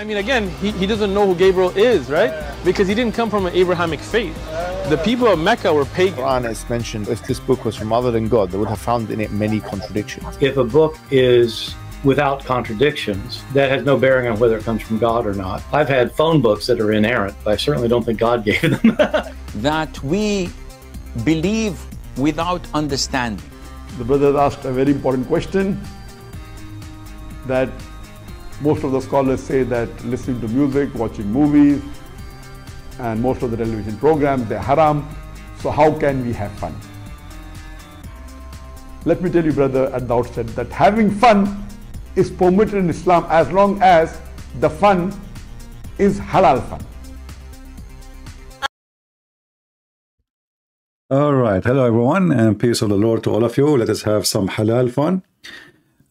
I mean, again, he, he doesn't know who Gabriel is, right? Because he didn't come from an Abrahamic faith. The people of Mecca were pagan. Quran is mentioned if this book was from other than God, they would have found in it many contradictions. If a book is without contradictions, that has no bearing on whether it comes from God or not. I've had phone books that are inerrant, but I certainly don't think God gave them. that we believe without understanding. The brother asked a very important question that most of the scholars say that listening to music, watching movies, and most of the television programs, they're haram. So how can we have fun? Let me tell you, brother, at the outset that having fun is permitted in Islam as long as the fun is halal fun. All right. Hello, everyone, and peace of the Lord to all of you. Let us have some halal fun.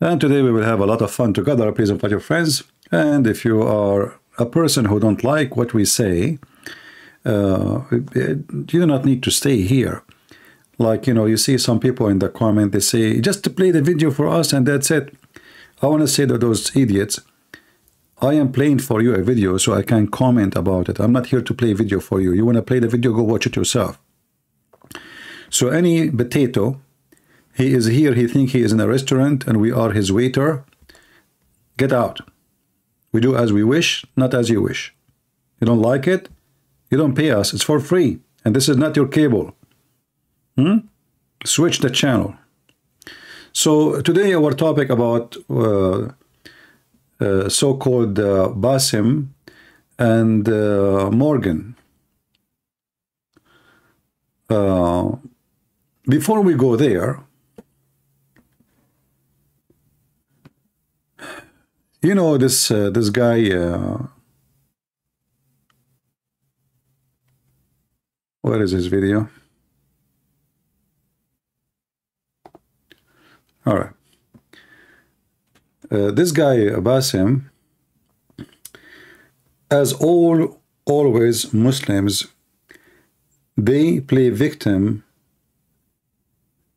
And today we will have a lot of fun together. Please invite your friends. And if you are a person who don't like what we say, uh, you do not need to stay here. Like, you know, you see some people in the comment, they say, just to play the video for us and that's it. I want to say to those idiots, I am playing for you a video so I can comment about it. I'm not here to play video for you. You want to play the video, go watch it yourself. So any potato he is here, he think he is in a restaurant and we are his waiter. Get out. We do as we wish, not as you wish. You don't like it? You don't pay us. It's for free. And this is not your cable. Hmm? Switch the channel. So today our topic about uh, uh, so-called uh, Bassem and uh, Morgan. Uh, before we go there, You know this uh, this guy. Uh, what is his video? All right. Uh, this guy Bassem, as all always Muslims, they play victim.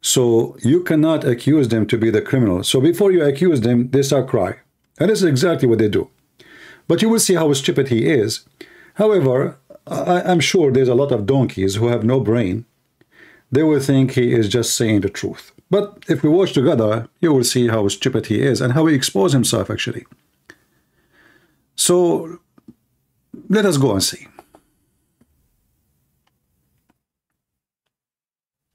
So you cannot accuse them to be the criminal. So before you accuse them, they start crying. And this is exactly what they do. But you will see how stupid he is. However, I, am sure there's a lot of donkeys who have no brain. They will think he is just saying the truth. But if we watch together, you will see how stupid he is and how he exposed himself, actually. So, let us go and see.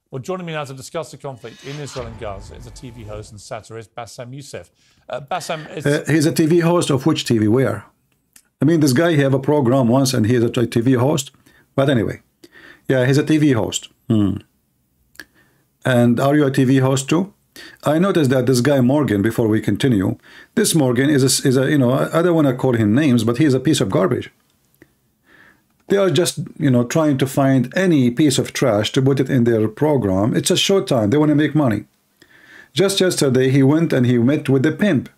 Well, joining me now to discuss the conflict in Israel and Gaza is a TV host and satirist, Bassem Youssef. Uh, uh, he's a TV host of which TV? Where? I mean, this guy he have a program once and he's a TV host. But anyway, yeah, he's a TV host. Hmm. And are you a TV host too? I noticed that this guy Morgan, before we continue, this Morgan is a, is a you know, I don't want to call him names, but he's a piece of garbage. They are just, you know, trying to find any piece of trash to put it in their program. It's a short time. They want to make money. Just yesterday, he went and he met with the pimp.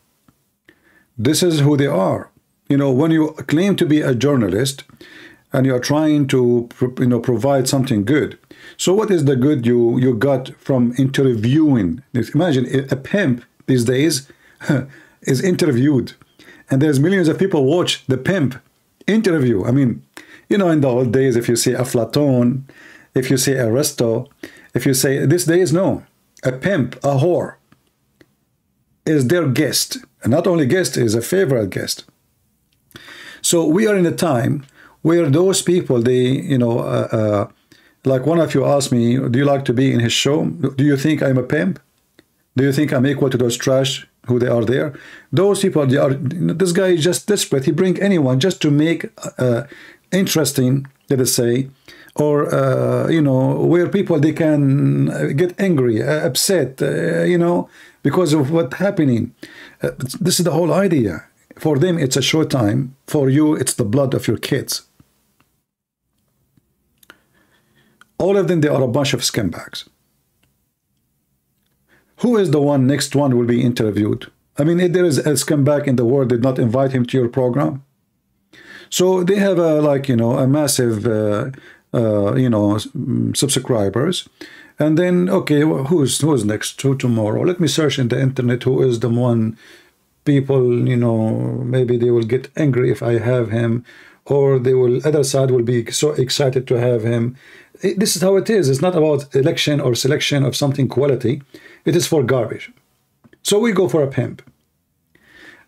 This is who they are. You know, when you claim to be a journalist and you are trying to, you know, provide something good. So what is the good you, you got from interviewing? Imagine a pimp these days is interviewed. And there's millions of people watch the pimp interview. I mean, you know, in the old days, if you say Aflatun, if you say resto, if you say these days, no, a pimp, a whore, is their guest. And not only guest, is a favorite guest. So we are in a time where those people, they, you know, uh, uh, like one of you asked me, do you like to be in his show? Do you think I'm a pimp? Do you think I'm equal to those trash who they are there? Those people, they are, this guy is just desperate. He bring anyone just to make uh, interesting, let us say, or uh, you know, where people they can get angry, uh, upset, uh, you know, because of what happening. Uh, this is the whole idea. For them, it's a short time. For you, it's the blood of your kids. All of them, they are a bunch of scumbags. Who is the one next one will be interviewed? I mean, if there is a scumbag in the world, did not invite him to your program. So they have a like you know a massive uh, uh, you know subscribers, and then okay, who's who's next to tomorrow? Let me search in the internet who is the one people, you know, maybe they will get angry if I have him, or they will other side will be so excited to have him. This is how it is. It's not about election or selection of something quality. It is for garbage. So we go for a pimp.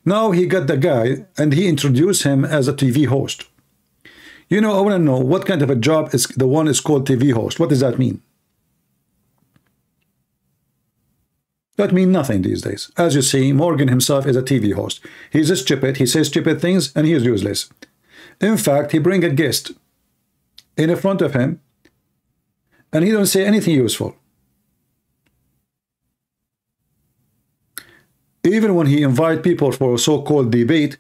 Now he got the guy and he introduced him as a TV host. You know, I want to know what kind of a job is the one is called TV host. What does that mean? That means nothing these days. As you see, Morgan himself is a TV host. He's a stupid, he says stupid things, and he is useless. In fact, he bring a guest in front of him, and he don't say anything useful. Even when he invite people for a so-called debate,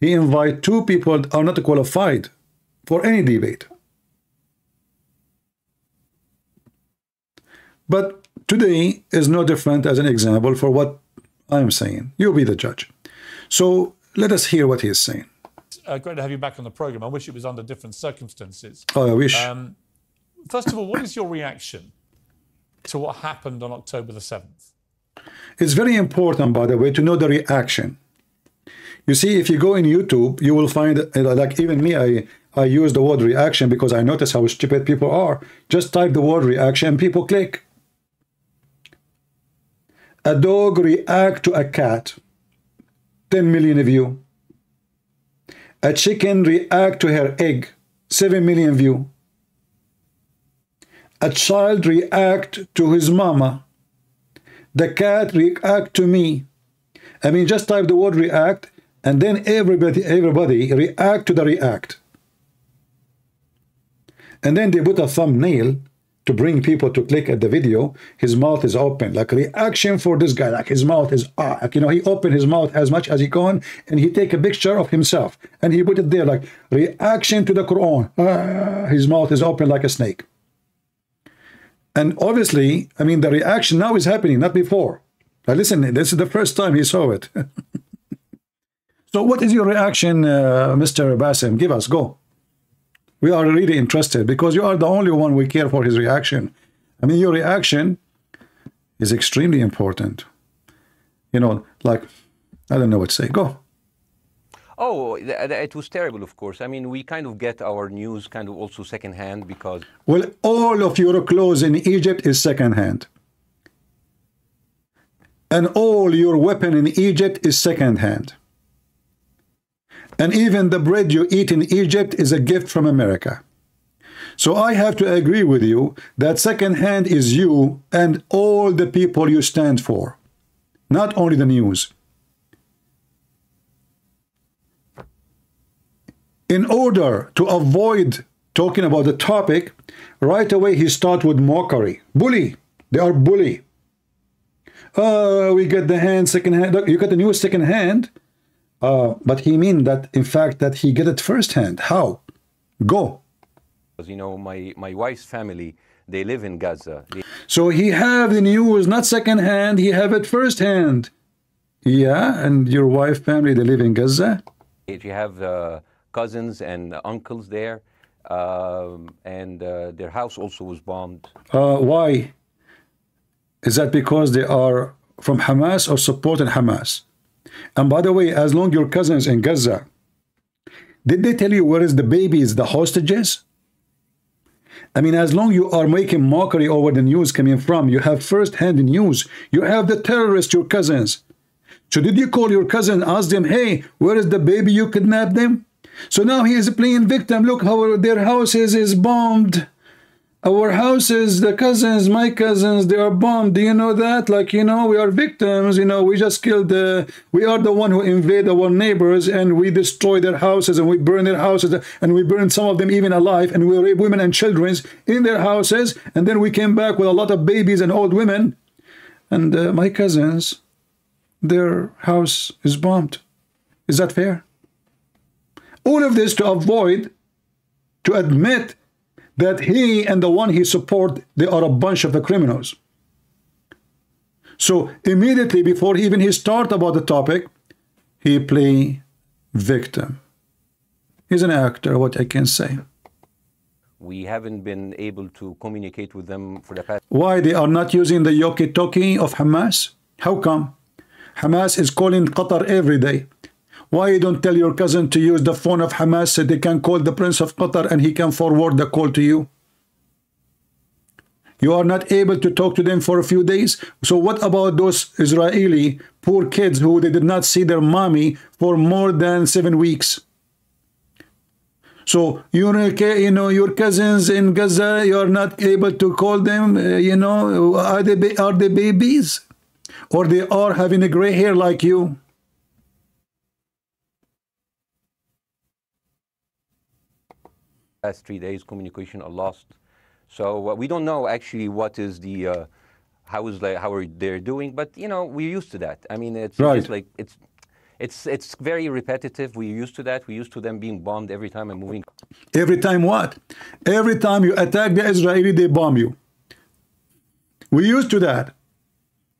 he invite two people that are not qualified for any debate. But today is no different as an example for what I'm saying. You'll be the judge. So let us hear what he is saying. Uh, great to have you back on the program. I wish it was under different circumstances. Oh, I wish. Um, first of all, what is your reaction to what happened on October the 7th? It's very important, by the way, to know the reaction. You see, if you go in YouTube, you will find, uh, like even me, I, I use the word reaction because I notice how stupid people are. Just type the word reaction and people click. A dog react to a cat, 10 million view. A chicken react to her egg, 7 million view. A child react to his mama, the cat react to me. I mean, just type the word react, and then everybody, everybody react to the react. And then they put a thumbnail to bring people to click at the video. His mouth is open, like reaction for this guy. Like his mouth is ah, like, you know, he opened his mouth as much as he can, and he take a picture of himself, and he put it there like reaction to the Quran. Ah, his mouth is open like a snake. And obviously, I mean, the reaction now is happening, not before. Now listen, this is the first time he saw it. so what is your reaction, uh, Mr. Bassem? Give us, go. We are really interested because you are the only one we care for his reaction. I mean, your reaction is extremely important. You know, like, I don't know what to say. Go. Oh, it was terrible, of course. I mean, we kind of get our news kind of also secondhand because Well, all of your clothes in Egypt is secondhand. And all your weapon in Egypt is secondhand. And even the bread you eat in Egypt is a gift from America. So I have to agree with you that secondhand is you and all the people you stand for, not only the news. in order to avoid talking about the topic, right away he start with mockery. Bully. They are bully. Uh, we get the hand second hand. Look, you got the news second hand. Uh, but he mean that in fact that he get it first hand. How? Go. you know my my wife's family they live in Gaza. They, So he have the news not second hand. He have it first hand. Yeah, and your wife family they live in Gaza. If you have uh, cousins and uncles there, um, and uh, their house also was bombed. Uh, why? Is that because they are from Hamas or supporting Hamas? And by the way, as long your cousins in Gaza, did they tell you where is the babies, the hostages? I mean, as long you are making mockery over the news coming from, you have first-hand news. You have the terrorists, your cousins. So did you call your cousin, ask them, hey, where is the baby you kidnapped them? So now he is playing victim. Look how their houses is bombed. Our houses, the cousins, my cousins, they are bombed. Do you know that? Like, you know, we are victims. You know, we just killed the, we are the one who invade our neighbors and we destroy their houses and we burn their houses and we burn some of them even alive and we rape women and children in their houses. And then we came back with a lot of babies and old women. And uh, my cousins, their house is bombed. Is that fair? All of this to avoid, to admit that he and the one he support, they are a bunch of the criminals. So immediately before even he start about the topic, he play victim. He's an actor, what I can say. We haven't been able to communicate with them for the past. Why they are not using the yoki-toki of Hamas? How come? Hamas is calling Qatar every day. Why you don't tell your cousin to use the phone of Hamas so they can call the Prince of Qatar and he can forward the call to you? You are not able to talk to them for a few days. So what about those Israeli poor kids who they did not see their mommy for more than seven weeks? So you know your cousins in Gaza, you are not able to call them. Uh, you know, are they are they babies, or they are having a gray hair like you? Last three days, communication are lost. So uh, we don't know actually what is the uh, how is like how are they doing, but you know we're used to that. I mean, it's Right. just like it's it's it's very repetitive. We're used to that. We're used to them being bombed every time and moving. Every time what? Every time you attack the Israeli, they bomb you. We used to that.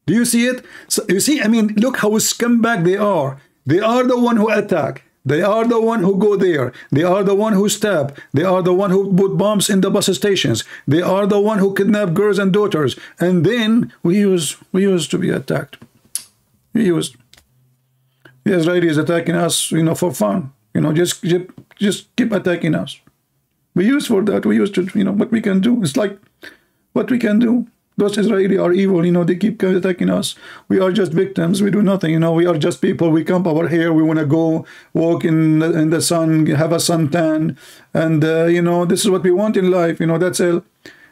Do you see it? So you see, I mean, look how scumbag they are. They are the one who attack. They are the one who go there. They are the one who stab. They are the one who put bombs in the bus stations. They are the one who kidnap girls and daughters. And then we used we used to be attacked. We used the Israelis attacking us, you know, for fun. You know, just just, just keep attacking us. We use for that. We used to, you know, what we can do. It's like what we can do. Those Israeli are evil, you know, they keep attacking us. We are just victims. We do nothing, you know, we are just people. We come over here. We want to go walk in the, in the sun, have a suntan. And, uh, you know, this is what we want in life. You know, that's it.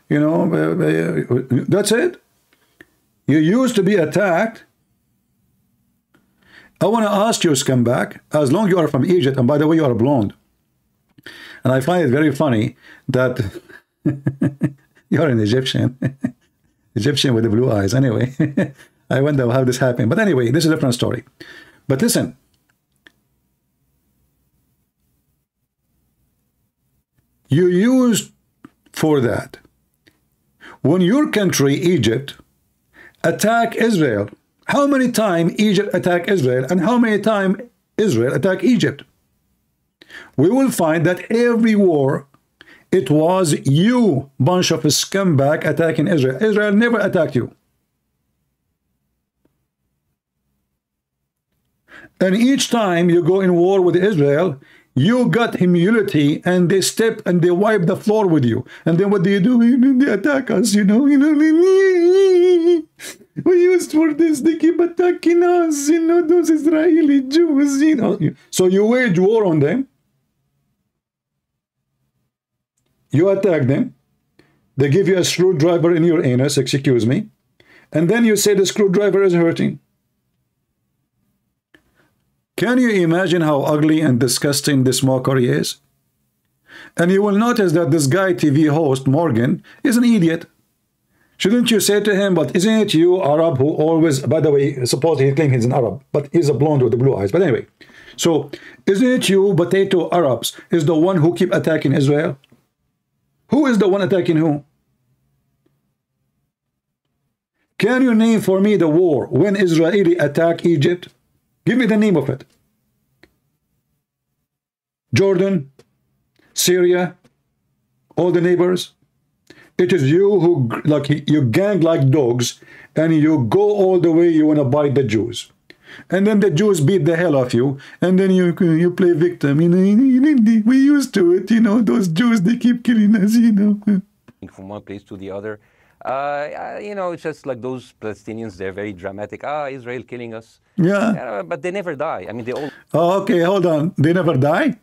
You know, uh, uh, that's it. You used to be attacked. I want to ask you, scumbag, as long you are from Egypt, and by the way, you are blonde. And I find it very funny that you're an Egyptian. Egyptian with the blue eyes. Anyway, I wonder how this happened. But anyway, this is a different story. But listen, you used for that. When your country, Egypt, attack Israel, how many times Egypt attack Israel and how many times Israel attack Egypt? We will find that every war it was you, bunch of scumbag, attacking Israel. Israel never attacked you. And each time you go in war with Israel, you got humility and they step and they wipe the floor with you. And then what do you do? They attack us, you know. You know, we used for this, they keep attacking us, you know, those Israeli Jews, you know. So you wage war on them. You attack them. They give you a screwdriver in your anus, excuse me. And then you say the screwdriver is hurting. Can you imagine how ugly and disgusting this mockery is? And you will notice that this guy, TV host, Morgan, is an idiot. Shouldn't you say to him, but isn't it you, Arab, who always, by the way, suppose he claims he's an Arab, but he's a blonde with the blue eyes. But anyway, so isn't it you, potato Arabs, is the one who keep attacking Israel? Who is the one attacking who? Can you name for me the war when Israeli attack Egypt? Give me the name of it. Jordan, Syria, all the neighbors. It is you who like you gang like dogs and you go all the way you want to bite the Jews. And then the Jews beat the hell off you, and then you you play victim. You know, we used to it. You know, those Jews they keep killing us. You know. from one place to the other. Uh, you know, it's just like those Palestinians, they're very dramatic. Ah, Israel killing us. Yeah. Uh, but they never die. I mean, they all. Oh, okay, hold on. They never die?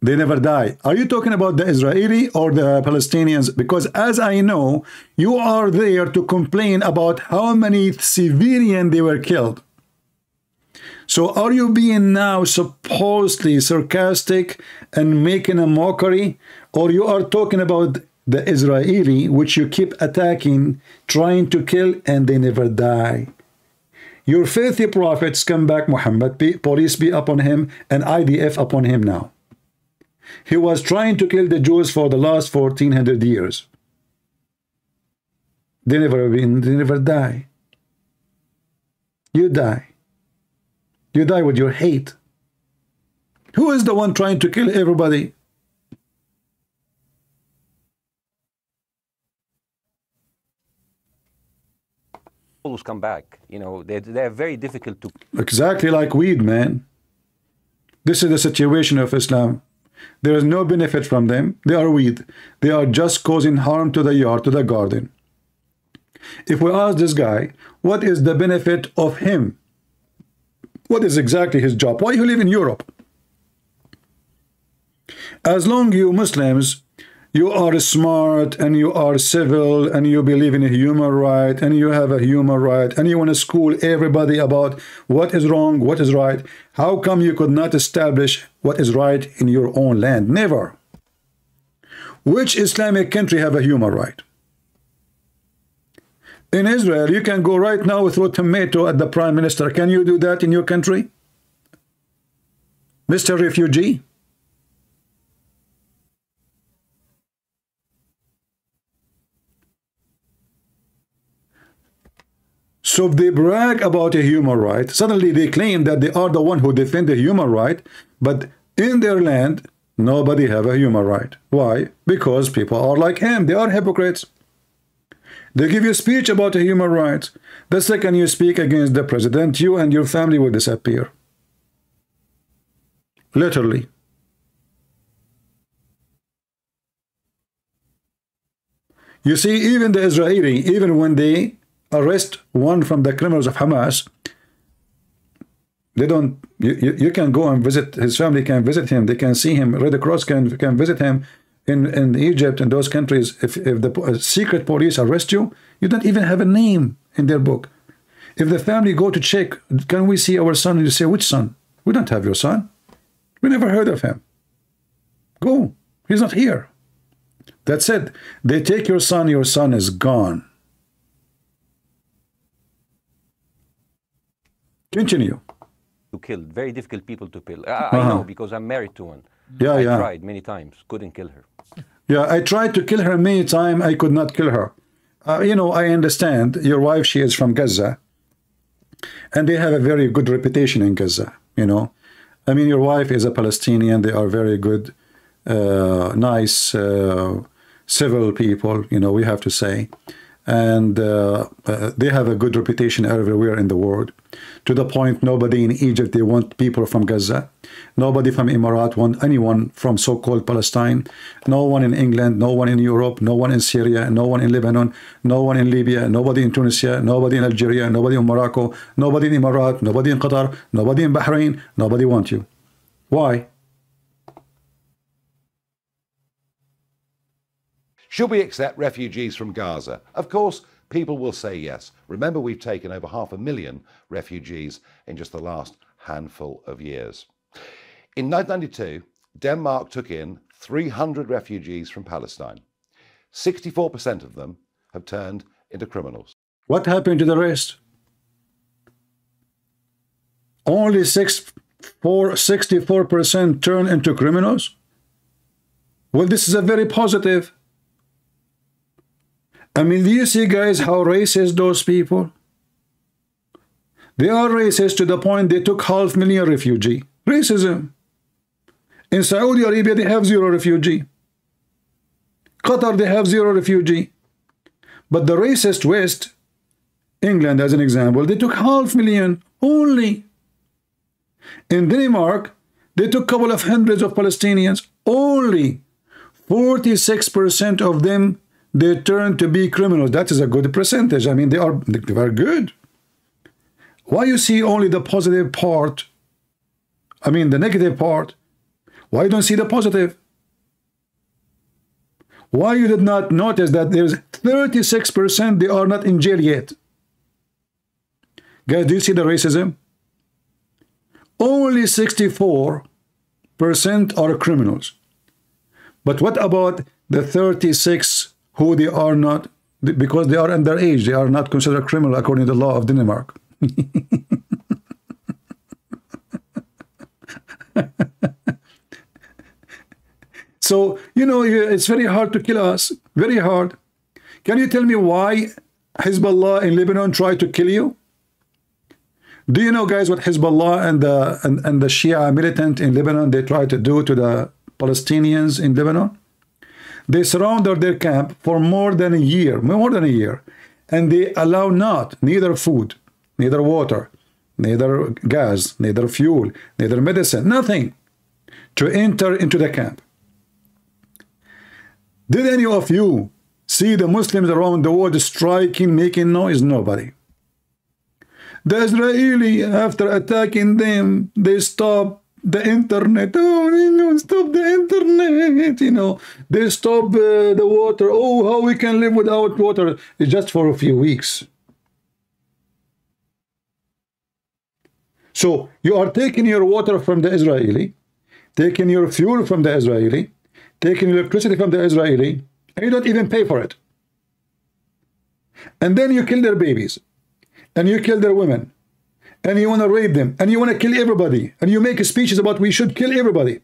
They never die. Are you talking about the Israeli or the Palestinians? Because as I know, you are there to complain about how many civilian they were killed. So are you being now supposedly sarcastic and making a mockery? Or you are talking about the Israeli, which you keep attacking, trying to kill, and they never die? Your filthy prophets come back, Muhammad, police be upon him, and IDF upon him now. He was trying to kill the Jews for the last 1400 years. They never been, they never die. You die. You die with your hate. Who is the one trying to kill everybody? apples come back. You know, they're, they're very difficult to. Exactly like weed, man. This is the situation of Islam. There is no benefit from them. They are weed. They are just causing harm to the yard, to the garden. If we ask this guy, what is the benefit of him? What is exactly his job? Why you live in Europe? As long you Muslims you are smart and you are civil and you believe in a human right and you have a human right and you want to school everybody about what is wrong, what is right. How come you could not establish what is right in your own land? Never. Which Islamic country have a human right? In Israel, you can go right now with throw tomato at the prime minister. Can you do that in your country? Mr. Refugee? So if they brag about a human right, suddenly they claim that they are the one who defend the human right, but in their land, nobody have a human right. Why? Because people are like him. They are hypocrites. They give you speech about the human rights. The second you speak against the president, you and your family will disappear. Literally. You see, even the Israeli, even when they arrest one from the criminals of Hamas, they don't, you, you, can go and visit, his family can visit him, they can see him, Red Cross can, can visit him in, in Egypt and those countries. If, if the secret police arrest you, you don't even have a name in their book. If the family go to check, can we see our son? And you say, which son? We don't have your son. We never heard of him. Go. He's not here. That's it. They take your son, your son is gone. Continue. To kill, very difficult people to kill. I, uh -huh. I know because I'm married to one. Yeah, I yeah. tried many times, couldn't kill her. Yeah, I tried to kill her many times. I could not kill her. Uh, you know, I understand. Your wife, she is from Gaza, and they have a very good reputation in Gaza. You know, I mean, your wife is a Palestinian. They are very good, uh, nice, uh, civil people. You know, we have to say and uh, uh, they have a good reputation everywhere in the world to the point nobody in Egypt they want people from Gaza. Nobody from Emirat want anyone from so-called Palestine. No one in England no one in Europe no one in Syria no one in Lebanon no one in Libya nobody in Tunisia nobody in Algeria nobody in Morocco nobody in Emirat nobody in Qatar nobody in Bahrain nobody want you. Why? Should we accept refugees from Gaza? Of course, people will say yes. Remember, we've taken over half a million refugees in just the last handful of years. In 1992, Denmark took in 300 refugees from Palestine. 64% of them have turned into criminals. What happened to the rest? Only six, four, 64% turn into criminals? Well, this is a very positive I mean, do you see, guys, how racist those people? They are racist to the point they took half million refugee. Racism. In Saudi Arabia, they have zero refugee. Qatar, they have zero refugee. But the racist West, England as an example, they took half million only. In Denmark, they took a couple of hundreds of Palestinians only. 46% of them they turn to be criminals. That is a good percentage. I mean, they are are good. Why you see only the positive part? I mean, the negative part. Why you don't see the positive? Why you did not notice that there's 36% they are not in jail yet? Guys, do you see the racism? Only 64% are criminals. But what about the 36 who they are not because they are underage they are not considered criminal according to the law of Denmark so you know it's very hard to kill us very hard. Can you tell me why Hezbollah in Lebanon tried to kill you? Do you know guys what Hezbollah and the and, and the Shia militant in Lebanon they tried to do to the Palestinians in Lebanon they surrounded their camp for more than a year, more than a year. and they allow not neither food, neither water, neither gas, neither fuel, neither medicine, nothing to enter into the camp. Did any of you see the Muslims around the world striking, making noise? Nobody. The Israeli, after attacking them, they stop the internet. Oh, you know, stop the internet. You know, they stop uh, the water. Oh, how we can live without water? It's just for a few weeks. So you are taking your water from the Israeli, taking your fuel from the Israeli, taking electricity from the Israeli, and you don't even pay for it. And then you kill their babies, and you kill their women, and you want to rape them, and you want to kill everybody, and you make speeches about we should kill everybody.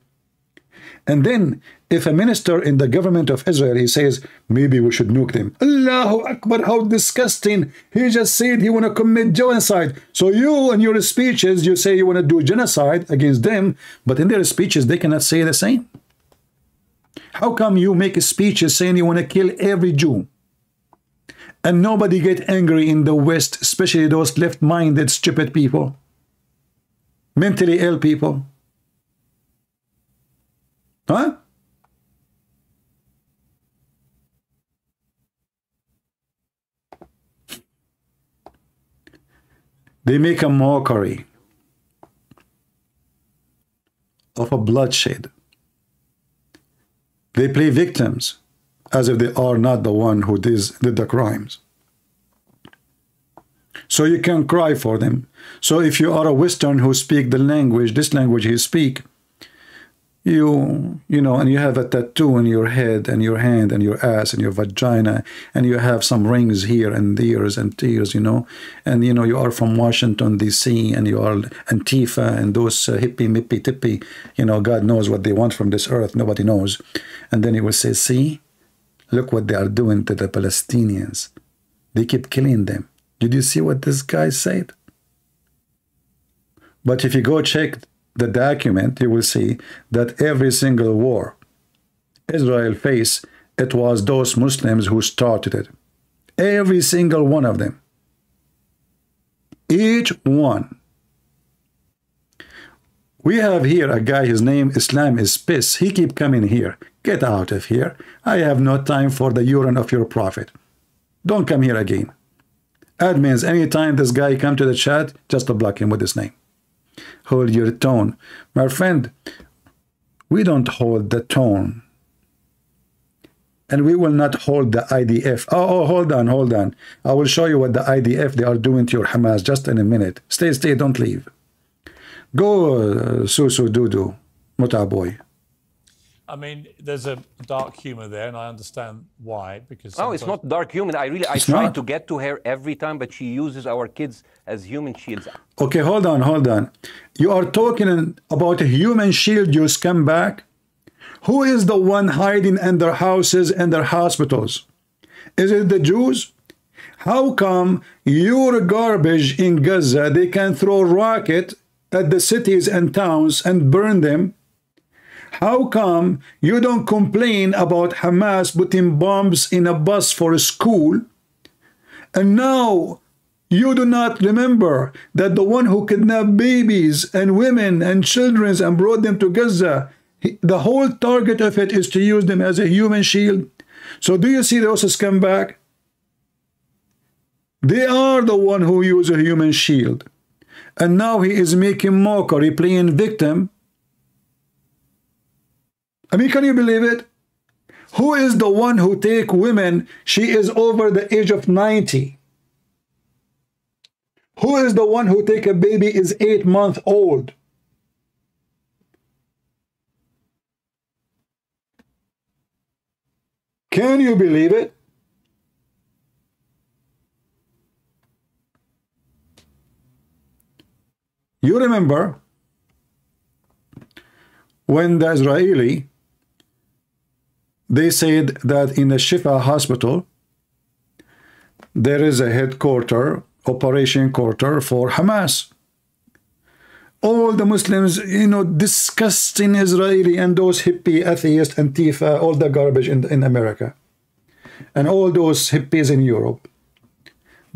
And then, if a minister in the government of Israel, he says, maybe we should nuke them. Allahu Akbar, how disgusting. He just said he want to commit genocide. So you, and your speeches, you say you want to do genocide against them, but in their speeches, they cannot say the same. How come you make speeches saying you want to kill every Jew? And nobody get angry in the West, especially those left-minded, stupid people, mentally ill people. Huh? They make a mockery of a bloodshed. They play victims as if they are not the one who did, the crimes. So you can cry for them. So if you are a Western who speak the language, this language he speak, you you know and you have a tattoo on your head and your hand and your ass and your vagina and you have some rings here and there's and tears you know and you know you are from washington dc and you are antifa and those uh, hippie mippy tippy you know god knows what they want from this earth nobody knows and then he will say see look what they are doing to the palestinians they keep killing them did you see what this guy said but if you go check the document, you will see that every single war Israel faced, it was those Muslims who started it. Every single one of them. Each one. We have here a guy, his name Islam is Piss. He keep coming here. Get out of here. I have no time for the urine of your prophet. Don't come here again. Admins, anytime this guy come to the chat, just to block him with his name hold your tone. My friend, we don't hold the tone. And we will not hold the IDF. Oh, oh, hold on, hold on. I will show you what the IDF they are doing to your Hamas just in a minute. Stay, stay, don't leave. Go, uh, Susu Dudu, Muta boy. I mean, there's a dark humor there, and I understand why. Because no, it's not dark humor. I really, I It's try not. to get to her every time, but she uses our kids as human shields. Okay, hold on, hold on. You are talking about a human shield, you scumbag. Who is the one hiding in their houses and their hospitals? Is it the Jews? How come your garbage in Gaza, they can throw rocket at the cities and towns and burn them? How come you don't complain about Hamas putting bombs in a bus for a school? And now you do not remember that the one who kidnapped babies and women and children and brought them to Gaza, the whole target of it is to use them as a human shield. So do you see those scumbag? They are the one who use a human shield. And now he is making mockery, playing victim. I mean, can you believe it? Who is the one who take women? She is over the age of 90. Who is the one who take a baby is eight month old? Can you believe it? You remember when the Israeli they said that in the Shifa hospital there is a headquarter operation quarter for Hamas. All the Muslims you know disgusting Israeli and those hippie atheist Antifa all the garbage in, in America. And all those hippies in Europe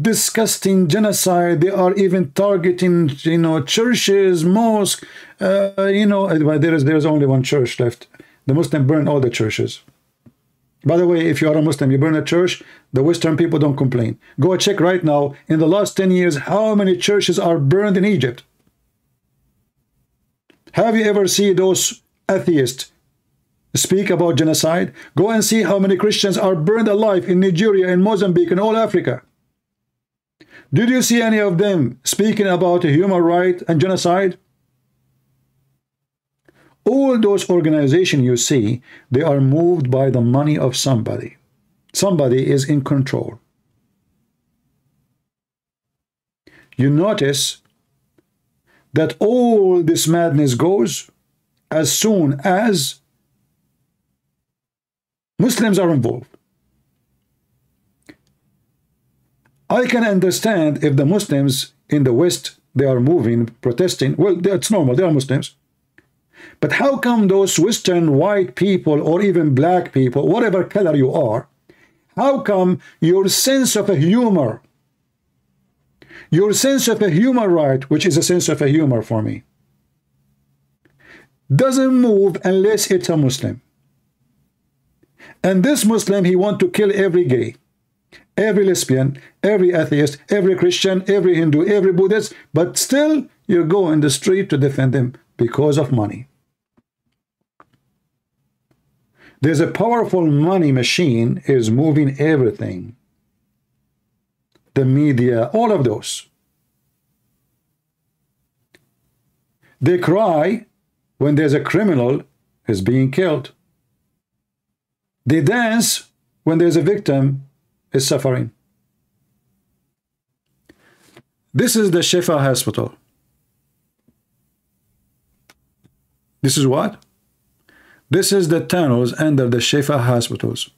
disgusting genocide. They are even targeting, you know, churches, mosques. Uh, you know, there is there is only one church left. The Muslim burn all the churches. By the way, if you are a Muslim, you burn a church, the Western people don't complain. Go check right now, in the last 10 years, how many churches are burned in Egypt? Have you ever seen those atheists speak about genocide? Go and see how many Christians are burned alive in Nigeria, in Mozambique, in all Africa. Did you see any of them speaking about human right and genocide? All those organizations you see, they are moved by the money of somebody. Somebody is in control. You notice that all this madness goes as soon as Muslims are involved. I can understand if the Muslims in the West, they are moving, protesting. Well, that's normal. They are Muslims. But how come those Western white people or even black people, whatever color you are, how come your sense of a humor, your sense of a humor right, which is a sense of a humor for me, doesn't move unless it's a Muslim. And this Muslim, he want to kill every gay, every lesbian, every atheist, every Christian, every Hindu, every Buddhist, but still you go in the street to defend them because of money. There's a powerful money machine is moving everything. The media, all of those. They cry when there's a criminal is being killed. They dance when there's a victim is suffering. This is the Shifa Hospital. This is what? This is the tunnels under the Shifa hospitals.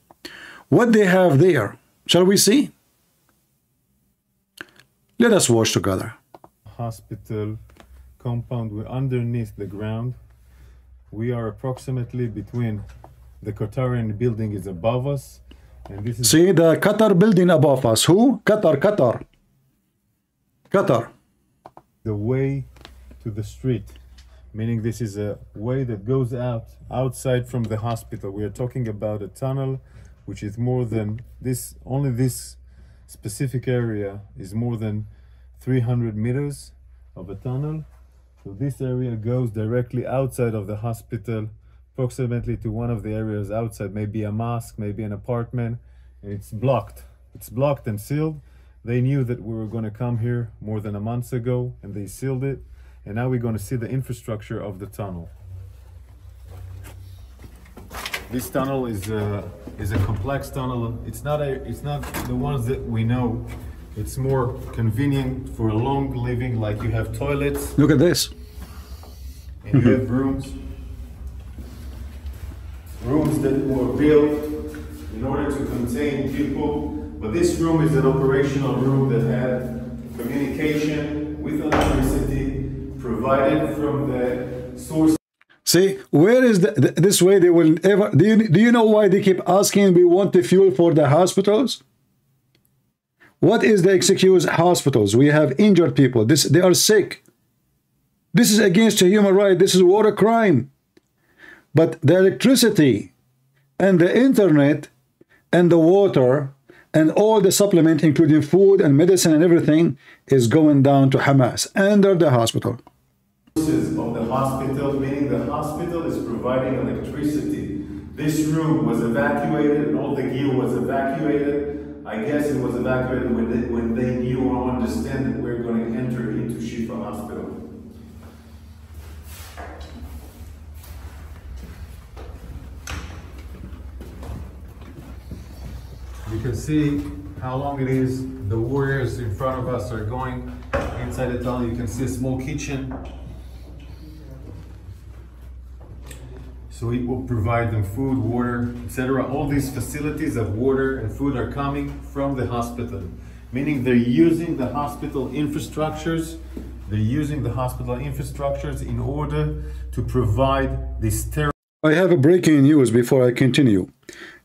What they have there, shall we see? Let us watch together. Hospital compound, we're underneath the ground. We are approximately between the Qatarian building is above us. And this is See the Qatar building above us. Who? Qatar, Qatar. Qatar. The way to the street meaning this is a way that goes out outside from the hospital. We are talking about a tunnel which is more than this, only this specific area is more than 300 meters of a tunnel. So this area goes directly outside of the hospital, approximately to one of the areas outside, maybe a mosque, maybe an apartment, it's blocked. It's blocked and sealed. They knew that we were going to come here more than a month ago and they sealed it and now we're going to see the infrastructure of the tunnel. This tunnel is a, is a complex tunnel. It's not a, it's not the ones that we know. It's more convenient for a long living, like you have toilets. Look at this. And you have rooms. Rooms that were built in order to contain people. But this room is an operational room that had communication with electricity, provided from the source. See, where is the, this way they will ever, do you, do you know why they keep asking we want the fuel for the hospitals? What is the excuse hospitals? We have injured people. This They are sick. This is against a human right. This is war crime. But the electricity and the internet and the water and all the supplement, including food and medicine and everything, is going down to Hamas under the hospital of the hospital, meaning the hospital is providing electricity. This room was evacuated all the gear was evacuated. I guess it was evacuated when they, when they knew or understand that we're going to enter into Shifa Hospital. You can see how long it is. The warriors in front of us are going inside the tunnel. You can see a small kitchen So it will provide them food, water, etc. All these facilities of water and food are coming from the hospital, meaning they're using the hospital infrastructures. They're using the hospital infrastructures in order to provide this. I have a breaking news before I continue.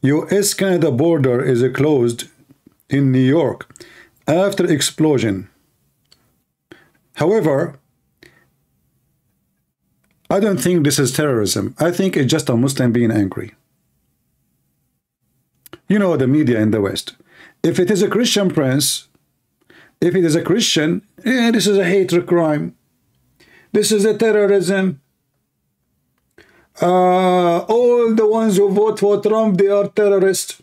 U.S.-Canada border is closed in New York after explosion. However, I don't think this is terrorism. I think it's just a Muslim being angry. You know the media in the West. If it is a Christian prince, if it is a Christian, eh, this is a hatred crime. This is a terrorism. Uh, all the ones who vote for Trump, they are terrorists.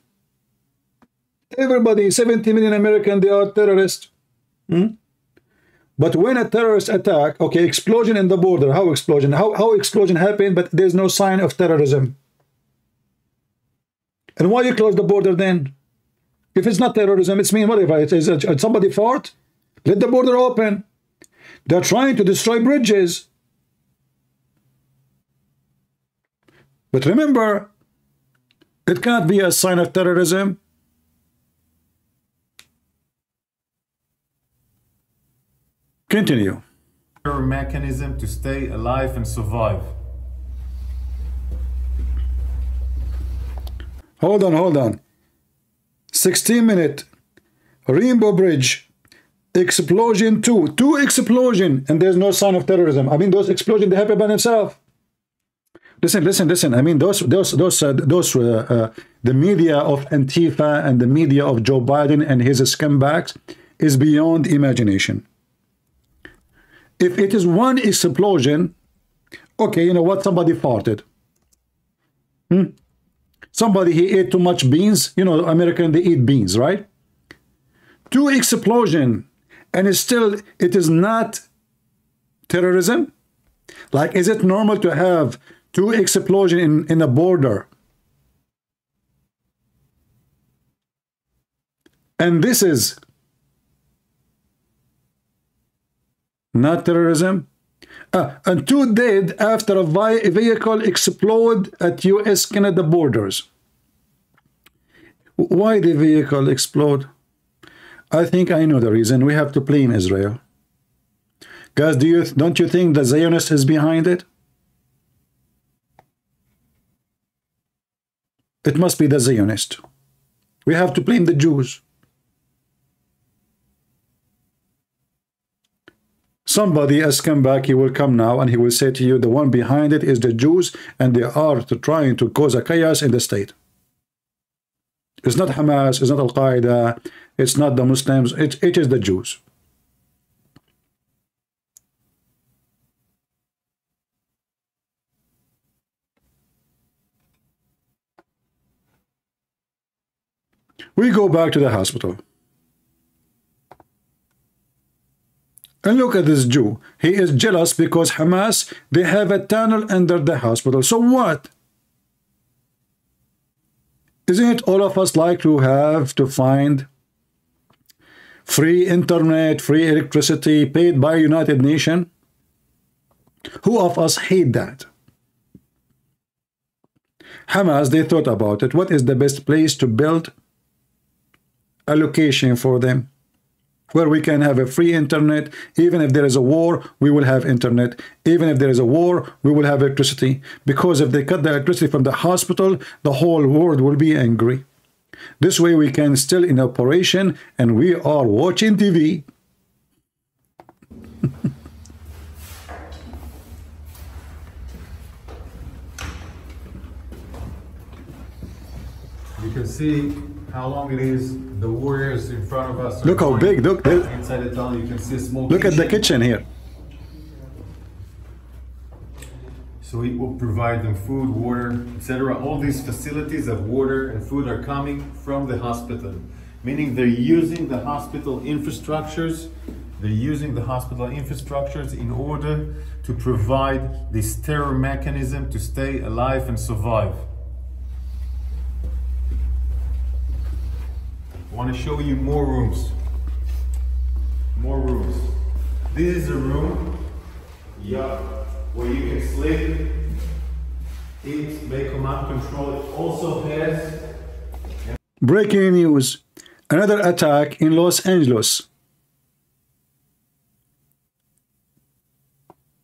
Everybody, 70 million American, they are terrorists. Hmm? But when a terrorist attack, okay, explosion in the border, how explosion? How, how explosion happened, but there's no sign of terrorism. And why you close the border then? If it's not terrorism, it's mean whatever. It is somebody fought? Let the border open. They're trying to destroy bridges. But remember, it can't be a sign of terrorism. Continue. Mechanism to stay alive and survive. Hold on, hold on. 16 minute Rainbow Bridge explosion two two explosion and there's no sign of terrorism i mean those explosions they happen by themselves listen listen listen. I mean those those those uh, those uh, uh, the media of antifa and the media of joe biden and his scumbags is beyond imagination. If it is one explosion okay you know what? Somebody farted. Hmm? somebody he ate too much beans. You know american they eat beans right? Two explosion and it's still it is not terrorism? Like is it normal to have two explosion in in a border and this is not terrorism uh, and two dead after a vehicle explode at US Canada borders why the vehicle explode I think I know the reason. We have to blame Israel. Guys, do you don't you think the Zionist is behind it? It must be the Zionist. We have to blame the Jews. Somebody has come back, he will come now and he will say to you, the one behind it is the Jews and they are trying to cause a chaos in the state. It's not Hamas, it's not Al-Qaeda, it's not the Muslims, it, it is the Jews. We go back to the hospital. And look at this Jew. He is jealous because Hamas, they have a tunnel under the hospital. So what? Isn't it all of us like to have to find free internet, free electricity paid by United Nations? Who of us hate that? Hamas, they thought about it. What is the best place to build a location for them? Where we can have a free internet. Even if there is a war, we will have internet. Even if there is a war, we will have electricity. Because if they cut the electricity from the hospital, the whole world will be angry. This way we can still in operation and we are watching TV. you can see how long it is. The warriors in front of us. Look how big. Look. Inside the tunnel, you can see a small. Look at the kitchen here. So we will provide them food, water, etc. All these facilities of water and food are coming from the hospital, meaning they're using the hospital infrastructures. They're using the hospital infrastructures in order to provide this terror mechanism to stay alive and survive. I want to show you more rooms. More rooms. This is a room. Yeah where you can sleep, eat, make command control. It also has. Breaking news another attack in Los Angeles.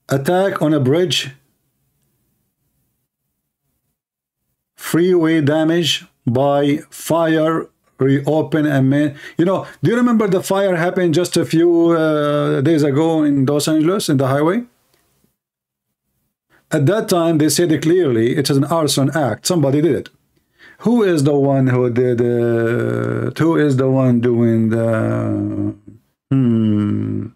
Attack on a bridge. Freeway damage by fire reopen and man you know do you remember the fire happened just a few uh, days ago in Los Angeles in the highway? At that time they said clearly it is an arson act. Somebody did it. Who is the one who did it who is the one doing the hmm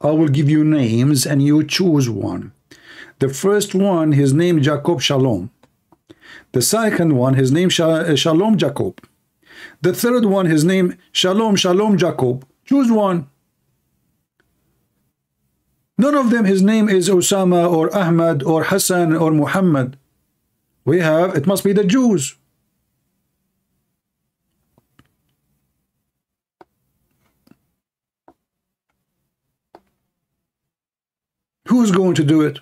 I will give you names and you choose one. The first one his name Jacob Shalom. The second one his name Shalom Jacob the third one, his name, Shalom, Shalom Jacob. Choose one. None of them, his name is Osama or Ahmad or Hassan or Muhammad. We have, it must be the Jews. Who's going to do it?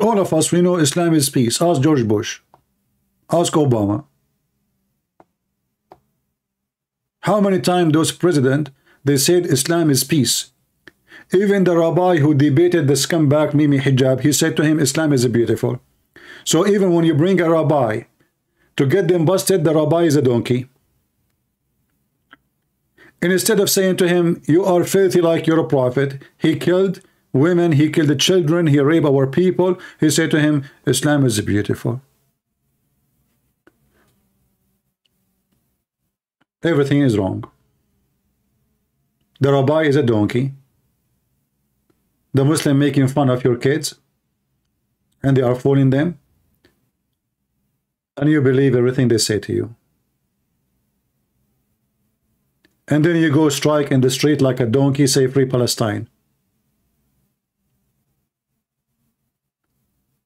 All of us, we know Islam is peace. Ask George Bush. Ask Obama. How many times those president they said Islam is peace? Even the rabbi who debated the scumbag Mimi Hijab, he said to him, Islam is beautiful. So even when you bring a rabbi to get them busted, the rabbi is a donkey. And instead of saying to him, you are filthy like you're a prophet, he killed women, he killed the children, he raped our people. He said to him, Islam is beautiful. Everything is wrong. The rabbi is a donkey. The Muslim making fun of your kids. And they are fooling them. And you believe everything they say to you. And then you go strike in the street like a donkey, say free Palestine.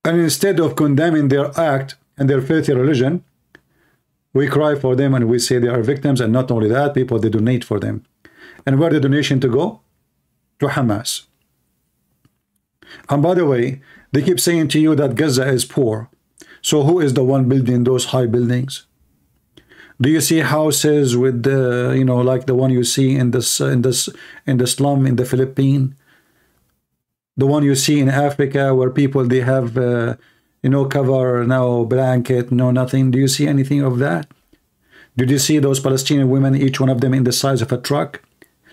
And instead of condemning their act and their filthy religion, we cry for them and we say they are victims. And not only that, people, they donate for them. And where the donation to go? To Hamas. And by the way, they keep saying to you that Gaza is poor. So who is the one building those high buildings? Do you see houses with the, you know, like the one you see in this, in this, in the slum in the Philippines? The one you see in Africa where people, they have, uh, know, cover, no blanket, no nothing. Do you see anything of that? Did you see those Palestinian women, each one of them in the size of a truck?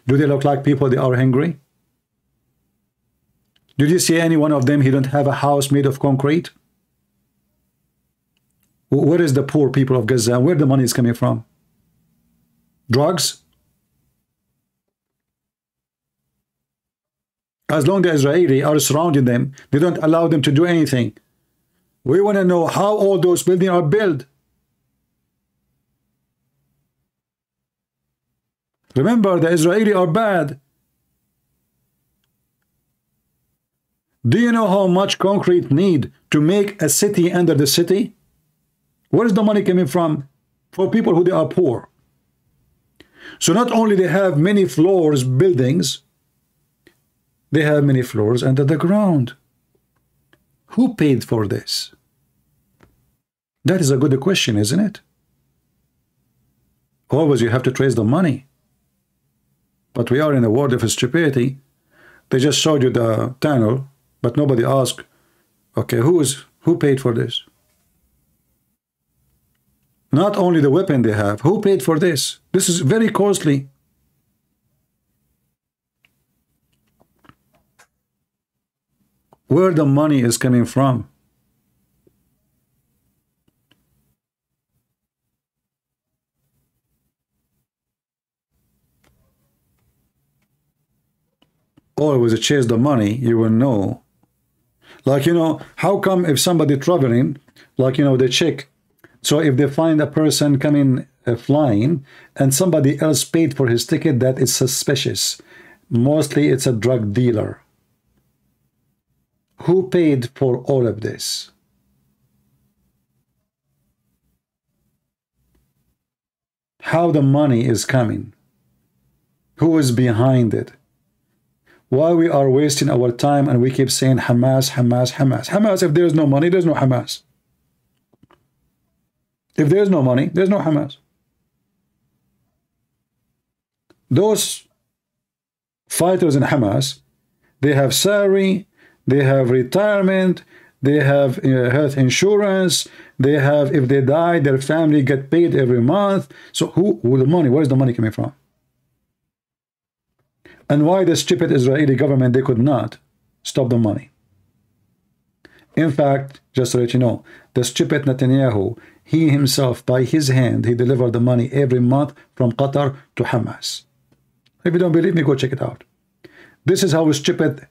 Do they look like people they are hungry? Did you see any one of them who don't have a house made of concrete? Where is the poor people of Gaza? Where the money is coming from? Drugs? As long as Israeli are surrounding them, they don't allow them to do anything. We want to know how all those buildings are built. Remember, the Israeli are bad. Do you know how much concrete need to make a city under the city? Where is the money coming from? For people who they are poor. So not only they have many floors buildings, they have many floors under the ground. Who paid for this? That is a good question, isn't it? Always you have to trace the money. But we are in a world of stupidity. They just showed you the tunnel, but nobody asked, okay, who is who paid for this? Not only the weapon they have, who paid for this? This is very costly. Where the money is coming from. Always chase the money, you will know. Like, you know, how come if somebody traveling, like, you know, they check. So if they find a person coming uh, flying and somebody else paid for his ticket, that is suspicious. Mostly it's a drug dealer who paid for all of this? How the money is coming? Who is behind it? Why we are wasting our time and we keep saying Hamas, Hamas, Hamas. Hamas, if there's no money, there's no Hamas. If there's no money, there's no Hamas. Those fighters in Hamas, they have salary, they have retirement, they have uh, health insurance, they have, if they die, their family get paid every month. So who, who the money, where is the money coming from? And why the stupid Israeli government, they could not stop the money. In fact, just to let you know, the stupid Netanyahu, he himself, by his hand, he delivered the money every month from Qatar to Hamas. If you don't believe me, go check it out. This is how stupid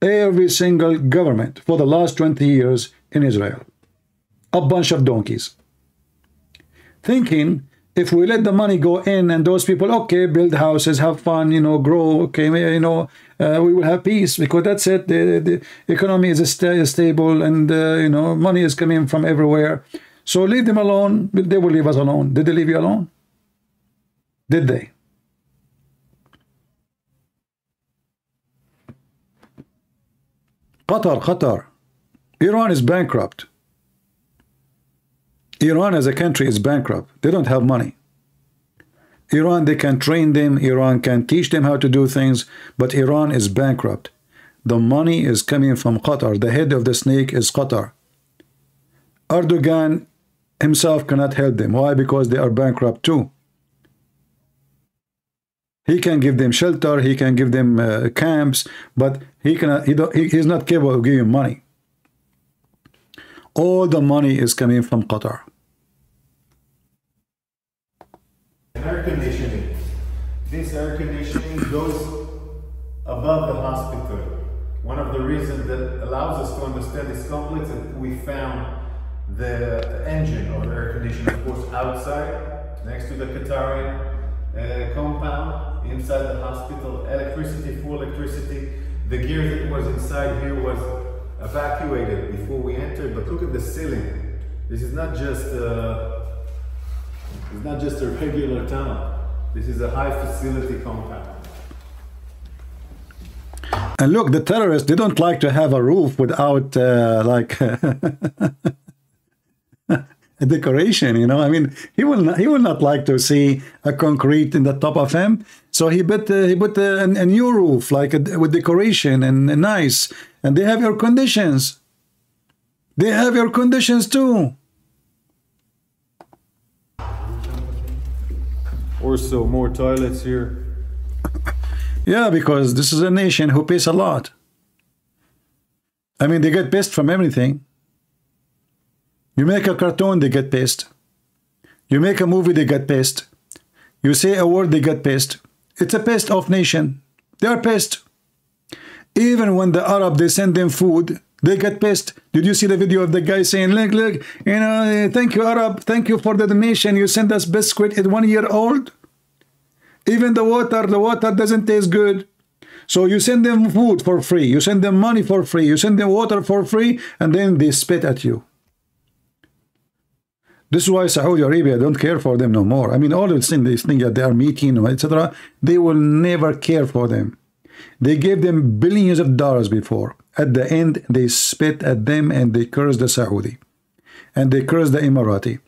every single government for the last 20 years in Israel. A bunch of donkeys. Thinking if we let the money go in and those people, okay, build houses, have fun, you know, grow, okay, you know, uh, we will have peace because that's it. The, the economy is st stable and, uh, you know, money is coming from everywhere. So leave them alone. They will leave us alone. Did they leave you alone? Did they? Qatar, Qatar. Iran is bankrupt. Iran as a country is bankrupt. They don't have money. Iran, they can train them. Iran can teach them how to do things. But Iran is bankrupt. The money is coming from Qatar. The head of the snake is Qatar. Erdogan himself cannot help them. Why? Because they are bankrupt too. He can give them shelter, he can give them uh, camps, but he cannot. He, he he's not capable of giving money. All the money is coming from Qatar. Air conditioning. This air conditioning goes above the hospital. One of the reasons that allows us to understand this complex is we found the engine of the air conditioning, of course, outside, next to the Qatari uh, compound inside the hospital, electricity, full electricity. The gear that was inside here was evacuated before we entered, but look at the ceiling. This is not just a, it's not just a regular tunnel. This is a high facility compound. And look, the terrorists, they don't like to have a roof without uh, like decoration you know? I mean he will not he will not like to see a concrete in the top of him so he put uh, he put a, a, new roof like a, with decoration and, and nice. And they have air conditions. They have air conditions too. Also more toilets here. Yeah because this is a nation who pays a lot. I mean they get pissed from everything you make a cartoon, they get pissed. You make a movie, they get pissed. You say a word, they get pissed. It's a pissed off nation. They are pissed. Even when the Arab, they send them food, they get pissed. Did you see the video of the guy saying, look, look, you know, thank you, Arab. Thank you for the donation. You sent us biscuit at one year old. Even the water, the water doesn't taste good. So you send them food for free. You send them money for free. You send them water for free. And then they spit at you. This is why Saudi Arabia don't care for them no more. I mean, all of things, these things that they are meeting, etc., they will never care for them. They gave them billions of dollars before. At the end, they spit at them and they curse the Saudi. And they curse the Emirati.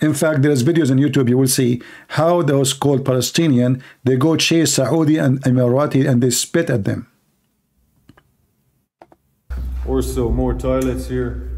In fact, there's videos on YouTube, you will see how those called Palestinian, they go chase Saudi and Emirati and they spit at them. Also, more toilets here.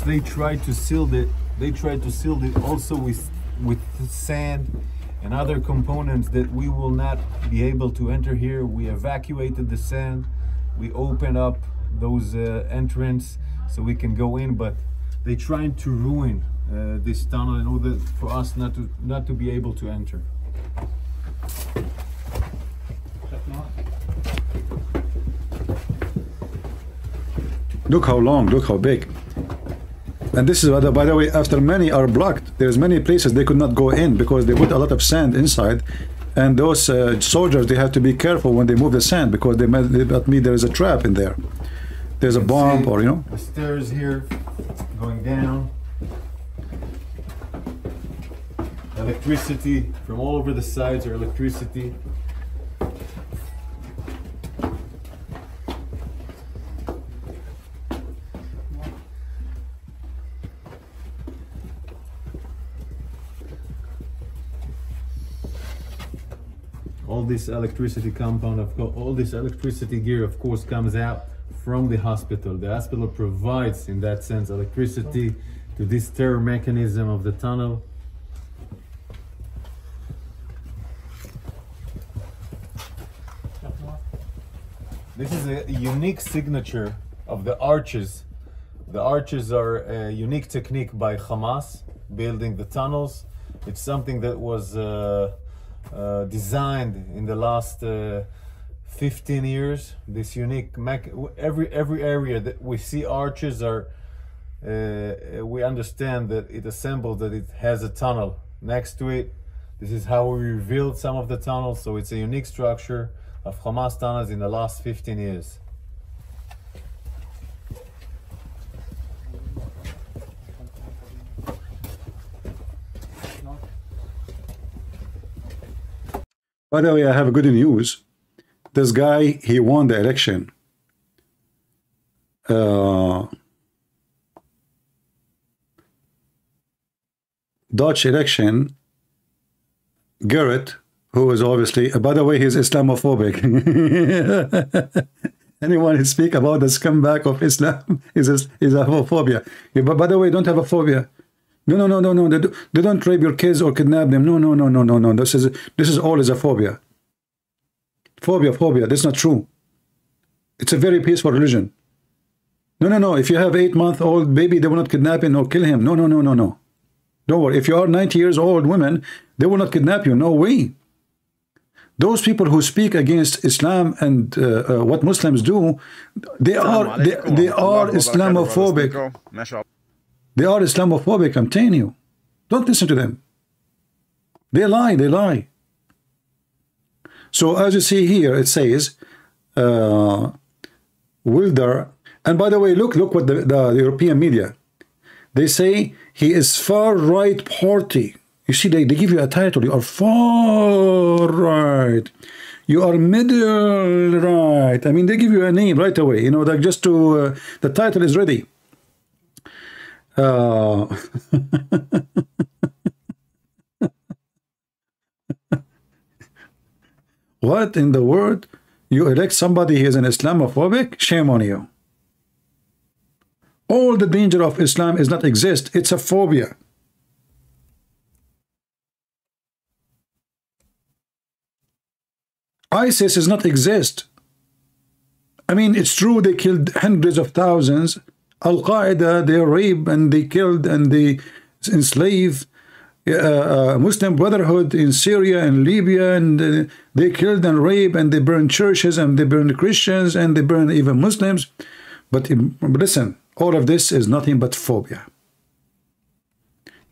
They tried to seal it they tried to seal it also with with sand and other components that we will not be able to enter here. We evacuated the sand. We open up those uh, entrance so we can go in but they trying to ruin uh, this tunnel in order for us not to not to be able to enter. Look how long look how big and this is, by the way, after many are blocked, there's many places they could not go in because they put a lot of sand inside. And those uh, soldiers, they have to be careful when they move the sand because they might, they might mean there is a trap in there. There's a bomb or, you know. The stairs here going down. Electricity from all over the sides or electricity. all this electricity compound of co- all this electricity gear of course comes out from the hospital. The hospital provides in that sense electricity to this terror mechanism of the tunnel. This is a unique signature of the arches. The arches are a unique technique by hamas building the tunnels. It's something that was uh, uh, designed in the last uh, 15 years. This unique mech- every every area that we see arches are. Uh, we understand that it assembles that it has a tunnel next to it. This is how we revealed some of the tunnels. So it's a unique structure of Hamas tunnels in the last 15 years. By the way, I have good news. This guy, he won the election. Uh, Dutch election, Geert, who is obviously, uh, by the way, he's Islamophobic. Anyone who speak about the scumbag of Islam is Islamophobia. Yeah, but by the way, don't have a phobia. No, no, no, no, no. They, do, they don't rape your kids or kidnap them. No, no, no, no, no, no. This is this is all is a phobia. Phobia, phobia. That's not true. It's a very peaceful religion. No, no, no. If you have eight month old baby, they will not kidnap him or kill him. No, no, no, no, no. Don't worry. If you are 90 years old women, they will not kidnap you. No way. Those people who speak against Islam and uh, uh, what Muslims do, they are they, they are Islamophobic. They are Islamophobic, I'm telling you. Don't listen to them. They lie, they lie. So as you see here, it says, uh, Wilder, and by the way, look, look what the, the, the European media, they say he is far right party. You see, they, they give you a title, you are far right. You are middle right. I mean, they give you a name right away, you know, like just to, uh, the title is ready. Uh, what in the world? You elect somebody who is an Islamophobic? Shame on you. All the danger of Islam is not exist. It's a phobia. ISIS does not exist. I mean, it's true they killed hundreds of thousands, Al Qaeda, they rape and they killed and they enslaved uh, uh, Muslim Brotherhood in Syria and Libya, and uh, they killed and raped and they burned churches and they burned Christians and they burned even Muslims. But listen, all of this is nothing but phobia.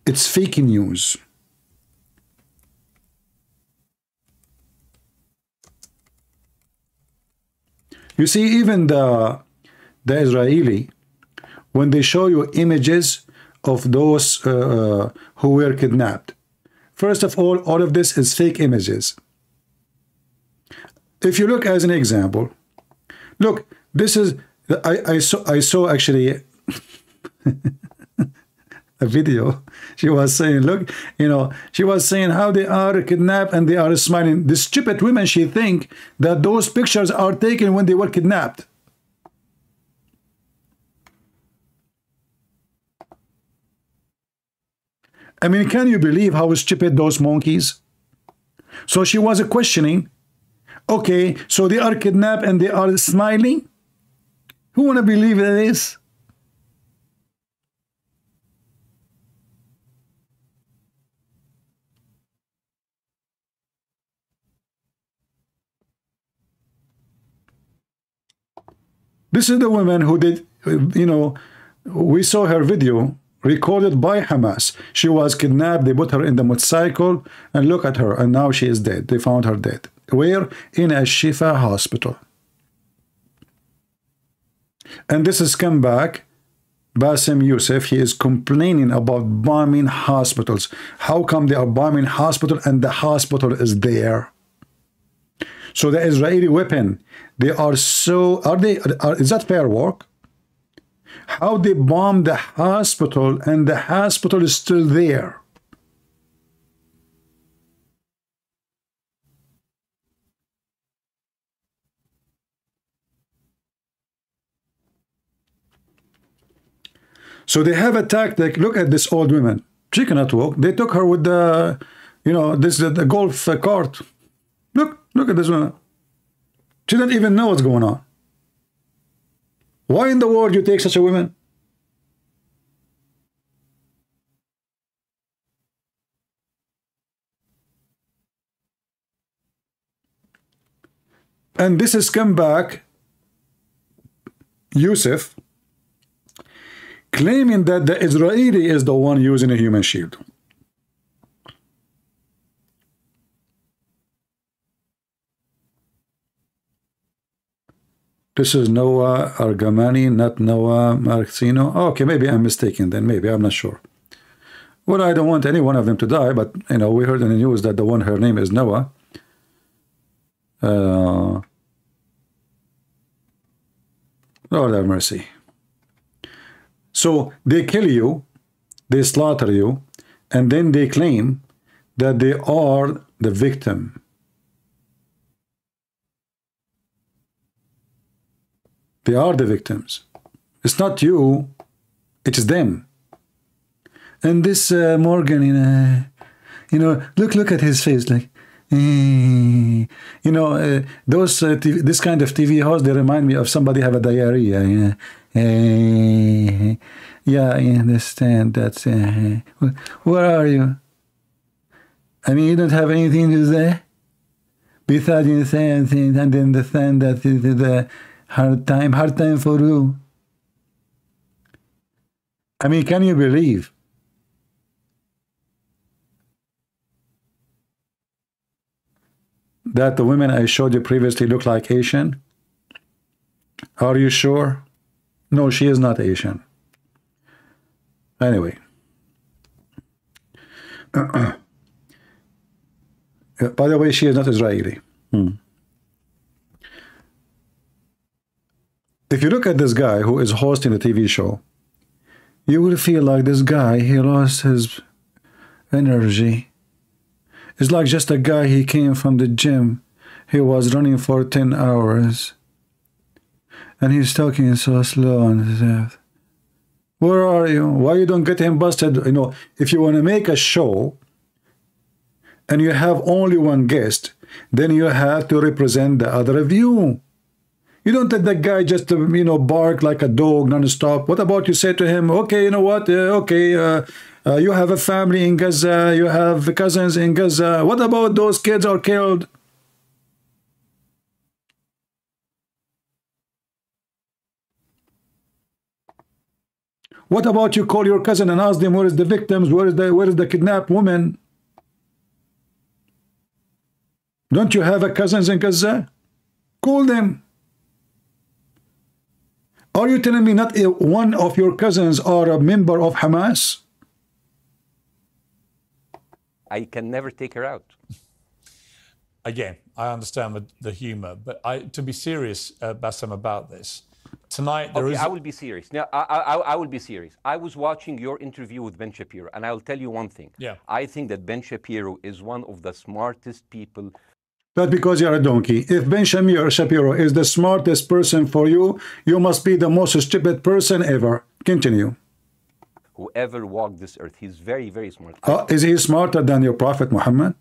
It's fake news. You see, even the the Israeli when they show you images of those uh, who were kidnapped. First of all, all of this is fake images. If you look as an example, look, this is, I, I saw, I saw actually a video. She was saying, look, you know, she was saying how they are kidnapped and they are smiling. The stupid women, she think that those pictures are taken when they were kidnapped. I mean, can you believe how stupid those monkeys? So she was questioning, okay, so they are kidnapped and they are smiling? Who want to believe this? This is the woman who did, you know, we saw her video recorded by Hamas. She was kidnapped. They put her in the motorcycle and look at her. And now she is dead. They found her dead. Where? In a Shifa hospital. And this is come back. Bassem Youssef, he is complaining about bombing hospitals. How come they are bombing hospital and the hospital is there? So the Israeli weapon, they are so, are they, are, is that fair work? how they bombed the hospital and the hospital is still there. So they have attacked, like, look at this old woman. She cannot walk. They took her with the, you know, this the, the golf cart. Look, look at this woman. She doesn't even know what's going on. Why in the world you take such a woman? And this has come back, Youssef, claiming that the Israeli is the one using a human shield. This is Noa Argamani, not Noa Marciano. okay, maybe I'm mistaken then. Maybe, I'm not sure. Well, I don't want any one of them to die, but, you know, we heard in the news that the one, her name is Noah. Uh, Lord have mercy. So they kill you, they slaughter you, and then they claim that they are the victim. They are the victims. It's not you, it's them. And this uh, Morgan, you know, you know, look, look at his face, like, eh. you know, uh, those uh, TV, this kind of TV hosts, they remind me of somebody have a diarrhea. Yeah, eh. yeah, I understand. That's uh, where are you? I mean, you don't have anything to say besides you say and understand that the, the Hard time, hard time for you. I mean, can you believe? That the women I showed you previously look like Asian? Are you sure? No, she is not Asian. Anyway. By the way, she is not Israeli. Hmm. If you look at this guy who is hosting a TV show, you will feel like this guy, he lost his energy. It's like just a guy, he came from the gym. He was running for 10 hours. And he's talking so slow and stuff. Where are you? Why you don't get him busted? You know, if you want to make a show and you have only one guest, then you have to represent the other view. You don't let that guy just, uh, you know, bark like a dog non-stop. What about you say to him, okay, you know what, uh, okay, uh, uh, you have a family in Gaza, you have cousins in Gaza. What about those kids are killed? What about you call your cousin and ask them where is the victims, where is the where is the kidnapped woman? Don't you have a cousins in Gaza? Call them. Are you telling me not one of your cousins are a member of Hamas? I can never take her out. Again, I understand the, the humor, but I, to be serious, uh, Bassem, about this, tonight there okay, is. I will be serious. Now, I, I, I will be serious. I was watching your interview with Ben Shapiro, and I'll tell you one thing. Yeah. I think that Ben Shapiro is one of the smartest people but because you're a donkey. If Ben Shamir Shapiro is the smartest person for you, you must be the most stupid person ever. Continue. Whoever walked this earth, he's very, very smart. Uh, is he smarter than your prophet Muhammad?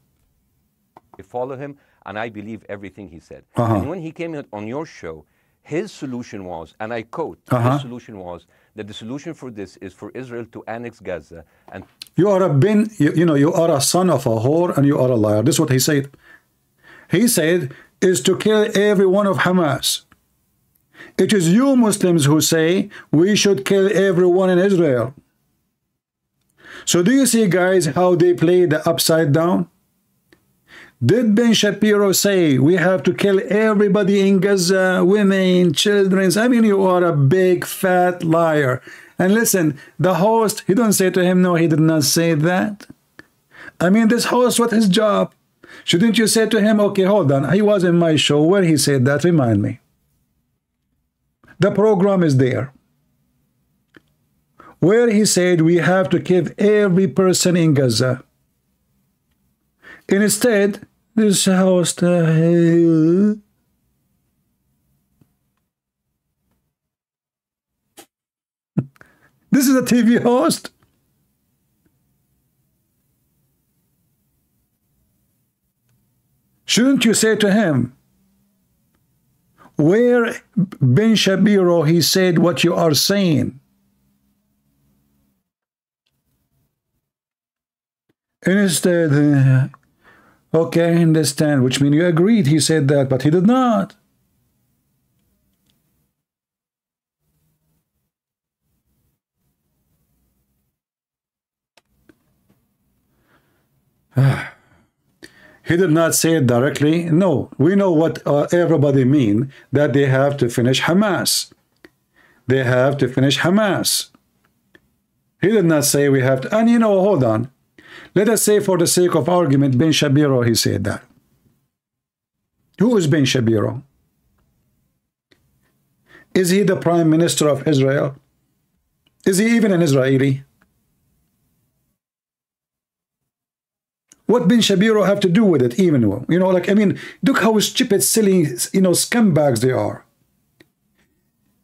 I follow him, and I believe everything he said. Uh -huh. And when he came on your show, his solution was, and I quote, uh -huh. his solution was that the solution for this is for Israel to annex Gaza and you are a bin you, you know you are a son of a whore and you are a liar this is what he said he said, is to kill every one of Hamas. It is you Muslims who say we should kill everyone in Israel. So do you see, guys, how they play the upside down? Did Ben Shapiro say we have to kill everybody in Gaza, women, children? I mean, you are a big fat liar. And listen, the host, he don't say to him, no, he did not say that. I mean, this host, what his job? Shouldn't you say to him, okay, hold on, he was in my show where he said that, remind me. The program is there. Where he said we have to give every person in Gaza. Instead, this host, uh, This is a TV host. Shouldn't you say to him, where Ben Shapiro, he said what you are saying? Instead, okay, I understand, which means you agreed he said that, but he did not. Ah. He did not say it directly. No, we know what uh, everybody mean, that they have to finish Hamas. They have to finish Hamas. He did not say we have to, and you know, hold on. Let us say for the sake of argument, Ben Shapiro, he said that. Who is Ben Shapiro? Is he the prime minister of Israel? Is he even an Israeli? What Ben Shapiro have to do with it even? You know, like, I mean, look how stupid, silly, you know, scumbags they are.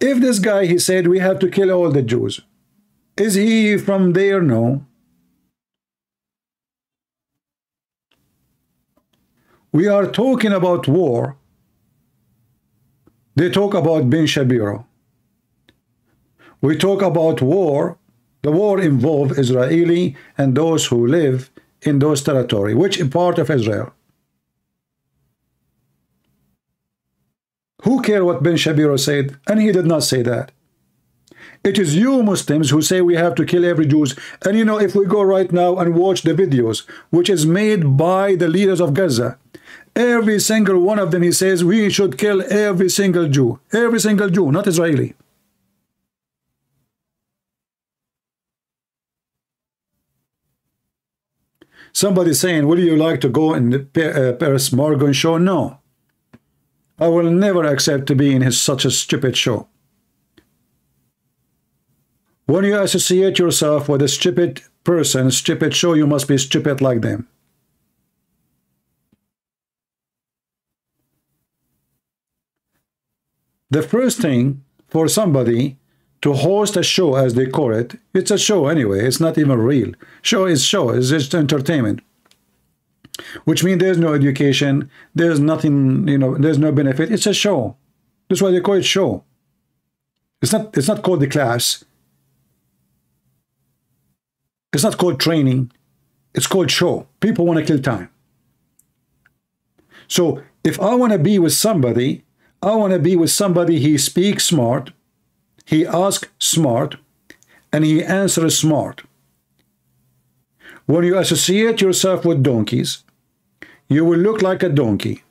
If this guy, he said, we have to kill all the Jews. Is he from there? No. We are talking about war. They talk about Ben Shapiro. We talk about war. The war involve Israeli and those who live in those territory. Which part of Israel? Who care what Ben Shapiro said? And he did not say that. It is you Muslims who say we have to kill every Jews. And you know, if we go right now and watch the videos, which is made by the leaders of Gaza, every single one of them, he says, we should kill every single Jew. Every single Jew, not Israeli. Somebody saying, would you like to go in the uh, Piers Morgan show? No. I will never accept to be in his such a stupid show. When you associate yourself with a stupid person, stupid show, you must be stupid like them. The first thing for somebody to host a show, as they call it, it's a show anyway. It's not even real. Show is show. It's just entertainment. Which means there's no education. There's nothing, you know, there's no benefit. It's a show. That's why they call it show. It's not, it's not called the class. It's not called training. It's called show. People want to kill time. So if I want to be with somebody, I want to be with somebody he speaks smart, he asks smart, and he answers smart. When you associate yourself with donkeys, you will look like a donkey.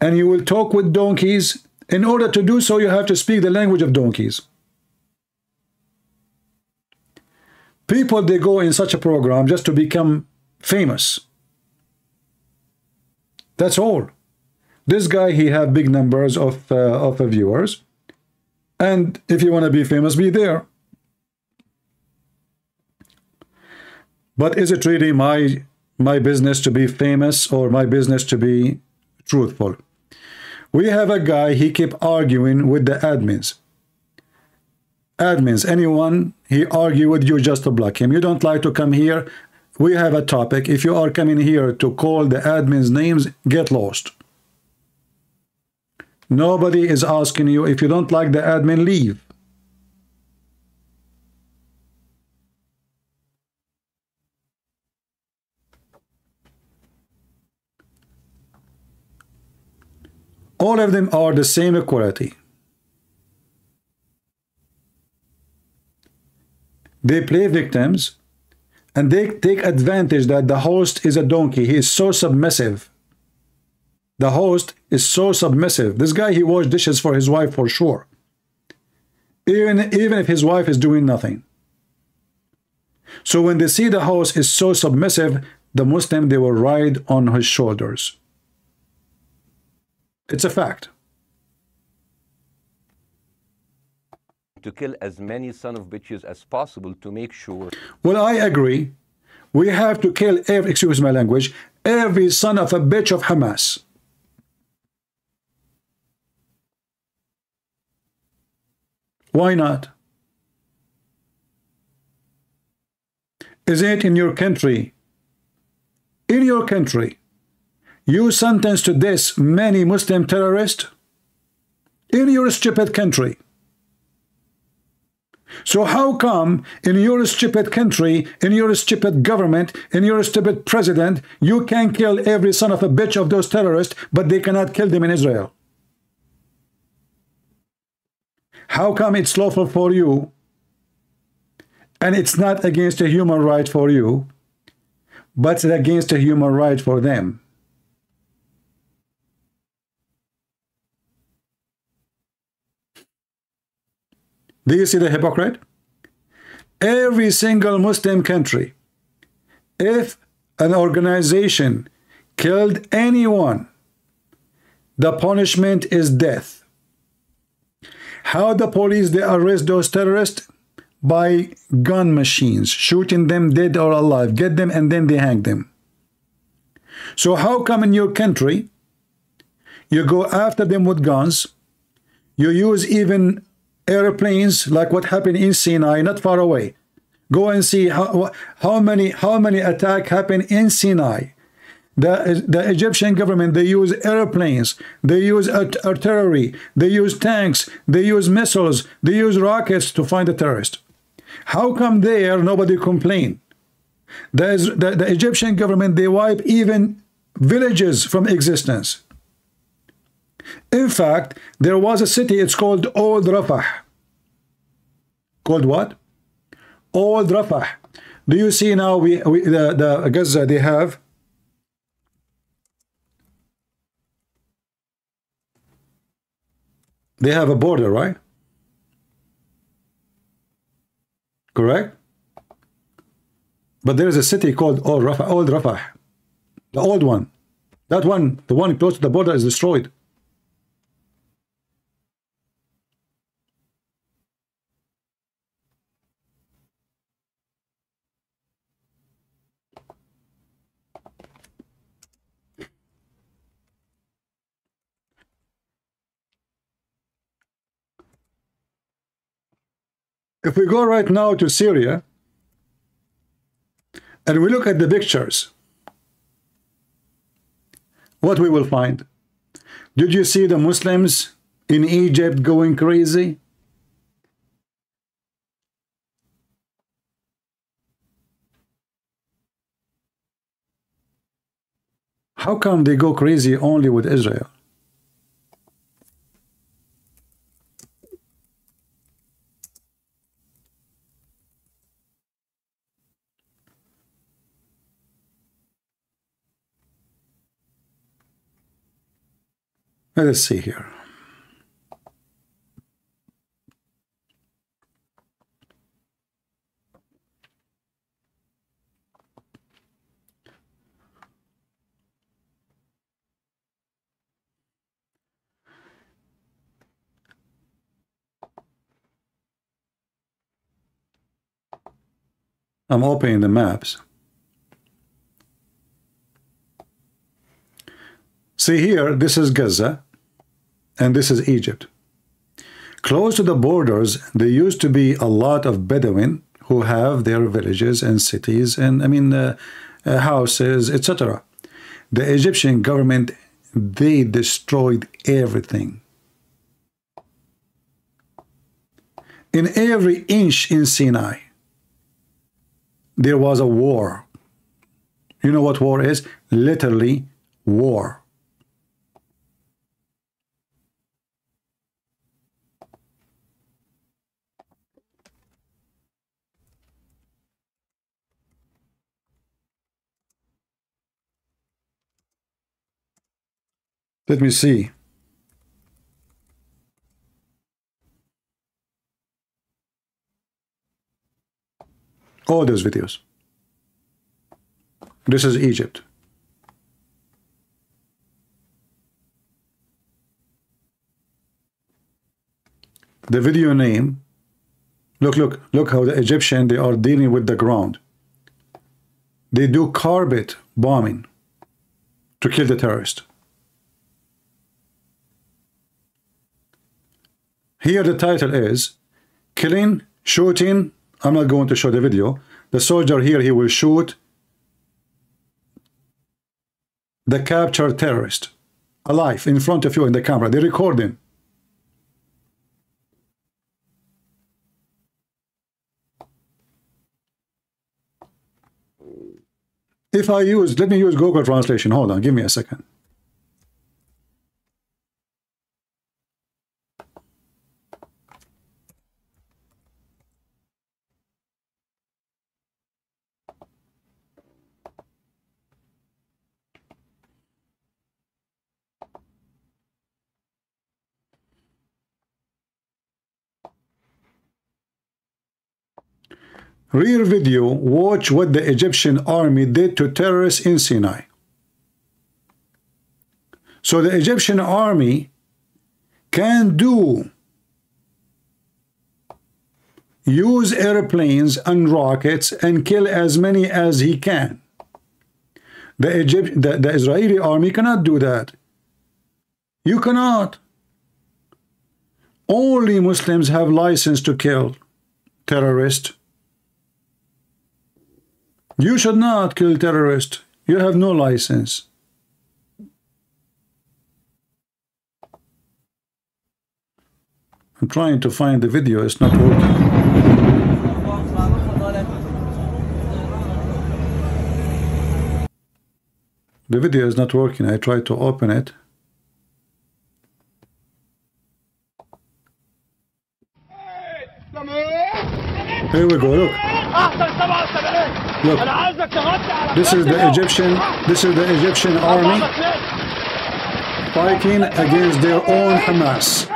And you will talk with donkeys. In order to do so, you have to speak the language of donkeys. People, they go in such a program just to become famous. That's all. This guy, he have big numbers of, uh, of viewers. And if you want to be famous, be there. But is it really my my business to be famous or my business to be truthful? We have a guy, he keep arguing with the admins. Admins, anyone, he argue with you just to block him. You don't like to come here. We have a topic. If you are coming here to call the admins names, get lost. Nobody is asking you if you don't like the admin, leave. All of them are the same quality. They play victims and they take advantage that the host is a donkey. He is so submissive. The host is so submissive. This guy, he washes dishes for his wife for sure. Even, even if his wife is doing nothing. So when they see the host is so submissive, the Muslim, they will ride on his shoulders. It's a fact. To kill as many son of bitches as possible to make sure. Well, I agree. We have to kill every, excuse my language, every son of a bitch of Hamas. Why not? Is it in your country? In your country, you sentenced to this many Muslim terrorists? In your stupid country. So how come in your stupid country, in your stupid government, in your stupid president, you can kill every son of a bitch of those terrorists, but they cannot kill them in Israel? How come it's lawful for you and it's not against a human right for you, but it's against a human right for them? Do you see the hypocrite? Every single Muslim country, if an organization killed anyone, the punishment is death. How the police they arrest those terrorists? By gun machines, shooting them dead or alive, get them and then they hang them. So how come in your country you go after them with guns, you use even airplanes like what happened in Sinai, not far away. Go and see how, how many how many attack happened in Sinai. The, the Egyptian government, they use airplanes, they use artillery, they use tanks, they use missiles, they use rockets to find the terrorist. How come there nobody complain? There's the, the Egyptian government, they wipe even villages from existence. In fact, there was a city, it's called Old Rafah. Called what? Old Rafah. Do you see now we, we the, the Gaza they have? They have a border, right? Correct? But there is a city called Old Rafah, Old Rafah. The old one. That one, the one close to the border is destroyed. If we go right now to Syria and we look at the pictures, what we will find? Did you see the Muslims in Egypt going crazy? How come they go crazy only with Israel? Let us see here. I'm opening the maps. See here, this is Gaza, and this is Egypt. Close to the borders, there used to be a lot of Bedouin who have their villages and cities and, I mean, uh, uh, houses, etc. The Egyptian government, they destroyed everything. In every inch in Sinai, there was a war. You know what war is? Literally war. Let me see. All those videos. This is Egypt. The video name, look, look, look how the Egyptian, they are dealing with the ground. They do carpet bombing to kill the terrorist. Here the title is Killing, Shooting, I'm not going to show the video, the soldier here, he will shoot the captured terrorist alive in front of you in the camera. They record him. If I use, let me use Google Translation. Hold on, give me a second. Rear video, watch what the Egyptian army did to terrorists in Sinai. So the Egyptian army can do use airplanes and rockets and kill as many as he can. The, Egypt, the, the Israeli army cannot do that. You cannot. Only Muslims have license to kill terrorists. You should not kill terrorists. You have no license. I'm trying to find the video. It's not working. The video is not working. I tried to open it. Here we go. Look. Look, this is the Egyptian, this is the Egyptian army fighting against their own Hamas.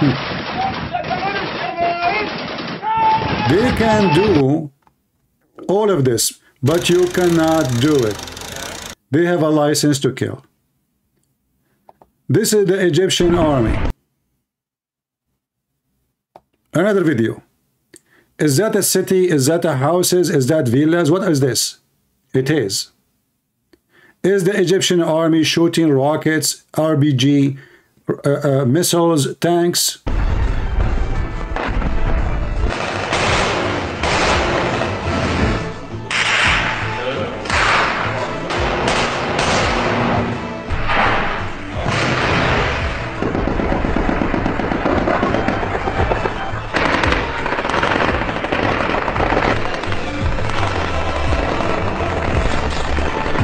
Hmm. They can do all of this, but you cannot do it. They have a license to kill. This is the Egyptian army. Another video. Is that a city? Is that a houses? Is that villas? What is this? It is. Is the Egyptian army shooting rockets, RBG, uh, uh, missiles, tanks?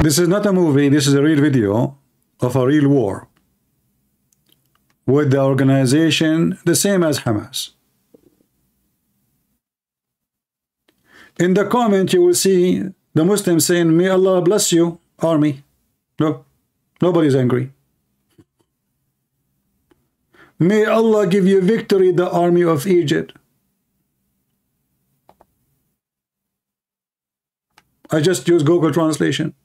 This is not a movie, this is a real video of a real war with the organization the same as Hamas. In the comment, you will see the Muslims saying, May Allah bless you, army. Look, nobody's angry. May Allah give you victory, the army of Egypt. I just use Google Translation.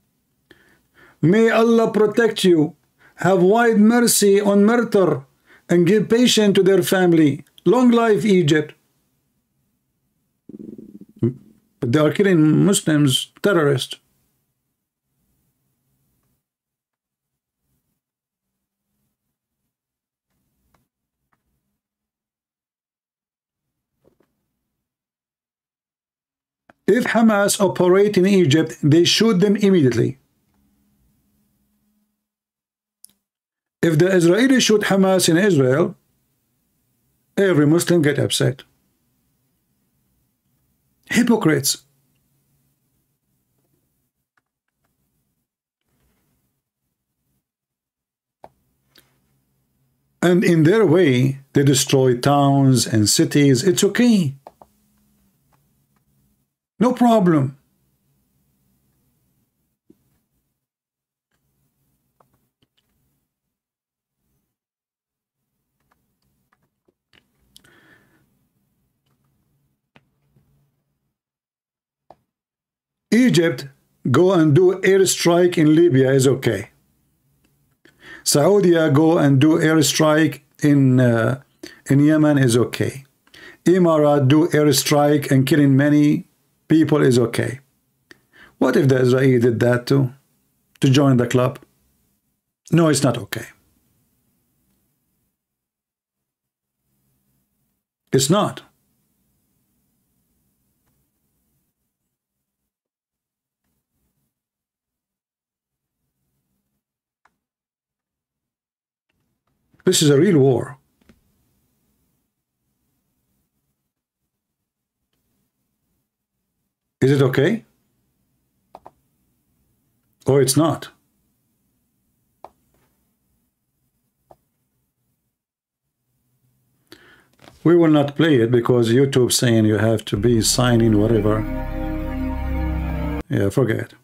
May Allah protect you, have wide mercy on murder, and give patience to their family. Long life, Egypt. But they are killing Muslims, terrorists. If Hamas operate in Egypt, they shoot them immediately. If the Israelis shoot Hamas in Israel, every Muslim get upset. Hypocrites. And in their way, they destroy towns and cities. It's okay. No problem. Egypt go and do airstrike in Libya is okay. Saudi go and do airstrike in uh, in Yemen is okay. Emirat do airstrike and killing many people is okay. What if the Israeli did that too? To join the club? No, it's not okay. It's not. This is a real war. Is it okay? Or it's not? We will not play it because YouTube saying you have to be signing whatever. Yeah, forget.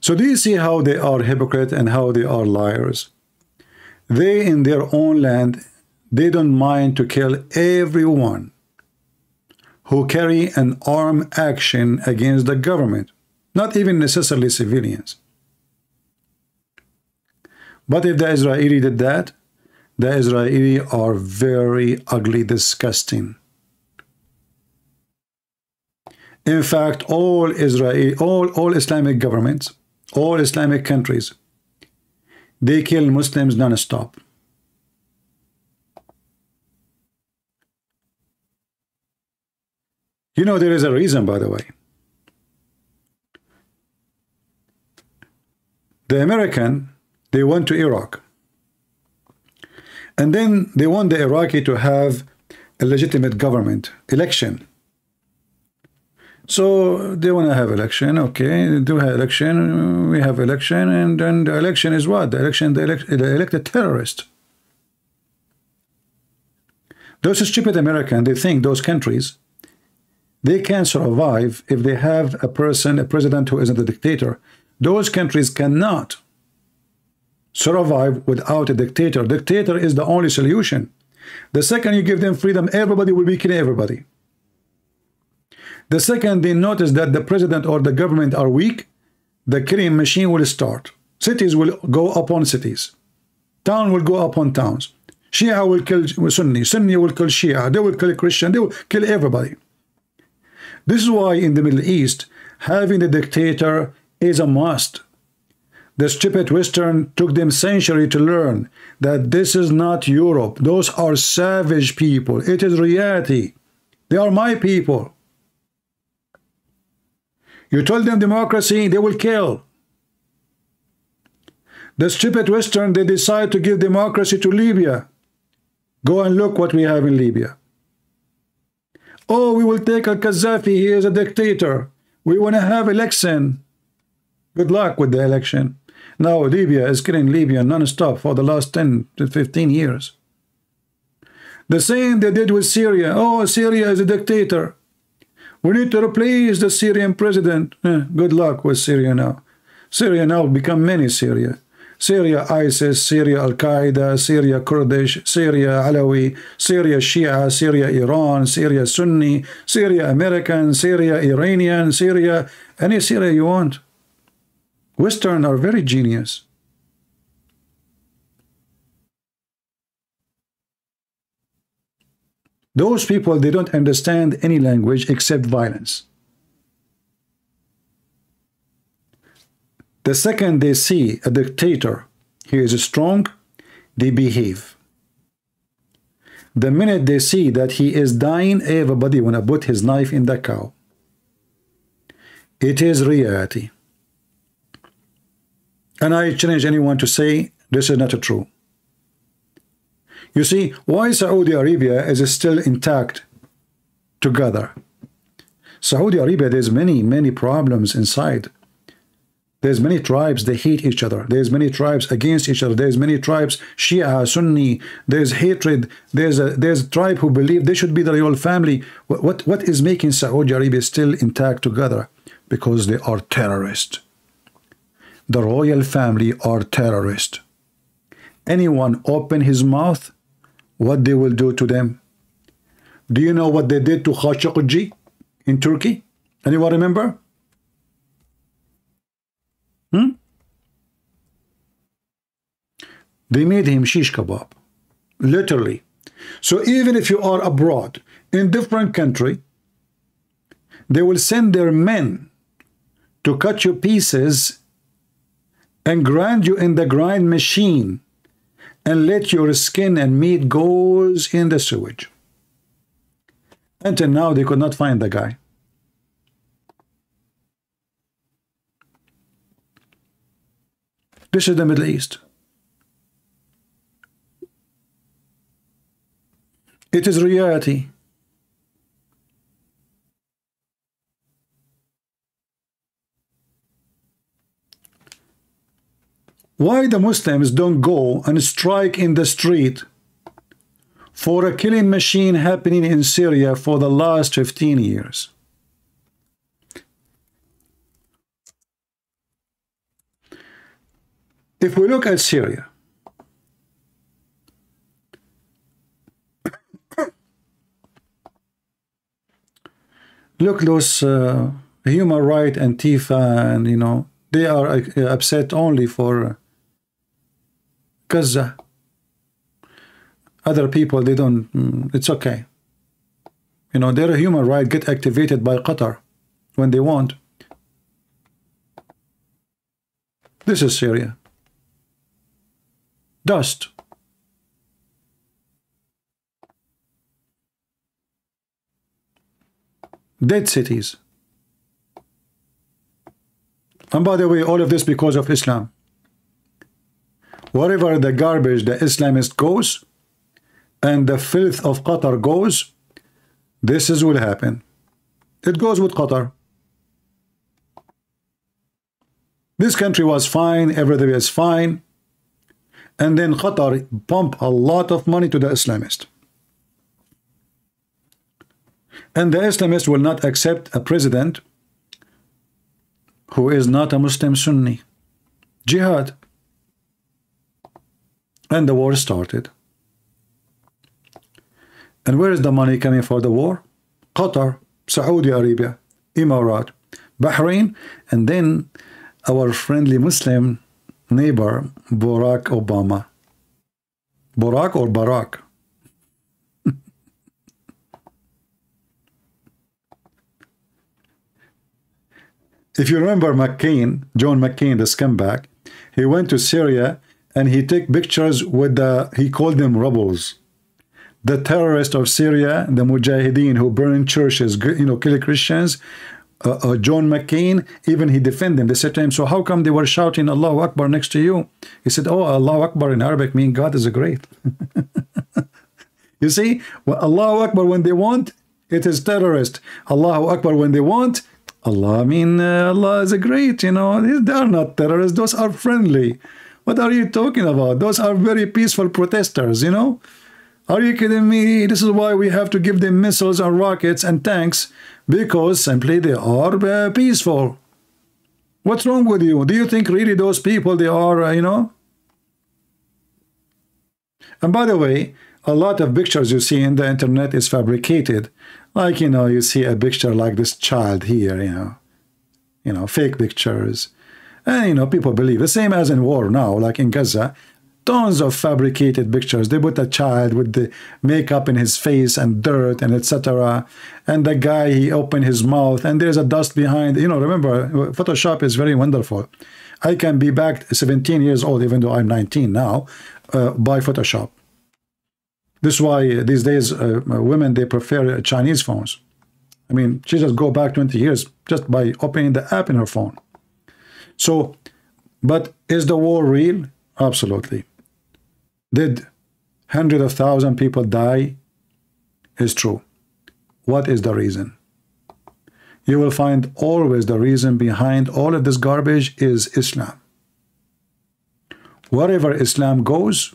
So do you see how they are hypocrite and how they are liars? They in their own land, they don't mind to kill everyone who carry an arm action against the government, not even necessarily civilians. But if the Israeli did that, the Israeli are very ugly, disgusting. In fact, all Israel, all, all Islamic governments, all Islamic countries, they kill Muslims non-stop. You know, there is a reason, by the way. The American, they went to Iraq. And then they want the Iraqi to have a legitimate government election. So they want to have election, okay, do have election, we have election, and then the election is what? The election, they elect, they elect a terrorist. Those stupid Americans, they think those countries, they can survive if they have a person, a president who isn't a dictator. Those countries cannot survive without a dictator. Dictator is the only solution. The second you give them freedom, everybody will be killing everybody. The second they notice that the president or the government are weak, the killing machine will start. Cities will go upon cities. Town will go upon towns. Shia will kill Sunni. Sunni will kill Shia. They will kill Christian. They will kill everybody. This is why in the Middle East, having a dictator is a must. The stupid Western took them century to learn that this is not Europe. Those are savage people. It is reality. They are my people. You told them democracy, they will kill. The stupid Western, they decide to give democracy to Libya. Go and look what we have in Libya. Oh, we will take Al-Qaddafi, he is a dictator. We want to have election. Good luck with the election. Now Libya is killing Libya non-stop for the last 10 to 15 years. The same they did with Syria. Oh, Syria is a dictator. We need to replace the Syrian president. Eh, good luck with Syria now. Syria now become many Syria. Syria ISIS, Syria Al-Qaeda, Syria Kurdish, Syria Alawi, Syria Shia, Syria Iran, Syria Sunni, Syria American, Syria Iranian, Syria, any Syria you want. Western are very genius. Those people, they don't understand any language except violence. The second they see a dictator, he is strong, they behave. The minute they see that he is dying, everybody wanna put his knife in the cow. It is reality. And I challenge anyone to say this is not true. You see, why Saudi Arabia is still intact together? Saudi Arabia, there's many, many problems inside. There's many tribes, they hate each other. There's many tribes against each other. There's many tribes, Shia, Sunni. There's hatred. There's a there's a tribe who believe they should be the royal family. What, what, what is making Saudi Arabia still intact together? Because they are terrorists. The royal family are terrorists. Anyone open his mouth, what they will do to them. Do you know what they did to Khashoggi in Turkey? Anyone remember? Hmm? They made him shish kebab. Literally. So even if you are abroad in different country, they will send their men to cut you pieces and grind you in the grind machine and let your skin and meat goes in the sewage. Until now, they could not find the guy. This is the Middle East. It is reality. Why the Muslims don't go and strike in the street for a killing machine happening in Syria for the last 15 years? If we look at Syria, look those uh, human right Antifa and you know they are uh, upset only for Gaza. Other people they don't. Mm, it's okay. You know their human right get activated by Qatar when they want. This is Syria. Dust. dead cities. And by the way, all of this because of Islam. Wherever the garbage the Islamist goes and the filth of Qatar goes, this is will happen. It goes with Qatar. This country was fine, everything is fine. And then Qatar pump a lot of money to the Islamist. And the Islamist will not accept a president who is not a Muslim Sunni. Jihad. And the war started. And where is the money coming for the war? Qatar, Saudi Arabia, Emirat, Bahrain, and then our friendly Muslim neighbor, Barack Obama. Barack or Barack? If you remember McCain, John McCain, the scumbag, he went to Syria and he took pictures with the, he called them rebels. The terrorists of Syria, the Mujahideen who burn churches, you know, kill Christians, uh, uh, John McCain, even he defended them. They said to him, so how come they were shouting Allahu Akbar next to you? He said, oh, Allahu Akbar in Arabic means God is a great. you see, well, Allahu Akbar when they want, it is terrorist. Allahu Akbar when they want, Allah, I mean, uh, Allah is a great, you know, they are not terrorists, those are friendly. What are you talking about? Those are very peaceful protesters, you know? Are you kidding me? This is why we have to give them missiles and rockets and tanks, because simply they are uh, peaceful. What's wrong with you? Do you think really those people, they are, uh, you know? And by the way, a lot of pictures you see in the internet is fabricated. Like, you know, you see a picture like this child here, you know, you know, fake pictures. And, you know, people believe the same as in war now, like in Gaza, tons of fabricated pictures. They put a child with the makeup in his face and dirt and etc. And the guy, he opened his mouth and there's a dust behind. You know, remember, Photoshop is very wonderful. I can be back 17 years old, even though I'm 19 now, uh, by Photoshop. This is why these days uh, women they prefer Chinese phones. I mean, she just go back 20 years just by opening the app in her phone. So, but is the war real? Absolutely. Did hundreds of thousand people die? Is true. What is the reason? You will find always the reason behind all of this garbage is Islam. Wherever Islam goes,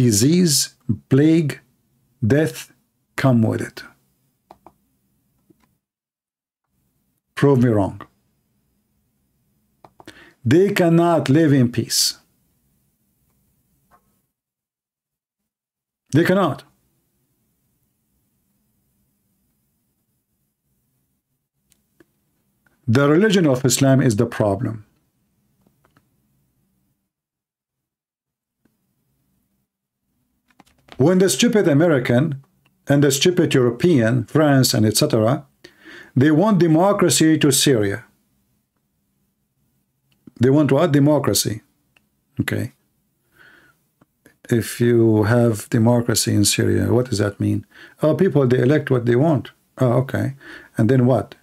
disease, plague, death come with it. Prove me wrong. They cannot live in peace. They cannot. The religion of Islam is the problem. When the stupid American and the stupid European, France and etc., they want democracy to Syria. They want what? Democracy. Okay. If you have democracy in Syria, what does that mean? Oh, people, they elect what they want. Oh, okay. And then what?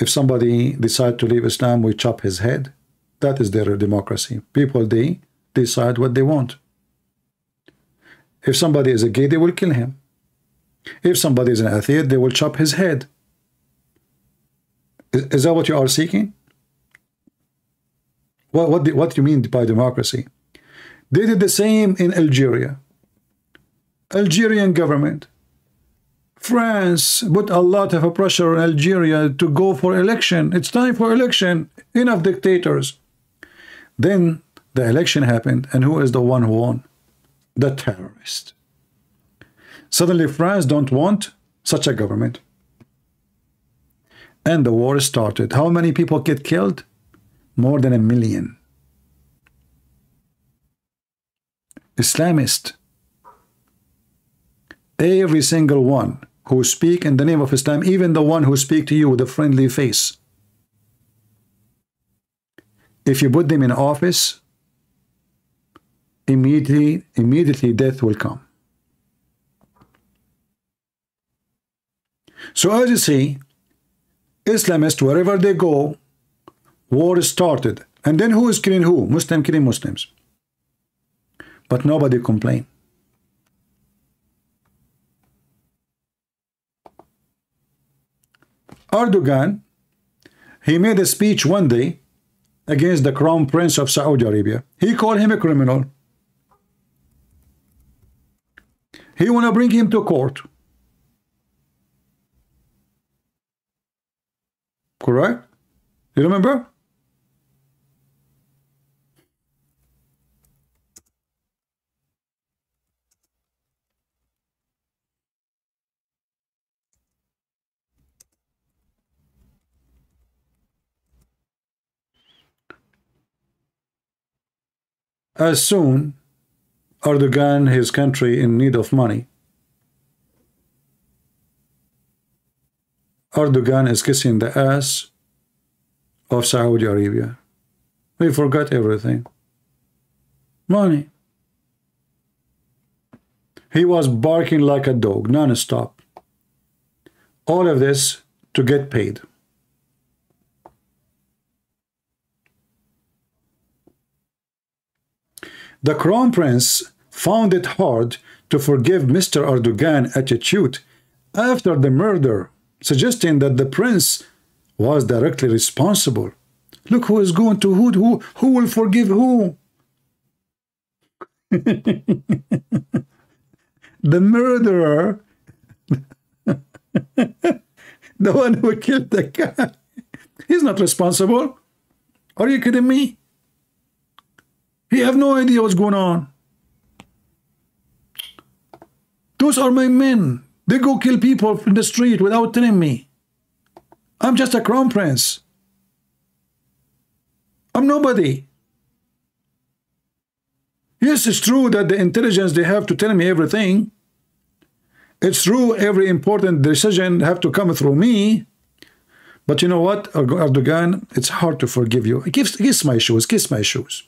If somebody decide to leave Islam, we chop his head. That is their democracy. People, they decide what they want. If somebody is a gay, they will kill him. If somebody is an atheist, they will chop his head. Is, is that what you are seeking? What, what, do, what do you mean by democracy? They did the same in Algeria. Algerian government. France put a lot of pressure on Algeria to go for election. It's time for election. Enough dictators. Then the election happened, and who is the one who won? The terrorist. Suddenly, France don't want such a government. And the war started. How many people get killed? More than a million. Islamist. Every single one who speak in the name of Islam, even the one who speak to you with a friendly face. If you put them in office, immediately, immediately death will come. So as you see, Islamists, wherever they go, war started. And then who is killing who? Muslim killing Muslims. But nobody complain. Erdogan, he made a speech one day against the crown prince of Saudi Arabia. He called him a criminal. He want to bring him to court. Correct? You remember? As soon Erdogan, his country in need of money, Erdogan is kissing the ass of Saudi Arabia. We forgot everything. Money. He was barking like a dog, non-stop. All of this to get paid. The Crown Prince found it hard to forgive Mr. Erdogan attitude after the murder, suggesting that the prince was directly responsible. Look who is going to who who who will forgive who? the murderer, the one who killed the guy, he's not responsible. Are you kidding me? He have no idea what's going on. Those are my men. They go kill people in the street without telling me. I'm just a crown prince. I'm nobody. Yes, it's true that the intelligence, they have to tell me everything. It's true every important decision have to come through me. But you know what, Erdogan, it's hard to forgive you. Kiss, kiss my shoes, kiss my shoes.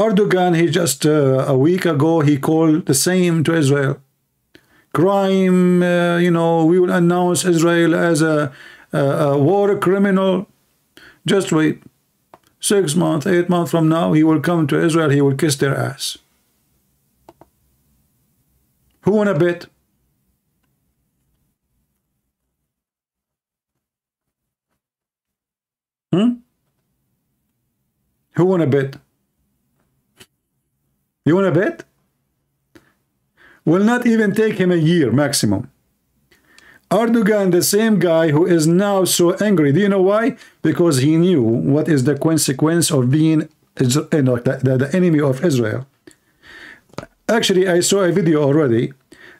Erdogan, he just uh, a week ago, he called the same to Israel. Crime, uh, you know, we will announce Israel as a, a, a war criminal. Just wait. Six months, eight months from now, he will come to Israel, he will kiss their ass. Who want a bet? Hmm? Who want a bet? You want to bet? Will not even take him a year maximum. Erdogan, the same guy who is now so angry. Do you know why? Because he knew what is the consequence of being know, eh, the, the enemy of Israel. Actually, I saw a video already.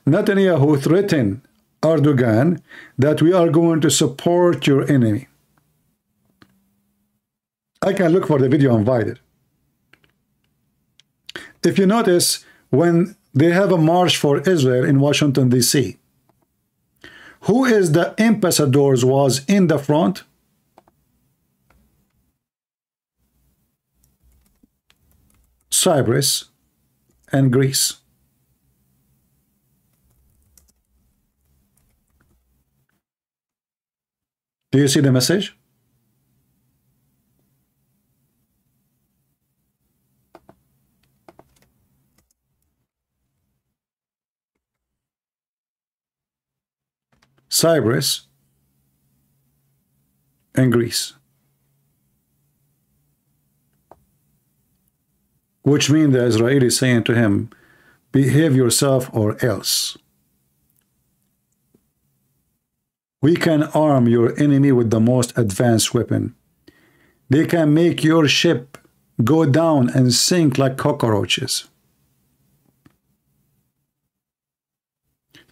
Netanyahu threatened Erdogan that we are going to support your enemy. I can look for the video and find it. If you notice, when they have a march for Israel in Washington, D.C., who is the ambassadors was in the front? Cyprus and Greece. Do you see the message? Cyprus and Greece. Which means the Israeli saying to him, behave yourself or else. We can arm your enemy with the most advanced weapon. They can make your ship go down and sink like cockroaches.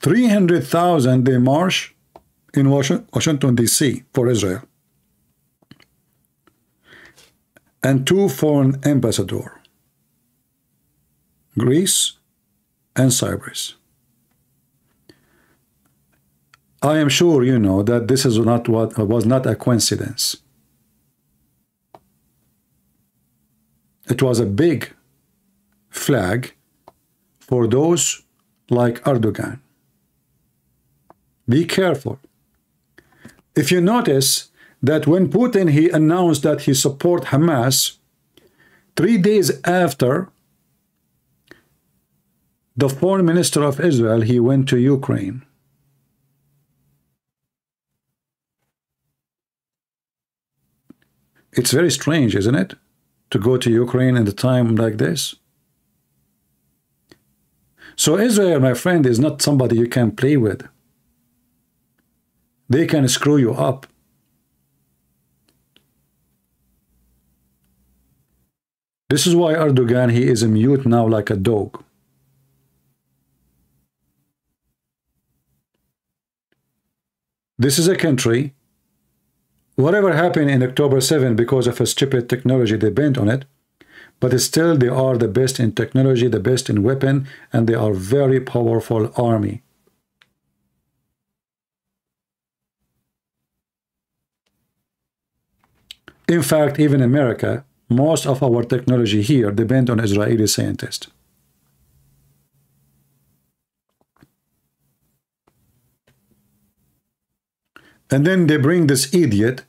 300,000 they march in Washington, D.C. for Israel. And two foreign ambassador, Greece and Cyprus. I am sure you know that this is not what was not a coincidence. It was a big flag for those like Erdogan. Be careful. If you notice that when Putin he announced that he support Hamas, three days after the foreign minister of Israel, he went to Ukraine. It's very strange, isn't it? To go to Ukraine at a time like this. So Israel, my friend, is not somebody you can play with. They can screw you up. This is why Erdogan, he is a mute now like a dog. This is a country whatever happened in October 7 because of a stupid technology they bent on it, but still they are the best in technology, the best in weapon, and they are very powerful army. In fact, even America, most of our technology here depend on Israeli scientists. And then they bring this idiot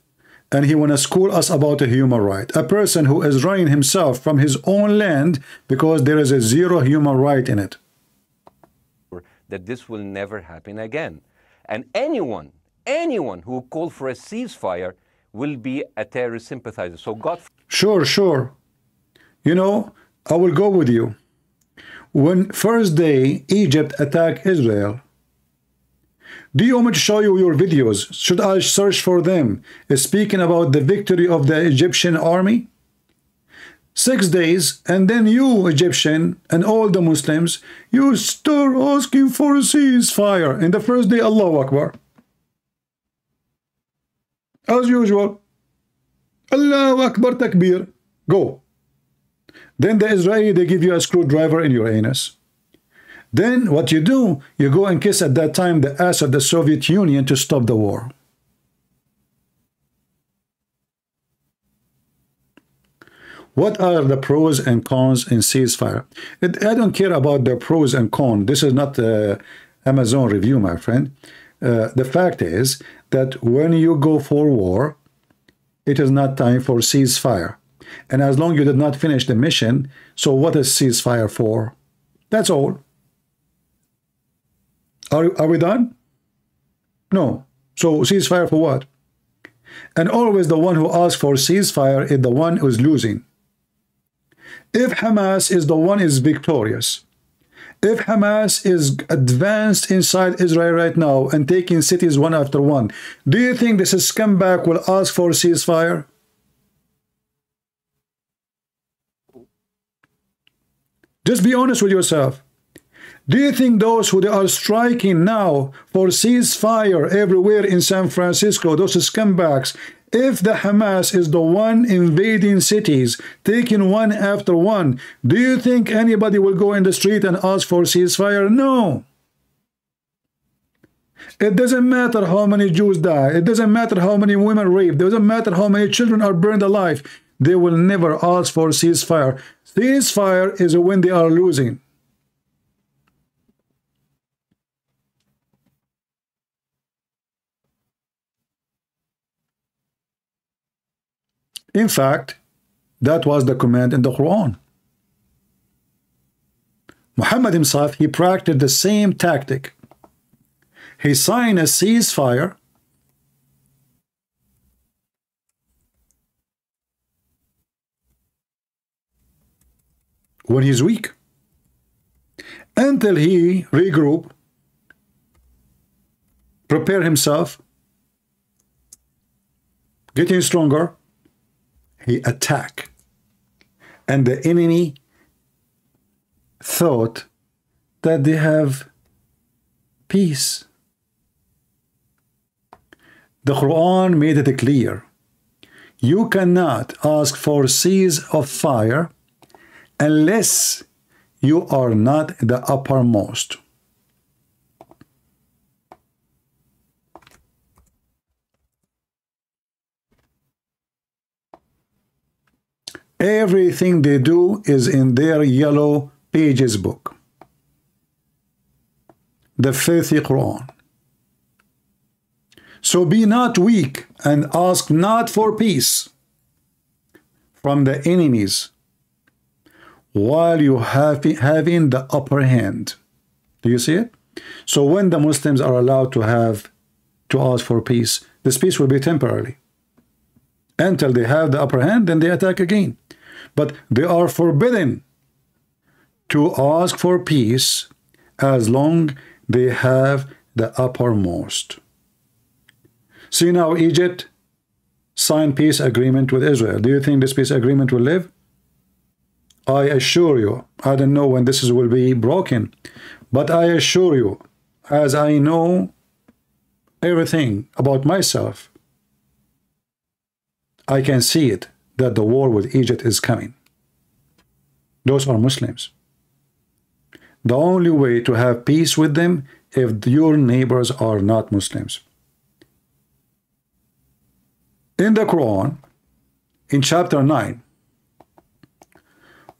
and he want to school us about a human right. A person who is running himself from his own land because there is a zero human right in it. That this will never happen again. And anyone, anyone who called for a ceasefire will be a terrorist sympathizer. So God... Sure, sure. You know, I will go with you. When first day Egypt attacked Israel, do you want me to show you your videos? Should I search for them? Speaking about the victory of the Egyptian army? Six days, and then you, Egyptian, and all the Muslims, you start asking for a ceasefire. In the first day, Allahu Akbar. As usual. Allahu Akbar Takbir. Go. Then the Israeli, they give you a screwdriver in your anus. Then what you do, you go and kiss at that time the ass of the Soviet Union to stop the war. What are the pros and cons in ceasefire? It, I don't care about the pros and cons. This is not uh, Amazon review, my friend. Uh, the fact is that when you go for war, it is not time for ceasefire. And as long you did not finish the mission, so what is ceasefire for? That's all. Are, are we done? No. So ceasefire for what? And always the one who asks for ceasefire is the one who's losing. If Hamas is the one is victorious, if Hamas is advanced inside Israel right now and taking cities one after one, do you think this scumbag will ask for ceasefire? Just be honest with yourself. Do you think those who are striking now for ceasefire everywhere in San Francisco, those scumbags, If the Hamas is the one invading cities, taking one after one, do you think anybody will go in the street and ask for ceasefire? No. It doesn't matter how many Jews die. It doesn't matter how many women raped. It doesn't matter how many children are burned alive. They will never ask for ceasefire. Ceasefire is when they are losing. In fact, that was the command in the Quran. Muhammad himself, he practiced the same tactic. He signed a ceasefire when he's weak until he regroup prepare himself getting stronger he attack and the enemy thought that they have peace the Quran made it clear you cannot ask for seas of fire unless you are not the uppermost. Everything they do is in their yellow pages book. The filthy Quran. So be not weak and ask not for peace from the enemies while you have having the upper hand. Do you see it? So when the Muslims are allowed to have to ask for peace, this peace will be temporary. Until they have the upper hand, then they attack again. But they are forbidden to ask for peace as long they have the uppermost. See now Egypt signed peace agreement with Israel. Do you think this peace agreement will live? I assure you, I don't know when this will be broken, but I assure you, as I know everything about myself, I can see it, that the war with Egypt is coming. Those are Muslims. The only way to have peace with them if your neighbors are not Muslims. In the Quran, in chapter 9,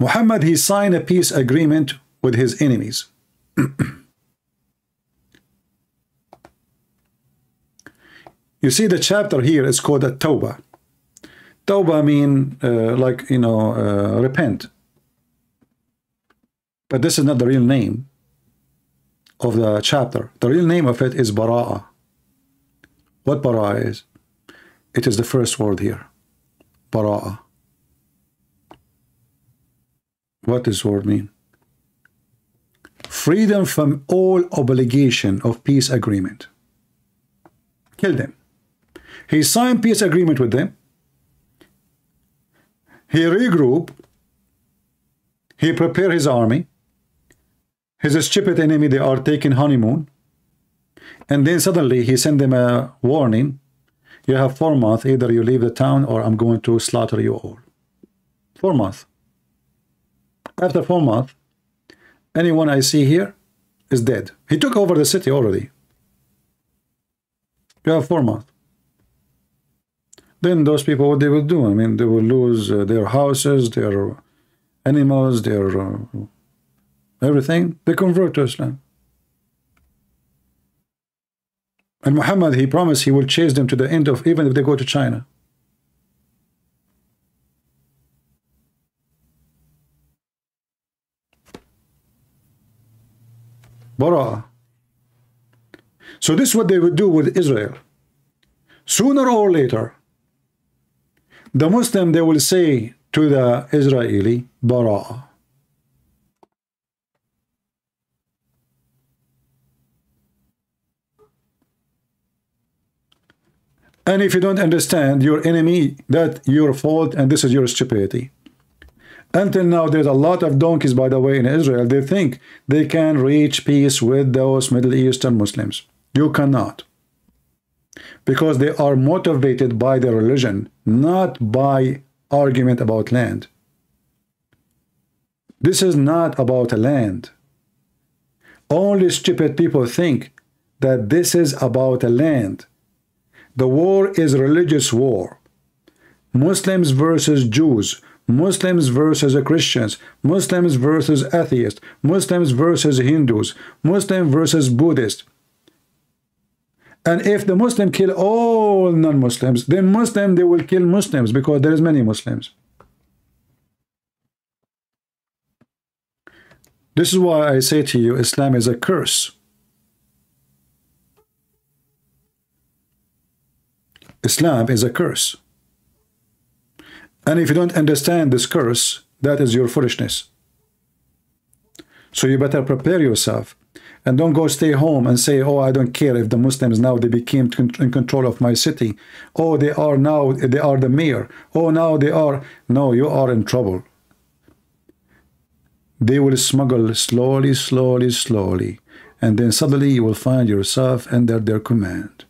Muhammad, he signed a peace agreement with his enemies. you see the chapter here is called a Tawbah. Tawbah mean uh, like, you know, uh, repent. But this is not the real name of the chapter. The real name of it is Bara'a. What Bara'a is? It is the first word here. Bara'a. What does word mean? Freedom from all obligation of peace agreement. Kill them. He signed peace agreement with them. He regroup. He prepare his army. His stupid enemy, they are taking honeymoon. And then suddenly he send them a warning. You have four months. Either you leave the town or I'm going to slaughter you all. Four months. After four months, anyone I see here is dead. He took over the city already. You have four months. Then those people, what they will do? I mean, they will lose uh, their houses, their animals, their uh, everything. They convert to Islam. And Muhammad, he promised he will chase them to the end of, even if they go to China. Bara. So this is what they would do with Israel. Sooner or later, the Muslim, they will say to the Israeli, Bara. And if you don't understand your enemy, that your fault and this is your stupidity. Until now, there's a lot of donkeys, by the way, in Israel. They think they can reach peace with those Middle Eastern Muslims. You cannot. Because they are motivated by their religion, not by argument about land. This is not about a land. Only stupid people think that this is about a land. The war is religious war. Muslims versus Jews, Muslims versus Christians, Muslims versus atheists, Muslims versus Hindus, Muslim versus Buddhists. And if the Muslim kill all non-Muslims, then Muslim they will kill Muslims because there is many Muslims. This is why I say to you, Islam is a curse. Islam is a curse. And if you don't understand this curse, that is your foolishness. So you better prepare yourself and don't go stay home and say, oh, I don't care if the Muslims now they became in control of my city. Oh, they are now, they are the mayor. Oh, now they are. No, you are in trouble. They will smuggle slowly, slowly, slowly. And then suddenly you will find yourself under their command.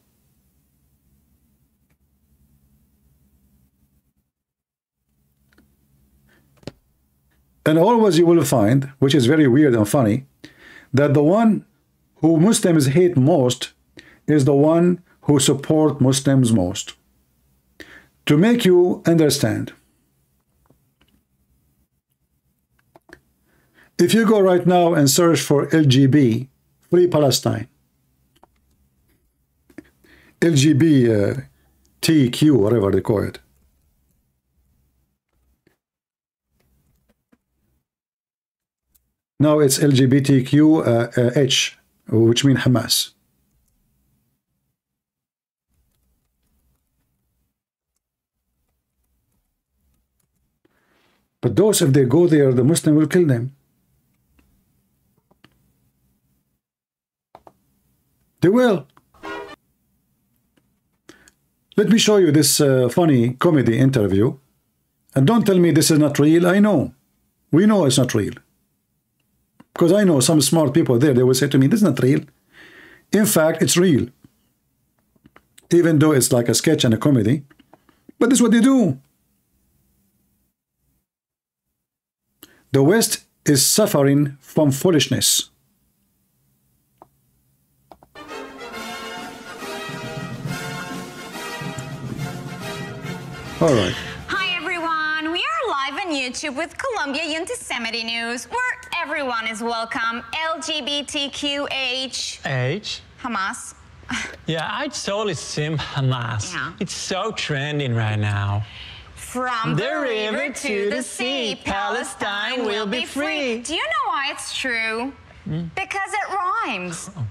And always you will find, which is very weird and funny, that the one who Muslims hate most is the one who support Muslims most. To make you understand, if you go right now and search for LGB, Free Palestine, LGB uh, whatever they call it, Now it's LGBTQ uh, which means Hamas. But those, if they go there, the Muslim will kill them. They will. Let me show you this uh, funny comedy interview. And don't tell me this is not real. I know. We know it's not real. Because I know some smart people there, they will say to me, this is not real. In fact, it's real. Even though it's like a sketch and a comedy. But this is what they do. The West is suffering from foolishness. All right. Hi, everyone. We are live on YouTube with Columbia Anti-Semitic News, where everyone is welcome. LGBTQH. H? Hamas. Yeah, I totally sim Hamas. Yeah. It's so trending right now. From the, river to the sea, Palestine will be free. Do you know why it's true? Hmm? Because it rhymes. Oh.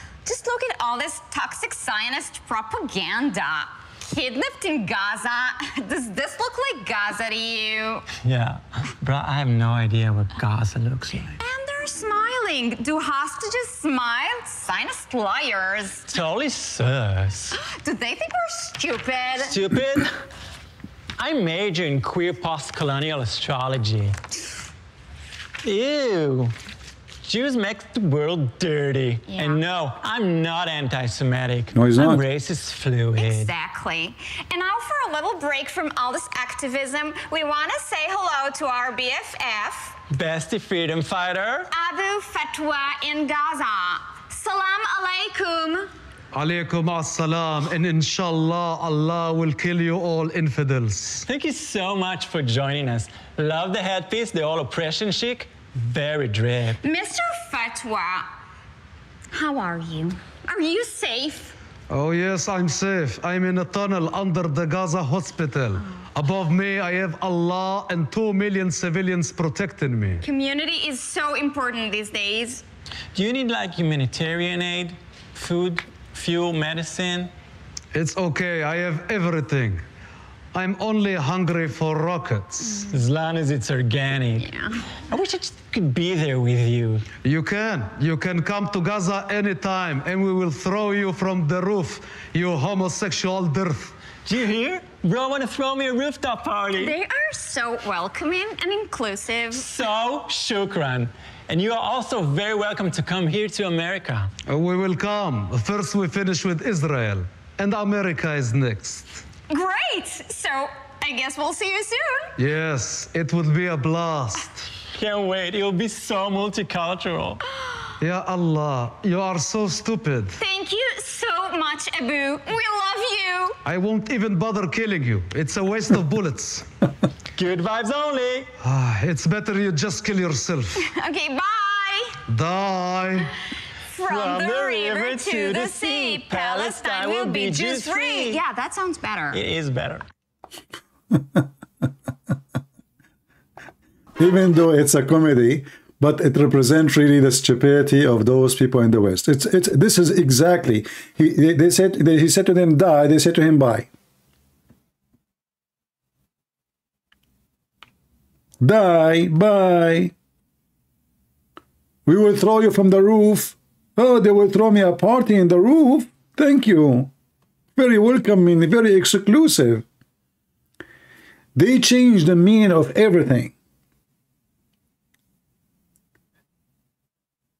Just look at all this toxic Zionist propaganda. Kidnapped in Gaza. Does this look like Gaza to you? Yeah, bro, I have no idea what Gaza looks like. And they're smiling. Do hostages smile? Zionist liars. Totally sus. Do they think we're stupid? Stupid? I major in queer post-colonial astrology. Ew. Jews make the world dirty. And no, I'm not anti-Semitic. No, he's not. I'm racist fluid. Exactly. And now for a little break from all this activism, we want to say hello to our BFF, Bestie freedom fighter. Abu Fatwa in Gaza. Salam alaikum. Alaykum as-salam, and inshallah, Allah will kill you all infidels. Thank you so much for joining us. Love the headpiece, the all oppression chic. Very drip. Mr. Fatwa, how are you? Are you safe? Oh, yes, I'm safe. I'm in a tunnel under the Gaza hospital. Above me, I have Allah and two million civilians protecting me. Community is so important these days. Do you need like humanitarian aid, food, fuel, medicine? It's okay, I have everything. I'm only hungry for rockets. As long as it's organic. Yeah. I wish I just could be there with you. You can. You can come to Gaza anytime and we will throw you from the roof, you homosexual dirt. Do you hear? Bro, want to throw me a rooftop party. They are so welcoming and inclusive. So, shukran. And you are also very welcome to come here to America. We will come. First, we finish with Israel. and America is next. Great. So I guess we'll see you soon. Yes, it would be a blast. Can't wait. It will be so multicultural. Ya Allah, you are so stupid. Thank you so much, Abu. We love you. I won't even bother killing you. It's a waste of bullets. Good vibes only. Ah, it's better you just kill yourself. Okay, bye. Die. From, the, river to the sea, Palestine will be Jews free. Yeah, that sounds better. It is better. Even though it's a comedy, but it represents really the stupidity of those people in the West. It's it's this is exactly he they, they said they, he said to them die. They said to him bye. Die, bye. We will throw you from the roof. Oh, they will throw me a party in the roof. Thank you. Very welcoming, very exclusive. They changed the meaning of everything.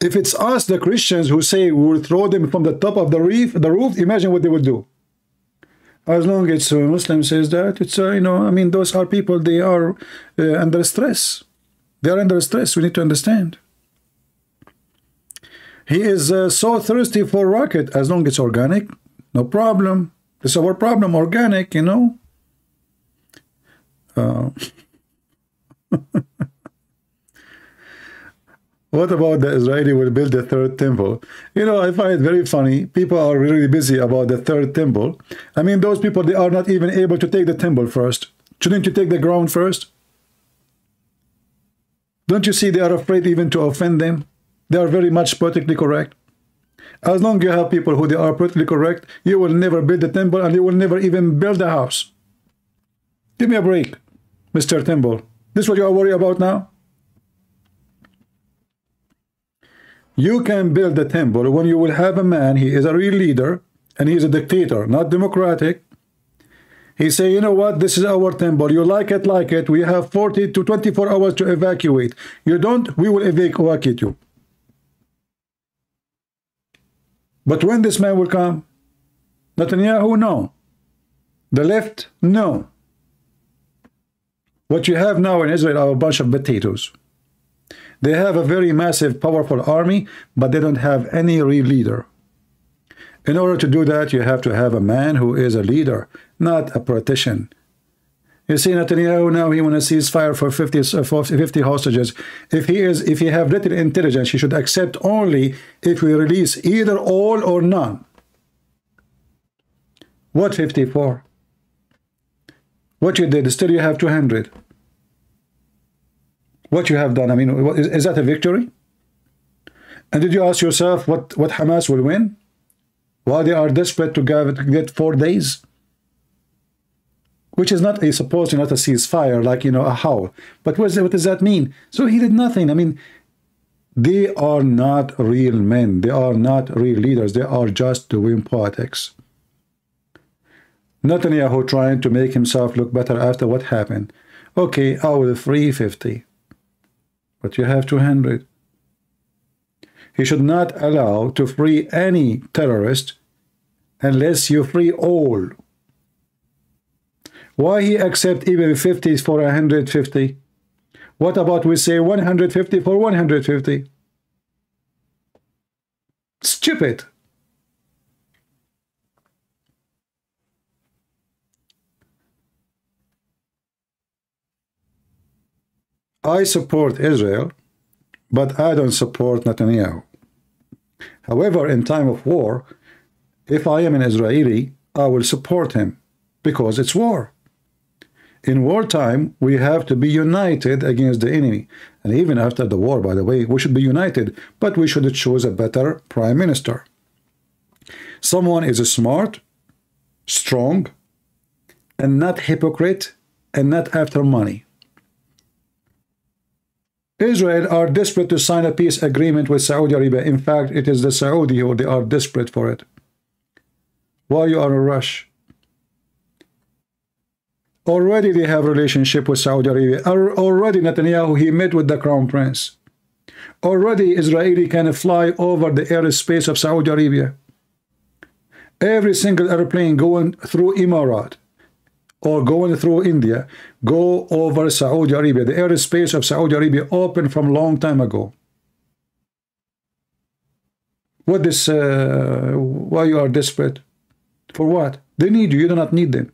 If it's us, the Christians, who say we will throw them from the top of the roof, the roof, imagine what they would do. As long as a Muslim says that, it's uh, you know, I mean, those are people. They are uh, under stress. They are under stress. We need to understand. He is uh, so thirsty for rocket. As long as it's organic, no problem. It's our problem. Organic, you know. Uh, What about the Israeli will build the third temple? You know, I find it very funny. People are really busy about the third temple. I mean, those people, they are not even able to take the temple first. Shouldn't you take the ground first? Don't you see they are afraid even to offend them? They are very much politically correct. As long as you have people who they are politically correct, you will never build the temple and you will never even build a house. Give me a break, Mr. Temple. This is what you are worried about now? You can build a temple when you will have a man, he is a real leader, and he is a dictator, not democratic. He say, you know what, this is our temple. You like it, like it. We have 40 to 24 hours to evacuate. You don't, we will evacuate you. But when this man will come? Netanyahu, no. The left, no. What you have now in Israel are a bunch of potatoes. They have a very massive, powerful army, but they don't have any real leader. In order to do that, you have to have a man who is a leader, not a politician. You see, Netanyahu now he want to cease fire for 50, uh, for 50 hostages. If he is, if he have little intelligence, he should accept only if we release either all or none. What 54? What you did? Still, you have 200 what you have done. I mean, is, is that a victory? And did you ask yourself what, what Hamas will win? Why they are desperate to to get four days? Which is not a supposedly not a ceasefire, like, you know, a howl. But what, what does that mean? So he did nothing. I mean, they are not real men. They are not real leaders. They are just doing politics. Netanyahu trying to make himself look better after what happened. Okay, I will 350 but you have 200. He should not allow to free any terrorist unless you free all. Why he accept even 50 for 150? What about we say 150 for 150? Stupid. I support Israel, but I don't support Netanyahu. However, in time of war, if I am an Israeli, I will support him because it's war. In wartime, we have to be united against the enemy. And even after the war, by the way, we should be united, but we should choose a better prime minister. Someone is smart, strong, and not hypocrite, and not after money. Israel are desperate to sign a peace agreement with Saudi Arabia. In fact, it is the Saudi who they are desperate for it. Why you are in a rush? Already they have relationship with Saudi Arabia. Already Netanyahu, he met with the crown prince. Already Israeli can fly over the airspace of Saudi Arabia. Every single airplane going through Emirat or going through India go over Saudi Arabia. The airspace of Saudi Arabia open from long time ago. What this? Uh, why you are desperate? For what? They need you. You do not need them.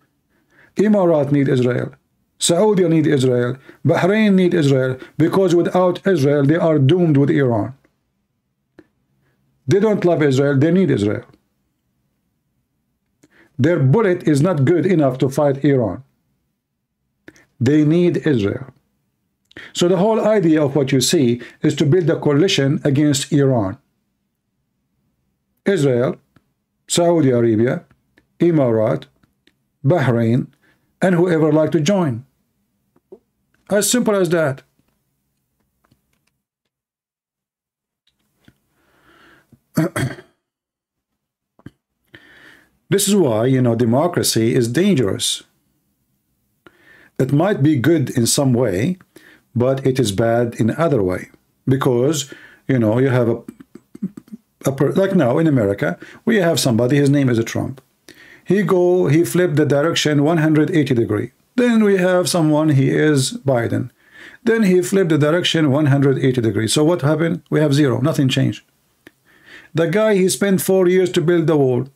Emirat need Israel. Saudi need Israel. Bahrain need Israel because without Israel they are doomed with Iran. They don't love Israel. They need Israel. Their bullet is not good enough to fight Iran. They need Israel. So the whole idea of what you see is to build a coalition against Iran. Israel, Saudi Arabia, Emirat, Bahrain, and whoever like to join. As simple as that. this is why, you know, democracy is dangerous. It might be good in some way, but it is bad in other way. Because, you know, you have a, a like now in America, we have somebody, his name is a Trump. He go, he flip the direction 180 degree. Then we have someone, he is Biden. Then he flipped the direction 180 degrees. So what happened? We have zero, nothing changed. The guy, he spent four years to build the wall.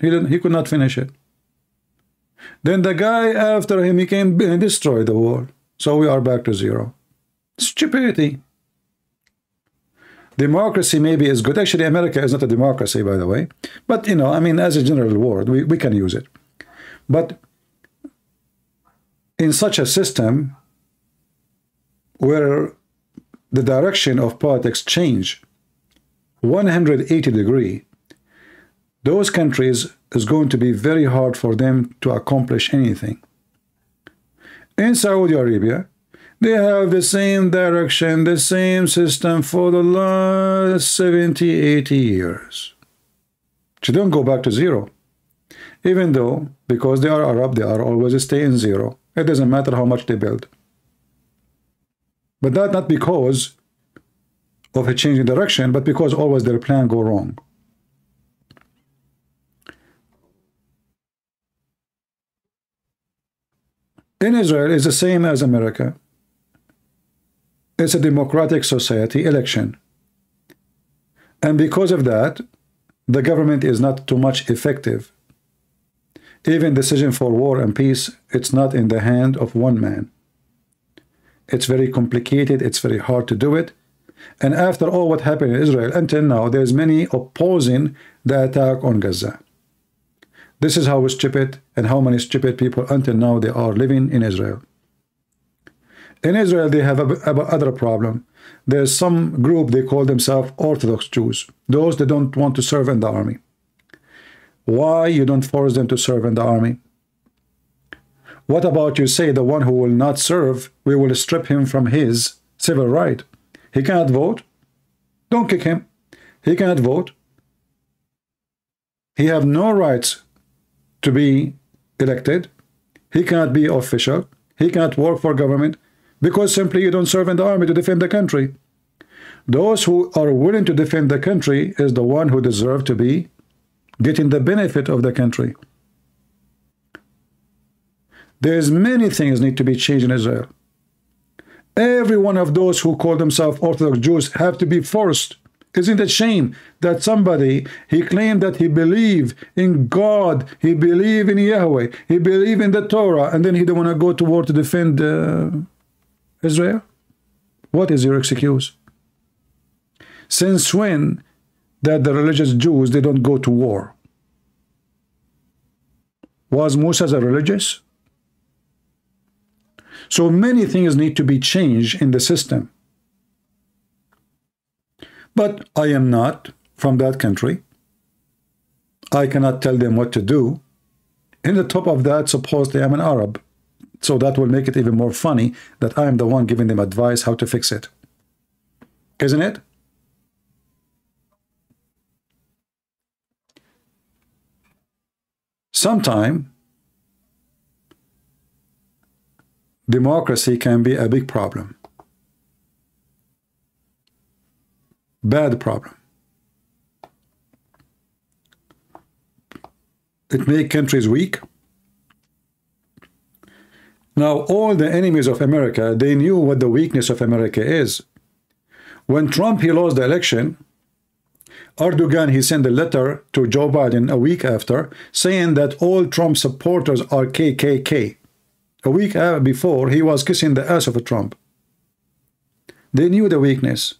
He, didn't, he could not finish it. Then the guy after him, he came and destroyed the wall. So we are back to zero. Stupidity. Democracy maybe is good. Actually, America is not a democracy, by the way. But, you know, I mean, as a general word, we, we can use it. But in such a system where the direction of politics change 180 degree those countries is going to be very hard for them to accomplish anything in Saudi Arabia they have the same direction the same system for the last 70 80 years so don't go back to zero even though because they are Arab they are always staying zero it doesn't matter how much they build. But that not because of a change in direction, but because always their plan go wrong. In Israel is the same as America. It's a democratic society election. And because of that, the government is not too much effective even decision for war and peace, it's not in the hand of one man. It's very complicated. It's very hard to do it. And after all what happened in Israel, until now, there's many opposing the attack on Gaza. This is how stupid and how many stupid people until now they are living in Israel. In Israel, they have a, a other problem. There's some group, they call themselves Orthodox Jews. Those that don't want to serve in the army. Why you don't force them to serve in the army? What about you say the one who will not serve, we will strip him from his civil right? He cannot vote. Don't kick him. He cannot vote. He have no rights to be elected. He cannot be official. He cannot work for government because simply you don't serve in the army to defend the country. Those who are willing to defend the country is the one who deserve to be getting the benefit of the country. There's many things need to be changed in Israel. Every one of those who call themselves Orthodox Jews have to be forced. Isn't it shame that somebody, he claimed that he believed in God, he believed in Yahweh, he believed in the Torah, and then he don't want to go to war to defend uh, Israel? What is your excuse? Since when that the religious Jews, they don't go to war. Was Moses a religious? So many things need to be changed in the system. But I am not from that country. I cannot tell them what to do. In the top of that, supposedly I'm an Arab. So that will make it even more funny that I am the one giving them advice how to fix it. Isn't it? Sometime, democracy can be a big problem. Bad problem. it make countries weak. Now, all the enemies of America, they knew what the weakness of America is. When Trump, he lost the election, Erdogan, he sent a letter to Joe Biden a week after saying that all Trump supporters are KKK. A week before, he was kissing the ass of Trump. They knew the weakness.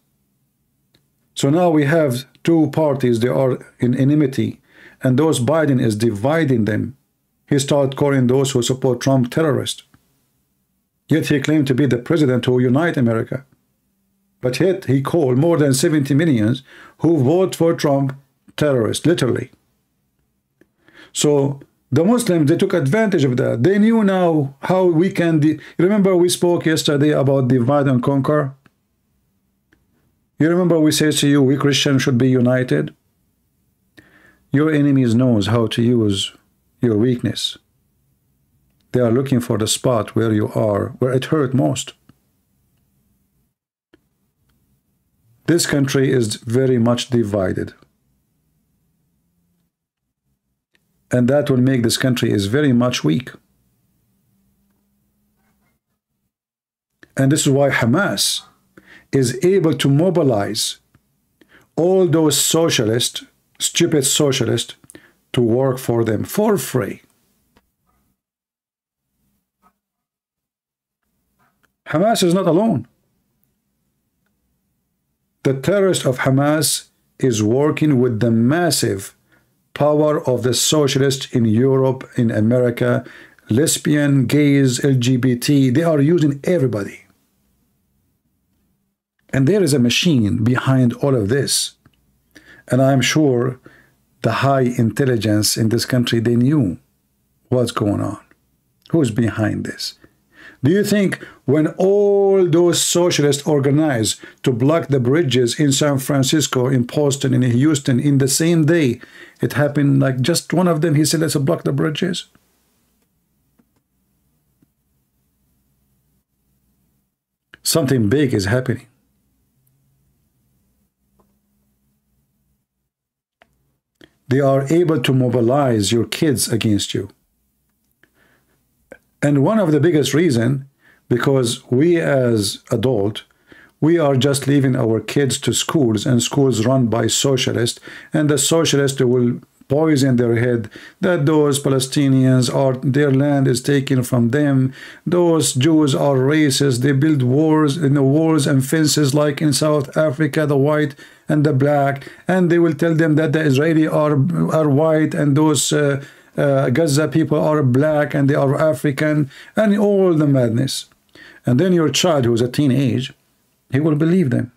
So now we have two parties, they are in enmity, and those Biden is dividing them. He started calling those who support Trump terrorists. Yet he claimed to be the president who unite America. But yet he called more than 70 millions who vote for Trump terrorists, literally. So the Muslims, they took advantage of that. They knew now how we can... Remember we spoke yesterday about divide and conquer? You remember we said to you, we Christians should be united? Your enemies knows how to use your weakness. They are looking for the spot where you are, where it hurt most. This country is very much divided. And that will make this country is very much weak. And this is why Hamas is able to mobilize all those socialists, stupid socialists, to work for them for free. Hamas is not alone. The terrorist of Hamas is working with the massive power of the socialists in Europe, in America, lesbian, gays, LGBT. They are using everybody. And there is a machine behind all of this. And I'm sure the high intelligence in this country, they knew what's going on. Who's behind this? Do you think when all those socialists organized to block the bridges in San Francisco, in Boston, in Houston, in the same day, it happened like just one of them, he said, let's block the bridges? Something big is happening. They are able to mobilize your kids against you. And one of the biggest reason, because we as adult, we are just leaving our kids to schools and schools run by socialists and the socialists will poison their head that those Palestinians are their land is taken from them. Those Jews are racist. They build wars in the walls and fences like in South Africa the white and the black. And they will tell them that the Israeli are are white and those uh, uh, Gaza people are black and they are African, and all the madness. And then your child who's a teenage, he will believe them.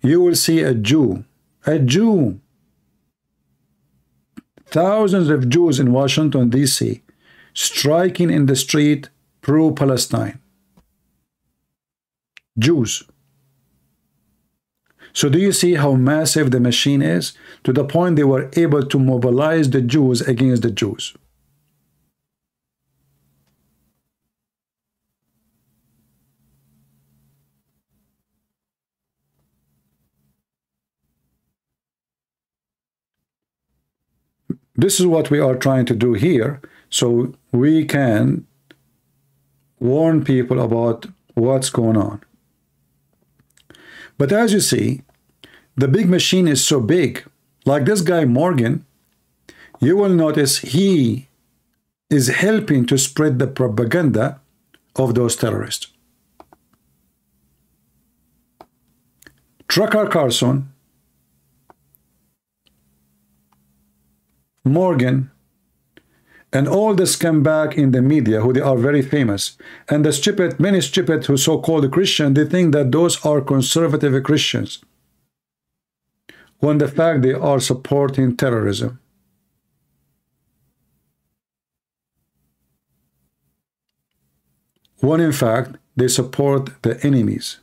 You will see a Jew, a Jew, thousands of Jews in Washington, D.C., striking in the street pro-Palestine. Jews. So do you see how massive the machine is? To the point they were able to mobilize the Jews against the Jews. This is what we are trying to do here, so we can warn people about what's going on. But as you see, the big machine is so big, like this guy Morgan, you will notice he is helping to spread the propaganda of those terrorists. Tucker Carlson, Morgan, and all the scumbag in the media who they are very famous and the stupid many stupid who so-called christian they think that those are conservative christians when the fact they are supporting terrorism when in fact they support the enemies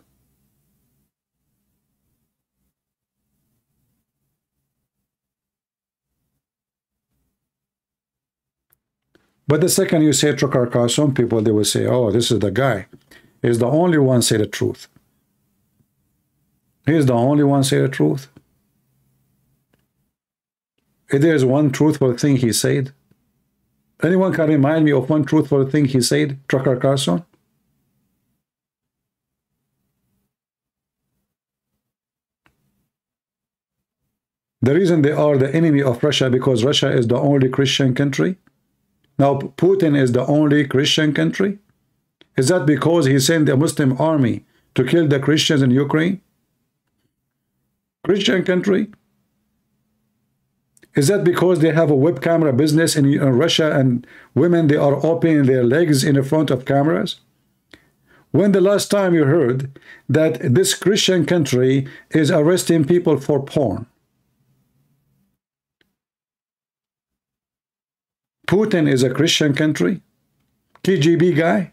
But the second you say Trokarkar, some people, they will say, oh, this is the guy. He's the only one say the truth. He's the only one say the truth. If there is one truthful thing he said? Anyone can remind me of one truthful thing he said, Tucker Carlson? The reason they are the enemy of Russia because Russia is the only Christian country. Now Putin is the only Christian country. Is that because he sent a Muslim army to kill the Christians in Ukraine? Christian country? Is that because they have a web camera business in, in Russia and women, they are opening their legs in the front of cameras? When the last time you heard that this Christian country is arresting people for porn? Putin is a Christian country? KGB guy?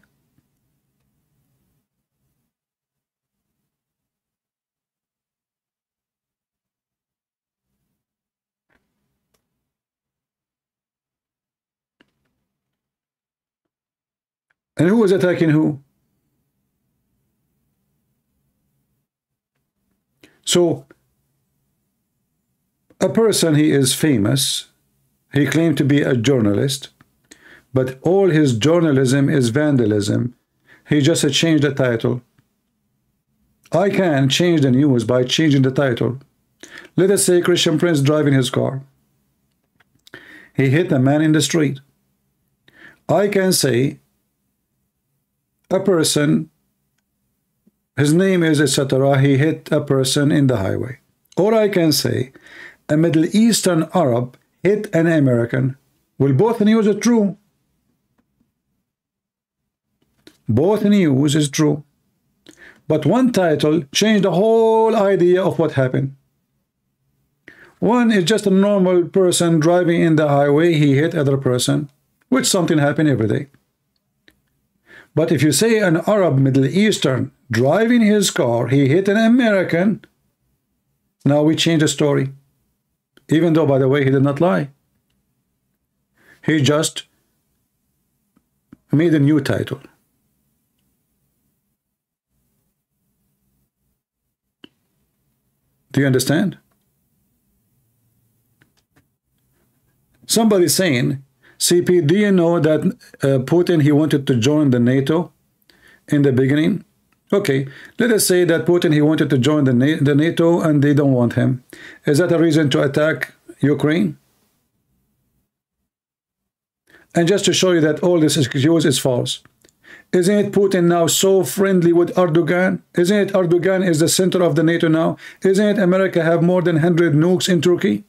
And who was attacking who? So, a person, he is famous. He claimed to be a journalist. But all his journalism is vandalism. He just changed the title. I can change the news by changing the title. Let us say Christian Prince driving his car. He hit a man in the street. I can say a person, his name is etc. He hit a person in the highway. Or I can say a Middle Eastern Arab hit an American. Will both news are true? Both news is true. But one title changed the whole idea of what happened. One is just a normal person driving in the highway, he hit other person, which something happen every day. But if you say an Arab Middle Eastern driving his car, he hit an American, now we change the story. Even though, by the way, he did not lie. He just made a new title. Do you understand? Somebody saying CP, do you know that uh, Putin, he wanted to join the NATO in the beginning? Okay, let us say that Putin, he wanted to join the, Na the NATO and they don't want him. Is that a reason to attack Ukraine? And just to show you that all this excuse is false. Isn't it Putin now so friendly with Erdogan? Isn't it Erdogan is the center of the NATO now? Isn't it America have more than 100 nukes in Turkey?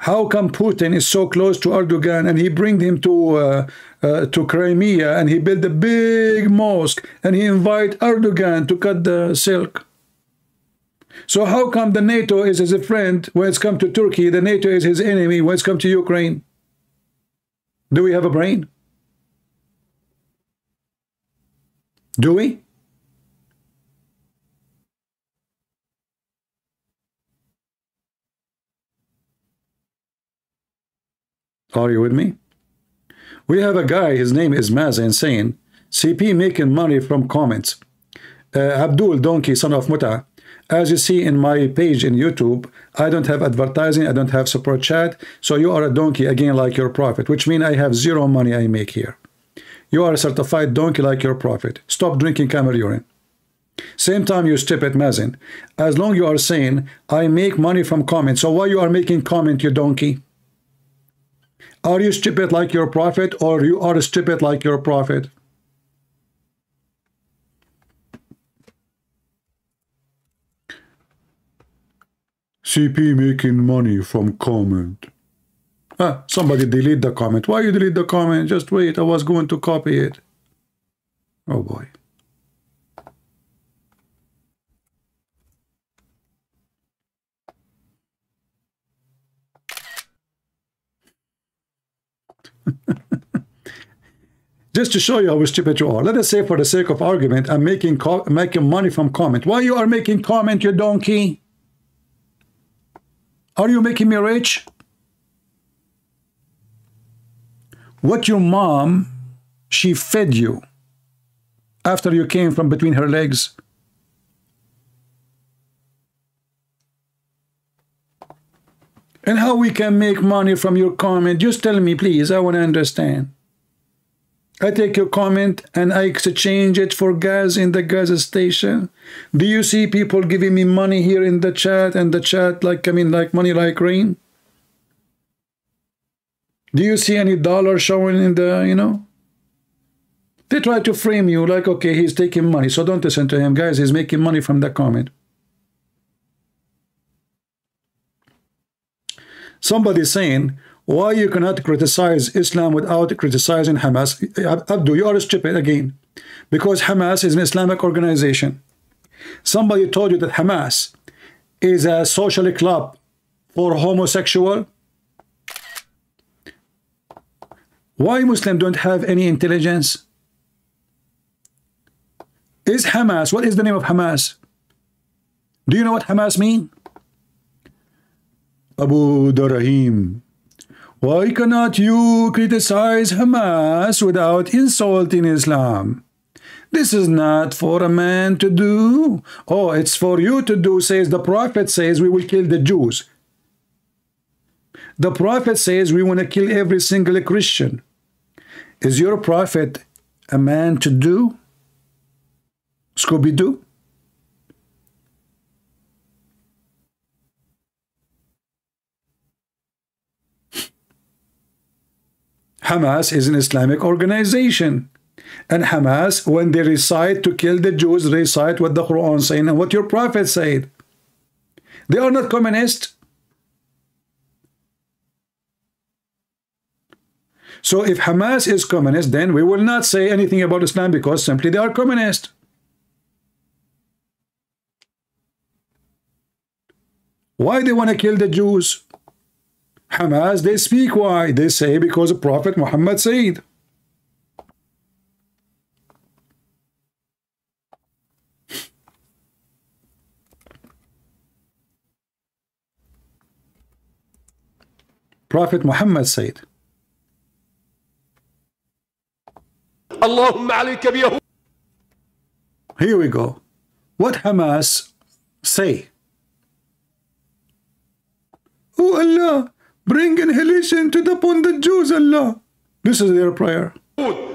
How come Putin is so close to Erdogan and he bring him to uh, uh, to Crimea and he built a big mosque and he invite Erdogan to cut the silk? So how come the NATO is his friend when it's come to Turkey, the NATO is his enemy when it's come to Ukraine? Do we have a brain? Do we? Are you with me? We have a guy, his name is Mazen, saying, CP making money from comments. Uh, Abdul Donkey, son of Muta, as you see in my page in YouTube, I don't have advertising, I don't have support chat, so you are a donkey again like your prophet, which means I have zero money I make here. You are a certified donkey like your prophet. Stop drinking camel urine. Same time you stupid Mazen. As long you are saying, I make money from comments, so why you are making comment, you donkey? Are you stupid like your prophet or you are stupid like your prophet? CP making money from comment. Ah, somebody delete the comment. Why you delete the comment? Just wait, I was going to copy it. Oh boy. Just to show you how stupid you are. Let us say for the sake of argument, I'm making making money from comment. Why you are making comment, you donkey? Are you making me rich? What your mom, she fed you after you came from between her legs. And how we can make money from your comment? Just tell me, please. I want to understand. I take your comment and I exchange it for gas in the gas station. Do you see people giving me money here in the chat and the chat like I mean like money like rain? Do you see any dollar showing in the, you know? They try to frame you like, okay, he's taking money, so don't listen to him. Guys, he's making money from the comment. Somebody saying, why you cannot criticize Islam without criticizing Hamas? Abdu, you are stupid again. Because Hamas is an Islamic organization. Somebody told you that Hamas is a social club for homosexual. Why Muslims don't have any intelligence? Is Hamas, what is the name of Hamas? Do you know what Hamas mean? Abu Darahim. Why cannot you criticize Hamas without insulting Islam? This is not for a man to do. Oh, it's for you to do, says the Prophet says we will kill the Jews. The Prophet says we want to kill every single Christian. Is your Prophet a man to do? Scooby-Doo? Hamas is an Islamic organization. And Hamas, when they recite to kill the Jews, recite what the Quran saying and what your prophet said. They are not communist. So if Hamas is communist, then we will not say anything about Islam because simply they are communist. Why they want to kill the Jews? Hamas, they speak why? They say because of Prophet Muhammad said. Prophet Muhammad said. Here we go. What Hamas say? Oh Allah, bring annihilation to the upon the Jews, Allah. This is their prayer.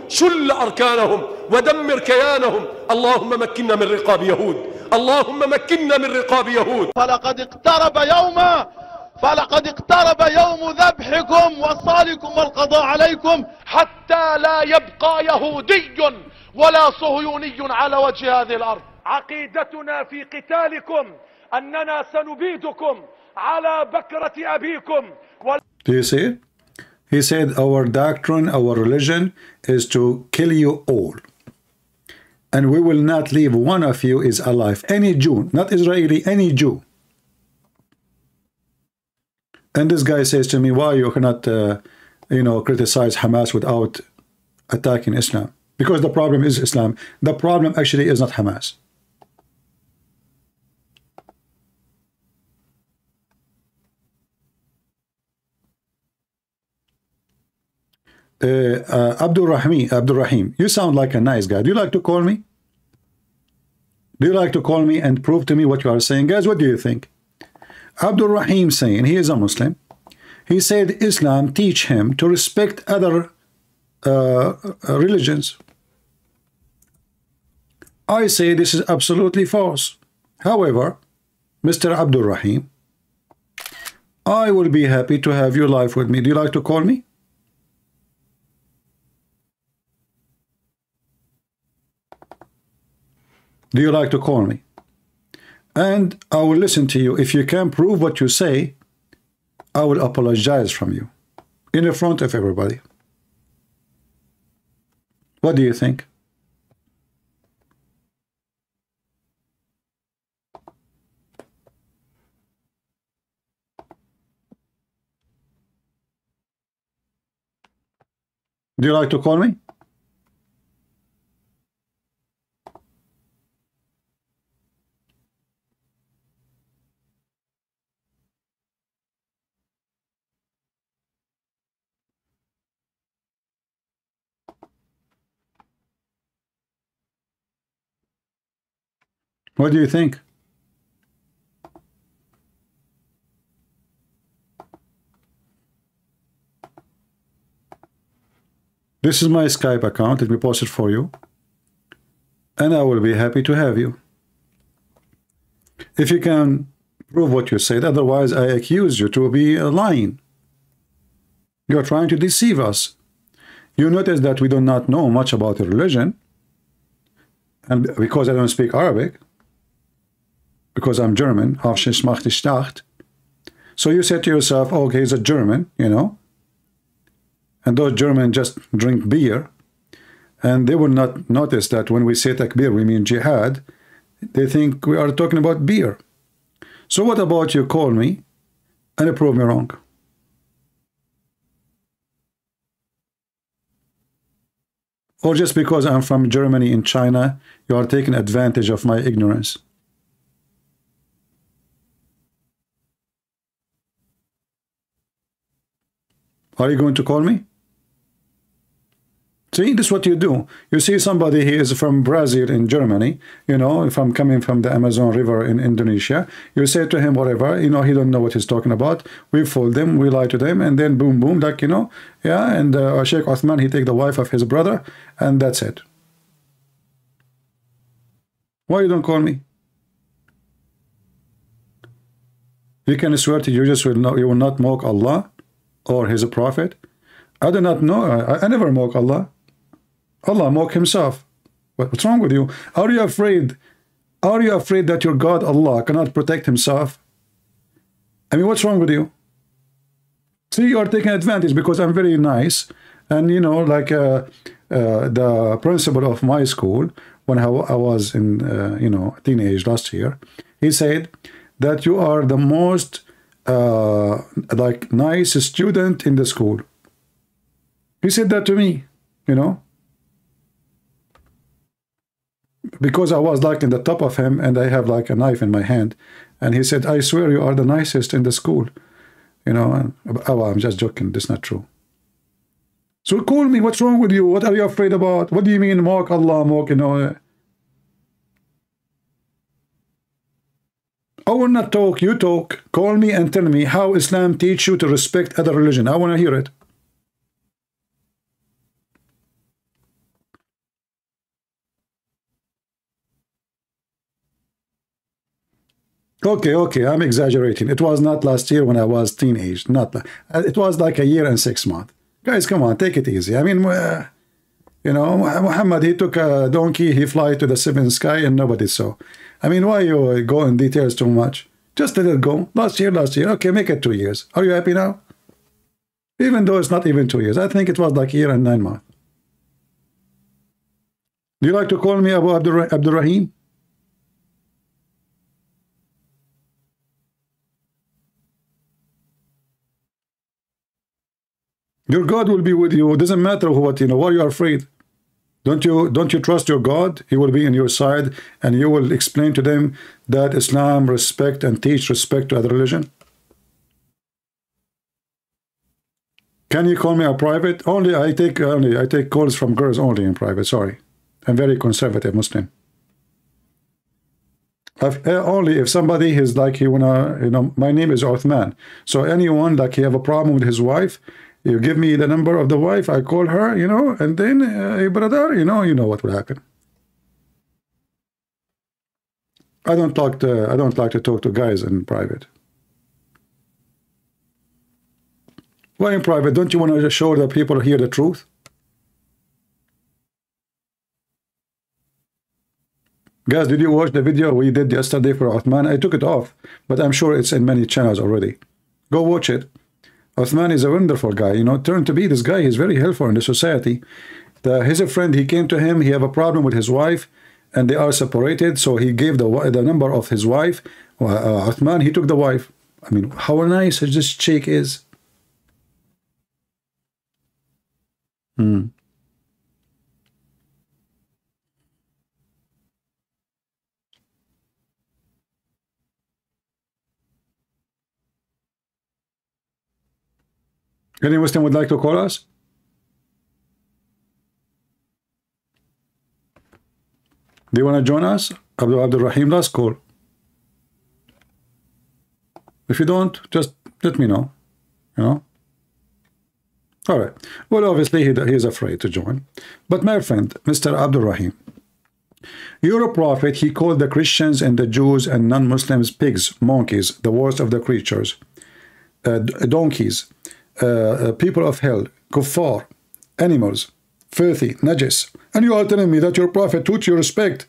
شل أركانهم ودمر كيانهم اللهم مكنا من رقاب يهود اللهم مكنا من رقاب يهود فلقد اقترب يوم فلقد اقترب يوم ذبحكم وصالكم والقضاء عليكم حتى لا يبقى يهودي ولا صهيوني على وجه هذه الأرض عقيدتنا في قتالكم أننا سنبيدكم Do you see? He said, our doctrine, our religion is to kill you all. And we will not leave one of you is alive. Any Jew, not Israeli, any Jew. And this guy says to me, why you cannot, uh, you know, criticize Hamas without attacking Islam? Because the problem is Islam. The problem actually is not Hamas. Uh, uh, Abdul Rahim, Abdul Rahim, you sound like a nice guy. Do you like to call me? Do you like to call me and prove to me what you are saying? Guys, what do you think? Abdul Rahim saying, he is a Muslim. He said Islam teach him to respect other uh, religions. I say this is absolutely false. However, Mr. Abdul Rahim, I will be happy to have your life with me. Do you like to call me? Do you like to call me? And I will listen to you. If you can prove what you say, I will apologize from you in the front of everybody. What do you think? Do you like to call me? What do you think? This is my Skype account. Let me post it for you. And I will be happy to have you. If you can prove what you said, otherwise I accuse you to be lying. You are trying to deceive us. You notice that we do not know much about religion, and because I don't speak Arabic, because I'm German, so you said to yourself, oh, okay, he's a German, you know, and those Germans just drink beer, and they will not notice that when we say takbir, we mean jihad, they think we are talking about beer. So what about you call me and prove me wrong? Or just because I'm from Germany in China, you are taking advantage of my ignorance. Are you going to call me? See, this is what you do. You see somebody he is from Brazil in Germany, you know, if I'm coming from the Amazon River in Indonesia, you say to him whatever, you know, he don't know what he's talking about. We fool them, we lie to them, and then boom, boom, like, you know, yeah, and uh, Sheikh Othman, he take the wife of his brother, and that's it. Why you don't call me? You can swear to you just will not, you will not mock Allah or his prophet. I do not know. I, I never mock Allah. Allah mock himself. What's wrong with you? Are you afraid? Are you afraid that your God, Allah, cannot protect himself? I mean, what's wrong with you? See, you are taking advantage because I'm very nice. And, you know, like uh, uh, the principal of my school, when I, I was in, uh, you know, teenage last year, he said that you are the most, uh, like, nice student in the school. He said that to me, you know because I was like in the top of him and I have like a knife in my hand. And he said, I swear you are the nicest in the school. You know, and, oh, I'm just joking. That's not true. So call me. What's wrong with you? What are you afraid about? What do you mean, mock Allah, mock, you know? I will not talk. You talk. Call me and tell me how Islam teach you to respect other religion. I want to hear it. Okay, okay, I'm exaggerating. It was not last year when I was teenage. Not, uh, it was like a year and six months. Guys, come on, take it easy. I mean, uh, you know, Muhammad, he took a donkey, he fly to the seventh sky, and nobody saw. I mean, why you go in details too much? Just let it go. Last year, last year. Okay, make it two years. Are you happy now? Even though it's not even two years. I think it was like a year and nine months. Do you like to call me Abu Abdur Abdurrahim? Your God will be with you. It doesn't matter who what, you know, why you are afraid. Don't you don't you trust your God? He will be in your side and you will explain to them that Islam respect and teach respect to other religion. Can you call me a private? Only I take only I take calls from girls only in private. Sorry. I'm very conservative Muslim. I've, uh, only if somebody is like he wanna you know my name is Othman. So anyone like he have a problem with his wife, you give me the number of the wife, I call her, you know, and then, uh, brother, you know, you know what will happen. I don't talk to, I don't like to talk to guys in private. Why in private? Don't you want to show that people hear the truth? Guys, did you watch the video we did yesterday for Othman? I took it off, but I'm sure it's in many channels already. Go watch it. Othman is a wonderful guy. You know, turned to be this guy. He's very helpful in the society. The, his friend, he came to him. He have a problem with his wife, and they are separated. So he gave the the number of his wife. Uh, Othman, he took the wife. I mean, how nice this chick is. Hmm. Any Muslim would like to call us? Do you want to join us? Abdul Abdul Rahim, last call. If you don't, just let me know. You know? All right. Well, obviously, he, he's afraid to join. But my friend, Mr. Abdul Rahim, you're a prophet. He called the Christians and the Jews and non-Muslims pigs, monkeys, the worst of the creatures, uh, donkeys, uh, uh, people of hell, kuffar, animals, filthy, najis. And you are telling me that your prophet taught you respect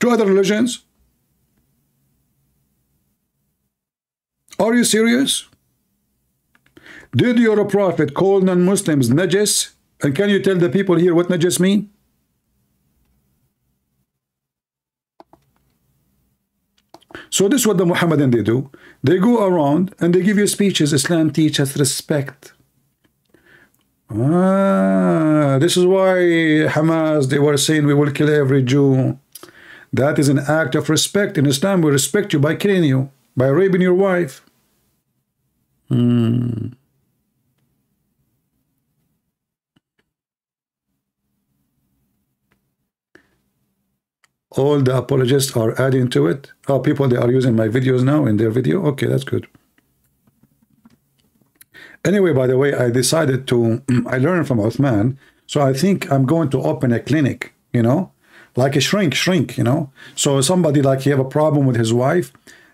to other religions? Are you serious? Did your prophet call non-Muslims najis? And can you tell the people here what najis mean? So this is what the Muhammadan they do. They go around and they give you speeches. Islam teaches respect. Ah, this is why Hamas, they were saying we will kill every Jew. That is an act of respect. In Islam, we respect you by killing you, by raping your wife. Hmm. All the apologists are adding to it. Oh, people, they are using my videos now in their video. Okay, that's good. Anyway, by the way, I decided to, I learned from Uthman, so I think I'm going to open a clinic, you know, like a shrink, shrink, you know. So somebody like he have a problem with his wife,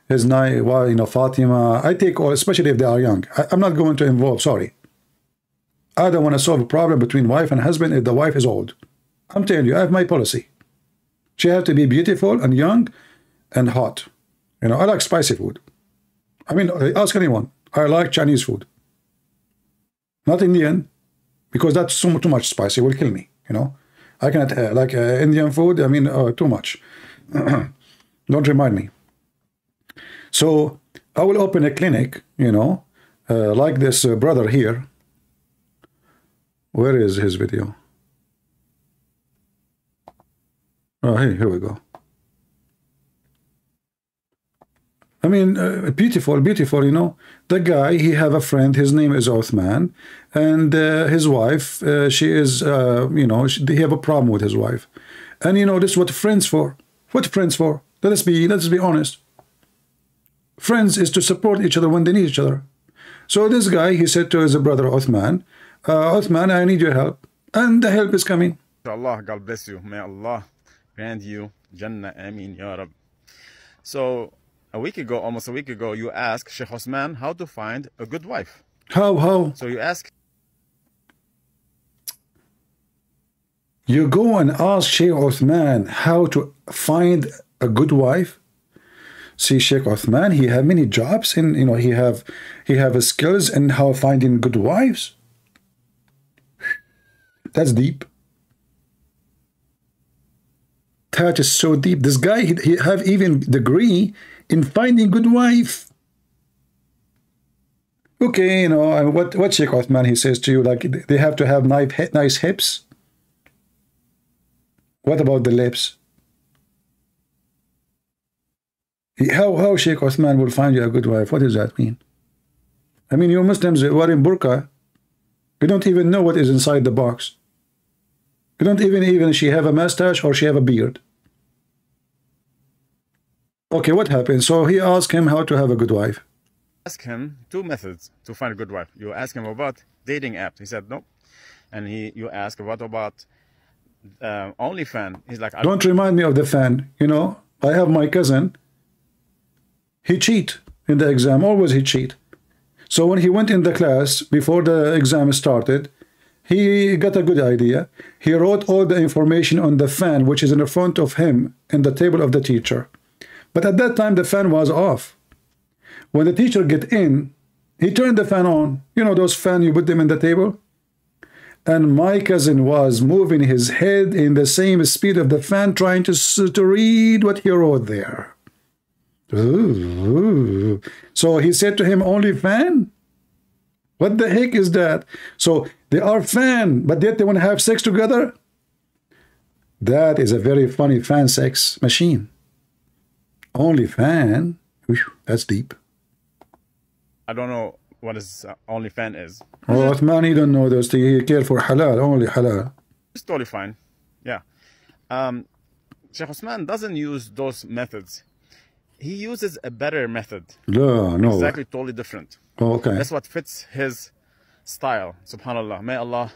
his well, you know, Fatima. I take all, especially if they are young. I, am not going to involve. Sorry, I don't want to solve a problem between wife and husband if the wife is old. I'm telling you, I have my policy. She have to be beautiful and young and hot. You know, I like spicy food. I mean, ask anyone. I like Chinese food. Not Indian, because that's so too much spicy. will kill me. You know, I cannot uh, like uh, Indian food. I mean, uh, too much. Don't remind me. So I will open a clinic, you know, uh, like this uh, brother here. Where is his video? Oh, hey, here we go. I mean, uh, beautiful, beautiful, you know. The guy, he have a friend, his name is Othman, and uh, his wife, uh, she is, uh, you know, she, he have a problem with his wife. And, you know, this is what friends for. What friends for? Let us be, let us be honest. Friends is to support each other when they need each other. So this guy, he said to his brother Uthman, uh, Uthman, I need your help. And the help is coming. Allah, God bless you. May Allah grant you Jannah. Ameen, Ya Rab. So a week ago, almost a week ago, you asked Sheikh Osman how to find a good wife. How, how? So you ask. You go and ask Sheikh Osman how to find a good wife? see Sheikh Uthman, he have many jobs and you know he have he have skills in how finding good wives. That's deep. That is so deep. This guy he, he have even degree in finding good wife. Okay, you know what what Sheikh Uthman he says to you like they have to have nice nice hips. What about the lips? How, how Sheikh Osman will find you a good wife? What does that mean? I mean, you Muslims are in burqa. You don't even know what is inside the box. You don't even even she have a mustache or she have a beard. Okay, what happened? So he asked him how to have a good wife. Ask him two methods to find a good wife. You ask him about dating app. He said no. And he you ask what about uh, OnlyFan? He's like, don't remind me of the fan. You know, I have my cousin he cheat in the exam. Always he cheat. So when he went in the class before the exam started, he got a good idea. He wrote all the information on the fan, which is in the front of him in the table of the teacher. But at that time, the fan was off. When the teacher get in, he turned the fan on. You know those fan, you put them in the table? And my cousin was moving his head in the same speed of the fan, trying to, to read what he wrote there. Ooh, So he said to him, only fan? What the heck is that? So they are fan, but yet they want to have sex together? That is a very funny fan sex machine. Only fan? That's deep. I don't know what is uh, only fan is. Oh, Uthman, he don't know those things. He care for halal, only halal. It's totally fine. Yeah. Um, Sheikh Osman doesn't use those methods he uses a better method. Yeah, no. Exactly, totally different. Oh, okay. That's what fits his style. Subhanallah. May Allah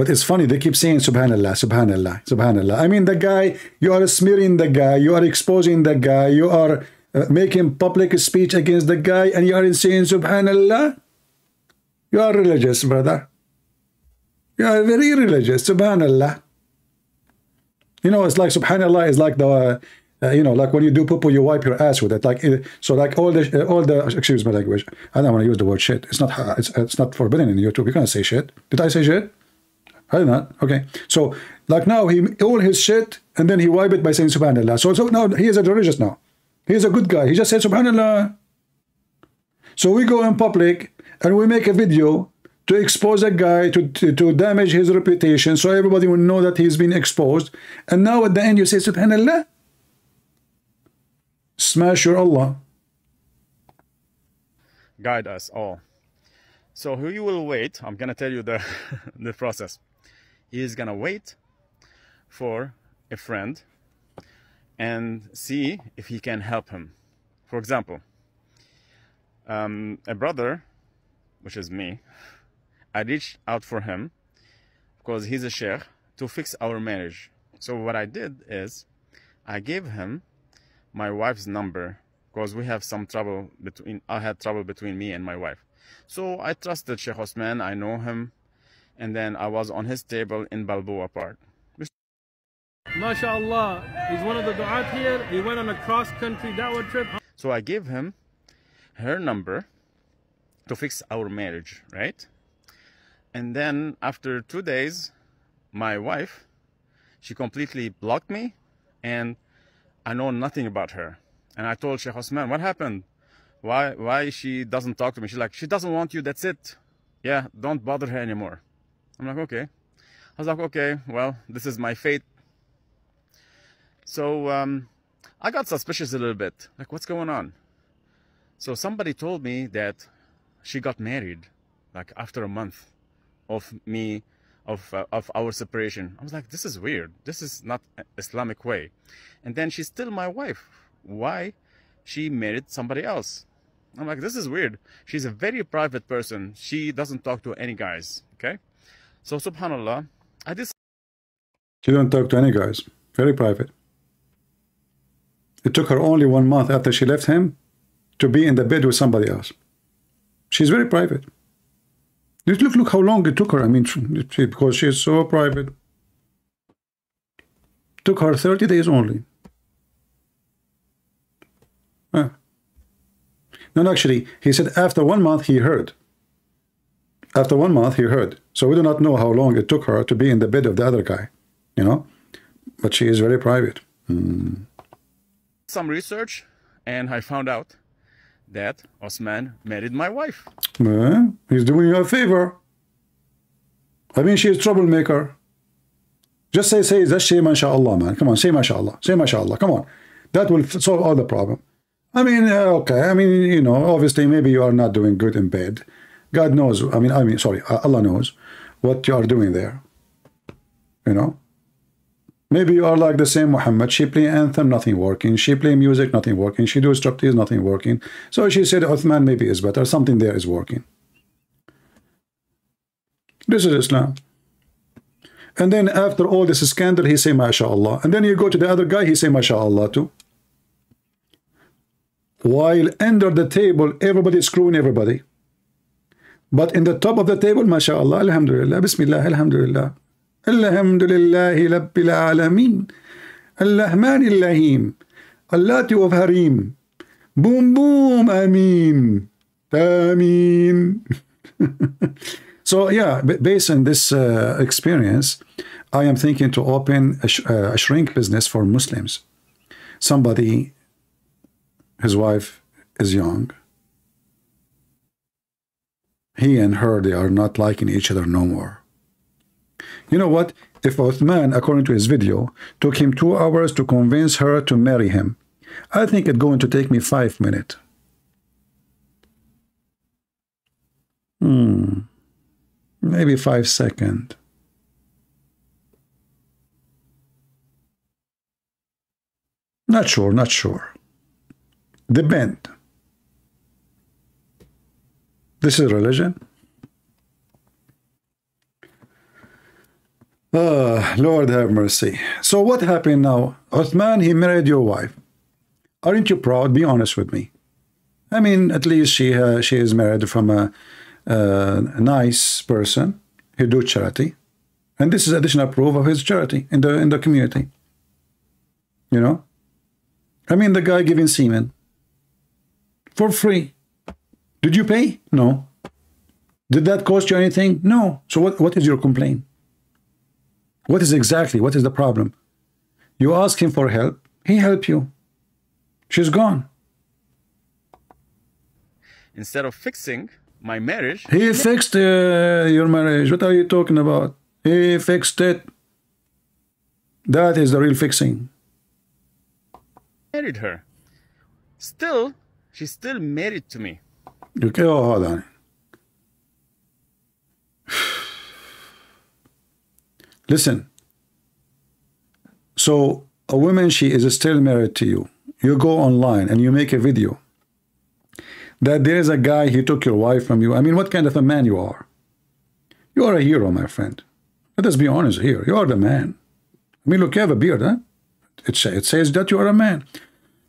But it's funny, they keep saying Subhanallah, Subhanallah, Subhanallah. I mean, the guy, you are smearing the guy, you are exposing the guy, you are uh, making public speech against the guy, and you are saying Subhanallah. You are religious, brother. You are very religious, Subhanallah. You know, it's like Subhanallah is like the, uh, uh, you know, like when you do poo you wipe your ass with it. Like uh, so, like all the uh, all the excuse my language. I don't want to use the word shit. It's not it's it's not forbidden in YouTube. You can't say shit. Did I say shit? I did not. Okay. So like now he all his shit and then he wipe it by saying Subhanallah. So so now he is a religious now. He is a good guy. He just said Subhanallah. So we go in public and we make a video to expose a guy to, to, to damage his reputation so everybody will know that he's been exposed. And now at the end you say Subhanallah. Smash your Allah. guide us all. So who you will wait, I'm gonna tell you the the process. Is gonna wait for a friend and see if he can help him. For example, um, a brother, which is me, I reached out for him because he's a sheikh to fix our marriage. So what I did is I gave him my wife's number because we have some trouble between I had trouble between me and my wife. So I trusted Sheikh Osman, I know him, and then I was on his table in Balboa Park. MashaAllah, he's one of the du'at here. He went on a cross-country da'wah trip. So I gave him her number to fix our marriage, right? And then after two days, my wife, she completely blocked me and I know nothing about her. And I told Sheikh Osman, what happened? Why why she doesn't talk to me? She's like, she doesn't want you, that's it. Yeah, don't bother her anymore. I'm like, okay. I was like, okay, well, this is my fate. So um, I got suspicious a little bit. Like, what's going on? So somebody told me that she got married, like after a month of me, of uh, of our separation. I was like, this is weird. This is not Islamic way. And then she's still my wife. Why? She married somebody else. I'm like, this is weird. She's a very private person. She doesn't talk to any guys. Okay. So subhanallah, I just She don't talk to any guys. Very private. It took her only one month after she left him to be in the bed with somebody else. She's very private. Look, look, look how long it took her. I mean, because she is so private. Took her 30 days only. Huh. No, no, actually, he said after one month he heard. After one month he heard. So we do not know how long it took her to be in the bed of the other guy, you know? But she is very private. Hmm. some research and I found out that Osman married my wife. Well, he's doing you a favor. I mean, she is troublemaker. Just say, say, just say, mashallah, man. Come on, say, mashallah. Say, mashallah. Come on. That will solve all the problem. I mean, okay. I mean, you know, obviously, maybe you are not doing good in bed. God knows. I mean, I mean, sorry, uh, Allah knows what you are doing there. You know? Maybe you are like the same Muhammad. She play anthem, nothing working. She play music, nothing working. She do striptease, nothing working. So she said, Uthman maybe is better. Something there is working. This is Islam. And then after all this scandal, he say, MashaAllah. And then you go to the other guy, he say, MashaAllah too. While under the table, everybody is screwing everybody. But in the top of the table, MashaAllah, Alhamdulillah, Bismillah, Alhamdulillah. Alhamdulillahi Rabbil Alameen. Al-Rahman Al-Rahim. Allati of Harim. Boom, boom, Ameen. Ameen. so, yeah, based on this uh, experience, I am thinking to open a, sh- uh, a shrink business for Muslims. Somebody, his wife is young. He and her, they are not liking each other no more. You know what? If Uthman, according to his video, took him two hours to convince her to marry him, I think it's going to take me five minutes. Hmm. Maybe five seconds. Not sure, not sure. Depend. This is religion. Ah, Lord have mercy. So what happened now? Uthman, he married your wife. Aren't you proud? Be honest with me. I mean, at least she uh, she is married from a, a nice person who do charity, and this is additional proof of his charity in the in the community. You know, I mean, the guy giving semen for free. Did you pay? No. Did that cost you anything? No. So what, what is your complaint? What is exactly, what is the problem? You ask him for help, he help you. She's gone. Instead of fixing my marriage, He fixed uh, your marriage. What are you talking about? He fixed it. That is the real fixing. married her. Still, she's still married to me. Okay, oh, hold on. Listen. So a woman, she is still married to you. You go online and you make a video that there is a guy, he took your wife from you. I mean, what kind of a man you are? You are a hero, my friend. Let us be honest here. You are the man. I mean, look, you have a beard, huh? It, say, it says that you are a man.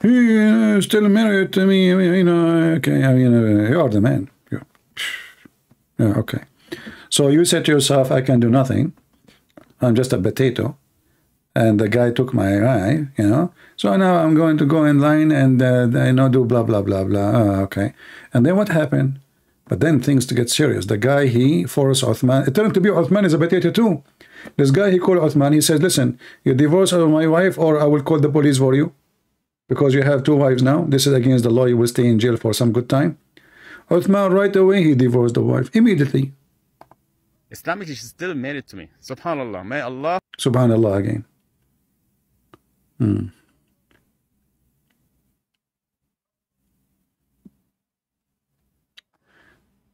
He uh, still married to me. I mean, you know, okay, I mean, uh, you are the man. Yeah, okay. So you said to yourself, I can do nothing. I'm just a potato. And the guy took my eye, you know. So now I'm going to go in line and, uh, you know, do blah, blah, blah, blah. Oh, okay. And then what happened? But then things to get serious. The guy, he forced Uthman. It turned to be Uthman is a potato too. This guy, he called Uthman. He says, listen, you divorce my wife or I will call the police for you because you have two wives now. This is against the law. You will stay in jail for some good time. Uthman, right away, he divorced the wife immediately. Islamically, she's still married to me. Subhanallah. May Allah Subhanallah again. Hmm.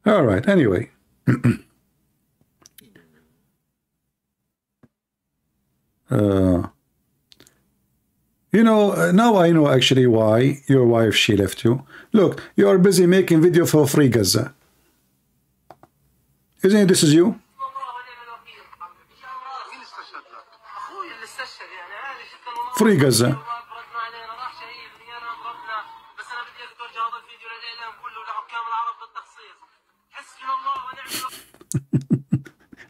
All right. Anyway. uh, you know, uh, now I know actually why your wife, she left you. Look, you are busy making video for Free Gaza. Isn't it this is you? Free Gaza.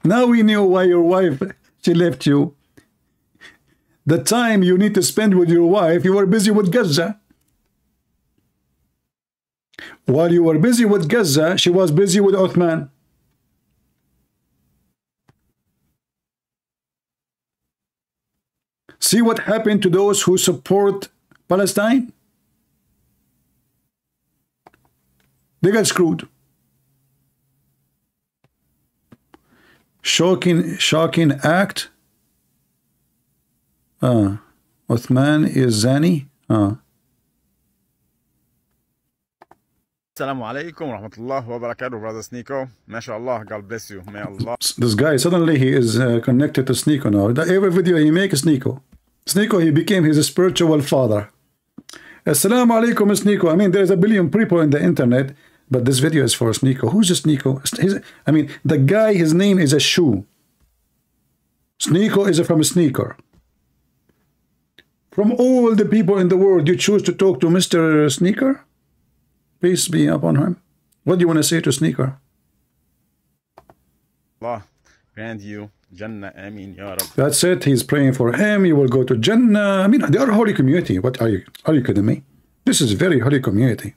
Now we know why your wife she left you. The time you need to spend with your wife, you were busy with Gaza. While you were busy with Gaza, she was busy with Uthman. See what happened to those who support Palestine? They got screwed. Shocking, shocking act. Uh, Uthman is Zani. Uh, Assalamu alaikum wa rahmatullahi wa barakatuh, brother Sneako. MashaAllah, God bless you. May Allah. this guy suddenly he is uh, connected to Sneako now. Every video he makes Sneako. Sneako he became his spiritual father. Assalamu alaikum Sneako. I mean there's a billion people in the internet, but this video is for Sneako. Who's Sneako? He's, I mean the guy his name is a shoe. Sneako is from a sneaker. From all the people in the world, you choose to talk to Mr. Sneaker? Peace be upon him. What do you want to say to Sneaker? Allah grant you Jannah. Ya Rab. That's it. He's praying for him. You will go to Jannah. I mean, they are a holy community. What are you? Are you kidding me? This is a very holy community.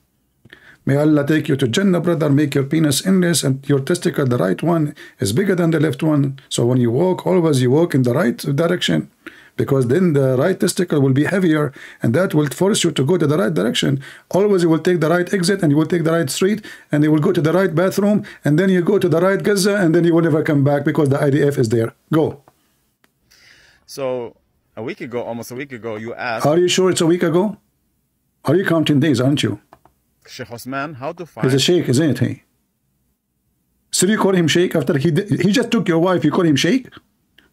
May Allah take you to Jannah, brother. Make your penis endless and your testicle, the right one, is bigger than the left one. So when you walk, always you walk in the right direction. Because then the right testicle will be heavier and that will force you to go to the right direction. Always you will take the right exit and you will take the right street and you will go to the right bathroom and then you go to the right Gaza and then you will never come back because the IDF is there. Go. So, a week ago, almost a week ago, you asked Are you sure it's a week ago? Are you counting days, aren't you? Sheikh Osman how to find He's a sheikh, isn't he? So you call him sheikh after he he just took your wife, you call him sheikh?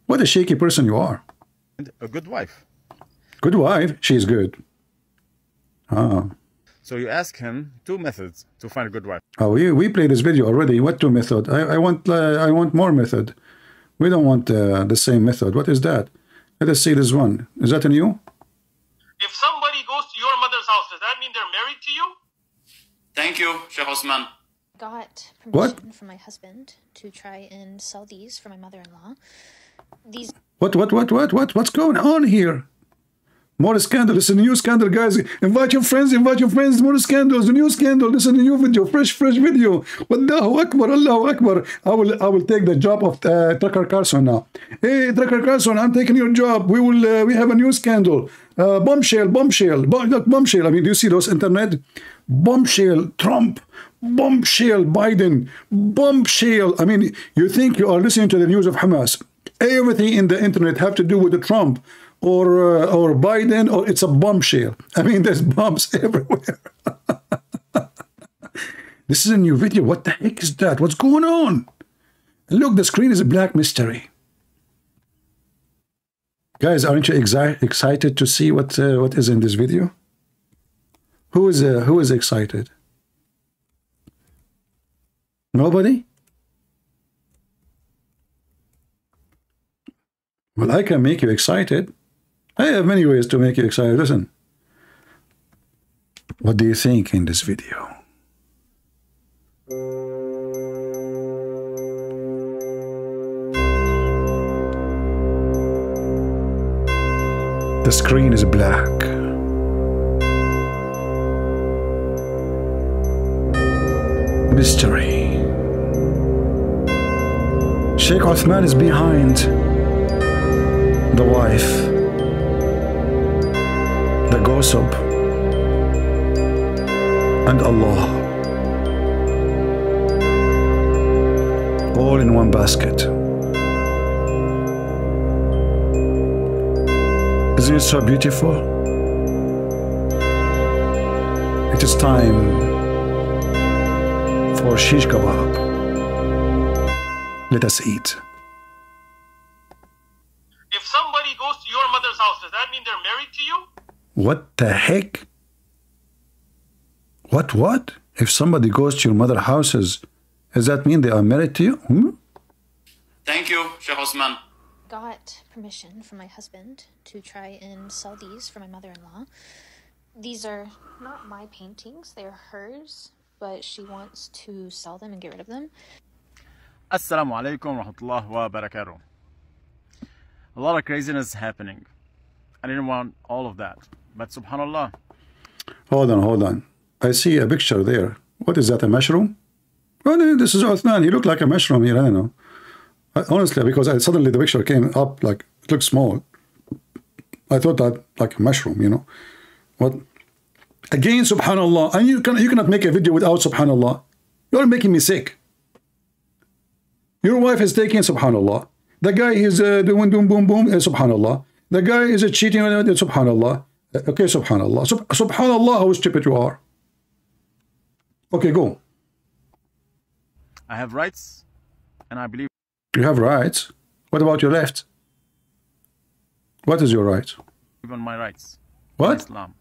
What a shaky person you are. A good wife. Good wife, she's good. Ah. So you ask him two methods to find a good wife. Oh, we, we played this video already. What two method? I, I want uh, I want more method. We don't want uh, the same method. What is that? Let us see this one. Is that a new? If somebody goes to your mother's house, does that mean they're married to you? Thank you, Sheikh Osman. Got What? from my husband to try and sell these for my mother-in-law. These What, what, what, what, what? What's going on here? More scandal. It's a new scandal, guys. Invite your friends, invite your friends. More scandals, a new scandal. This is a new video, fresh, fresh video. Allahu Akbar, Allahu Akbar. I will, I will take the job of uh, Tucker Carlson now. Hey, Tucker Carlson, I'm taking your job. We will, uh, we have a new scandal. Uh, bombshell, bombshell, Bom- look, bombshell. I mean, do you see those internet? Bombshell, Trump. Bombshell, Biden. Bombshell. I mean, you think you are listening to the news of Hamas. Everything in the internet have to do with the Trump or uh, or Biden or it's a bombshell. I mean, there's bombs everywhere. this is a new video. What the heck is that? What's going on? Look, the screen is a black mystery. Guys, aren't you exi- excited to see what uh, what is in this video? Who is uh, who is excited? Nobody? Well, I can make you excited. I have many ways to make you excited. Listen. What do you think in this video? The screen is black. Mystery. Sheikh Othman is behind the wife, the gossip, and Allah. All in one basket. Isn't it so beautiful? It is time for shish kebab. Let us eat. If somebody goes to your mother's house, does that mean they're married to you? What the heck? What, what? If somebody goes to your mother houses, does that mean they are married to you? Hmm? Thank you, Sheikh Osman. got permission from my husband to try and sell these for my mother-in-law. These are not my paintings; they're hers, but she wants to sell them and get rid of them. Assalamu alaikum wa rahmatullahi wa barakatuh. A lot of craziness happening. I didn't want all of that. But subhanallah, Hold on, hold on. I see a picture there. What is that, a mushroom? Oh, no, this is Othman. He looked like a mushroom here. I don't know. I, honestly, because I, suddenly the picture came up like it looks small. I thought that like a mushroom, you know. What? Again, subhanallah. And you, can, you cannot make a video without subhanallah. You're making me sick. Your wife is taking subhanallah. The guy is uh, doing boom, boom, boom, uh, subhanallah. The guy is uh, cheating on uh, subhanallah. Okay, subhanallah. Sub- subhanallah, how stupid you are. Okay, go. I have rights and I believe You have rights. What about your left? What is your right? on my rights. What? Islam.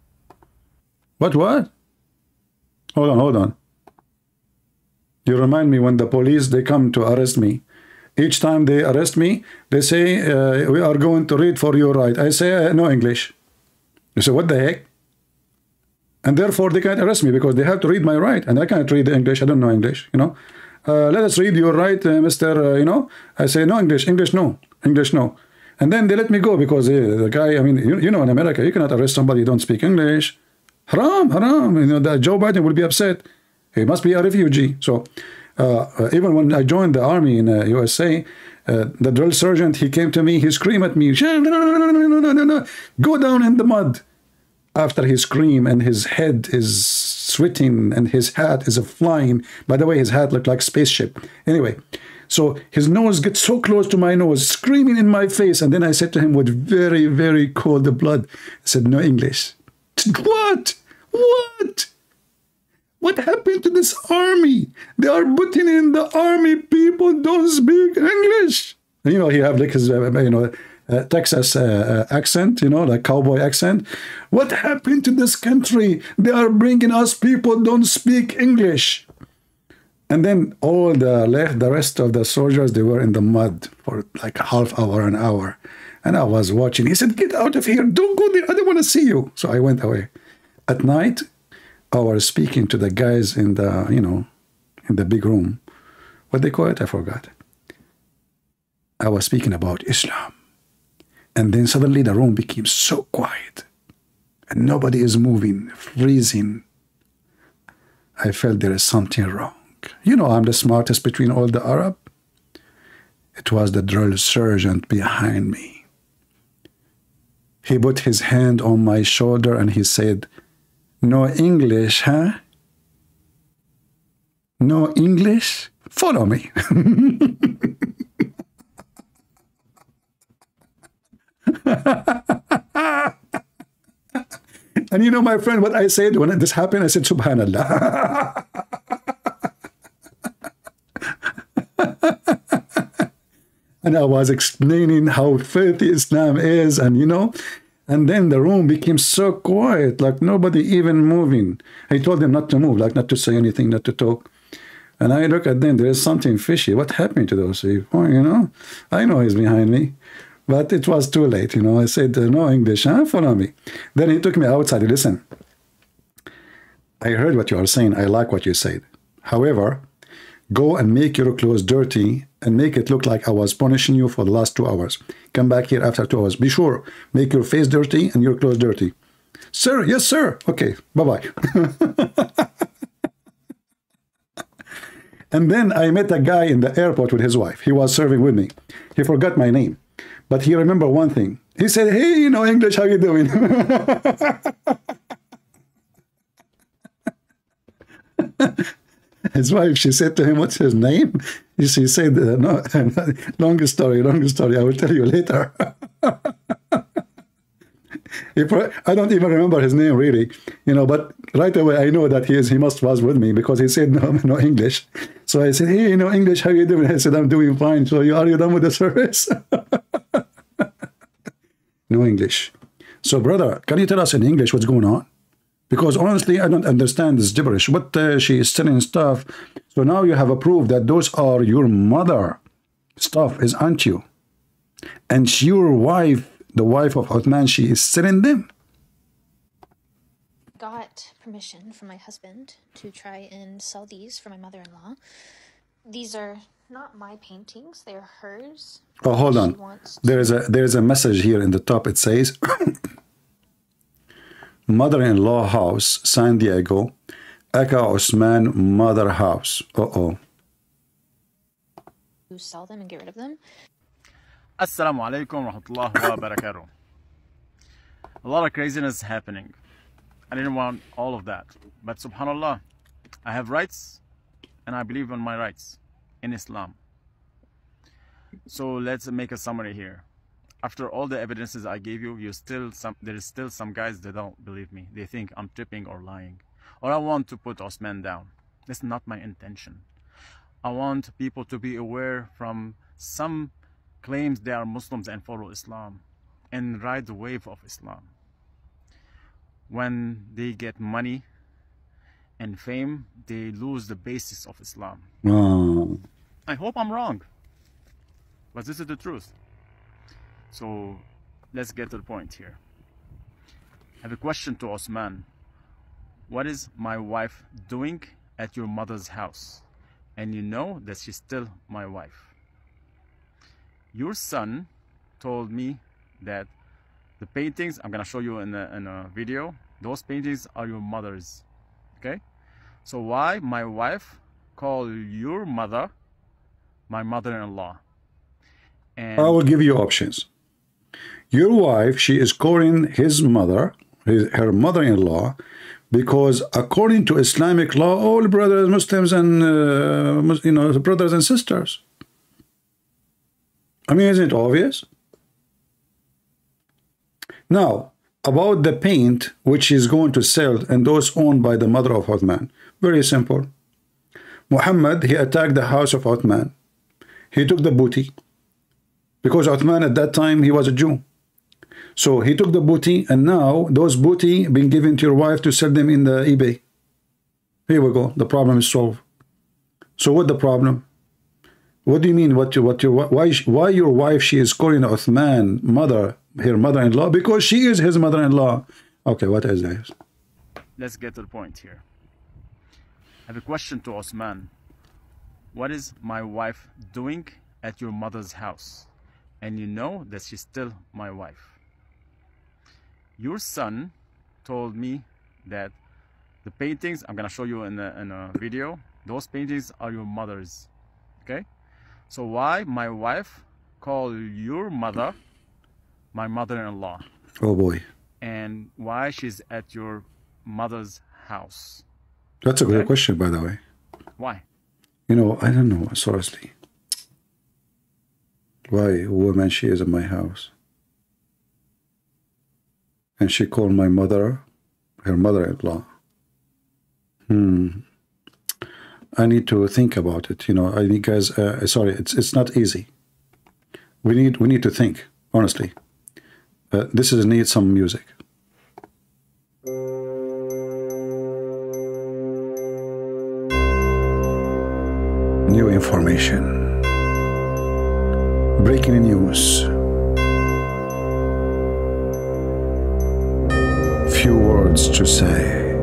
What, what? Hold on, hold on. You remind me when the police, they come to arrest me. Each time they arrest me, they say, uh, we are going to read for your right. I say, uh, no English. You say, what the heck? And therefore, they can't arrest me because they have to read my right. And I can't read the English. I don't know English, you know. Uh, let us read your right, uh, Mr. Uh, you know. I say, no English, English, no. English, no. And then they let me go because uh, the guy, I mean, you, you know, in America, you cannot arrest somebody who don't speak English. Haram, haram. You know, that Joe Biden will be upset. He must be a refugee. So uh, uh, even when I joined the army in USA, uh, the drill sergeant, he came to me, he screamed at me, "No, no, no, no, no, no, no, no, go down in the mud. After he scream and his head is sweating and his hat is a flying. By the way, his hat looked like spaceship. Anyway, so his nose gets so close to my nose, screaming in my face. And then I said to him with very, very cold the blood, I said, no English. What? What? What happened to this army? They are putting in the army people don't speak English. And, you know, he have like his, uh, you know, uh, Texas uh, uh, accent, you know, like cowboy accent. What happened to this country? They are bringing us people don't speak English. And then all the left, the rest of the soldiers, they were in the mud for like half hour, an hour. And I was watching. He said, Get out of here. Don't go there. I don't want to see you. So I went away. At night, I was speaking to the guys in the, you know, in the big room. What they call it? I forgot. I was speaking about Islam. And then suddenly the room became so quiet. And nobody is moving, freezing. I felt there is something wrong. You know, I'm the smartest between all the Arab. It was the drill sergeant behind me. He put his hand on my shoulder and he said, No English, huh? No English? Follow me. and you know, my friend, what I said when this happened, I said, Subhanallah. and I was explaining how filthy Islam is, and you know, and then the room became so quiet, like nobody even moving. I told them not to move, like not to say anything, not to talk. And I look at them, there is something fishy. What happened to those people? You know, I know he's behind me. But it was too late, you know. I said, uh, no English, huh? Follow me. Then he took me outside. Listen, I heard what you are saying. I like what you said. However, go and make your clothes dirty and make it look like I was punishing you for the last two hours. Come back here after two hours. Be sure, make your face dirty and your clothes dirty. Sir, yes, sir. Okay, bye-bye. and then I met a guy in the airport with his wife. He was serving with me. He forgot my name. But he remembered one thing. He said, hey, you know English, how you doing? his wife, she said to him, what's his name? She said, uh, no, long story, long story, I will tell you later. I don't even remember his name really, you know, but right away I know that he is, he must was with me because he said no, no English. So I said, hey, you know English, how you doing? I said, I'm doing fine. So you, are you done with the service? no English. So brother, can you tell us in English what's going on? Because honestly, I don't understand this gibberish. What uh, she is selling stuff. So now you have a proof that those are your mother stuff is aunt you. And your wife the wife of Uthman, she is selling them. Got permission from my husband to try and sell these for my mother-in-law. These are not my paintings; they're hers. Oh, hold on. There is a there is a message here in the top. It says, "Mother-in-law house, San Diego, Eka Osman mother house." Uh oh. To sell them and get rid of them. Assalamu alaikum wa wa barakatuh. A lot of craziness happening. I didn't want all of that. But subhanAllah, I have rights and I believe in my rights in Islam. So let's make a summary here. After all the evidences I gave you, you still some there is still some guys that don't believe me. They think I'm tripping or lying. Or I want to put Osman down. That's not my intention. I want people to be aware from some claims they are Muslims and follow Islam and ride the wave of Islam. When they get money and fame, they lose the basis of Islam. Oh. I hope I'm wrong, but this is the truth. So let's get to the point here. I have a question to Osman. What is my wife doing at your mother's house? And you know that she's still my wife your son told me that the paintings I'm gonna show you in a, in a video those paintings are your mother's okay so why my wife call your mother my mother-in-law and I will give you options your wife she is calling his mother his, her mother-in-law because according to Islamic law all brothers Muslims and uh, you know brothers and sisters I mean, isn't it obvious? Now, about the paint which is going to sell and those owned by the mother of Uthman. Very simple. Muhammad, he attacked the house of Uthman. He took the booty. Because Uthman at that time, he was a Jew. So he took the booty and now those booty being given to your wife to sell them in the eBay. Here we go. The problem is solved. So what the problem? What do you mean? What you what your why why your wife she is calling Uthman mother her mother-in-law because she is his mother-in-law. Okay, what is this? Let's get to the point here. I have a question to Osman. What is my wife doing at your mother's house? And you know that she's still my wife. Your son told me that the paintings I'm gonna show you in a, in a video those paintings are your mother's okay? So why my wife call your mother my mother-in-law? Oh boy. And why she's at your mother's house? That's a okay? great question by the way. Why? You know I don't know seriously. Why a woman she is in my house and she called my mother her mother-in-law hmm I need to think about it. You know, I think as uh, sorry, it's it's not easy. We need we need to think honestly. Uh, this is need some music. New information. Breaking news. Words to say.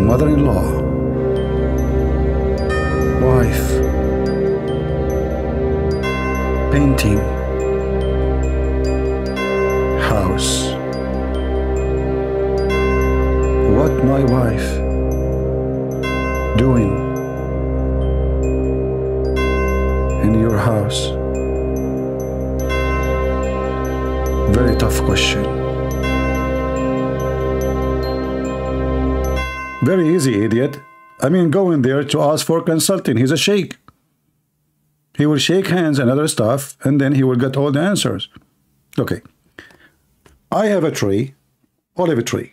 Mother-in-law wife, painting, house. What my wife doing in your house? Very tough question. Very easy, idiot. I mean, go in there to ask for consulting. He's a sheikh. He will shake hands and other stuff, and then he will get all the answers. Okay. I have a tree, olive tree.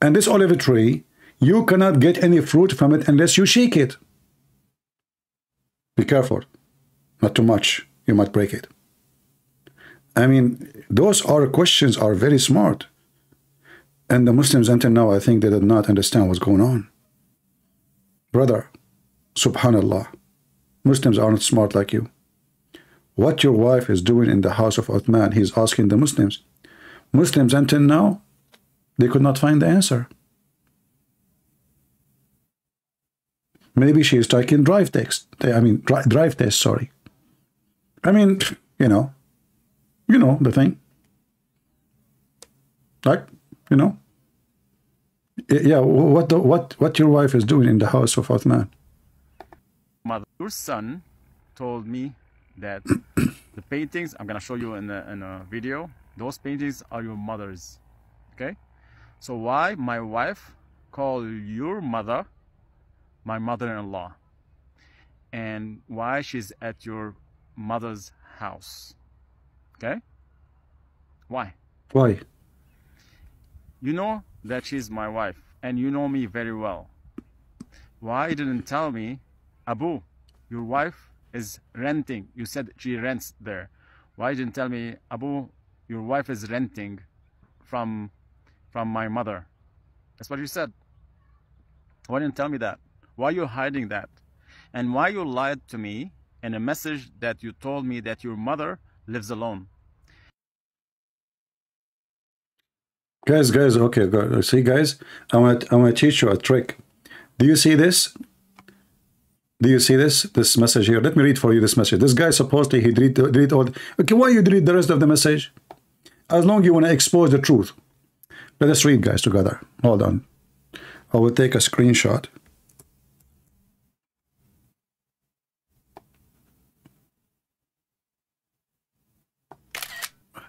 And this olive tree, you cannot get any fruit from it unless you shake it. Be careful. Not too much. You might break it. I mean, those are questions are very smart. And the Muslims until now, I think they did not understand what's going on. Brother, subhanallah, Muslims aren't smart like you. What your wife is doing in the house of Uthman, he's asking the Muslims. Muslims until now, they could not find the answer. Maybe she is taking drive text. I mean, drive test, sorry. I mean, you know, you know the thing. Like, you know, yeah, what the, what what your wife is doing in the house of Uthman? Mother, your son told me that the paintings I'm gonna show you in a, in a video. Those paintings are your mother's. Okay, so why my wife call your mother my mother-in-law, and why she's at your mother's house? Okay, why? Why? You know that she's my wife and you know me very well. Why didn't tell me, Abu, your wife is renting. You said she rents there. Why didn't tell me, Abu, your wife is renting from from my mother? That's what you said. Why didn't tell me that? Why you hiding that? And why you lied to me in a message that you told me that your mother lives alone? Guys, guys, okay, go, see, guys, I want I want to teach you a trick. Do you see this? Do you see this? This message here. Let me read for you this message. This guy supposedly he delete delete all. Okay, why you delete the rest of the message? As long you want to expose the truth. Let us read, guys, together. Hold on. I will take a screenshot.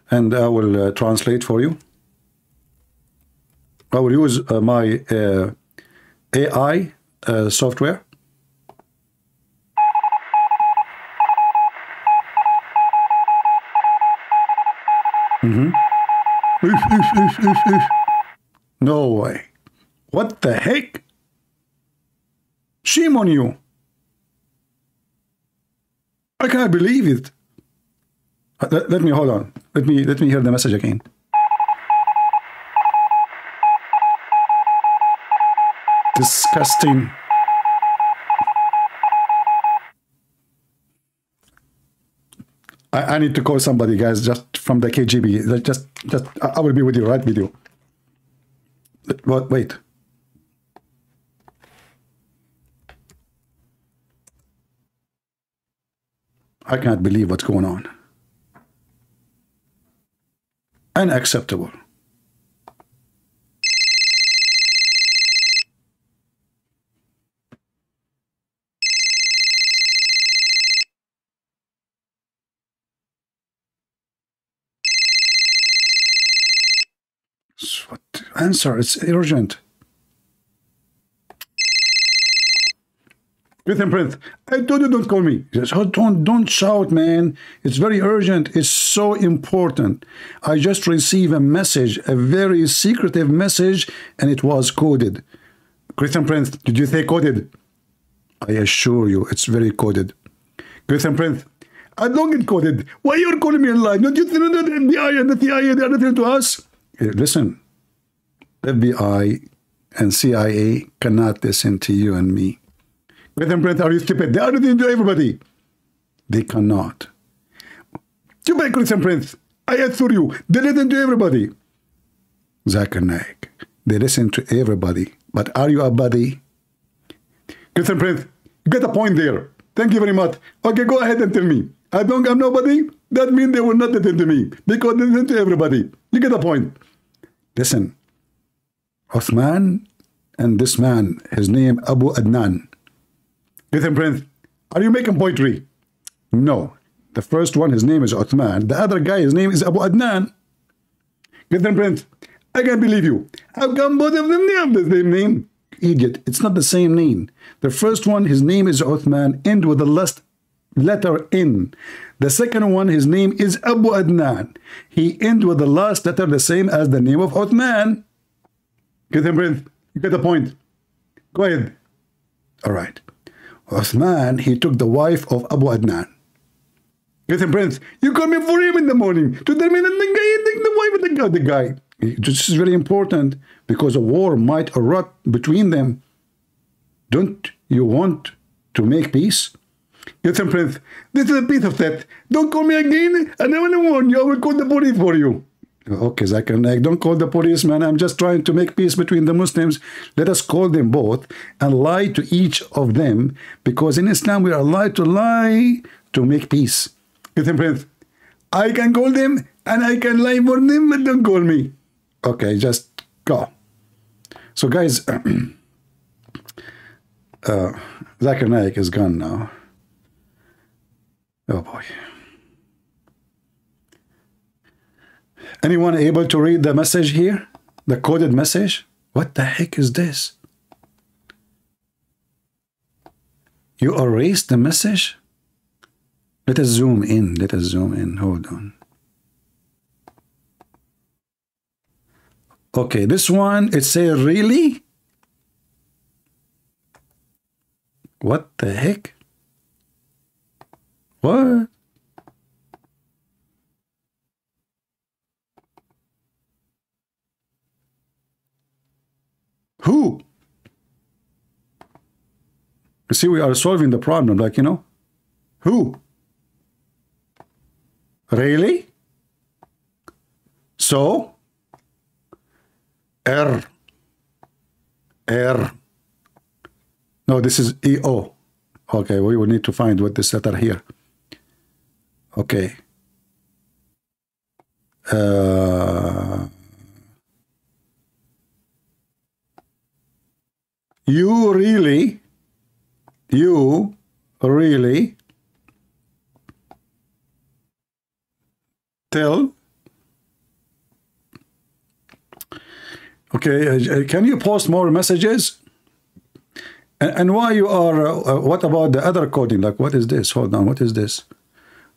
And I will uh, translate for you. I will use uh, my uh, AI uh, software. Mm-hmm. No way. What the heck? Shame on you. I can't believe it. Uh, let, let me hold on. Let me let me hear the message again. Disgusting. I, I need to call somebody, guys, just from the KGB. Just, just, I will be with you, right with you. But wait. I can't believe what's going on. Unacceptable. Answer. It's urgent. Ethan Prince, I told you don't call me. He says, oh, don't, don't shout, man. It's very urgent. It's so important. I just received a message, a very secretive message, and it was coded. Christian Prince, did you say coded? I assure you, it's very coded. Christian Prince, I don't get coded. Why you calling me alive? Don't you think that the FBI and the CIA they are nothing to us? Listen, FBI and CIA cannot listen to you and me. Christian Prince, are you stupid? They are listening to everybody. They cannot. Too bad, Christian Prince. I assure you, they listen to everybody. Zakir Naik, they listen to everybody. But are you a buddy? Christian Prince, you get a point there. Thank you very much. Okay, go ahead and tell me. I don't have nobody. That means they will not listen to me because they listen to everybody. You get the point. Listen, Uthman and this man, his name Abu Adnan. Christian Prince, are you making poetry? No. The first one, his name is Uthman. The other guy, his name is Abu Adnan. Christian Prince, I can't believe you. How come both of them have the same name? Idiot. It's not the same name. The first one, his name is Uthman, end with the last letter N. The second one, his name is Abu Adnan. He end with the last letter the same as the name of Uthman. Christian Prince, you get the point. Go ahead. All right. Uthman, he took the wife of Abu Adnan. Christian Prince, you call me for him in the morning to tell me the guy, the, wife of the guy, the guy. This is very important because a war might erupt between them. Don't you want to make peace? Christian Prince, this is a piece of that. Don't call me again, and I want to warn you, I will call the police for you. Okay, Zakir don't call the police, man. I'm just trying to make peace between the Muslims. Let us call them both and lie to each of them because in Islam we are allowed to lie to make peace. Christian Prince, I can call them and I can lie for them, but don't call me. Okay, just go. So, guys, uh, Zakir Naik is gone now. Oh boy. Anyone able to read the message here? The coded message? What the heck is this? You erased the message? Let us zoom in. Let us zoom in. Hold on. Okay, this one, it says really? What the heck? What? Who? You see, we are solving the problem, like, you know, who? Really? So? R. R. No, this is EO. Okay, we will need to find what this letter here. Okay. Uh, you really, you really tell. Okay, uh, can you post more messages? And, and why you are, uh, uh, what about the other coding? Like, what is this? Hold on, what is this?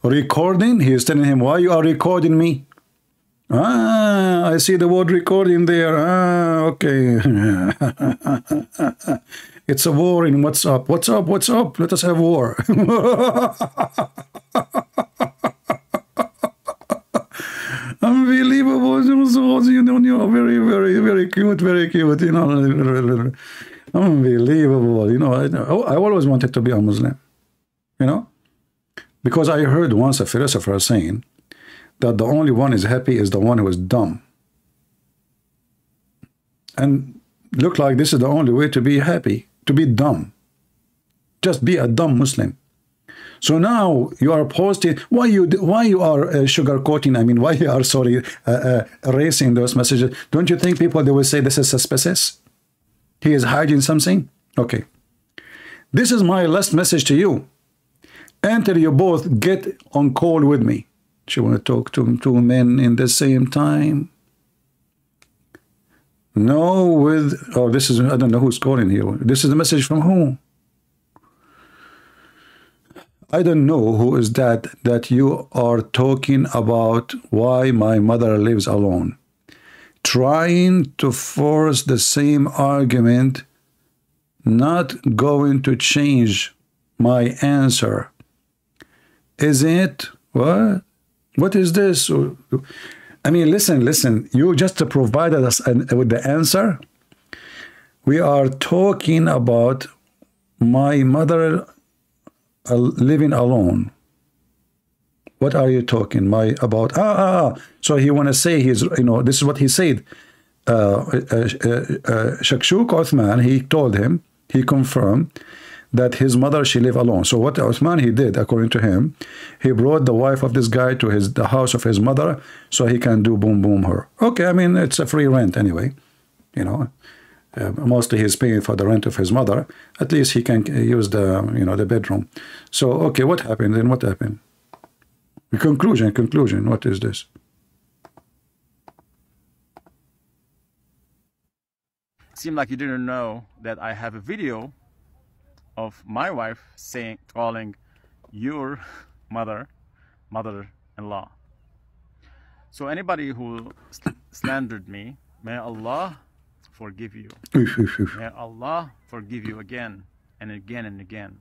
Recording? He is telling him, why you are recording me? Ah, I see the word recording there. Ah, okay. it's a war in WhatsApp. What's up? What's up? Let us have war. Unbelievable. You know, very, very, very cute, very cute. You know, unbelievable. You know, I, I always wanted to be a Muslim. You know, Because I heard once a philosopher saying that the only one is happy is the one who is dumb. And look like this is the only way to be happy, to be dumb. Just be a dumb Muslim. So now you are posting why you why you are uh, sugarcoating. I mean, why you are sorry uh, uh, erasing those messages? Don't you think people they will say this is suspicious? He is hiding something. Okay, this is my last message to you. Until you both get on call with me. She want to talk to two men in the same time. No, with oh, this is I don't know who's calling here. This is a message from who? I don't know who is that that you are talking about why my mother lives alone. Trying to force the same argument, not going to change my answer. Is it? What? What is this? I mean, listen, listen. You just provided us with the answer. We are talking about my mother uh, living alone. What are you talking my about? Ah, ah, ah. So he want to say he's, you know, this is what he said. Uh, uh, uh, uh Shakshuk Uthman, he told him, he confirmed that his mother, she live alone. So what Uthman he did, according to him, he brought the wife of this guy to his the house of his mother so he can do boom boom her. Okay, I mean, it's a free rent anyway, you know. Uh, mostly he's paying for the rent of his mother. At least he can use the you know the bedroom. So okay, what happened? Then what happened? Conclusion. Conclusion. What is this? Seemed like you didn't know that I have a video of my wife saying calling your mother mother-in-law. So anybody who slandered me, may Allah forgive you. May Allah forgive you again and again and again.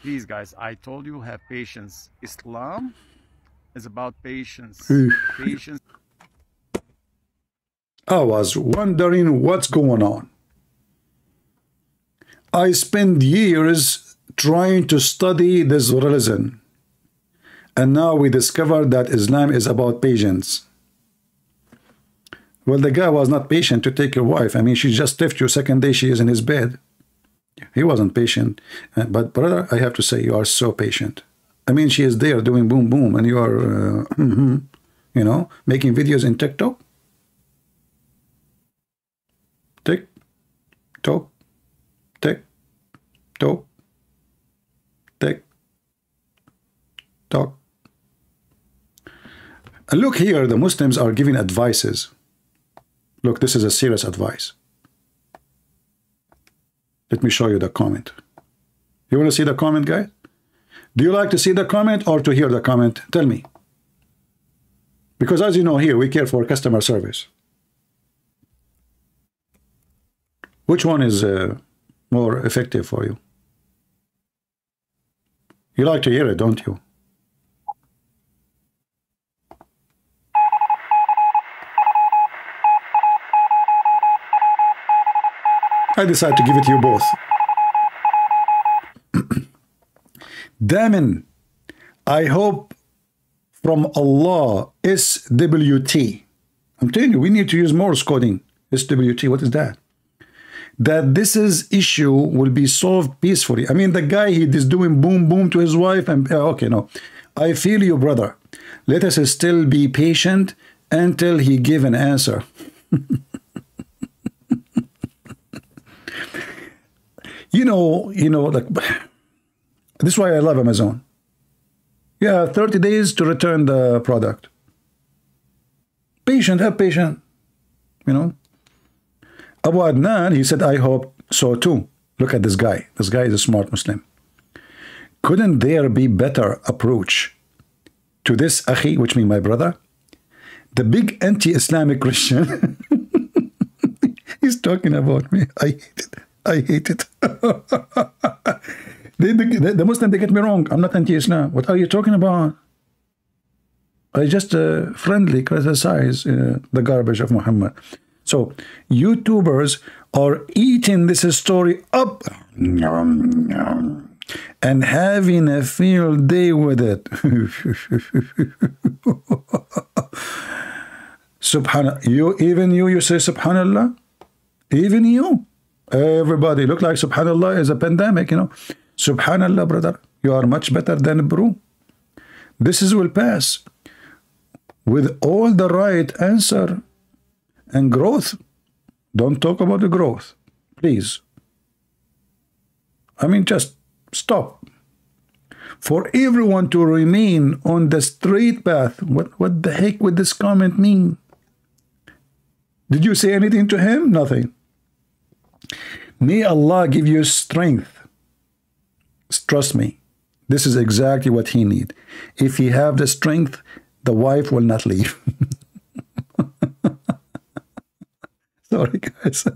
Please, guys, I told you have patience. Islam is about patience. patience. I was wondering what's going on. I spent years trying to study this religion. And now we discover that Islam is about patience. Well, the guy was not patient to take your wife. I mean, she just left you. Second day, she is in his bed. He wasn't patient. Uh, but brother, I have to say, you are so patient. I mean, she is there doing boom boom, and you are, uh, you know, making videos in TikTok. Tick, tock, tick, tock, tick, tock. And look here, the Muslims are giving advices. Look, this is a serious advice. Let me show you the comment. You want to see the comment, guys? Do you like to see the comment or to hear the comment? Tell me. Because as you know here, we care for customer service. Which one is uh, more effective for you? You like to hear it, don't you? I decide to give it to you both. Damin, I hope from Allah SWT. I'm telling you, we need to use Morse coding. SWT, what is that? That this is issue will be solved peacefully. I mean, the guy he is doing boom boom to his wife and uh, okay, no. I feel you, brother. Let us still be patient until he give an answer. you know, you know, like this is why I love Amazon. Yeah, 30 days to return the product. Patient, have patient. You know. Abu Adnan, he said, I hope so too. Look at this guy. This guy is a smart Muslim. Couldn't there be better approach to this akhi, which means my brother? The big anti-Islamic Christian. He's talking about me. I hate it. I hate it. they, the, the Muslim, they get me wrong. I'm not anti-Islam. What are you talking about? I just uh, friendly criticize uh, the garbage of Muhammad. So YouTubers are eating this story up and having a field day with it. Subhanallah. You, even you, you say Subhanallah? Even you? Everybody look like Subhanallah is a pandemic, you know. Subhanallah, brother. You are much better than Bru. This is will pass with all the right answer and growth. Don't talk about the growth, please. I mean, just stop. For everyone to remain on the straight path, what, what the heck would this comment mean? Did you say anything to him? Nothing. May Allah give you strength. Trust me, this is exactly what he need. If he have the strength, the wife will not leave. Sorry, guys.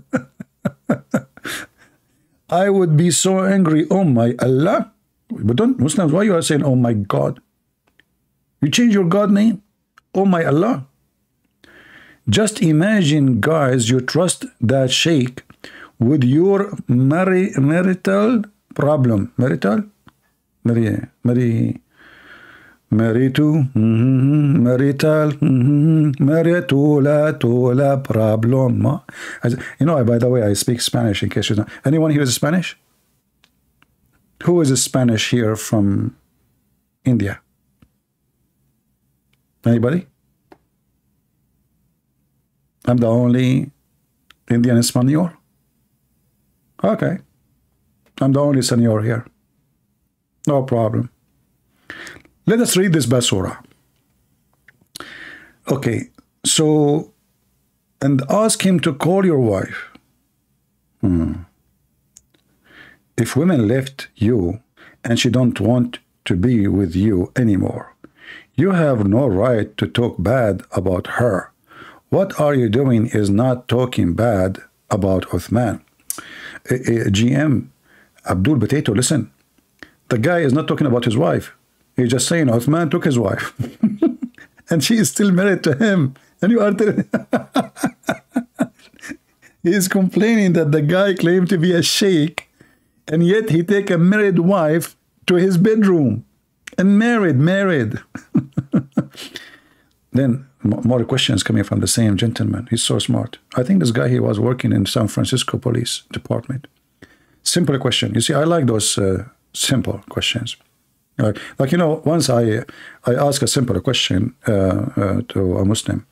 I would be so angry. Oh my Allah. But don't Muslims, why you are saying, oh my God? You change your God name? Oh my Allah. Just imagine, guys, you trust that sheikh with your mari marital problem. Marital? Mari, Mari, marital, mm-hmm, marital, mm-hmm, maritula, tula problem. You know, I, by the way, I speak Spanish in case you don't. Anyone here is Spanish? Who is a Spanish here from India? Anybody? I'm the only Indian Espanol. Okay. I'm the only senor here. No problem. Let us read this basura. Okay, so, and ask him to call your wife. Hmm. If women left you and she don't want to be with you anymore, you have no right to talk bad about her. What are you doing is not talking bad about Uthman. GM, Abdul Potato, listen. The guy is not talking about his wife. He's just saying Uthman took his wife. and she is still married to him. And you are He is complaining that the guy claimed to be a sheikh, and yet he take a married wife to his bedroom. And married, married. then more questions coming from the same gentleman. He's so smart. I think this guy, he was working in San Francisco Police Department. Simple question. You see, I like those uh, simple questions. Like, like, you know, once I I ask a simple question uh, uh, to a Muslim.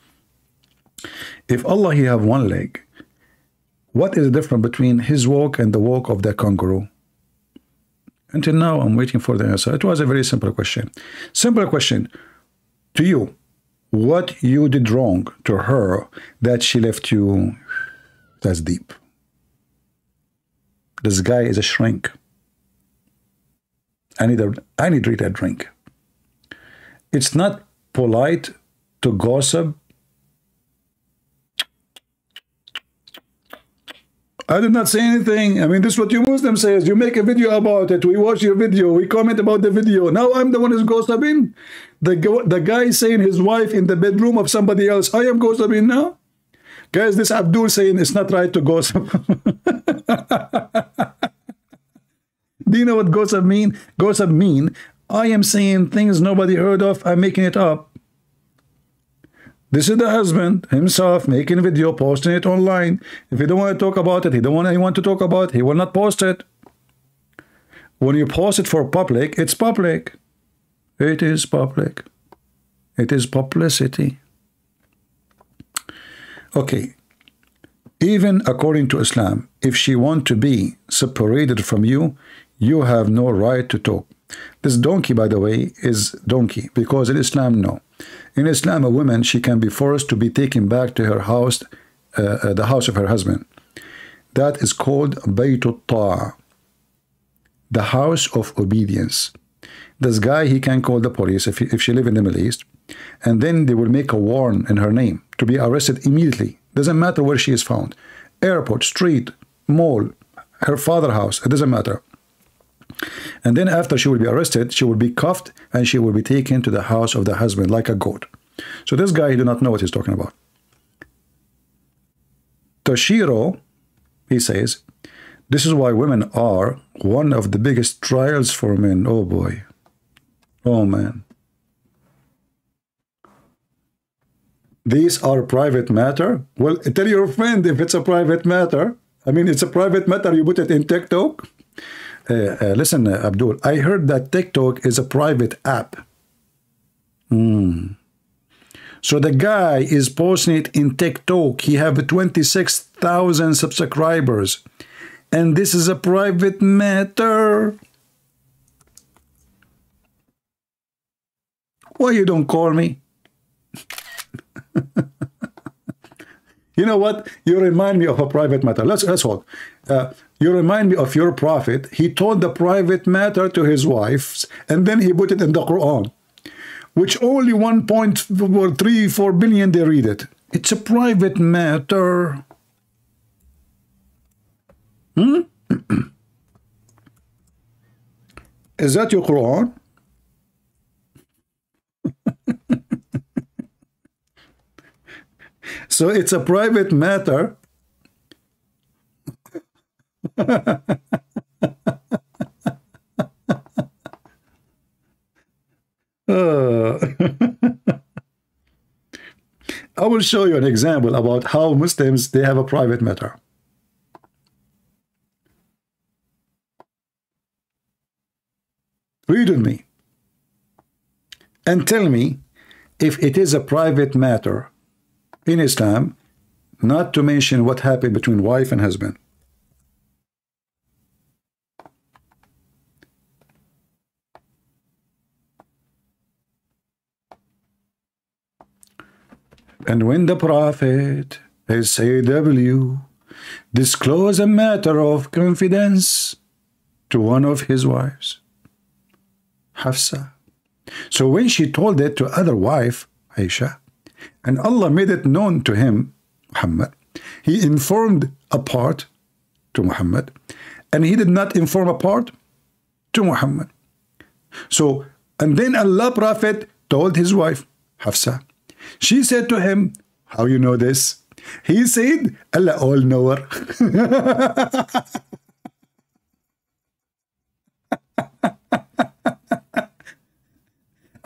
If Allah he have one leg, what is the difference between his walk and the walk of the kangaroo? Until now, I'm waiting for the answer. It was a very simple question. Simple question to you what you did wrong to her that she left you that's deep this guy is a shrink i need a i need to a drink it's not polite to gossip I did not say anything. I mean, this is what you Muslim says. You make a video about it. We watch your video. We comment about the video. Now I'm the one who's gossiping. The, the guy saying his wife in the bedroom of somebody else. I am gossiping now. Guys, this Abdul saying it's not right to gossip. Do you know what gossip mean? Gossip mean I am saying things nobody heard of. I'm making it up. This is the husband himself making a video, posting it online. If he don't want to talk about it, he don't want anyone to talk about it, he will not post it. When you post it for public, it's public. It is public. It is publicity. Okay. Even according to Islam, if she want to be separated from you, you have no right to talk. This donkey, by the way, is donkey because in Islam, no. In Islam, a woman, she can be forced to be taken back to her house, uh, uh, the house of her husband. That is called Baytut Ta'a, the house of obedience. This guy, he can call the police if, he, if she live in the Middle East, and then they will make a warrant in her name to be arrested immediately. Doesn't matter where she is found. Airport, street, mall, her father house, it doesn't matter. And then after she will be arrested, she will be cuffed and she will be taken to the house of the husband like a goat. So this guy, he do not know what he's talking about. Toshiro, he says, This is why women are one of the biggest trials for men. Oh boy. Oh man. These are private matter. Well, tell your friend if it's a private matter. I mean, it's a private matter. You put it in TikTok. Uh, uh, listen, uh, Abdul, I heard that TikTok is a private app. Hmm. So the guy is posting it in TikTok. He have 26,000 subscribers. And this is a private matter. Why you don't call me? you know what? You remind me of a private matter. Let's let's hold. Uh, you remind me of your prophet. He told the private matter to his wives, and then he put it in the Quran, which only 1.34 billion they read it. It's a private matter. Hmm? Is that your Quran? so it's a private matter. Uh, I will show you an example about how Muslims they have a private matter. Read with me and tell me if it is a private matter in Islam not to mention what happened between wife and husband. And when the Prophet, SAW, disclosed a matter of confidence to one of his wives, Hafsa. So when she told it to other wife, Aisha, and Allah made it known to him, Muhammad, he informed a part to Muhammad, and he did not inform a part to Muhammad. So, and then Allah Prophet told his wife, Hafsa. She said to him, How you know this? He said, Allah all knower.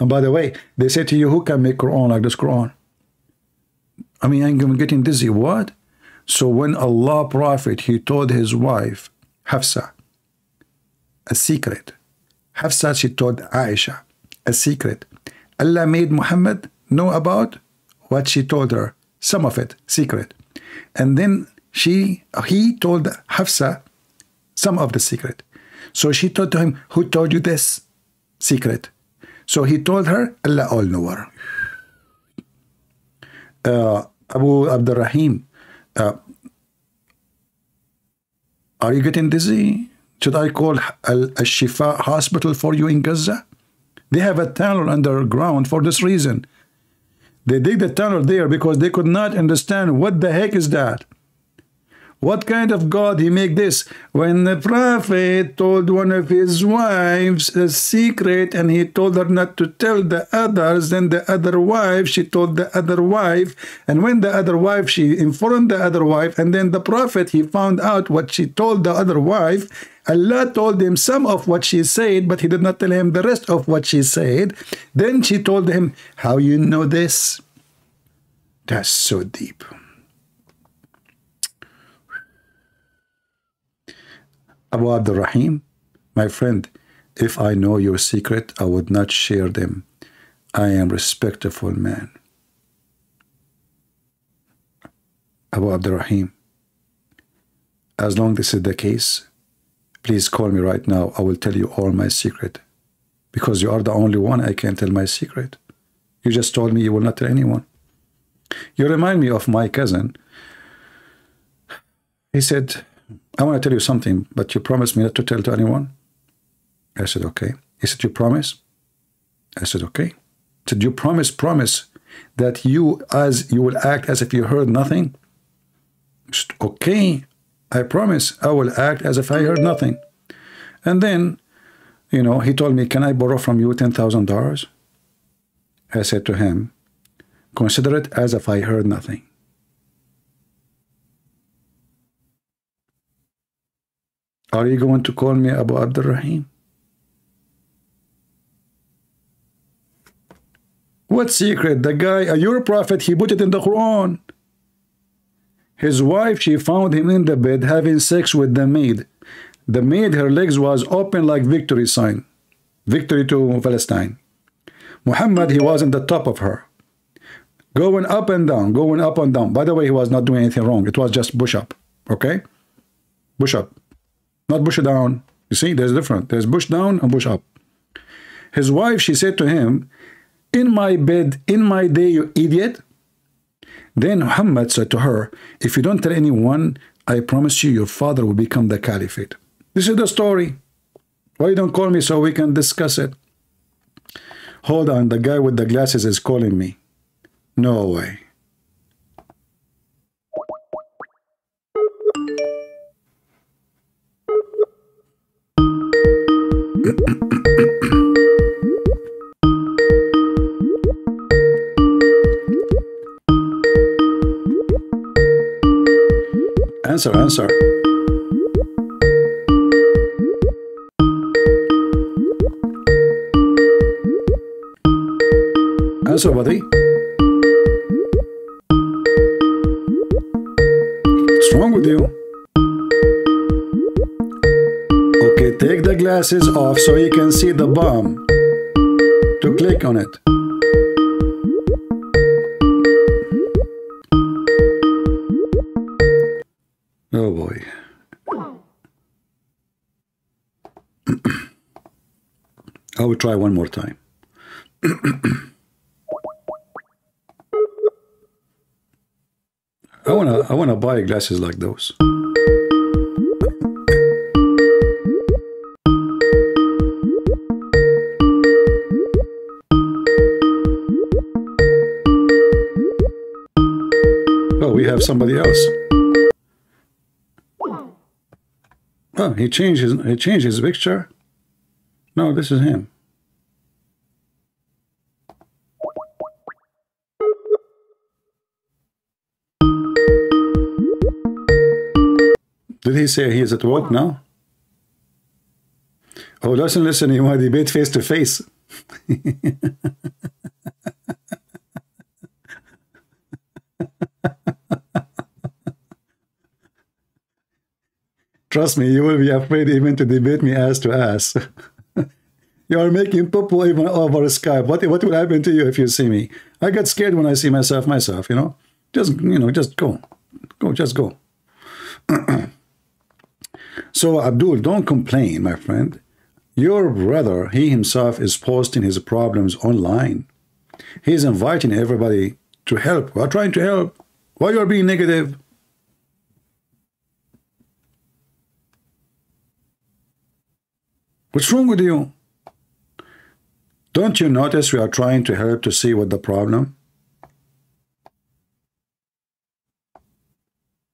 And by the way, they say to you, who can make Quran like this Quran? I mean, I'm getting dizzy. What? So when Allah Prophet, he told his wife, Hafsa, a secret. Hafsa, she told Aisha, a secret. Allah made Muhammad know about what she told her, some of it, secret. And then she, he told Hafsa some of the secret. So she told to him, who told you this secret? So he told her, Allah all knower. Uh, Abu Abdul Rahim, uh, are you getting dizzy? Should I call Al Shifa hospital for you in Gaza? They have a tunnel underground for this reason. They dig the tunnel there because they could not understand what the heck is that. What kind of God he make this? When the prophet told one of his wives a secret and he told her not to tell the others, then the other wife, she told the other wife. And when the other wife, she informed the other wife. And then the prophet, he found out what she told the other wife. Allah told him some of what she said, but he did not tell him the rest of what she said. Then she told him, how you know this? That's so deep. Abu Abdul Rahim, my friend, if I know your secret, I would not share them. I am respectful man. Abu Abdul Rahim, as long this is the case, please call me right now. I will tell you all my secret. Because you are the only one I can tell my secret. You just told me you will not tell anyone. You remind me of my cousin. He said, I want to tell you something, but you promised me not to tell to anyone. I said, okay. He said, you promise? I said, okay. He said, you promise, promise that you as you will act as if you heard nothing? I said, okay, I promise I will act as if I heard nothing. And then, you know, he told me, can I borrow from you $10,000? I said to him, consider it as if I heard nothing. Are you going to call me Abu Abdul Rahim? What secret? The guy, uh, your prophet, he put it in the Quran. His wife, she found him in the bed having sex with the maid. The maid, her legs was open like victory sign. Victory to Palestine. Muhammad, he was in the top of her. Going up and down, going up and down. By the way, he was not doing anything wrong. It was just push up. Okay? Push up. Not push down. You see, there's different. There's push down and push up. His wife, she said to him, in my bed, in my day, you idiot. Then Muhammad said to her, if you don't tell anyone, I promise you your father will become the caliphate. This is the story. Why you don't call me so we can discuss it? Hold on, the guy with the glasses is calling me. No way. Answer, answer. Answer, buddy. What's wrong with you? Okay, take the glasses off so you can see the bomb. To click on it. Oh boy. I will try one more time. I wanna I wanna buy glasses like those. Oh, we have somebody else. Oh, he changed his he changed his picture. No, this is him. Did he say he is at work now? Oh, listen, listen, you want to debate face to face. Trust me, you will be afraid even to debate me ass to ass. you are making poo even over Skype. What, what will happen to you if you see me? I get scared when I see myself myself, you know? Just, you know, just go. Go, just go. so, Abdul, don't complain, my friend. Your brother, he himself is posting his problems online. He's inviting everybody to help. We are trying to help. Why you are being negative? What's wrong with you? Don't you notice we are trying to help to see what the problem?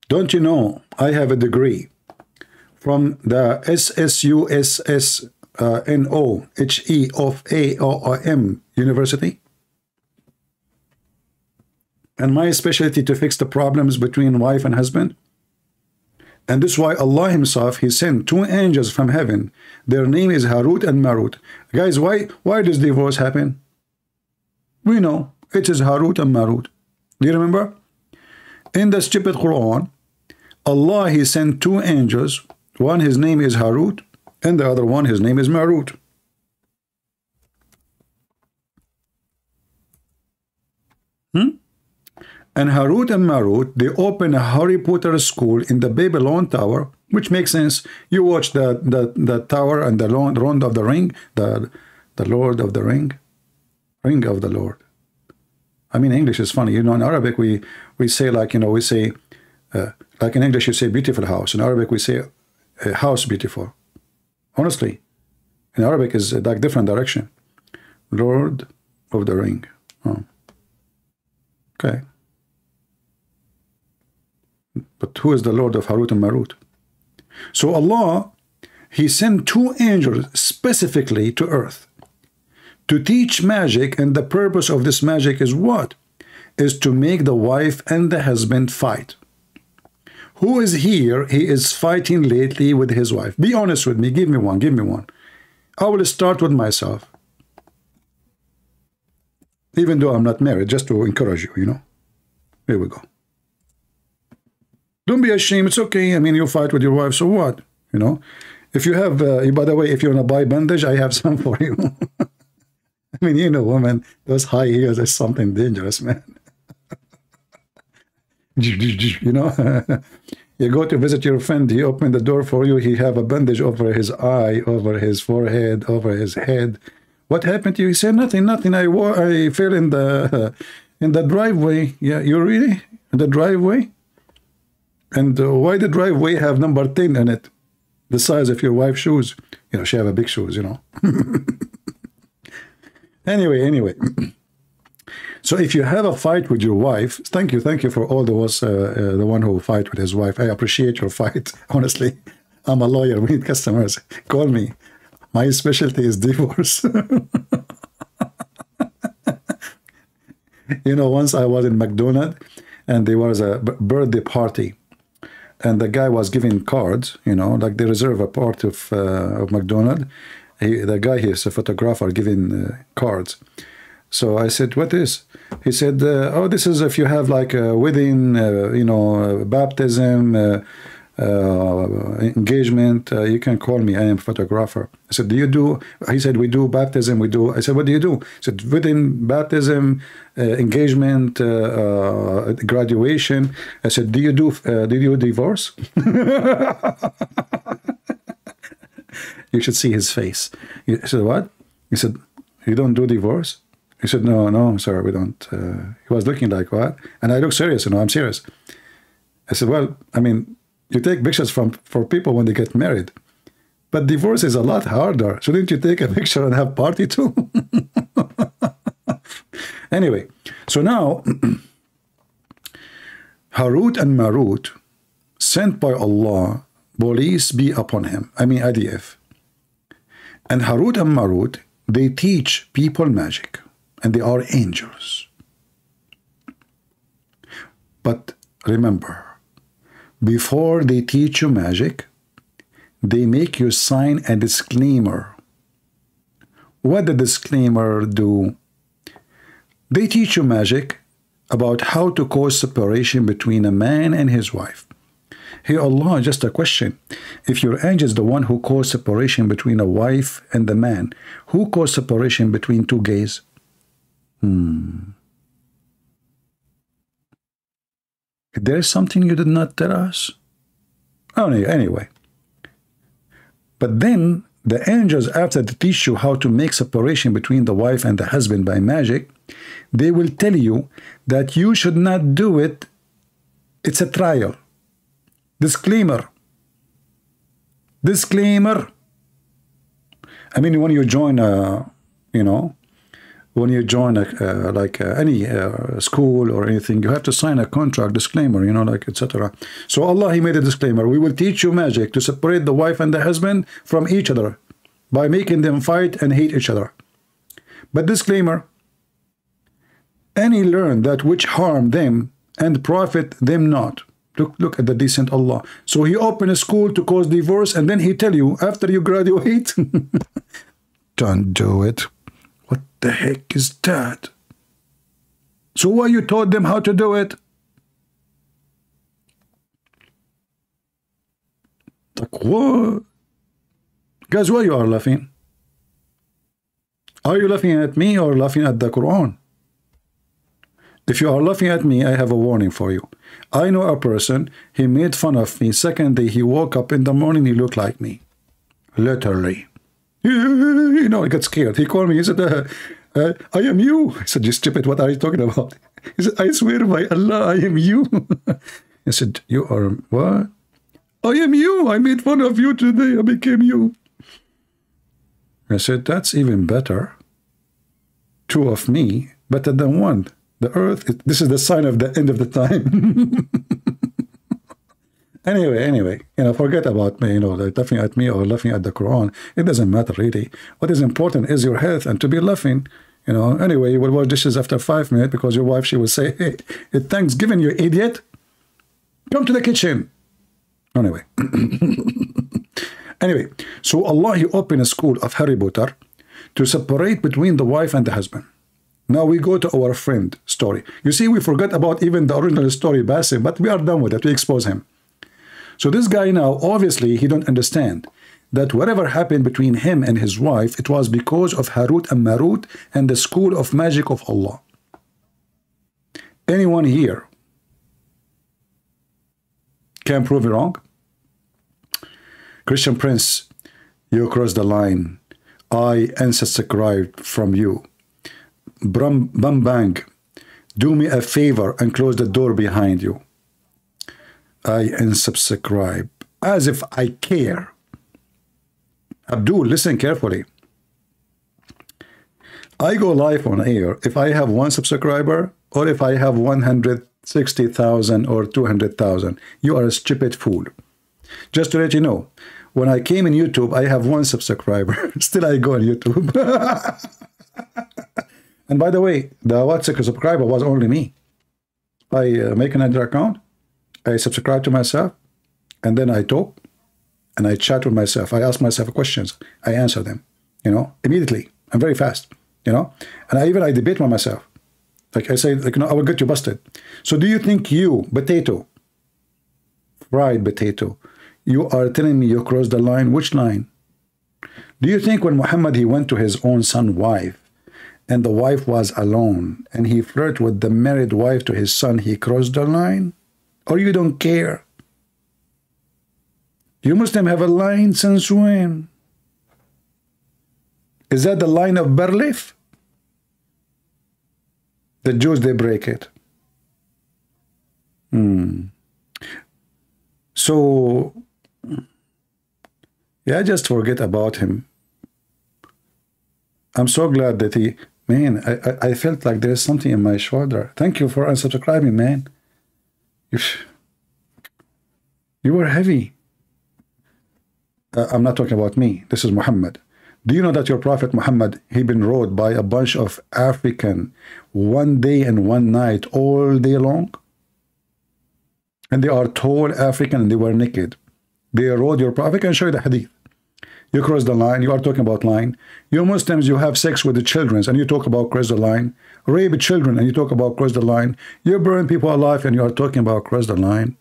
Don't you know I have a degree from the SSUSS uh, of A-O-M University? And my specialty to fix the problems between wife and husband? And this is why Allah himself, he sent two angels from heaven. Their name is Harut and Marut. Guys, why, why does divorce happen? We know. It is Harut and Marut. Do you remember? In the stupid Quran, Allah, he sent two angels. One, his name is Harut, and the other one, his name is Marut. Hmm? And Harut and Marut, they open a Harry Potter school in the Babylon Tower, which makes sense. You watch the the, the tower and the Lord of the Ring, the the Lord of the Ring, Ring of the Lord. I mean, English is funny. You know, in Arabic we we say like you know we say uh, like in English you say beautiful house. In Arabic we say a house beautiful. Honestly, in Arabic is like different direction. Lord of the Ring. Oh. Okay. But who is the Lord of Harut and Marut? So Allah, He sent two angels specifically to earth to teach magic, and the purpose of this magic is what? Is to make the wife and the husband fight. Who is here? He is fighting lately with his wife. Be honest with me. Give me one. Give me one. I will start with myself. Even though I'm not married, just to encourage you, you know. Here we go. Don't be ashamed. It's okay. I mean, you fight with your wife, so what? You know. If you have, uh, by the way, if you want to buy bandage, I have some for you. I mean, you know, women, those high heels is something dangerous, man. you know, you go to visit your friend, he opened the door for you, he have a bandage over his eye, over his forehead, over his head. What happened to you? He said, nothing, nothing. I I fell in the, in the driveway. Yeah, you really? In the driveway? And uh, why the driveway have number 10 in it? The size of your wife's shoes. You know, she have a big shoes, you know. anyway, anyway. So if you have a fight with your wife, thank you, thank you for all those, uh, uh, the one who fight with his wife. I appreciate your fight. Honestly, I'm a lawyer. We need customers. Call me. My specialty is divorce. you know, once I was in McDonald's and there was a birthday party and the guy was giving cards, you know, like they reserve a part of, uh, of McDonald's. He, the guy here is a photographer giving uh, cards. So I said, what is? He said, uh, oh, this is if you have like a wedding, uh, you know, baptism, uh, engagement, uh, you can call me. I am photographer. I said, do you do? He said, we do baptism. We do. I said, what do you do? He said, wedding, baptism, uh, engagement, graduation. I said, do you do? did you divorce? you should see his face. He said, what? He said, you don't do divorce? He said, no, no, sir, we don't. Uh, he was looking like, what? And I look serious, you know, I'm serious. I said, well, I mean, you take pictures from for people when they get married. But divorce is a lot harder. Shouldn't you take a picture and have party too? anyway, so now Harut and Marut, sent by Allah, police be upon him. I mean IDF. And Harut and Marut, they teach people magic and they are angels. But remember, before they teach you magic, they make you sign a disclaimer. What the disclaimer do? They teach you magic about how to cause separation between a man and his wife. Hey Allah, just a question. If your angel is the one who caused separation between a wife and the man, who caused separation between two gays? Hmm. There's something you did not tell us? Oh, anyway. But then the angels, after they teach you how to make separation between the wife and the husband by magic, they will tell you that you should not do it. It's a trial. Disclaimer. Disclaimer. I mean, when you join a, you know, when you join a, uh, like uh, any uh, school or anything, you have to sign a contract disclaimer, you know, like etc. So Allah, He made a disclaimer. We will teach you magic to separate the wife and the husband from each other by making them fight and hate each other. But disclaimer, any learn that which harm them and profit them not. Look, look at the decent Allah. So he opened a school to cause divorce and then he tell you after you graduate, don't do it the heck is that? So why you taught them how to do it? Like what? Guys, why you are laughing? Are you laughing at me or laughing at the Quran? If you are laughing at me, I have a warning for you. I know a person, he made fun of me. Second day, he woke up in the morning, he looked like me. Literally. You know, I got scared. He called me. He said, uh, uh, I am you. I said, you stupid, what are you talking about? He said, I swear by Allah, I am you. I said, you are what? I am you. I made fun of you today. I became you. I said, that's even better. Two of me, better than one. The earth, this is the sign of the end of the time. Anyway, anyway, you know, forget about me, you know, laughing at me or laughing at the Quran. It doesn't matter really. What is important is your health and to be laughing. You know, anyway, you will wash dishes after five minutes because your wife, she will say, hey, it's Thanksgiving, you idiot. Come to the kitchen. Anyway. anyway, so Allah, He opened a school of Harry Potter to separate between the wife and the husband. Now we go to our friend story. You see, we forgot about even the original story, Bassem, but we are done with it. We expose him. So this guy now, obviously, he don't understand that whatever happened between him and his wife, it was because of Harut and Marut and the school of magic of Allah. Anyone here can prove me wrong? Christian Prince, you crossed the line. I unsubscribed from you. Brum, Bang, do me a favor and close the door behind you. I unsubscribe. As if I care. Abdul, listen carefully. I go live on air if I have one subscriber or if I have 160,000 or 200,000. You are a stupid fool. Just to let you know, when I came in YouTube, I have one subscriber. Still, I go on YouTube. and by the way, the WhatsApp subscriber was only me. I uh, make another account, I subscribe to myself, and then I talk and I chat with myself. I ask myself questions. I answer them, you know, immediately. I'm very fast, you know. And I even I debate with myself. Like I say, like, no, I will get you busted. So do you think you, potato, fried potato, you are telling me you crossed the line? Which line? Do you think when Muhammad he went to his own son wife and the wife was alone and he flirted with the married wife to his son, he crossed the line? Or you don't care? You Muslim have a line since when? Is that the line of Bar Lev? The Jews, they break it. Hmm. So, yeah, just forget about him. I'm so glad that he, man, I, I, I felt like there's something in my shoulder. Thank you for unsubscribing, man. You, you were heavy. Uh, I'm not talking about me. This is Muhammad. Do you know that your prophet Muhammad, he been rode by a bunch of African one day and one night all day long? And they are tall African and they were naked. They rode your prophet. I can show you the hadith. You cross the line. You are talking about line. You Muslims, you have sex with the children and you talk about cross the line. Rape children and you talk about cross the line. You burn people alive and you are talking about cross the line.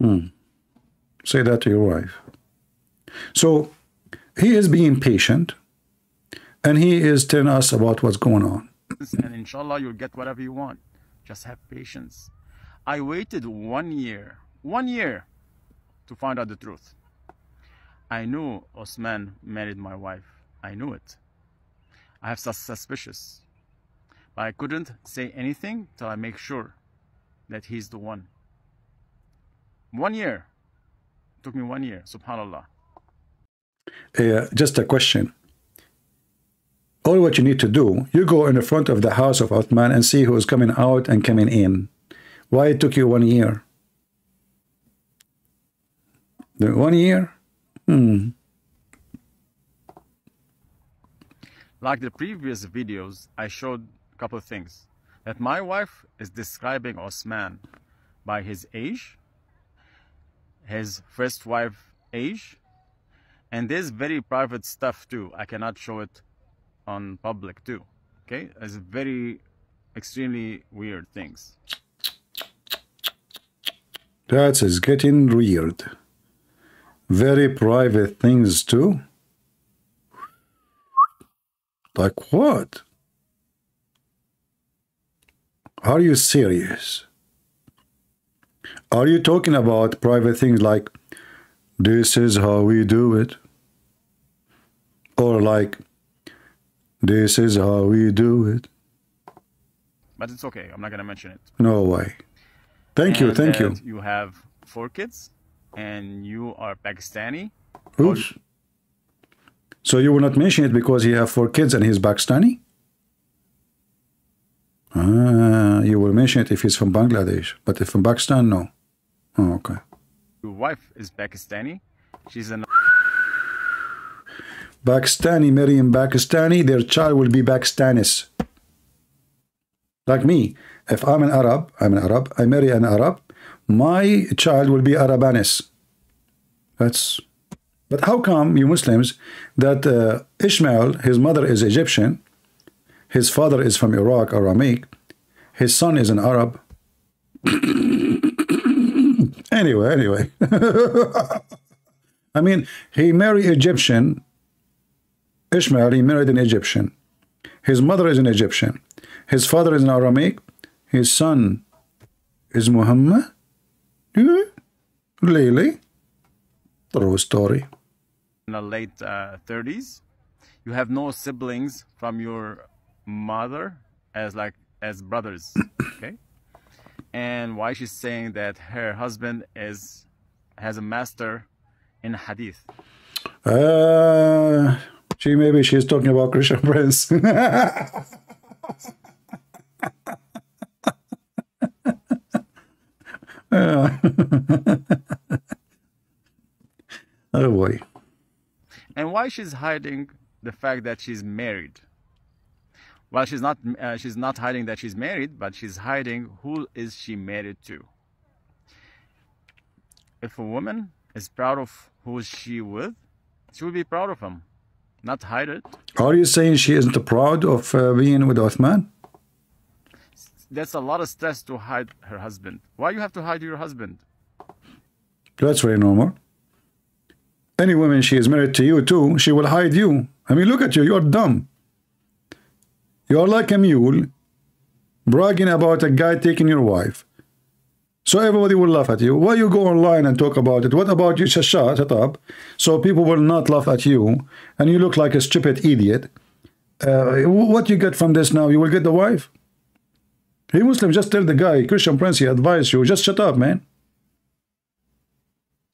Hmm. Say that to your wife. So he is being patient and he is telling us about what's going on. And inshallah, you'll get whatever you want. Just have patience. I waited one year, one year to find out the truth. I knew Osman married my wife. I knew it. I have sus suspicious. But I couldn't say anything till I make sure that he's the one. One year took me one year, subhanAllah. Uh, just a question. All what you need to do, you go in the front of the house of Uthman and see who is coming out and coming in. Why it took you one year? The one year? Hmm. Like the previous videos, I showed a couple of things. That my wife is describing Osman by his age, his first wife age and there's very private stuff too. I cannot show it on public too okay? It's very extremely weird things. That is getting weird. Very private things too like what are you serious are you talking about private things like, this is how we do it? Or like, this is how we do it? But it's okay. I'm not going to mention it. No way. Thank and you. Thank you. You have four kids and you are Pakistani. Oops. So you will not mention it because he have four kids and he's Pakistani? Ah, you will mention it if he's from Bangladesh, but if from Pakistan, no. Oh, okay. Your wife is Pakistani. She's an Pakistani marrying Pakistani, their child will be Pakistanis. Like me, if I'm an Arab, I'm an Arab, I marry an Arab, my child will be Arabanis. That's but how come you Muslims that uh, Ishmael, his mother is Egyptian, his father is from Iraq, Aramaic, his son is an Arab. anyway, anyway. I mean, he married Egyptian. Ishmael, he married an Egyptian. His mother is an Egyptian. His father is an Aramaic. His son is Muhammad. Really? True story. In the late uh, 30s, you have no siblings from your mother as like as brothers. Okay, and why she's saying that her husband is has a master in hadith. Uh, she maybe she's talking about Christian Prince. Uh, oh boy. And why she's hiding the fact that she's married? Well, she's not. Uh, she's not hiding that she's married, but she's hiding who is she married to. If a woman is proud of who is she with, she will be proud of him, not hide it. Are you saying she isn't proud of uh, being with Uthman? That's a lot of stress to hide her husband. Why you have to hide your husband? That's very normal. Any woman she is married to you too, she will hide you. I mean, look at you, you're dumb. You're like a mule bragging about a guy taking your wife. So everybody will laugh at you. Why you go online and talk about it? What about you? Shut, shut up. So people will not laugh at you. And you look like a stupid idiot. Uh, what you get from this now? You will get the wife? Hey Muslim, just tell the guy, Christian Prince, he advise you, just shut up, man.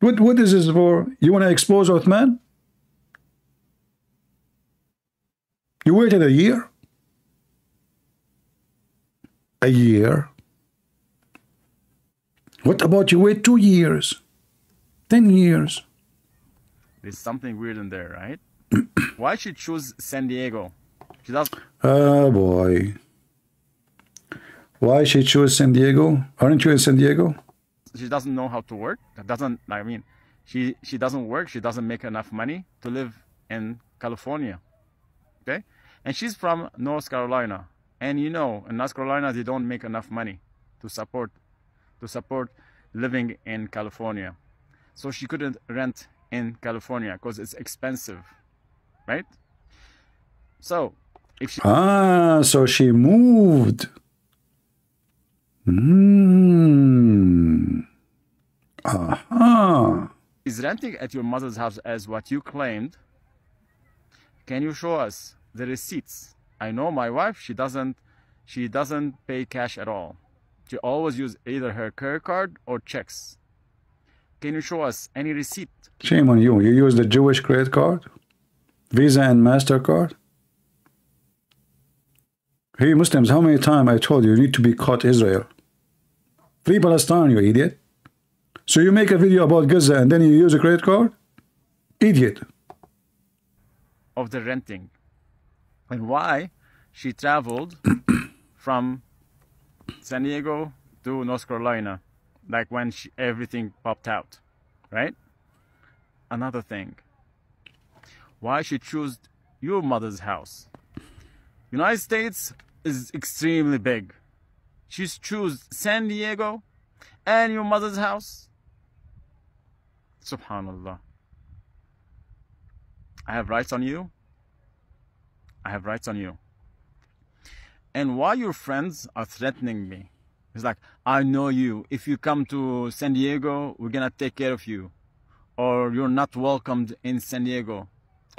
What what is this for? You want to expose Uthman? You waited a year? A year? What about you wait two years? Ten years? There's something weird in there, right? Why she choose San Diego? She does. Oh boy. Why she choose San Diego? Aren't you in San Diego? She doesn't know how to work. That doesn't I mean, she she doesn't work. She doesn't make enough money to live in California. Okay, and she's from North Carolina, and you know, in North Carolina they don't make enough money to support to support living in California. So she couldn't rent in California because it's expensive, right? So if she Ah, so she moved. Hmm. Aha. is renting at your mother's house as what you claimed, can you show us the receipts? I know my wife, she doesn't she doesn't pay cash at all. She always use either her credit card or checks. Can you show us any receipt? Shame on you. You use the Jewish credit card? Visa and MasterCard? Hey, Muslims, how many times I told you you need to be caught Israel? Free Palestine, you idiot. So you make a video about Gaza and then you use a credit card? Idiot. of the renting and why she traveled from San Diego to North Carolina, like when she, everything popped out, right? Another thing, why she chose your mother's house. United States is extremely big. She's chose San Diego and your mother's house. Subhanallah. I have rights on you. I have rights on you. And why your friends are threatening me? It's like, I know you. If you come to San Diego, we're gonna take care of you. Or you're not welcomed in San Diego.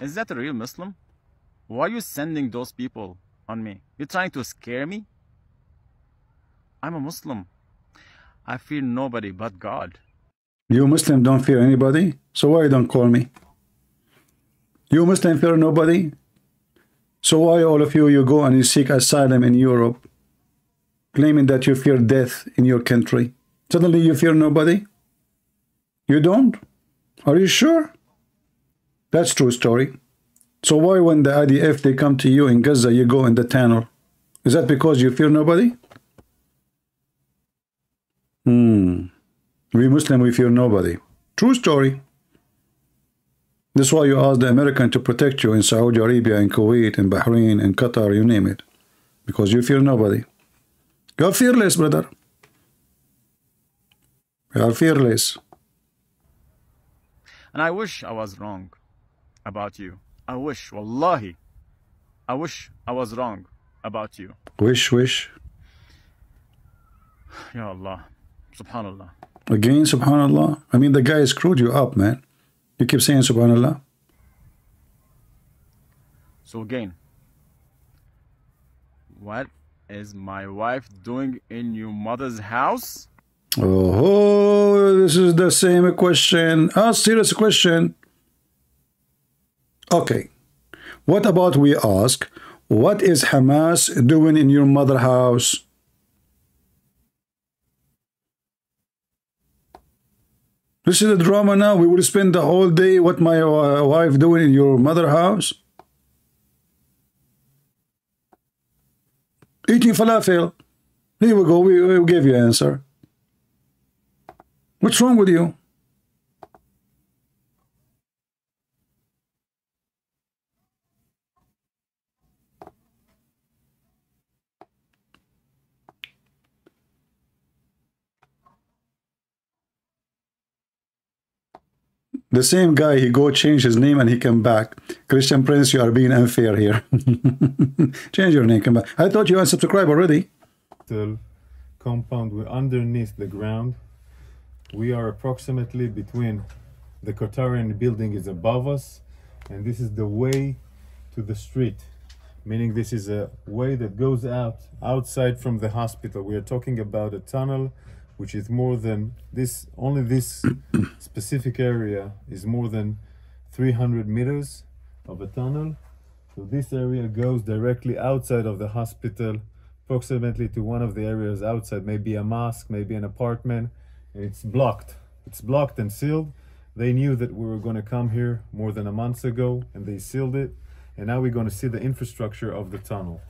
Is that a real Muslim? Why are you sending those people on me? You're trying to scare me? I'm a Muslim. I fear nobody but God. You Muslim don't fear anybody? So why you don't call me? You Muslim fear nobody? So why all of you, you go and you seek asylum in Europe, claiming that you fear death in your country? Suddenly you fear nobody? You don't? Are you sure? That's true story. So why when the IDF, they come to you in Gaza, you go in the tunnel? Is that because you fear nobody? Hmm. We Muslim, we fear nobody. True story. That's why you ask the American to protect you in Saudi Arabia, in Kuwait, in Bahrain, in Qatar, you name it. Because you fear nobody. You are fearless, brother. You are fearless. And I wish I was wrong about you. I wish, wallahi. I wish I was wrong about you. Wish, wish. Ya Allah. Subhanallah. Again, subhanallah. I mean, the guy screwed you up, man. You keep saying subhanallah. So again, what is my wife doing in your mother's house? Oh, this is the same question. A serious question. Okay. What about we ask, what is Hamas doing in your mother house? This is the drama now. We will spend the whole day what my uh, wife doing in your mother house. Eating falafel. Here we go. We, we gave you answer. What's wrong with you? The same guy, he go change his name and he come back. Christian Prince, you are being unfair here. change your name, come back. I thought you unsubscribed already. Compound, we're underneath the ground. We are approximately between the Qatarian building is above us, and this is the way to the street. Meaning this is a way that goes out, outside from the hospital. We are talking about a tunnel which is more than this only this specific area is more than 300 meters of a tunnel. So this area goes directly outside of the hospital approximately to one of the areas outside maybe a mosque maybe an apartment. And it's blocked. It's blocked and sealed. They knew that we were going to come here more than a month ago and they sealed it. And now we're going to see the infrastructure of the tunnel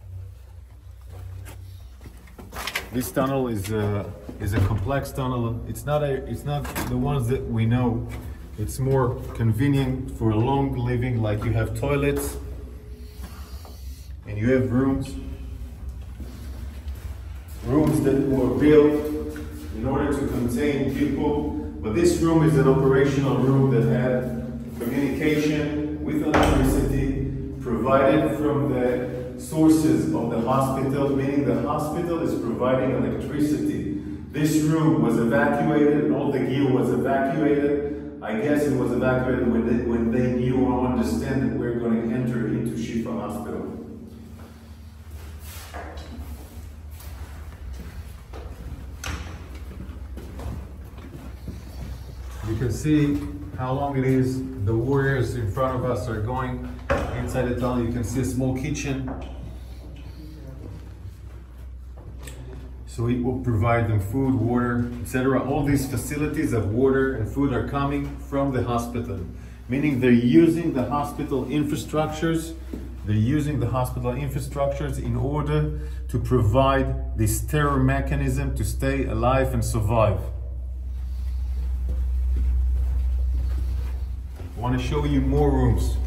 this tunnel is a is a complex tunnel. It's not a it's not the ones that we know. It's more convenient for long living, like you have toilets and you have rooms. Rooms that were built in order to contain people. But this room is an operational room that had communication with electricity provided from the sources of the hospital, meaning the hospital is providing electricity. This room was evacuated all the gear was evacuated. I guess it was evacuated when they, when they knew or understand that we're going to enter into Shifa Hospital. You can see how long it is. The warriors in front of us are going inside the tunnel. You can see a small kitchen. So it will provide them food, water, etc. All these facilities of water and food are coming from the hospital, meaning they're using the hospital infrastructures. They're using the hospital infrastructures in order to provide this terror mechanism to stay alive and survive. I want to show you more rooms.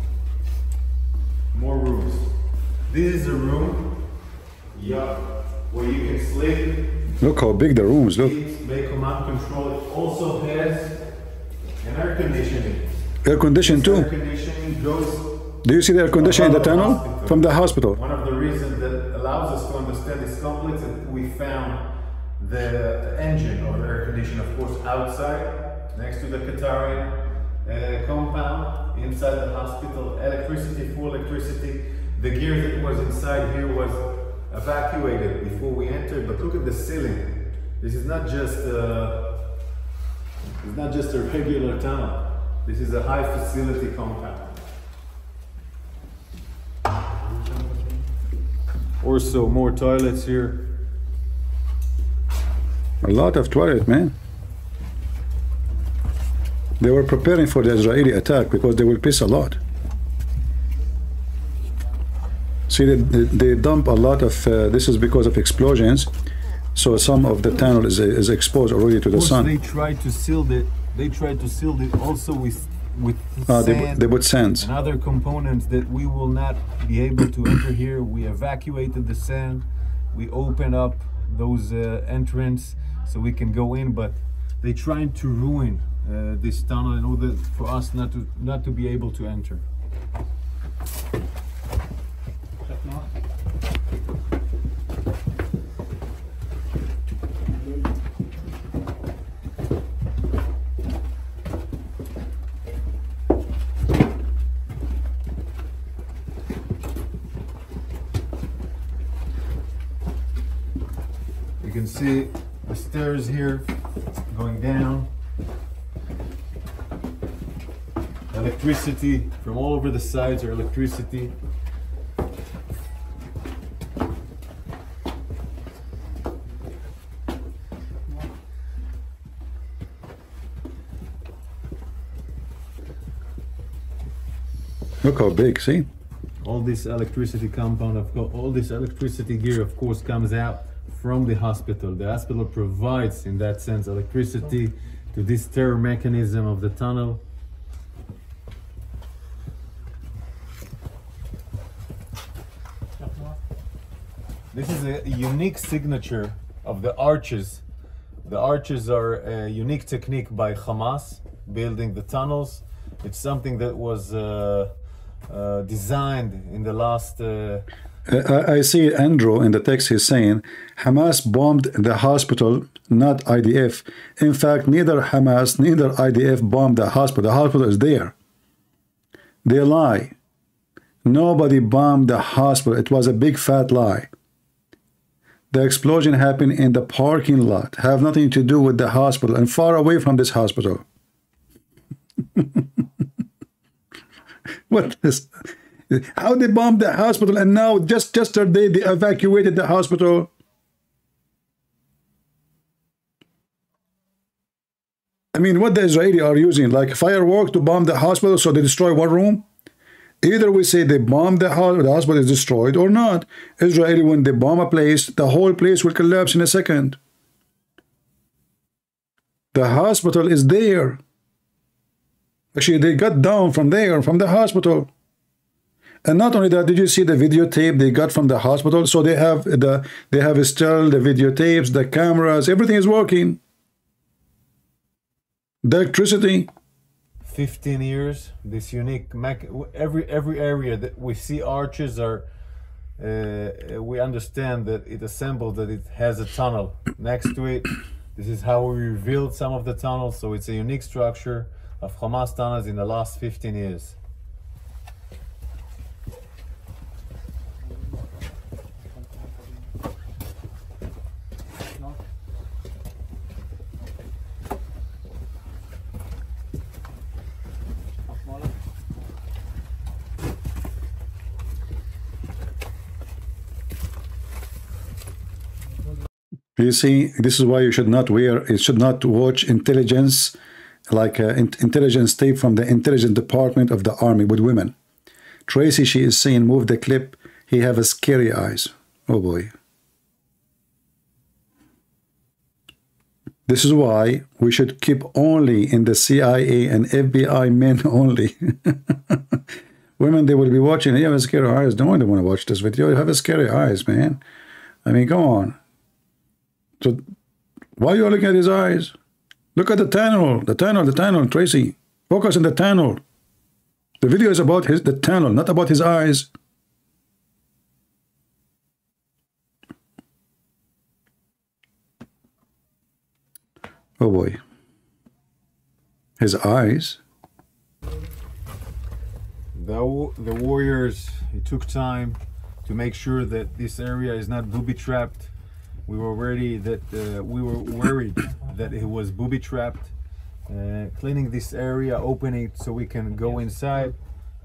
More rooms. This is a room. Yeah where you can sleep. Look how big the rooms look. Make command control. It also has an air conditioning. Air conditioning too. Air conditioning goes. Do you see the air conditioning in the tunnel hospital. from the hospital? One of the reasons that allows us to understand this complex is we found the engine or the air conditioner, of course, outside, next to the Qatarian uh, compound, inside the hospital, electricity, full electricity. The gear that was inside here was evacuated before we entered, but look at the ceiling. This is not just uh, it's not just a regular tunnel. This is a high facility compound. Also more toilets here. A lot of toilet, man. They were preparing for the Israeli attack because they will piss a lot. See, they, they dump a lot of, uh, this is because of explosions. So some of the tunnel is, is exposed already to the sun. they tried to seal it. They tried to seal it also with with they, sand they put sands. and other components that we will not be able to enter here. We evacuated the sand. We open up those uh, entrance so we can go in, but they trying to ruin uh, this tunnel in order for us not to not to be able to enter. You can see the stairs here going down. Electricity from all over the sides are electricity. Look how big, see? All this electricity compound of co- all this electricity gear of course comes out from the hospital. The hospital provides in that sense electricity to this terror mechanism of the tunnel. This is a unique signature of the arches. The arches are a unique technique by Hamas building the tunnels. It's something that was uh, uh, designed in the last. Uh, I, I see Andrew in the text he's saying Hamas bombed the hospital, not IDF. In fact, neither Hamas, neither IDF bombed the hospital. The hospital is there. They lie. Nobody bombed the hospital. It was a big fat lie. The explosion happened in the parking lot, have nothing to do with the hospital and far away from this hospital. what is how they bombed the hospital and now just yesterday they evacuated the hospital? I mean what the Israeli are using like firework to bomb the hospital so they destroy one room? Either we say they bombed the, ho- the hospital is destroyed or not. Israeli when they bomb a place the whole place will collapse in a second. The hospital is there actually they got down from there from the hospital and not only that, did you see the videotape they got from the hospital? So they have the they have still the videotapes, the cameras, everything is working. The electricity. 15 years this unique mech every every area that we see arches are uh, we understand that it assembled that it has a tunnel next to it this is how we revealed some of the tunnels so it's a unique structure of Hamas tunnels in the last 15 years. You see, this is why you should not wear, you should not watch intelligence, like uh, in- intelligence tape from the intelligence department of the army with women. Tracy, she is saying, move the clip. He have a scary eyes. Oh boy. This is why we should keep only in the CIA and FBI men only. Women, they will be watching. You have a scary eyes. No one want to watch this video. You have a scary eyes, man. I mean, come on. So why are you looking at his eyes? Look at the tunnel, the tunnel, the tunnel, Tracy. Focus on the tunnel. The video is about his the tunnel, not about his eyes. Oh boy. His eyes. the, the warriors it took time to make sure that this area is not booby trapped we were worried that uh, we were worried that it was booby trapped uh, cleaning this area opening it so we can go inside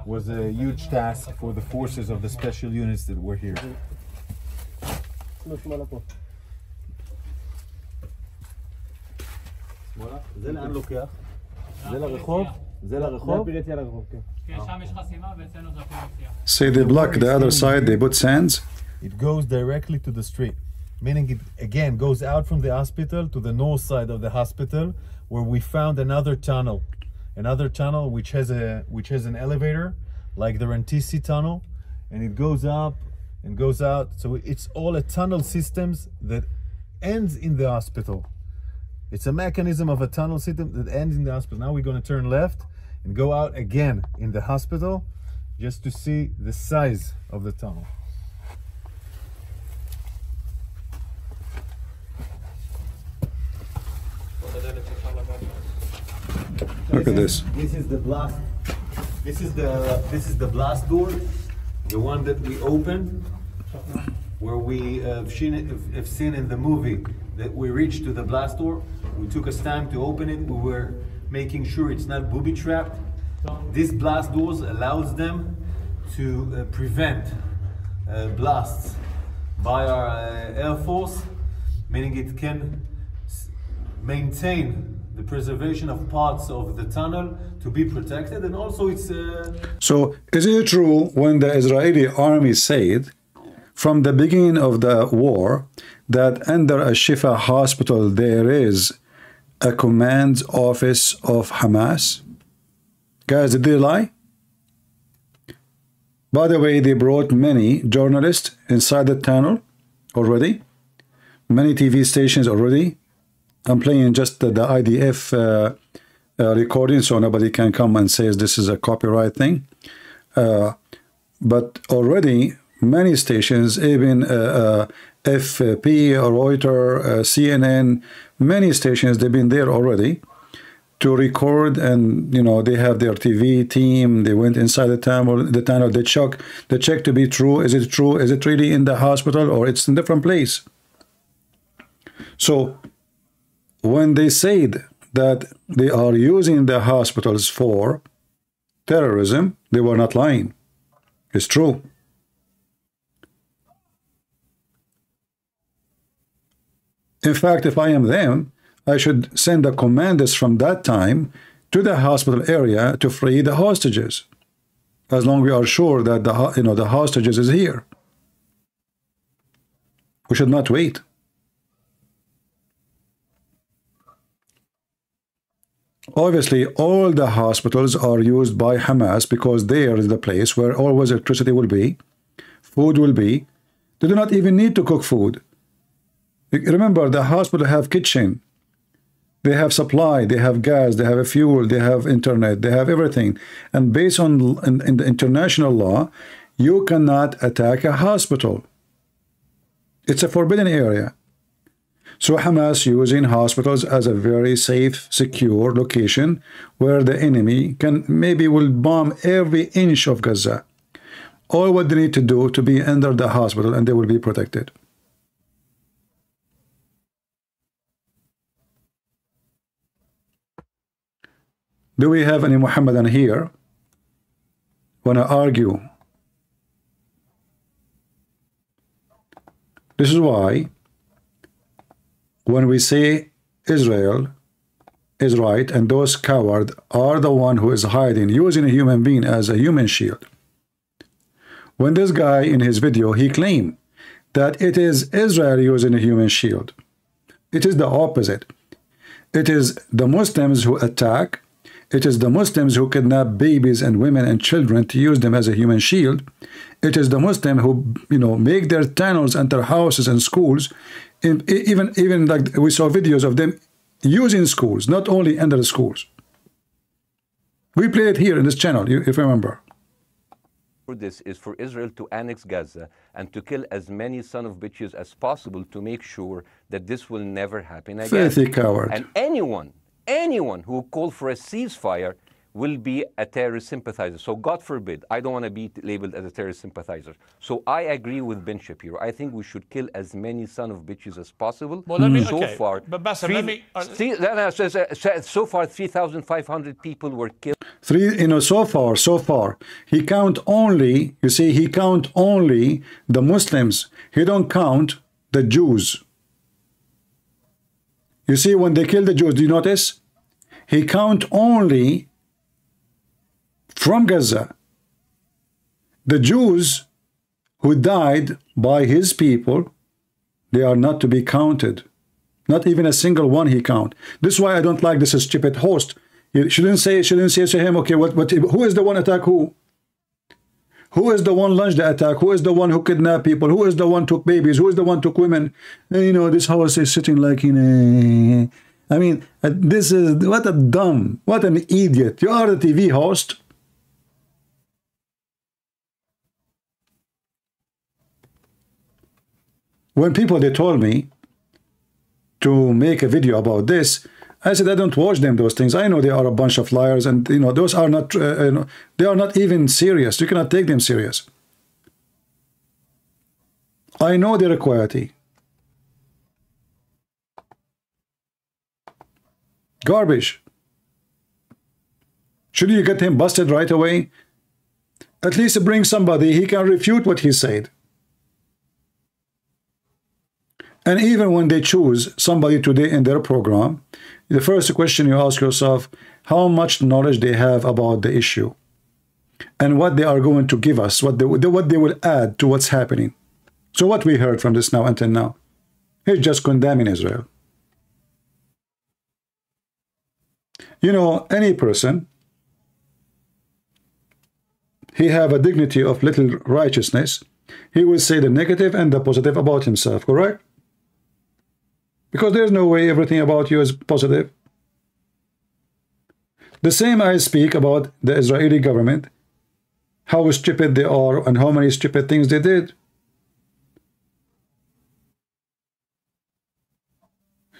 was a huge task for the forces of the special units that were here זה לאן לוקח? זה לרחוב? זה לרחוב? כן, שם יש חסימה ואצלנו זה אפילו יציאה. Say they block the other side, they put sands. it goes directly to the street meaning it again goes out from the hospital to the north side of the hospital where we found another tunnel. Another tunnel which has a which has an elevator like the Rantisi tunnel and it goes up and goes out. So it's all a tunnel systems that ends in the hospital. It's a mechanism of a tunnel system that ends in the hospital. Now we're going to turn left and go out again in the hospital just to see the size of the tunnel Look at this. This is the blast. This is the this is the blast door, the one that we opened, where we have seen have- seen in the movie that we reached to the blast door. We took us time to open it. We were making sure it's not booby trapped. These blast doors allows them to uh, prevent uh, blasts by our uh, air force, meaning it can s- maintain the preservation of parts of the tunnel to be protected and also it's uh, So, is it true when the Israeli army said from the beginning of the war that under a Shifa hospital there is a command office of Hamas? Guys, did they lie? By the way, they brought many journalists inside the tunnel already, many TV stations already. I'm playing just the, the IDF uh, uh, recording so nobody can come and says this is a copyright thing. Uh, but already many stations, even uh, uh, FP, Reuters, uh, CNN, many stations, they've been there already to record and you know they have their TV team they went inside the tunnel the tunnel they check they check to be true is it true is it really in the hospital or it's in different place so when they said that they are using the hospitals for terrorism they were not lying it's true in fact if I am them I should send the commanders from that time to the hospital area to free the hostages, as long we are sure that the you know the hostages is here. We should not wait. Obviously, all the hospitals are used by Hamas because there is the place where always electricity will be, food will be. They do not even need to cook food. Remember, the hospital have kitchen they have supply they have gas they have fuel they have internet they have everything and based on in, in the international law you cannot attack a hospital it's a forbidden area so Hamas using hospitals as a very safe secure location where the enemy can maybe will bomb every inch of Gaza all what they need to do to be under the hospital and they will be protected Do we have any Muhammadan here? Want to argue? This is why when we say Israel is right and those cowards are the one who is hiding, using a human being as a human shield. When this guy in his video, he claimed that it is Israel using a human shield. It is the opposite. It is the Muslims who attack it is the Muslims who kidnap babies and women and children to use them as a human shield. It is the Muslim who, you know, make their tunnels enter houses and schools. In, even, even like we saw videos of them using schools, not only under the schools. We play it here in this channel, you- if you remember. for this is for Israel to annex Gaza and to kill as many son of bitches as possible to make sure that this will never happen again. Filthy coward. And anyone, anyone who call for a ceasefire will be a terrorist sympathizer. So God forbid, I don't want to be labeled as a terrorist sympathizer. So I agree with Ben Shapiro. I think we should kill as many son of bitches as possible. Well, let me- so okay, far, but Bassem, three- let me- uh, three- no, no, so, so- so- so far 3,500 people were killed. Three, you know, so far, so far, he count only, you see, he count only the Muslims. He don't count the Jews. You see, when they kill the Jews, do you notice? He count only from Gaza. The Jews who died by his people, They are not to be counted. Not even a single one he count. This is why I don't like this stupid host. You shouldn't say, shouldn't say to him, okay, what, what, who is the one attack who? Who is the one launched the attack? Who is the one who kidnapped people? Who is the one took babies? Who is the one took women? And, you know, this house is sitting like in a... I mean, uh, this is... What a dumb... What an idiot. You are the TV host. When people, they told me to make a video about this, I said, I don't watch them, those things. I know they are a bunch of liars and, you know, those are not, uh, you know, they are not even serious. You cannot take them serious. I know their quality. Garbage. Should you get him busted right away? At least bring somebody, he can refute what he said. And even when they choose somebody today in their program, the first question you ask yourself, how much knowledge they have about the issue and what they are going to give us, what they, what they will add to what's happening. So what we heard from this now until now, he's just condemning Israel. You know, any person, he have a dignity of little righteousness, he will say the negative and the positive about himself, correct? Because there's no way everything about you is positive. The same I speak about the Israeli government, how stupid they are and how many stupid things they did.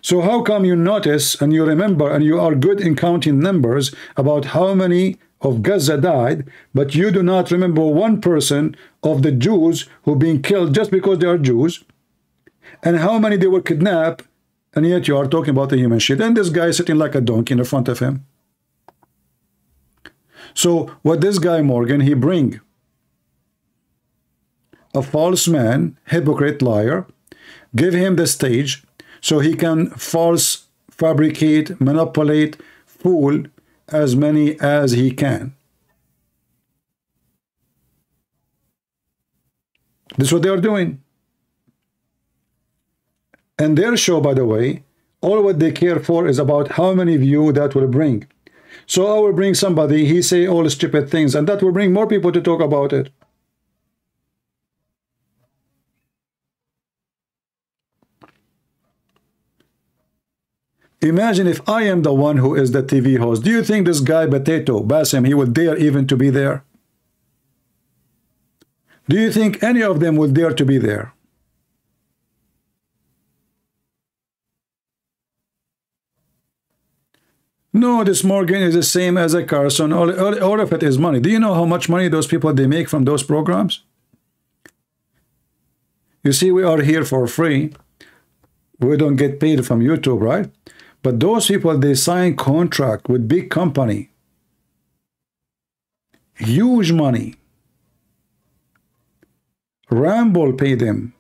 So how come you notice and you remember and you are good in counting numbers about how many of Gaza died, but you do not remember one person of the Jews who been killed just because they are Jews, and how many they were kidnapped and yet you are talking about the human shit. And this guy sitting like a donkey in the front of him. So what this guy Morgan, he bring a false man, hypocrite, liar, give him the stage so he can false fabricate, manipulate, fool as many as he can. This is what they are doing. And their show, by the way, all what they care for is about how many view that will bring. So I will bring somebody, he say all stupid things, and that will bring more people to talk about it. Imagine if I am the one who is the TV host. Do you think this guy, Potato, Bassem, he would dare even to be there? Do you think any of them would dare to be there? No, this Morgan is the same as a Carlson. All, all, all of it is money. Do you know how much money those people they make from those programs? You see, we are here for free. We don't get paid from YouTube, right? But those people, they sign contract with big company. Huge money. Rumble pay them.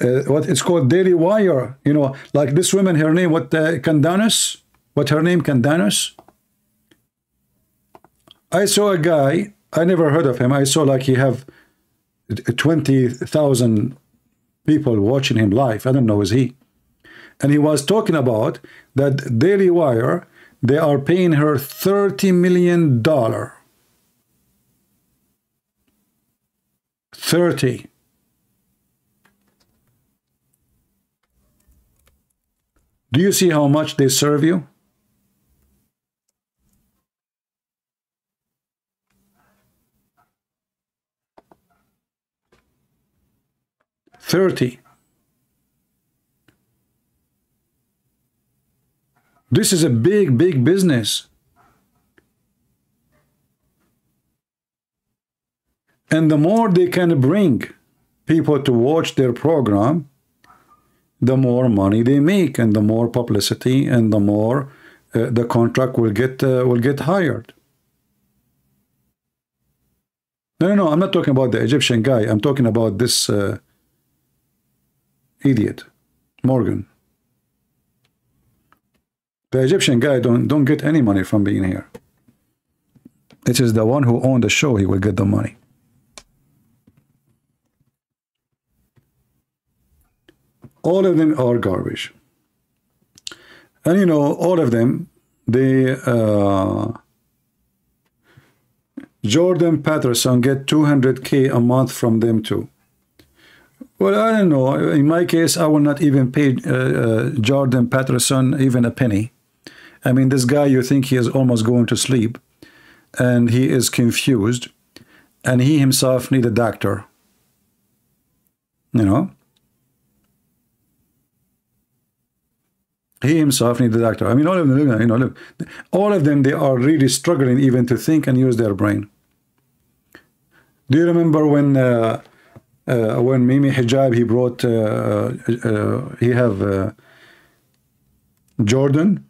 Uh, what it's called Daily Wire. You know, like this woman, her name, what, uh? What her name, Candace Owens? I saw a guy, I never heard of him. I saw like he have 20,000 people watching him live. I don't know, is he? And he was talking about that Daily Wire, they are paying her $30 million. 30. Do you see how much they serve you? 30. This is a big, big business. And the more they can bring people to watch their program, the more money they make and the more publicity and the more uh, the contract will get uh, will get hired. No, no, no, I'm not talking about the Egyptian guy. I'm talking about this uh, idiot, Morgan. The Egyptian guy don't don't get any money from being here. It is the one who owned the show, he will get the money. all of them are garbage. And you know, all of them, they uh, Jordan Peterson get 200k a month from them too. Well, I don't know. In my case, I will not even pay uh, uh, Jordan Peterson even a penny. I mean, this guy, you think he is almost going to sleep, and he is confused, and he himself need a doctor. You know? He himself need a doctor. I mean, all of them, you know, all of them, they are really struggling even to think and use their brain. Do you remember when uh, uh, when Mimi Hijab he brought uh, uh, uh he have Jordan?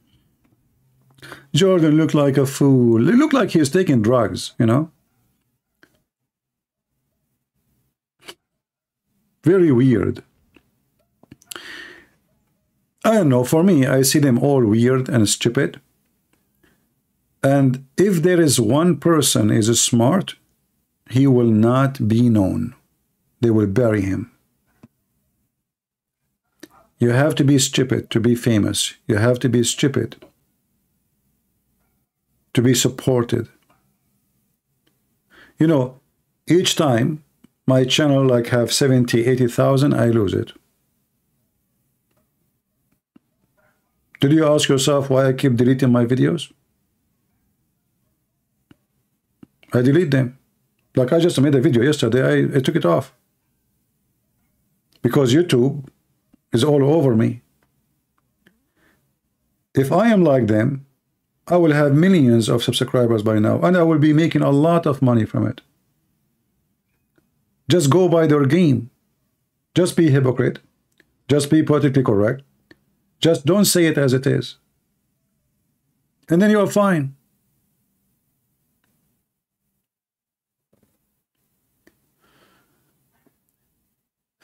Jordan looked like a fool. He looked like he was taking drugs, you know. Very weird. I don't know. For me, I see them all weird and stupid. And if there is one person is smart, he will not be known. They will bury him. You have to be stupid to be famous. You have to be stupid to be supported. You know, each time my channel like have 70, 80,000, I lose it. Did you ask yourself why I keep deleting my videos? I delete them. Like I just made a video yesterday, I, I took it off. Because YouTube is all over me. If I am like them, I will have millions of subscribers by now, and I will be making a lot of money from it. Just go by their game. Just be hypocrite. Just be politically correct. Just don't say it as it is. And then you're fine.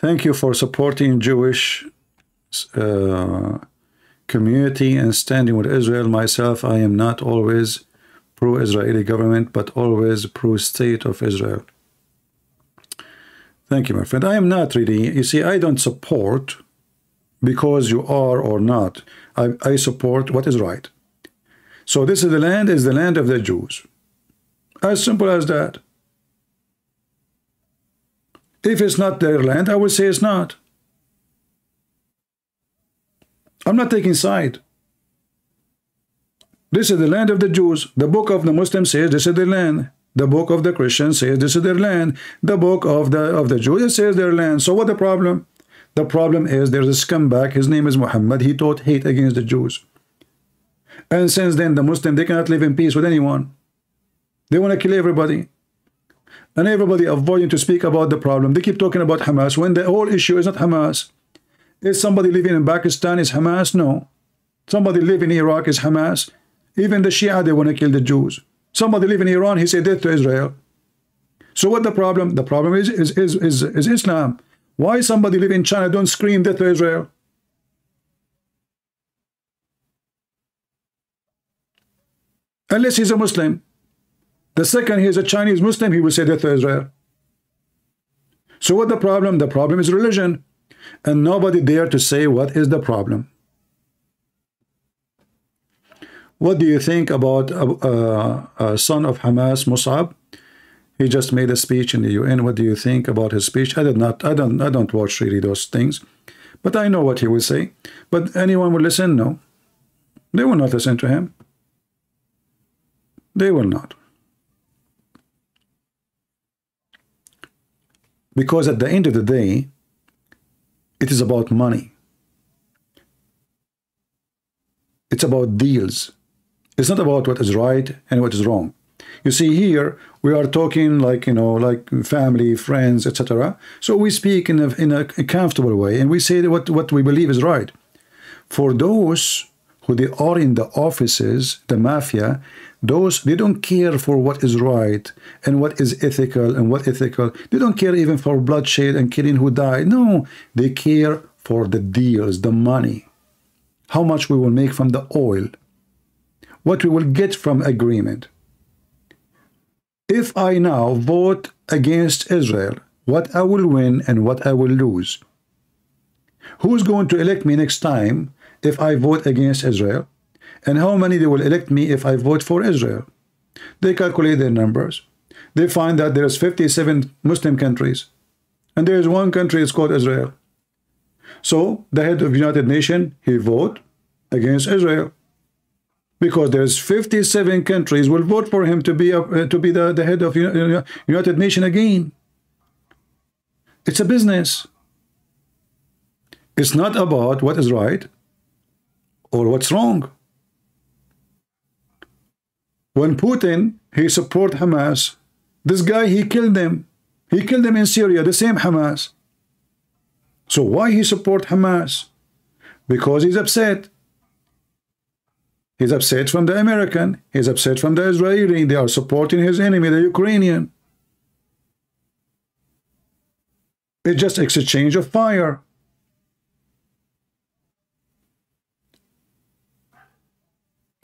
Thank you for supporting Jewish uh, community and standing with Israel. Myself, I am not always pro-Israeli government, but always pro-state of Israel. Thank you, my friend. I am not really, you see, I don't support because you are or not. I, I support what is right. So this is the land is the land of the Jews. As simple as that. If it's not their land, I would say it's not. I'm not taking side. This is the land of the Jews. The book of the Muslims says this is their land. The book of the Christians says this is their land. The book of the of the Jews says their land. So what the problem? The problem is there's a scumbag. His name is Muhammad. He taught hate against the Jews. And since then, the Muslim, they cannot live in peace with anyone. They want to kill everybody and everybody avoiding to speak about the problem. They keep talking about Hamas when the whole issue is not Hamas. Is somebody living in Pakistan is Hamas? No. Somebody living in Iraq is Hamas. Even the Shia, they want to kill the Jews. Somebody living in Iran, he said death to Israel. So what the problem? The problem is, is, is, is, is Islam. Why somebody living in China don't scream death to Israel? Unless he's a Muslim. The second he is a Chinese Muslim, he will say death to Israel. So what the problem? The problem is religion. And nobody dare to say what is the problem. What do you think about a uh, uh, son of Hamas, Musab? He just made a speech in the UN. What do you think about his speech? I did not. I don't. I don't watch really those things, but I know what he will say. But anyone will listen? No, they will not listen to him. They will not. Because at the end of the day, it is about money. It's about deals. It's not about what is right and what is wrong. You see here, we are talking like, you know, like family, friends, etc. So we speak in a, in a comfortable way and we say what, what we believe is right. For those who they are in the offices, the mafia, those they don't care for what is right and what is ethical and what ethical. They don't care even for bloodshed and killing who died. No, they care for the deals, the money, how much we will make from the oil, what we will get from agreement. If I now vote against Israel, what I will win and what I will lose. Who's going to elect me next time if I vote against Israel? And how many they will elect me if I vote for Israel? They calculate their numbers. They find that there's 57 Muslim countries. And there is one country, it's called Israel. So the head of United Nations, he vote against Israel. Because there's 57 countries will vote for him to be, uh, to be the, the head of United Nations again. It's a business. It's not about what is right or what's wrong. When Putin, he support Hamas, this guy, he killed them. He killed them in Syria, the same Hamas. So why he support Hamas? Because he's upset. He's upset from the American. He's upset from the Israeli. They are supporting his enemy, the Ukrainian. It's just exchange of fire.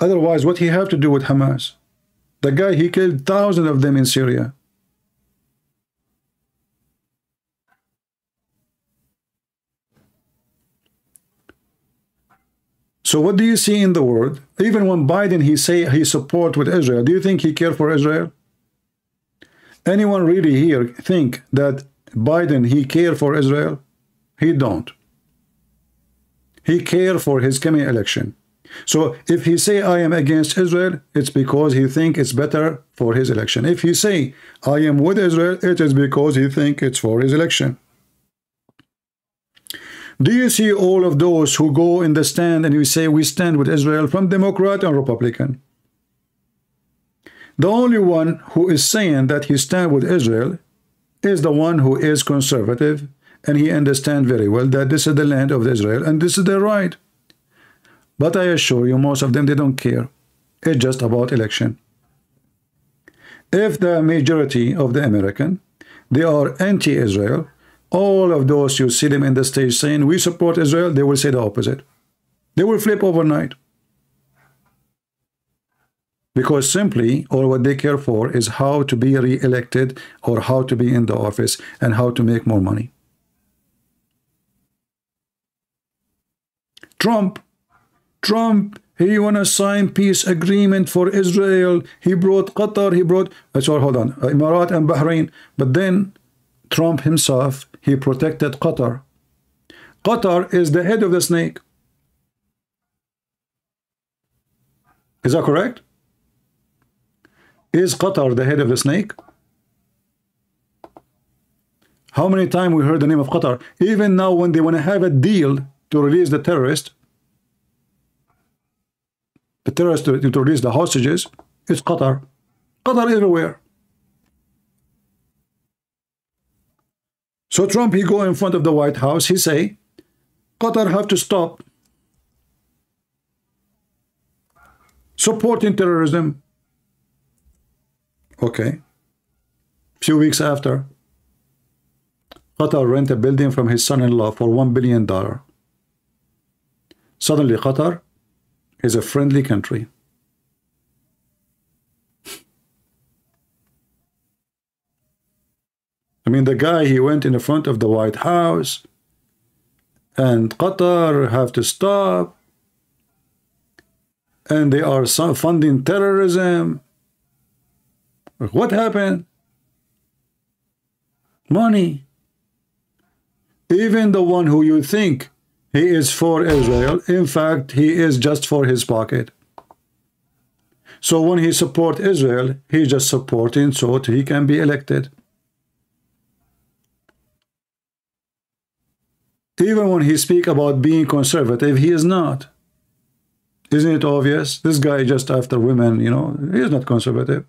Otherwise, what he have to do with Hamas? The guy, he killed thousands of them in Syria. So what do you see in the world? Even when Biden, he say he support with Israel, do you think he care for Israel? Anyone really here think that Biden, he care for Israel? He don't. He care for his coming election. So if he say I am against Israel, it's because he think it's better for his election. If he say I am with Israel, it is because he think it's for his election. Do you see all of those who go in the stand and you say we stand with Israel from Democrat and Republican? The only one who is saying that he stand with Israel is the one who is conservative and he understand very well that this is the land of Israel and this is their right. But I assure you, most of them, they don't care. It's just about election. If the majority of the American, they are anti-Israel, all of those you see them in the stage saying, we support Israel, they will say the opposite. They will flip overnight. Because simply, all what they care for is how to be re-elected or how to be in the office and how to make more money. Trump Trump, he want to sign peace agreement for Israel. He brought Qatar, he brought, uh, sorry, hold on, uh, Emirat and Bahrain. But then Trump himself, he protected Qatar. Qatar is the head of the snake. Is that correct? Is Qatar the head of the snake? How many times we heard the name of Qatar? Even now when they want to have a deal to release the terrorist, the terrorists to, to release the hostages is Qatar. Qatar everywhere. So Trump, he go in front of the White House, he say, Qatar have to stop supporting terrorism. Okay. Few weeks after, Qatar rent a building from his son-in-law for $1 billion. Suddenly Qatar is a friendly country. I mean, the guy, he went in the front of the White House and Qatar have to stop and they are funding terrorism. What happened? Money. Even the one who you think he is for Israel. In fact, he is just for his pocket. So when he support Israel, he just supporting so he can be elected. Even when he speak about being conservative, he is not. Isn't it obvious? This guy just after women, you know, he is not conservative.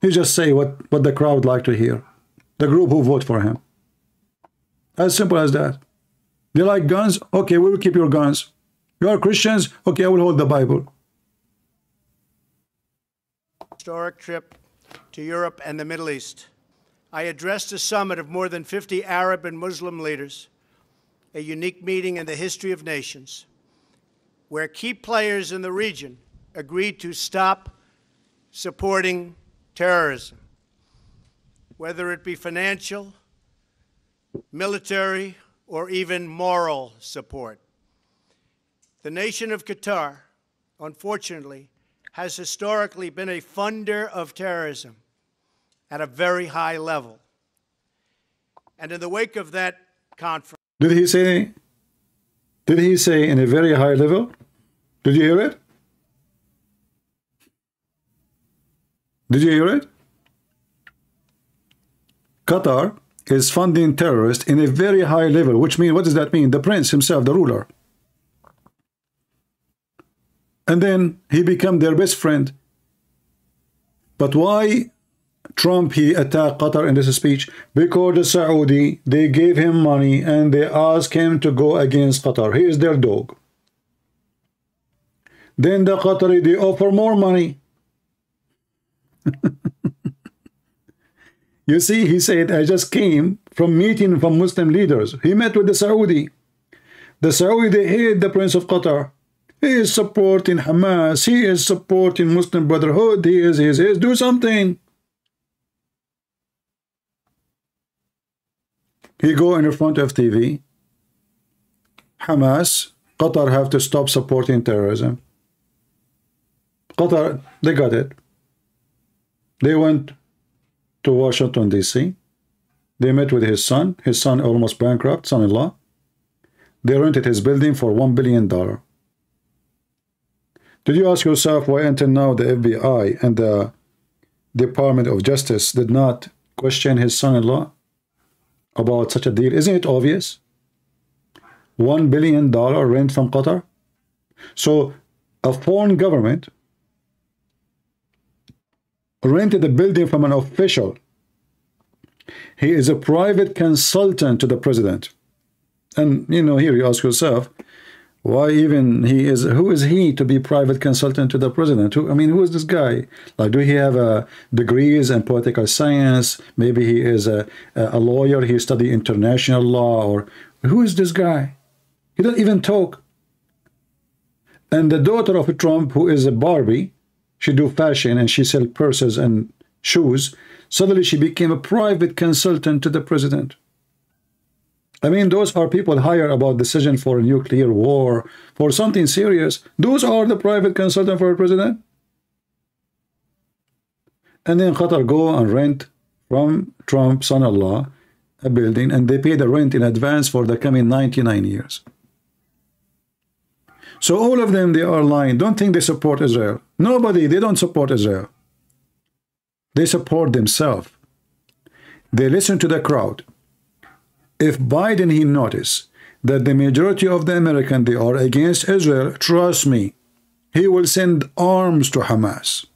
He just say what, what the crowd like to hear. The group who vote for him. As simple as that. They like guns? Okay, we will keep your guns. You are Christians? Okay, I will hold the Bible. Historic trip to Europe and the Middle East. I addressed a summit of more than 50 Arab and Muslim leaders, a unique meeting in the history of nations, where key players in the region agreed to stop supporting terrorism, whether it be financial, military, or even moral support. The nation of Qatar, unfortunately, has historically been a funder of terrorism at a very high level. And in the wake of that conference, Did he say? Did he say in a very high level? Did you hear it? Did you hear it? Qatar is funding terrorists in a very high level, which means, what does that mean? The prince himself, the ruler. And then he become their best friend. But why Trump, he attacked Qatar in this speech? Because the Saudi, they gave him money and they asked him to go against Qatar. He is their dog. Then the Qatari, they offer more money. You see, he said, I just came from meeting from Muslim leaders. He met with the Saudi. The Saudi, hate the Prince of Qatar. He is supporting Hamas. He is supporting Muslim Brotherhood. He is, he is, he is. Do something. He go in front of TV. Hamas, Qatar have to stop supporting terrorism. Qatar, they got it. They went to Washington, D.C. They met with his son. His son almost bankrupt, son-in-law. They rented his building for $1 billion. Did you ask yourself why until now the FBI and the Department of Justice did not question his son-in-law about such a deal? Isn't it obvious? $1 billion rent from Qatar? So a foreign government rented a building from an official. He is a private consultant to the president. And, you know, here you ask yourself, why even he is, who is he to be private consultant to the president? Who, I mean, who is this guy? Like, do he have uh, degrees in political science? Maybe he is a, a lawyer, he studied international law, or who is this guy? He doesn't even talk. And the daughter of Trump, who is a Barbie, she do fashion and she sell purses and shoes. Suddenly she became a private consultant to the president. I mean, those are people hired about decision for a nuclear war, for something serious. Those are the private consultant for a president. And then Qatar go and rent from Trump, son-in-law, a building, and they pay the rent in advance for the coming 99 years. So all of them, they are lying. Don't think they support Israel. Nobody, they don't support Israel. They support themselves. They listen to the crowd. If Biden, he notice that the majority of the American, they are against Israel, trust me, he will send arms to Hamas.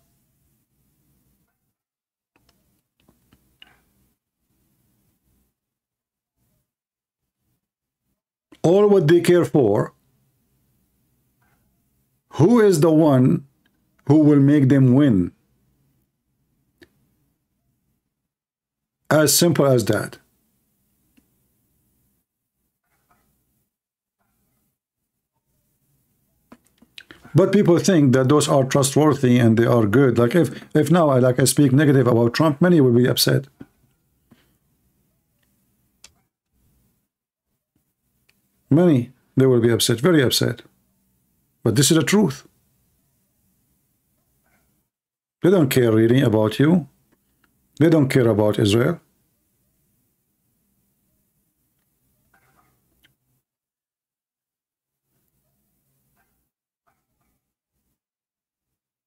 All what they care for who is the one who will make them win? As simple as that. But people think that those are trustworthy and they are good. Like if if now I like I speak negative about Trump, many will be upset. Many they will be upset, very upset. But this is the truth. They don't care really about you. They don't care about Israel.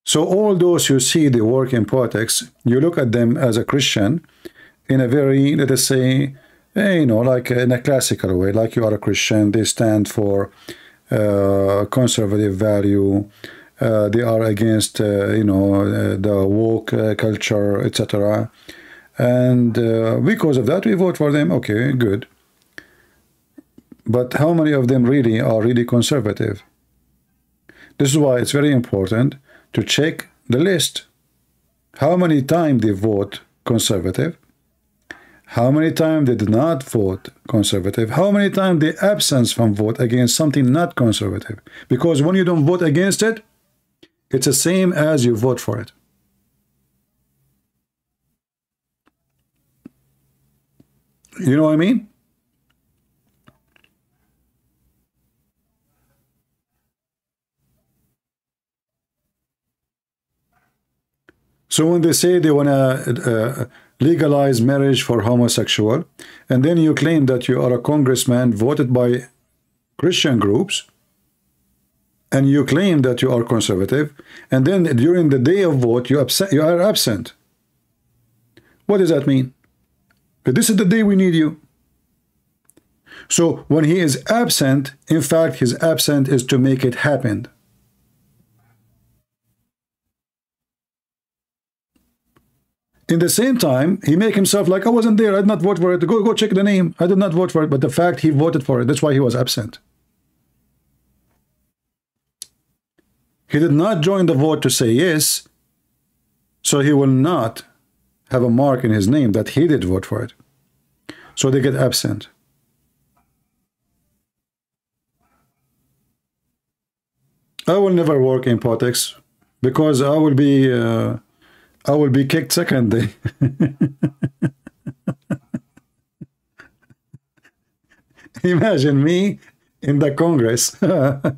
So all those who see the work in politics, you look at them as a Christian in a very, let us say, eh, you know, like in a classical way, like you are a Christian, they stand for conservative value. Uh, they are against, uh, you know, uh, the woke uh, culture, etc. And uh, because of that, we vote for them. Okay, good. But how many of them really are really conservative? This is why it's very important to check the list. How many times they vote conservative? how many times they did not vote conservative, how many times the absence from vote against something not conservative. Because when you don't vote against it, it's the same as you vote for it. You know what I mean? So when they say they want to uh, uh legalize marriage for homosexual, and then you claim that you are a congressman voted by Christian groups, and you claim that you are conservative, and then during the day of vote you, you are absent. What does that mean? This is the day we need you. So when he is absent, in fact, his absent is to make it happen. In the same time, he make himself like, I wasn't there, I did not vote for it. Go, go check the name. I did not vote for it. But the fact he voted for it, that's why he was absent. He did not join the vote to say yes, so he will not have a mark in his name that he did vote for it. So they get absent. I will never work in politics because I will be uh, I will be kicked second day. Imagine me in the Congress. the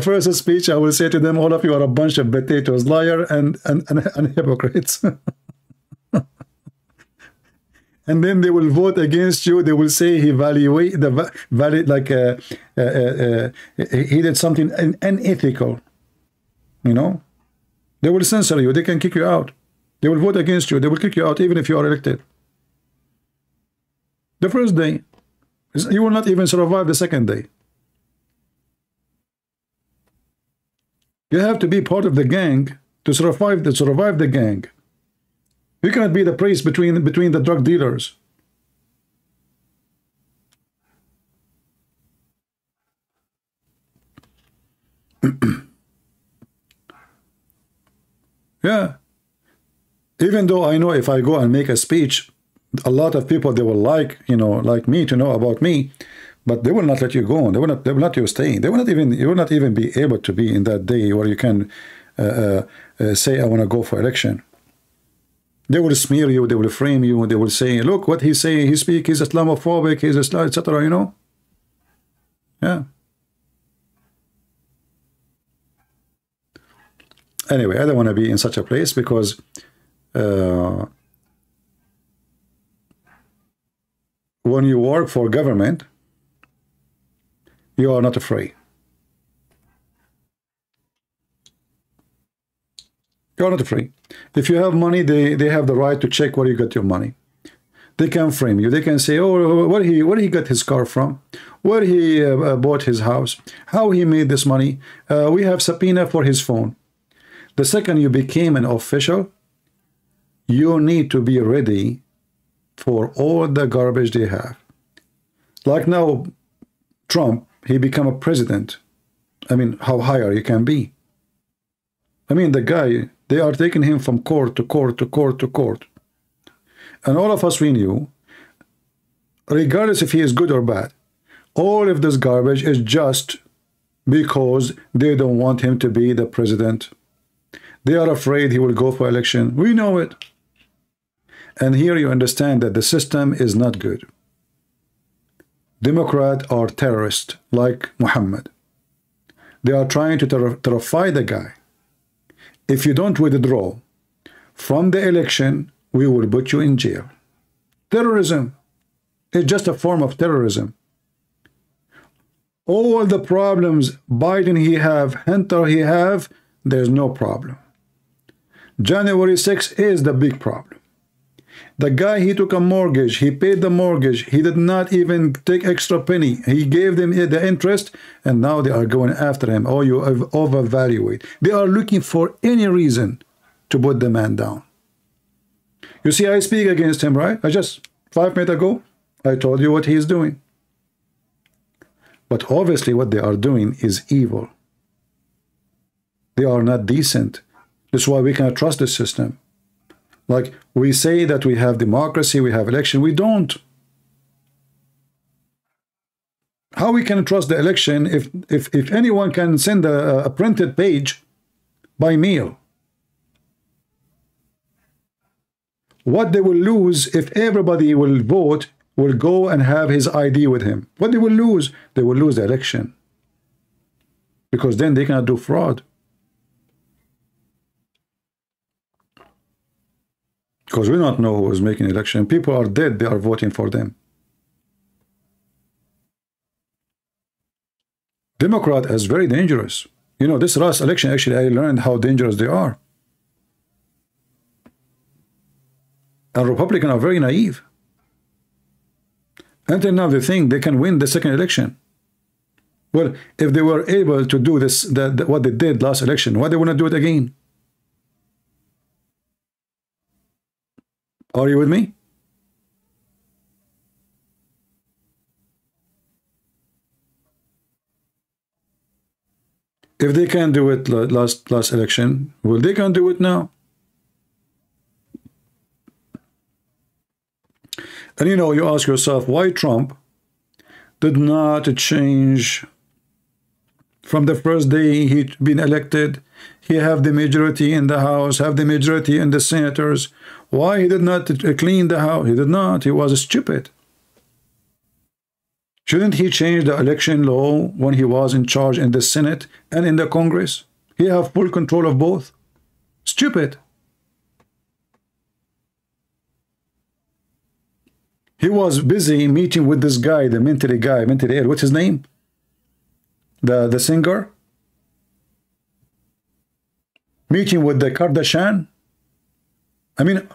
first speech I will say to them, all of you are a bunch of potatoes, liar and, and, and, and hypocrites. and then they will vote against you. They will say he evaluate the valid like uh, uh, uh, he did something unethical. You know, they will censor you. They can kick you out. They will vote against you. They will kick you out even if you are elected. The first day, you will not even survive the second day. You have to be part of the gang to survive the survive the gang. You cannot be the priest between between the drug dealers. yeah. Even though I know if I go and make a speech, a lot of people they will like, you know, like me to know about me but they will not let you go. They will not. They will not you stay. They will not even. You will not even be able to be in that day where you can uh, uh, uh, say, "I want to go for election." They will smear you. They will frame you. They will say, "Look what he's saying. He speak. He's Islamophobic. He's Islam, etc." You know. Yeah. Anyway, I don't want to be in such a place because. Uh, when you work for government you are not afraid. You are not afraid. If you have money, they, they have the right to check where you got your money. They can frame you. They can say, oh, where he where he got his car from, where he uh, bought his house, how he made this money. Uh, we have subpoena for his phone. The second you became an official, you need to be ready for all the garbage they have. Like now, Trump he become a president. I mean, how higher you can be. I mean, the guy, they are taking him from court to court to court to court. And all of us, we knew, regardless if he is good or bad, all of this garbage is just because they don't want him to be the president. They are afraid he will go for election. We know it. And here you understand that the system is not good. Democrat are terrorists like Muhammad. They are trying to ter terrify the guy. If you don't withdraw from the election, we will put you in jail. Terrorism is just a form of terrorism. All the problems Biden he have, Hunter he have, there's no problem. January 6 is the big problem. The guy, he took a mortgage. He paid the mortgage. He did not even take extra penny. He gave them the interest, and now they are going after him. Oh, you overvaluate. They are looking for any reason to put the man down. You see, I speak against him, right? I just, five minutes ago, I told you what he is doing. But obviously what they are doing is evil. They are not decent. That's why we cannot trust the system. Like we say that we have democracy, we have election, we don't. How we can trust the election if if, if anyone can send a, a printed page by mail? What they will lose if everybody will vote will go and have his ID with him. What they will lose? They will lose the election. Because then they cannot do fraud. Because we don't know who is making election. People are dead, they are voting for them. Democrat is very dangerous. You know, this last election, actually, I learned how dangerous they are. And Republican are very naive. Until now, they think they can win the second election. Well, if they were able to do this, that, what they did last election, why they want to do it again? Are you with me? If they can't do it last last election, well, they can do it now. And you know, you ask yourself, why Trump did not change from the first day he'd been elected, he have the majority in the House, have the majority in the senators. Why he did not clean the House? He did not. He was stupid. Shouldn't he change the election law when he was in charge in the Senate and in the Congress? He have full control of both. Stupid. He was busy meeting with this guy, the mentally guy, mentally ill. What's his name? The the singer. Meeting with the Kardashian. I mean,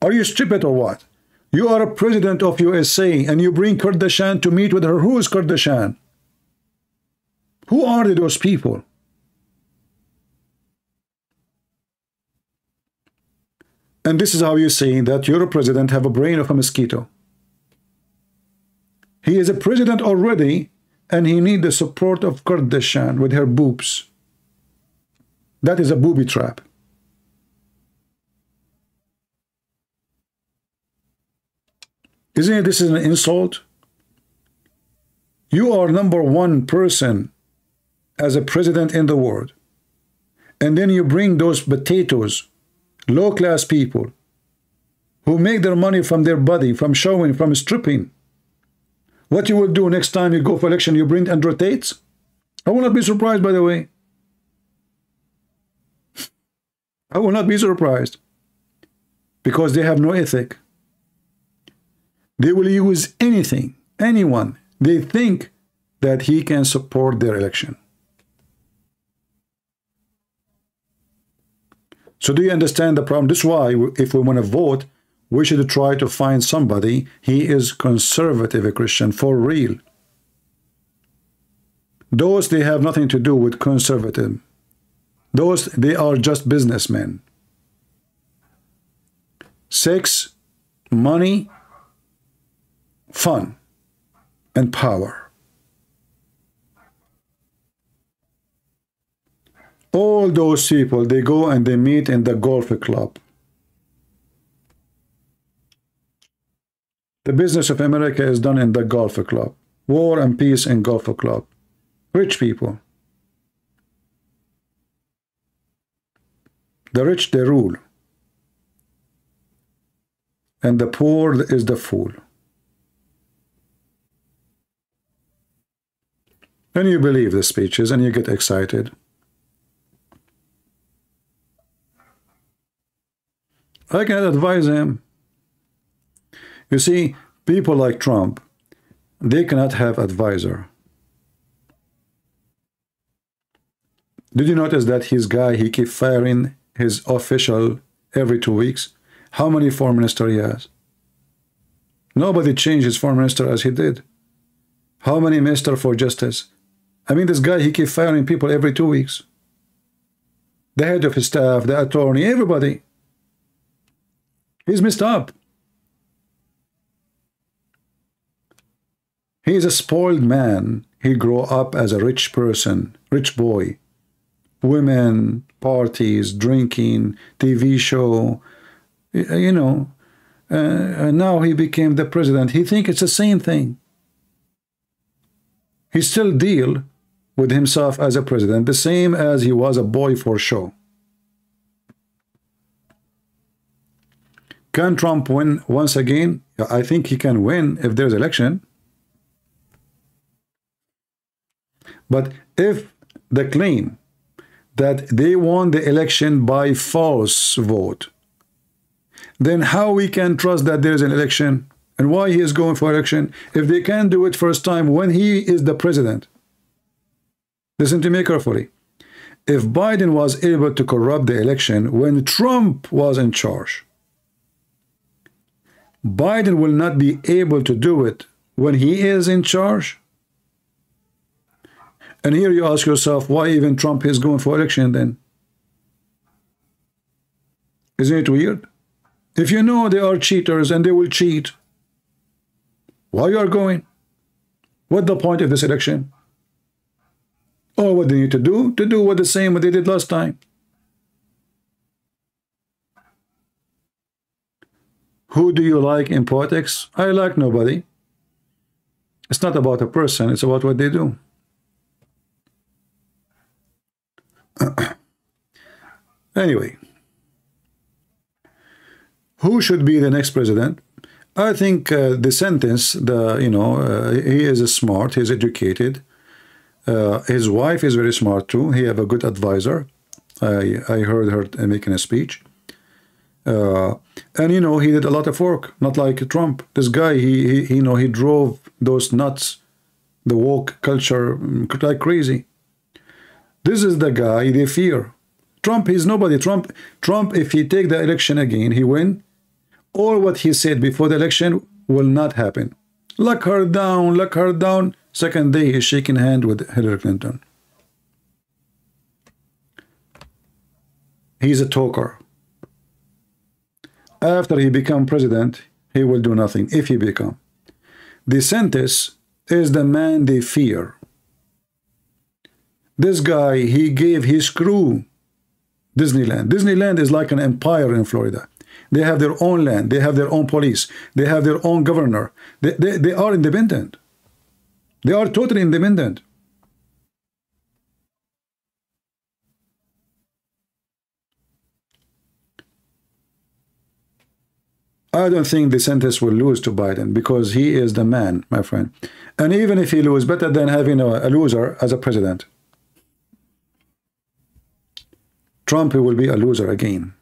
are you stupid or what? You are a president of USA and you bring Kardashian to meet with her. Who is Kardashian? Who are those people? And this is how you say that your president have a brain of a mosquito. He is a president already and he need the support of Kardashian with her boobs. That is a booby trap. Isn't this is an insult? You are number one person as a president in the world. And then you bring those potatoes low class people who make their money from their body, from showing, from stripping. What you will do next time you go for election, you bring Andrew Tate? I will not be surprised, by the way. I will not be surprised. Because they have no ethic. They will use anything, anyone. They think that he can support their election. So do you understand the problem? This is why if we want to vote, we should try to find somebody. He is conservative a Christian for real. Those they have nothing to do with conservative. Those they are just businessmen. Sex, money, fun, and power. All those people, they go and they meet in the golf club. The business of America is done in the golf club. War and peace in golf club. Rich people. The rich, they rule. And the poor is the fool. And you believe the speeches and you get excited. I can advise him. You see, people like Trump, they cannot have advisor. Did you notice that his guy, he keep firing his official every two weeks? How many foreign minister he has? Nobody changed his foreign minister as he did. How many minister for justice? I mean, this guy, he keep firing people every two weeks. The head of his staff, the attorney, everybody. He's messed up. He's a spoiled man. He grew up as a rich person, rich boy. Women, parties, drinking, TV show, you know. Uh, and now he became the president. He think it's the same thing. He still deal with himself as a president, the same as he was a boy for show. Can Trump win once again? I think he can win if there's election. But if the claim that they won the election by false vote, then how we can trust that there is an election and why he is going for election if they can do it first time when he is the president? Listen to me carefully. If Biden was able to corrupt the election when Trump was in charge, Biden will not be able to do it when he is in charge. And here you ask yourself, why even Trump is going for election then? Isn't it weird? If you know they are cheaters and they will cheat, why you are going? What the point of this election? Or what they need to do? To do what the same what they did last time. Who do you like in politics? I like nobody. It's not about a person, it's about what they do. anyway, who should be the next president? I think uh, DeSantis. the you know, uh, he is smart, he's educated. Uh, his wife is very smart too. He have a good advisor. I I heard her making a speech. Uh, and you know he did a lot of work, not like Trump. This guy, he, he you know he drove those nuts, the woke culture like crazy. This is the guy they fear. Trump is nobody. Trump, Trump, if he take the election again, he win. All what he said before the election will not happen. Lock her down, lock her down. Second day, he's shaking hand with Hillary Clinton. He's a talker. After he become president, he will do nothing if he become. DeSantis is the man they fear. This guy, he gave his crew Disneyland. Disneyland is like an empire in Florida. They have their own land. They have their own police. They have their own governor. They, they, they are independent. They are totally independent. I don't think the DeSantis will lose to Biden because he is the man, my friend. And even if he loses, better than having a, a loser as a president. Trump will be a loser again.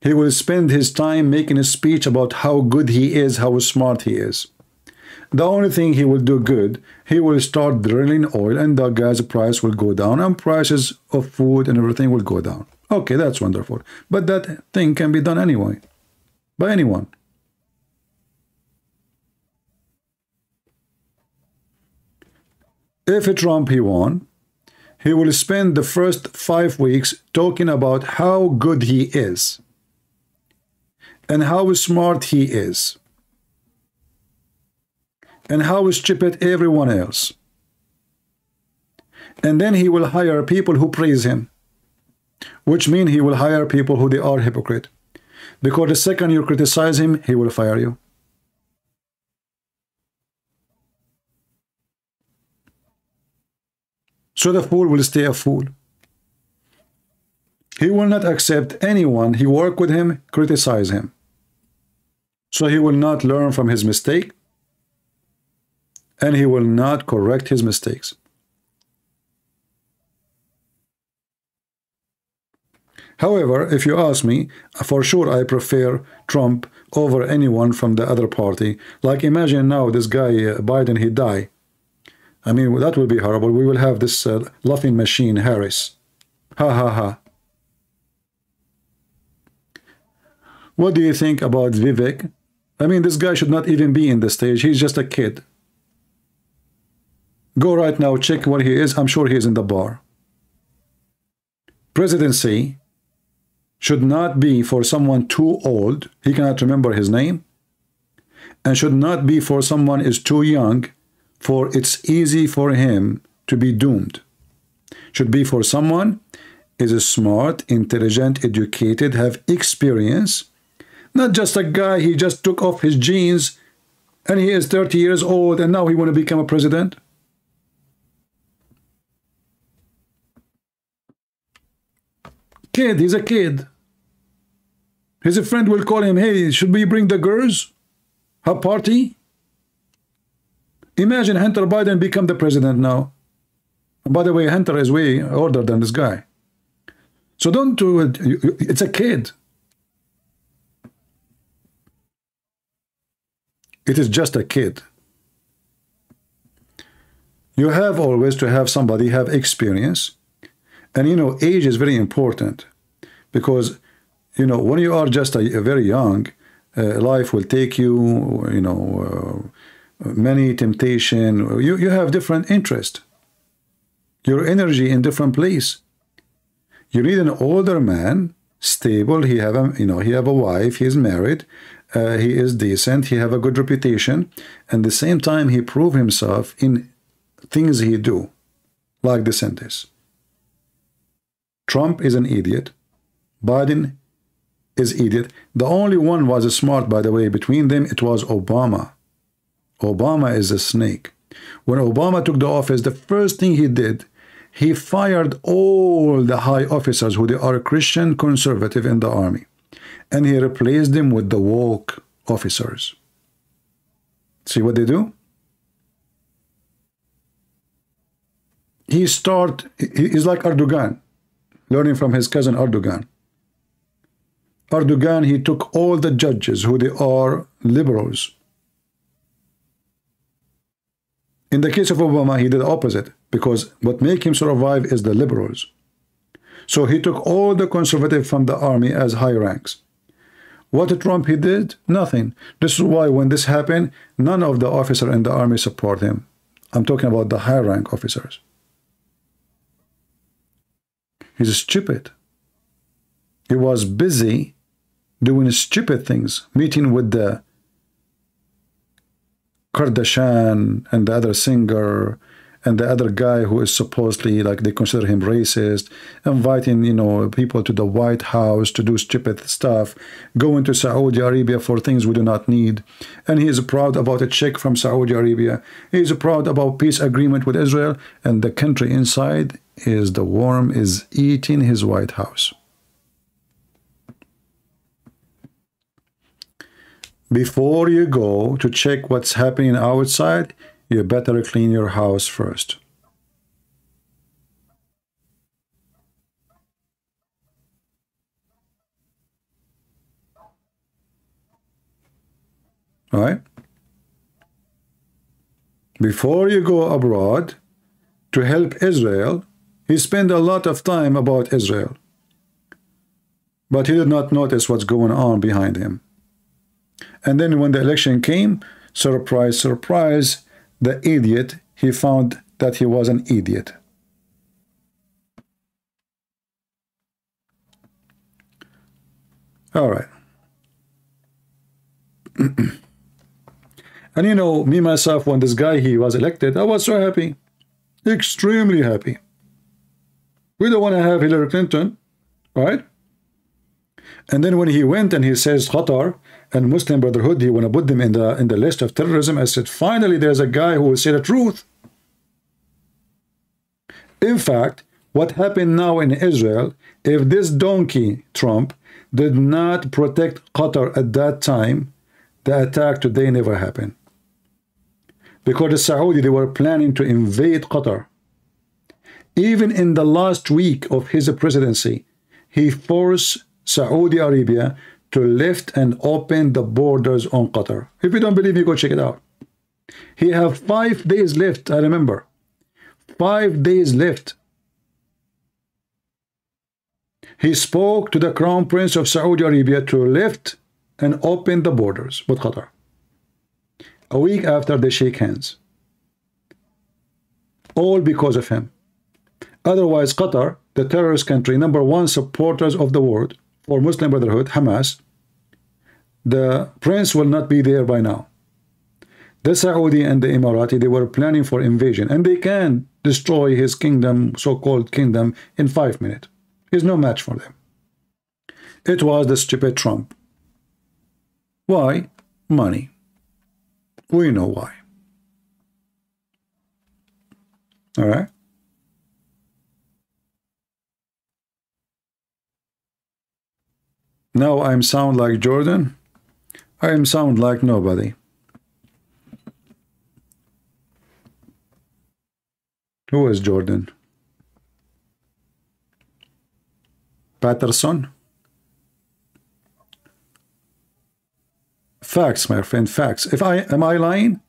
He will spend his time making a speech about how good he is, how smart he is. The only thing he will do good, he will start drilling oil and the gas price will go down and prices of food and everything will go down. Okay, that's wonderful. But that thing can be done anyway, by anyone. If Trump he won, he will spend the first five weeks talking about how good he is and how smart he is and how stupid everyone else. And then he will hire people who praise him, which means he will hire people who they are hypocrite. Because the second you criticize him, he will fire you. So the fool will stay a fool. He will not accept anyone he work with him criticize him. So he will not learn from his mistake and he will not correct his mistakes. However, if you ask me, for sure I prefer Trump over anyone from the other party. Like imagine now this guy uh, Biden, he die. I mean, that will be horrible. We will have this uh, laughing machine, Harris. Ha ha ha. What do you think about Vivek? I mean, this guy should not even be in the stage. He's just a kid. Go right now, check where he is. I'm sure he is in the bar. Presidency should not be for someone too old. He cannot remember his name. And should not be for someone is too young for it's easy for him to be doomed. Should be for someone is a smart, intelligent, educated, have experience, not just a guy he just took off his jeans and he is 30 years old and now he want to become a president. Kid, he's a kid. His friend will call him, hey, should we bring the girls? Have party? Imagine Hunter Biden become the president now. And by the way, Hunter is way older than this guy. So don't do it. It's a kid. It is just a kid. You have always to have somebody have experience. And you know, age is very important because, you know, when you are just a, a very young, uh, life will take you, you know, uh, many temptation. You, you have different interest. Your energy in different place. You need an older man, stable. He have a, you know, he have a wife. He is married. Uh, he is decent. He have a good reputation. And the same time, he prove himself in things he do, like DeSantis. Trump is an idiot. Biden is idiot. The only one was smart, by the way, between them, it was Obama. Obama is a snake. When Obama took the office, the first thing he did, he fired all the high officers who they are Christian conservative in the army. And he replaced them with the woke officers. See what they do? He start, he's like Erdogan, learning from his cousin Erdogan. Erdogan, he took all the judges who they are liberals. In the case of Obama, he did the opposite because what make him survive is the liberals. So he took all the conservative from the army as high ranks. What Trump he did? Nothing. This is why when this happened, none of the officer in the army support him. I'm talking about the high rank officers. He's stupid. He was busy doing stupid things, meeting with the Kardashian and the other singer and the other guy who is supposedly like they consider him racist, inviting you know people to the White House to do stupid stuff, going to Saudi Arabia for things we do not need, and he is proud about a check from Saudi Arabia. He is proud about peace agreement with Israel, and the country inside is the worm is eating his White House. Before you go to check what's happening outside, you better clean your house first. Right? Before you go abroad to help Israel, he spent a lot of time about Israel. But he did not notice what's going on behind him. And then when the election came, surprise, surprise, the idiot, he found that he was an idiot. All right. and you know, me myself, when this guy he was elected, I was so happy. Extremely happy. We don't want to have Hillary Clinton, right? And then when he went and he says Qatar and Muslim Brotherhood, he want to put them in the in the list of terrorism. I said, finally, there's a guy who will say the truth. In fact, what happened now in Israel, if this donkey, Trump, did not protect Qatar at that time, the attack today never happened. Because the Saudi, they were planning to invade Qatar. Even in the last week of his presidency, he forced Saudi Arabia to lift and open the borders on Qatar. If you don't believe me, go check it out. He have five days left, I remember. Five days left. He spoke to the Crown Prince of Saudi Arabia to lift and open the borders with Qatar. A week after they shake hands. All because of him. Otherwise, Qatar, the terrorist country, number one supporters of the world for Muslim Brotherhood, Hamas, the prince will not be there by now. The Saudi and the Emirati, they were planning for invasion, and they can destroy his kingdom, so-called kingdom, in five minutes. He's no match for them. It was the stupid Trump. Why? Money. We know why. All right? Now I'm sound like Jordan. I am sound like nobody. Who is Jordan? Peterson? Facts, my friend, facts. If I am I lying?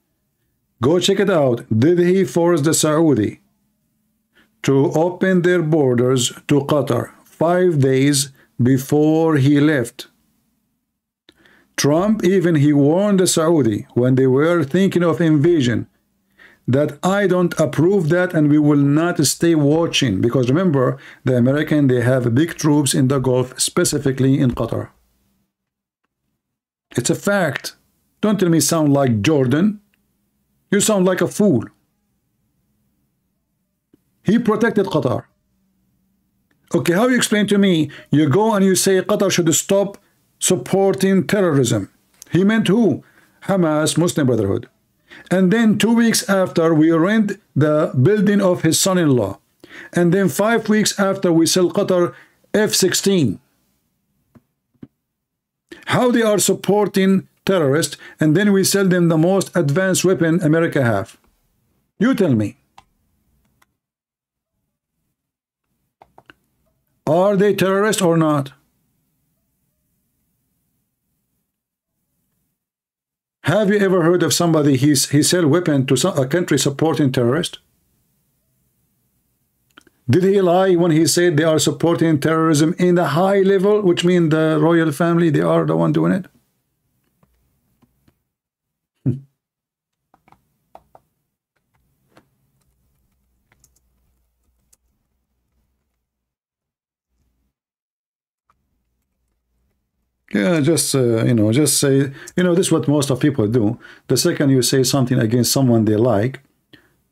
Go check it out. Did he force the Saudi to open their borders to Qatar five days before he left? Trump even he warned the Saudi when they were thinking of invasion that I don't approve that and we will not stay watching because remember the American they have big troops in the Gulf specifically in Qatar. It's a fact. Don't tell me sound like Jordan. You sound like a fool. He protected Qatar okay how you explain to me you go and you say Qatar should stop supporting terrorism he meant who Hamas Muslim Brotherhood and then two weeks after, we rent the building of his son-in-law. And then five weeks after, we sell Qatar F-16. How they are supporting terrorists, and then we sell them the most advanced weapon America have. You tell me. Are they terrorists or not? Have you ever heard of somebody he's, he sell weapon to some, a country supporting terrorist? Did he lie when he said they are supporting terrorism in the high level, which means the royal family, they are the one doing it? Yeah, just uh, you know, just say you know this is what most of people do. The second you say something against someone they like,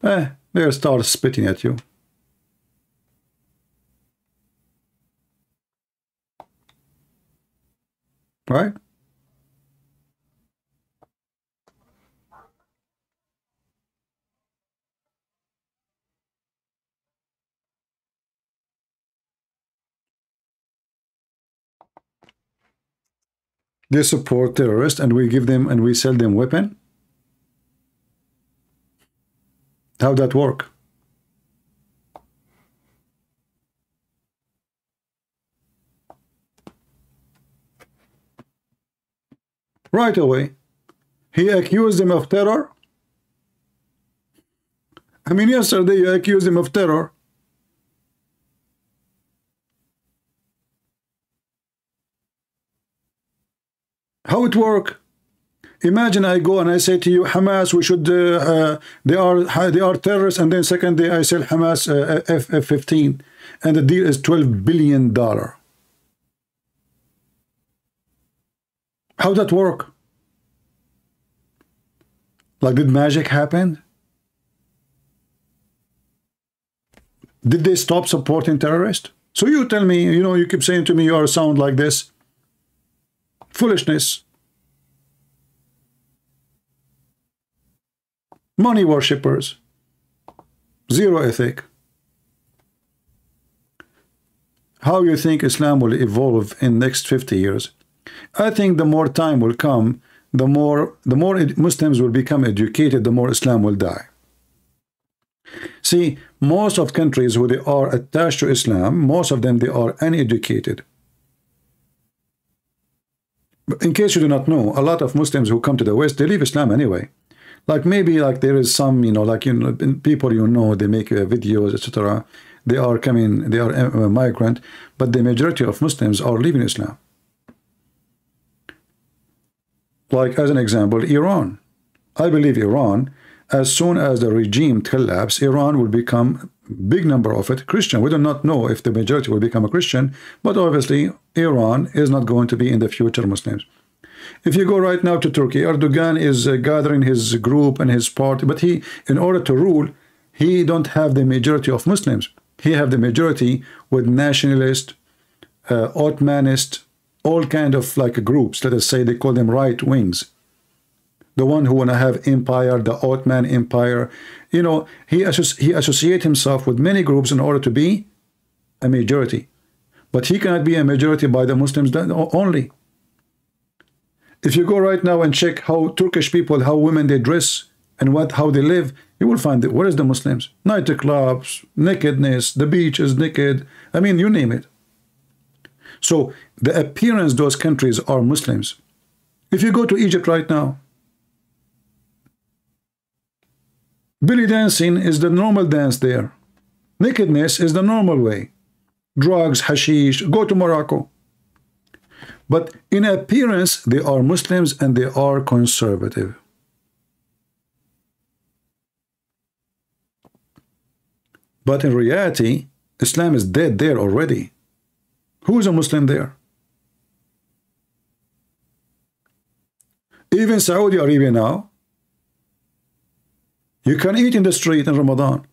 eh, they start spitting at you. Right? They support terrorists and we give them and we sell them weapon? How that work? Right away he accused him of terror. I mean yesterday you accused him of terror How it work? Imagine I go and I say to you, Hamas, we should, uh, uh, they are they are terrorists, and then second day I sell Hamas uh, F F-15, and the deal is 12 billion dollar. How that work? Like did magic happen? Did they stop supporting terrorists? So you tell me, you know, you keep saying to me you are sound like this foolishness. Money worshippers. Zero ethic. How you think Islam will evolve in next 50 years? I think the more time will come, the more the more Muslims will become educated, the more Islam will die. See, most of countries who they are attached to Islam, most of them they are uneducated in case you do not know, a lot of Muslims who come to the West, they leave Islam anyway. Like maybe like there is some, you know, like you know, people you know, they make uh, videos, etc. They are coming, they are a migrant, but the majority of Muslims are leaving Islam. Like as an example, Iran. I believe Iran, as soon as the regime collapses, Iran will become big number of it Christian. We do not know if the majority will become a Christian, but obviously Iran is not going to be in the future Muslims. If you go right now to Turkey, Erdogan is uh, gathering his group and his party, but he, in order to rule, he don't have the majority of Muslims. He have the majority with nationalist, uh, Ottomanist, all kind of like groups. Let us say they call them right wings the one who want to have empire, the Ottoman Empire. You know, he, he associate himself with many groups in order to be a majority. But he cannot be a majority by the Muslims only. If you go right now and check how Turkish people, how women they dress and what how they live, you will find that where is the Muslims? Nightclubs, nakedness, the beach is naked. I mean, you name it. So the appearance those countries are Muslims If you go to Egypt right now, belly dancing is the normal dance there. Nakedness is the normal way. Drugs, hashish, go to Morocco. But in appearance, they are Muslims and they are conservative. But in reality, Islam is dead there already. Who is a Muslim there? Even Saudi Arabia now, you can eat in the street in Ramadan.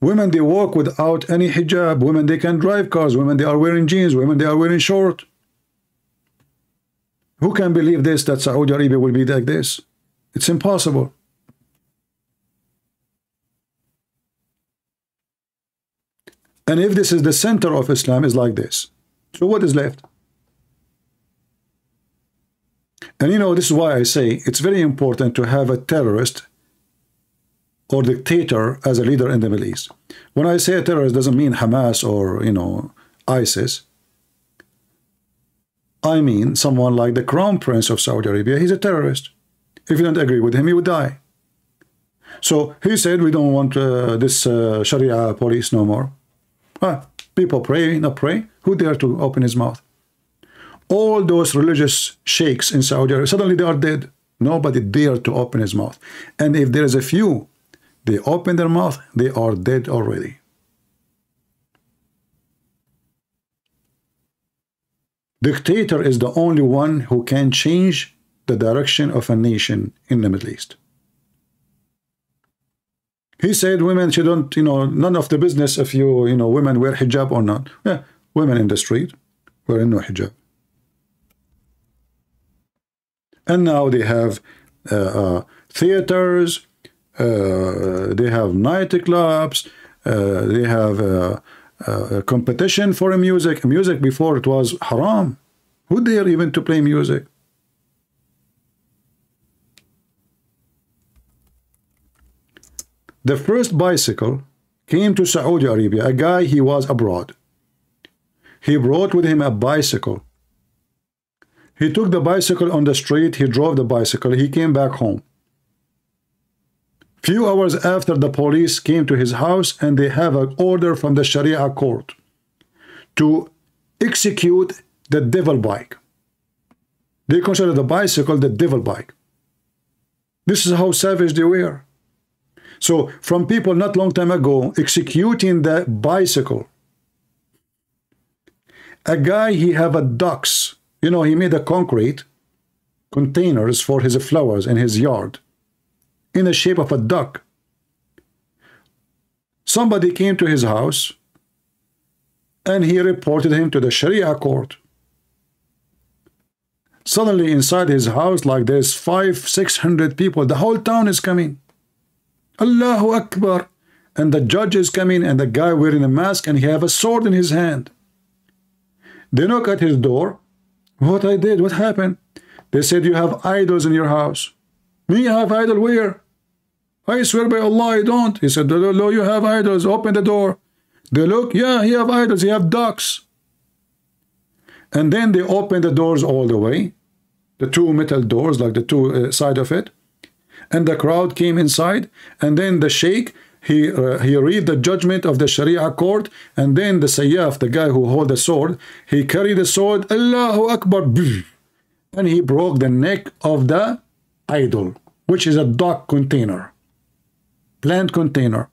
Women, they walk without any hijab. Women, they can drive cars. Women, they are wearing jeans. Women, they are wearing short. Who can believe this, that Saudi Arabia will be like this? It's impossible. And if this is the center of Islam, is like this. So what is left? And you know, this is why I say it's very important to have a terrorist or dictator as a leader in the Middle East. When I say a terrorist, doesn't mean Hamas or, you know, ISIS. I mean someone like the crown prince of Saudi Arabia. He's a terrorist. If you don't agree with him, he would die. So he said, we don't want uh, this uh, Sharia police no more. Ah, people pray, not pray. Who dare to open his mouth? All those religious sheikhs in Saudi Arabia, suddenly they are dead. Nobody dare to open his mouth. And if there is a few, they open their mouth, they are dead already. Dictator is the only one who can change the direction of a nation in the Middle East. He said women shouldn't, you know, none of the business if you, you know, women wear hijab or not. Yeah, women in the street wearing no hijab. And now they have uh, uh, theaters, they have nightclubs, uh, they have uh, uh, competition for music. Music before it was haram. Who dare even to play music? The first bicycle came to Saudi Arabia. A guy, he was abroad. He brought with him a bicycle. He took the bicycle on the street. He drove the bicycle. He came back home. Few hours after the police came to his house and they have an order from the Sharia court to execute the devil bike. They consider the bicycle the devil bike. This is how savage they were. So from people not long time ago executing the bicycle. A guy, he have a ducks. You know, he made a concrete containers for his flowers in his yard in the shape of a duck. Somebody came to his house and he reported him to the Sharia court. Suddenly inside his house, like there's five, six hundred people, the whole town is coming. Allahu Akbar. And the judge is coming and the guy wearing a mask and he have a sword in his hand. They knock at his door. What I did? What happened? They said, you have idols in your house. Me have idol where? I swear by Allah, I don't. He said, no, you have idols. Open the door. They look, yeah, he have idols. He have ducks. And then they open the doors all the way. The two metal doors, like the two uh, side of it and the crowd came inside and then the sheikh he uh, he read the judgment of the sharia court and then the sayyaf the guy who hold the sword he carried the sword allahu akbar and he broke the neck of the idol which is a duck container plant container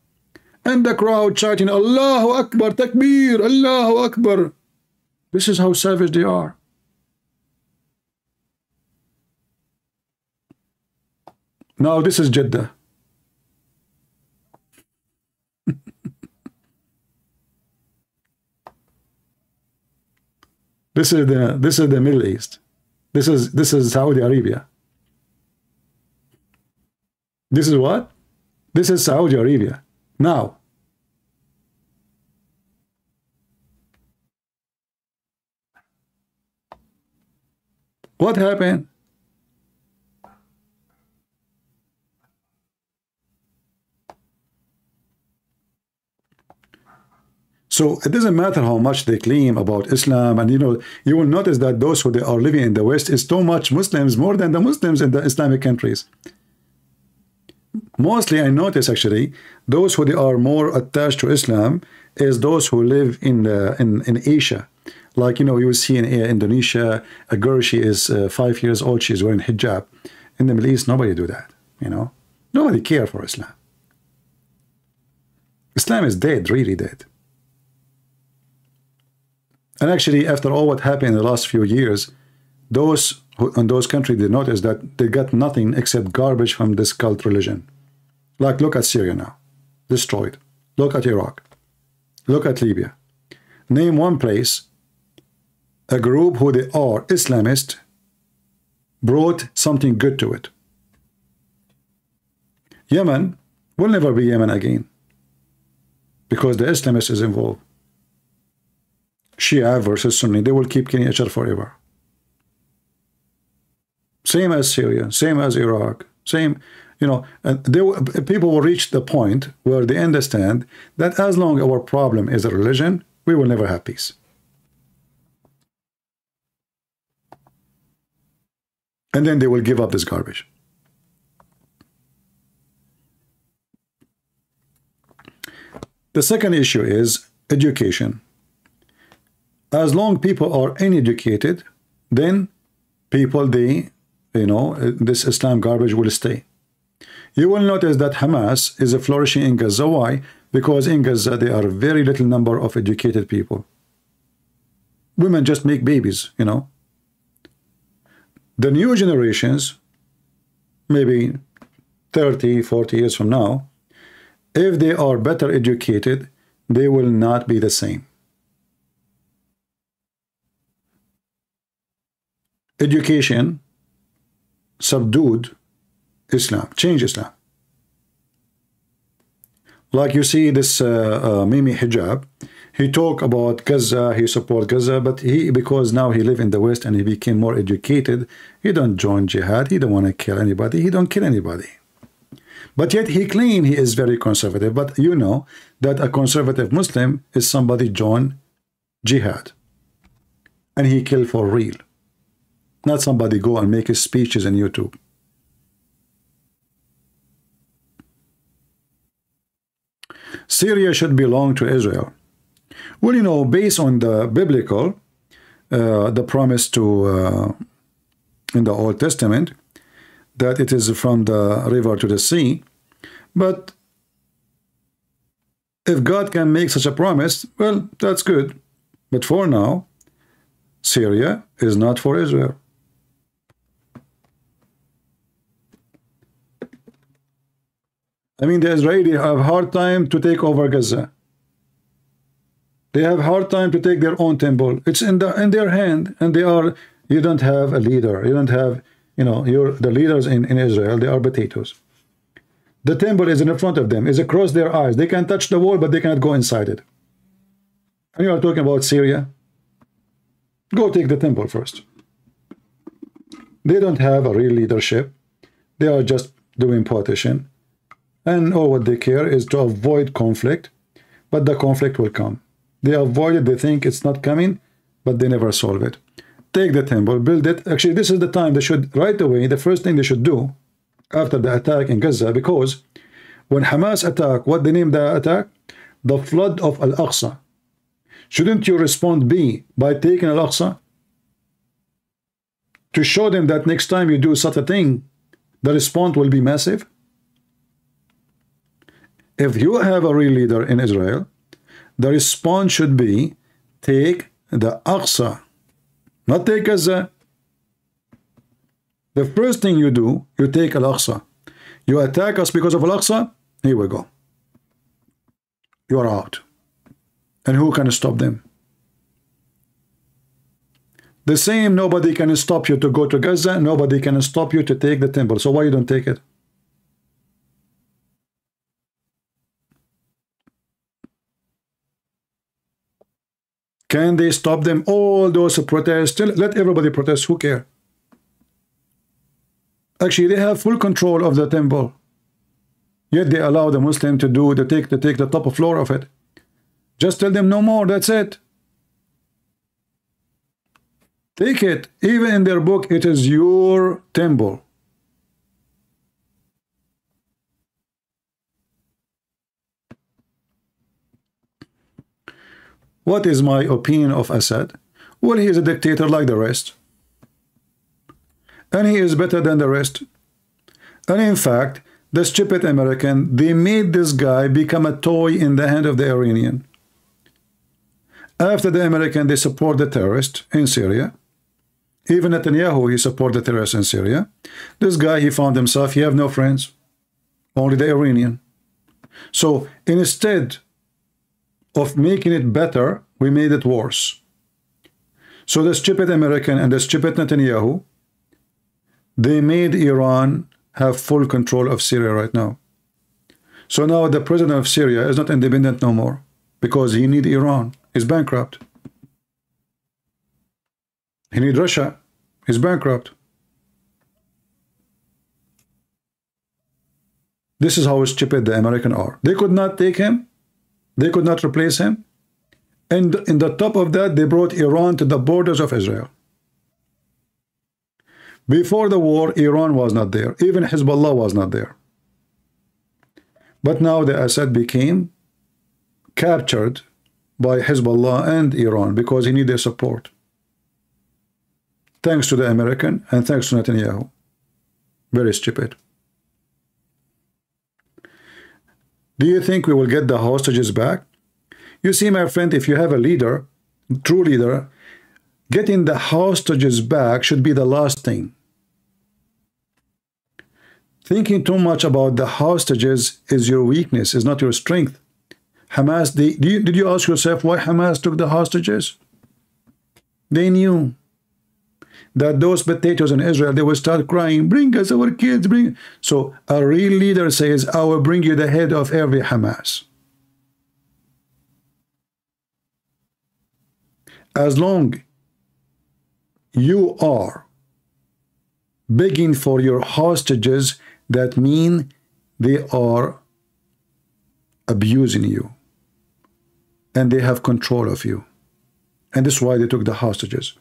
and the crowd chanting allahu akbar takbir allahu akbar this is how savage they are Now this is Jeddah. this is the this is the Middle East. This is this is Saudi Arabia. This is what? This is Saudi Arabia. Now, what happened? So it doesn't matter how much they claim about Islam, and you know, you will notice that those who they are living in the West is too much Muslims, more than the Muslims in the Islamic countries. Mostly, I notice actually, those who are more attached to Islam is those who live in in in Asia. Like you know, you see in uh, Indonesia, a girl she is uh, five years old, she's wearing hijab. In the Middle East, nobody do that. You know, nobody care for Islam. Islam is dead, really dead. And actually, after all what happened in the last few years, those who, in those countries they notice that they got nothing except garbage from this cult religion. Like look at Syria now, destroyed. Look at Iraq. Look at Libya. Name one place a group who they are Islamist brought something good to it. Yemen will never be Yemen again because the Islamist is involved. Shia versus Sunni, they will keep killing each other forever. Same as Syria, same as Iraq, same, you know, they, people will reach the point where they understand that as long our problem is a religion, we will never have peace. And then they will give up this garbage. The second issue is education. As long people are uneducated, then people, they, you know, this Islam garbage will stay. You will notice that Hamas is flourishing in Gaza. Why? Because in Gaza, there are very little number of educated people. Women just make babies, you know. The new generations, maybe 30, 40 years from now, if they are better educated, they will not be the same. Education subdued Islam, change Islam. Like you see this uh, uh, Mimi Hijab, he talk about Gaza, he support Gaza, but he because now he live in the West and he became more educated, he don't join jihad, he don't want to kill anybody, he don't kill anybody. But yet he claim he is very conservative. But you know that a conservative Muslim is somebody join jihad. And he kill for real. Not somebody go and make his speeches on YouTube. Syria should belong to Israel. Well, you know, based on the biblical, uh, the promise to uh, in the Old Testament, that it is from the river to the sea. But if God can make such a promise, well, that's good. But for now, Syria is not for Israel. I mean, the Israelis have hard time to take over Gaza. They have hard time to take their own temple. It's in the in their hand, and they are. You don't have a leader. You don't have you know, you're the leaders in, in Israel, they are potatoes. The temple is in front of them, is across their eyes. They can touch the wall, but they cannot go inside it. And you are talking about Syria? Go take the temple first. They don't have a real leadership. They are just doing partition. And all what they care is to avoid conflict, but the conflict will come. They avoid it, they think it's not coming, but they never solve it take the temple, build it. Actually, this is the time they should, right away, the first thing they should do after the attack in Gaza, because when Hamas attack, what they name the attack? The flood of Al-Aqsa. Shouldn't you respond B by taking Al-Aqsa? To show them that next time you do such a thing, the response will be massive? If you have a real leader in Israel, the response should be take the Aqsa not take Gaza. The first thing you do, you take Al-Aqsa. You attack us because of Al-Aqsa, here we go. You are out. And who can stop them? The same, nobody can stop you to go to Gaza, nobody can stop you to take the temple. So why you don't take it? Can they stop them? All those protests, let everybody protest, who care? Actually, they have full control of the temple. Yet they allow the Muslim to do, to take, to take the top floor of it. Just tell them no more. That's it. Take it. Even in their book, it is your temple. What is my opinion of Assad? Well, he is a dictator like the rest. And he is better than the rest. And in fact, the stupid American, they made this guy become a toy in the hand of the Iranian. After the American, they support the terrorist in Syria. Even Netanyahu, he support the terrorists in Syria. This guy, he found himself, he have no friends. Only the Iranian. So instead of making it better, we made it worse. So the stupid American and the stupid Netanyahu, they made Iran have full control of Syria right now. So now the president of Syria is not independent no more because he need Iran. He's bankrupt. He need Russia. He's bankrupt. This is how stupid the American are. They could not take him they could not replace him. And in the top of that, they brought Iran to the borders of Israel. Before the war, Iran was not there. Even Hezbollah was not there. But now the Assad became captured by Hezbollah and Iran because he needed support. Thanks to the American and thanks to Netanyahu. Very stupid. Do you think we will get the hostages back? You see, my friend, if you have a leader, true leader, getting the hostages back should be the last thing. Thinking too much about the hostages is your weakness, is not your strength. Hamas, they, did, you, did you ask yourself why Hamas took the hostages? They knew that those potatoes in Israel, they will start crying, bring us our kids, bring. So a real leader says, I will bring you the head of every Hamas. As long you are begging for your hostages, that mean they are abusing you and they have control of you. And this is why they took the hostages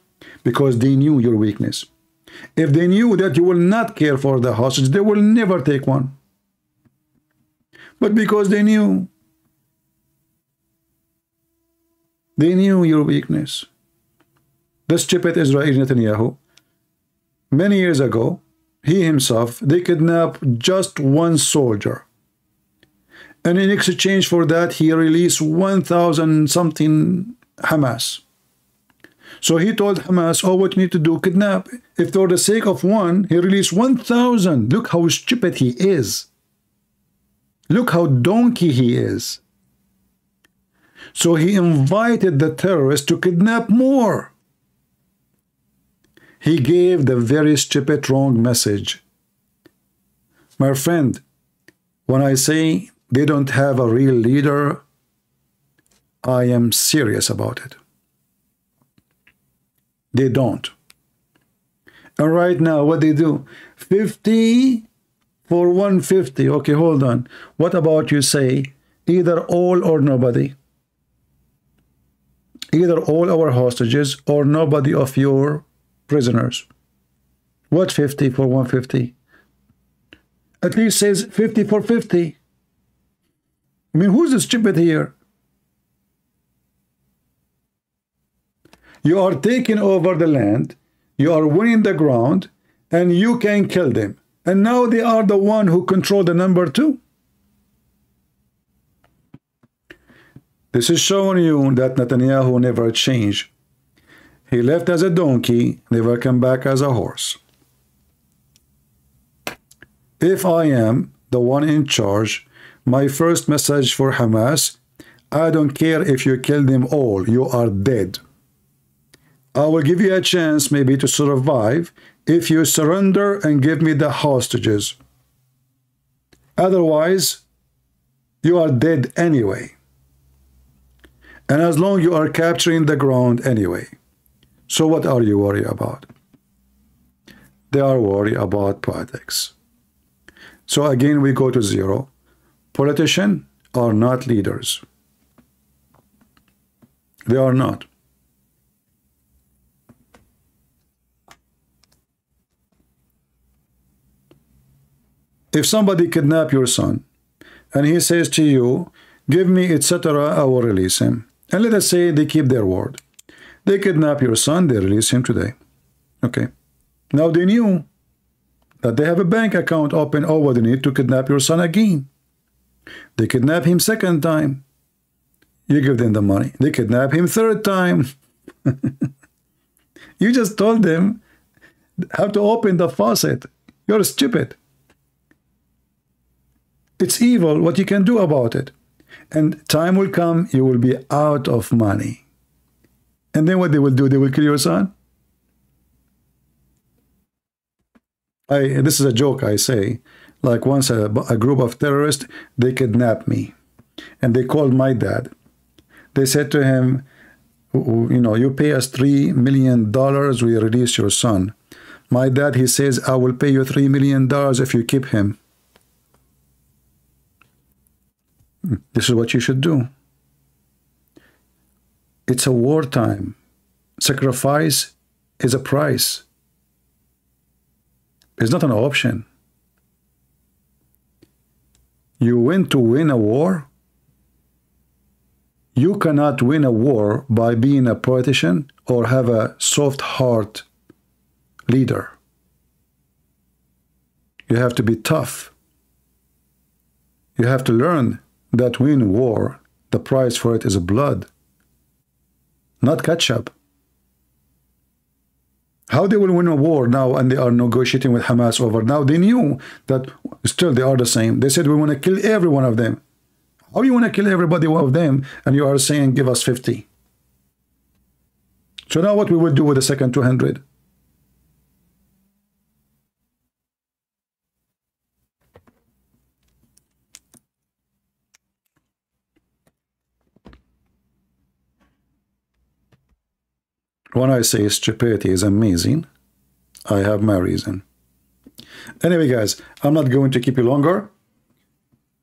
because they knew your weakness. If they knew that you will not care for the hostage, they will never take one. But because they knew, they knew your weakness. The stupid Israeli Netanyahu, many years ago, he himself, they kidnapped just one soldier. And in exchange for that, he released 1,000 something Hamas. So he told Hamas, oh, what you need to do, kidnap. If for the sake of one, he released 1,000. Look how stupid he is. Look how donkey he is. So he invited the terrorists to kidnap more. He gave the very stupid wrong message. My friend, when I say they don't have a real leader, I am serious about it. They don't. And right now, what they do? 50 for 150. Okay, hold on. What about you say either all or nobody? Either all our hostages or nobody of your prisoners. What 50 for 150? At least says 50 for 50. I mean, who's the stupid here? You are taking over the land, you are winning the ground, and you can kill them. And now they are the one who control the number two. This is showing you that Netanyahu never changed. He left as a donkey, never come back as a horse. If I am the one in charge, my first message for Hamas, I don't care if you kill them all, you are dead. I will give you a chance maybe to survive if you surrender and give me the hostages. Otherwise, you are dead anyway. And as long you are capturing the ground anyway. So what are you worried about? They are worried about politics. So again, we go to zero. Politicians are not leaders. They are not. If somebody kidnap your son and he says to you, give me etc., I will release him. And let us say they keep their word. They kidnap your son, they release him today. Okay. Now they knew that they have a bank account open oh, over the need to kidnap your son again. They kidnap him second time. You give them the money. They kidnap him third time. you just told them how to open the faucet. You're stupid. It's evil. What you can do about it. And time will come, you will be out of money. And then what they will do, they will kill your son. I, this is a joke, I say. Like once a, a group of terrorists, they kidnapped me. And they called my dad. They said to him, you know, you pay us $3 million, we release your son. My dad, he says, I will pay you $3 million if you keep him. Hmm. This is what you should do. It's a wartime. Sacrifice is a price. It's not an option. You win to win a war. You cannot win a war by being a politician or have a soft heart leader. You have to be tough. You have to learn that win war, the price for it is blood, not ketchup. How they will win a war now and they are negotiating with Hamas over now? They knew that still they are the same. They said we want to kill every one of them. How you want to kill everybody one of them and you are saying give us 50? So now what we will do with the second 200? When I say stupidity is amazing, I have my reason. Anyway, guys, I'm not going to keep you longer.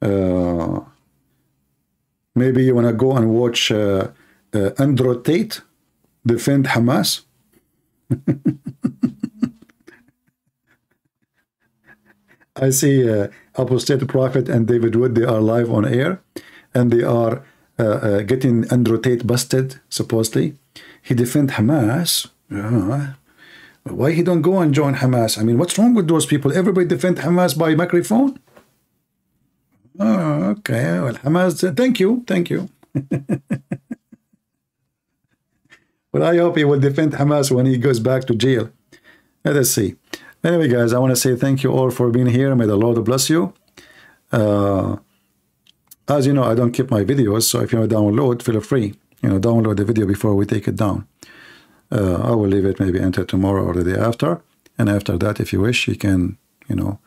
Uh, maybe you want to go and watch uh, uh, Andrew Tate defend Hamas. I see uh, Apostate Prophet and David Wood, they are live on air and they are uh, uh, getting Andrew Tate busted, supposedly he defend Hamas. Uh, why he don't go and join Hamas? I mean, what's wrong with those people? Everybody defend Hamas by microphone? Oh, okay. Well, Hamas, thank you. Thank you. but I hope he will defend Hamas when he goes back to jail. Let us see. Anyway, guys, I want to say thank you all for being here. May the Lord bless you. Uh, as you know, I don't keep my videos, so if you want to download, feel free you know, download the video before we take it down. Uh, I will leave it maybe until tomorrow or the day after. And after that, if you wish, you can, you know,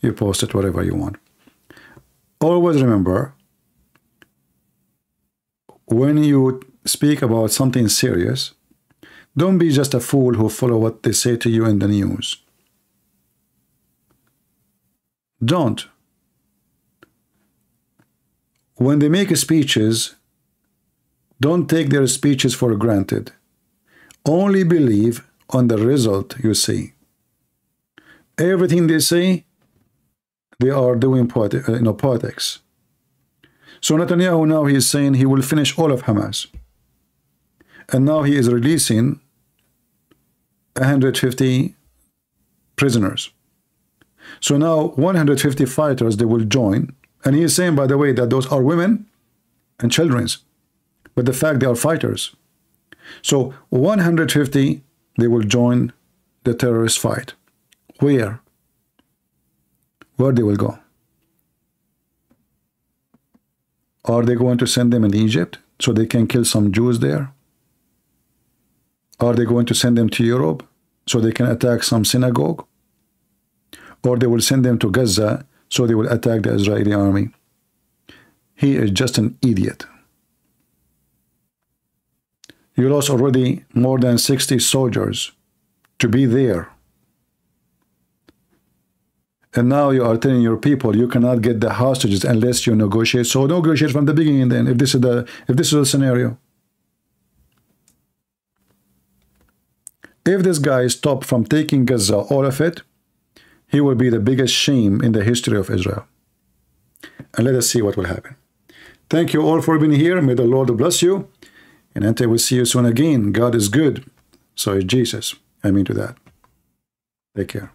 you post it whatever you want. Always remember, when you speak about something serious, don't be just a fool who follow what they say to you in the news. Don't. When they make speeches, don't take their speeches for granted. Only believe on the result you see. Everything they say, they are doing politi uh, you know, politics. So Netanyahu now he is saying he will finish all of Hamas. And now he is releasing 150 prisoners. So now 150 fighters, they will join. And he is saying, by the way, that those are women and children's but the fact they are fighters. So 150, they will join the terrorist fight. Where? Where they will go? Are they going to send them in Egypt so they can kill some Jews there? Are they going to send them to Europe so they can attack some synagogue? Or they will send them to Gaza so they will attack the Israeli army? He is just an idiot. You lost already more than 60 soldiers to be there. And now you are telling your people you cannot get the hostages unless you negotiate. So negotiate from the beginning then, if this is the if this is the scenario. If this guy stopped from taking Gaza, all of it, he will be the biggest shame in the history of Israel. And let us see what will happen. Thank you all for being here. May the Lord bless you. And until we see you soon again, God is good. So is Jesus. I mean to that. Take care.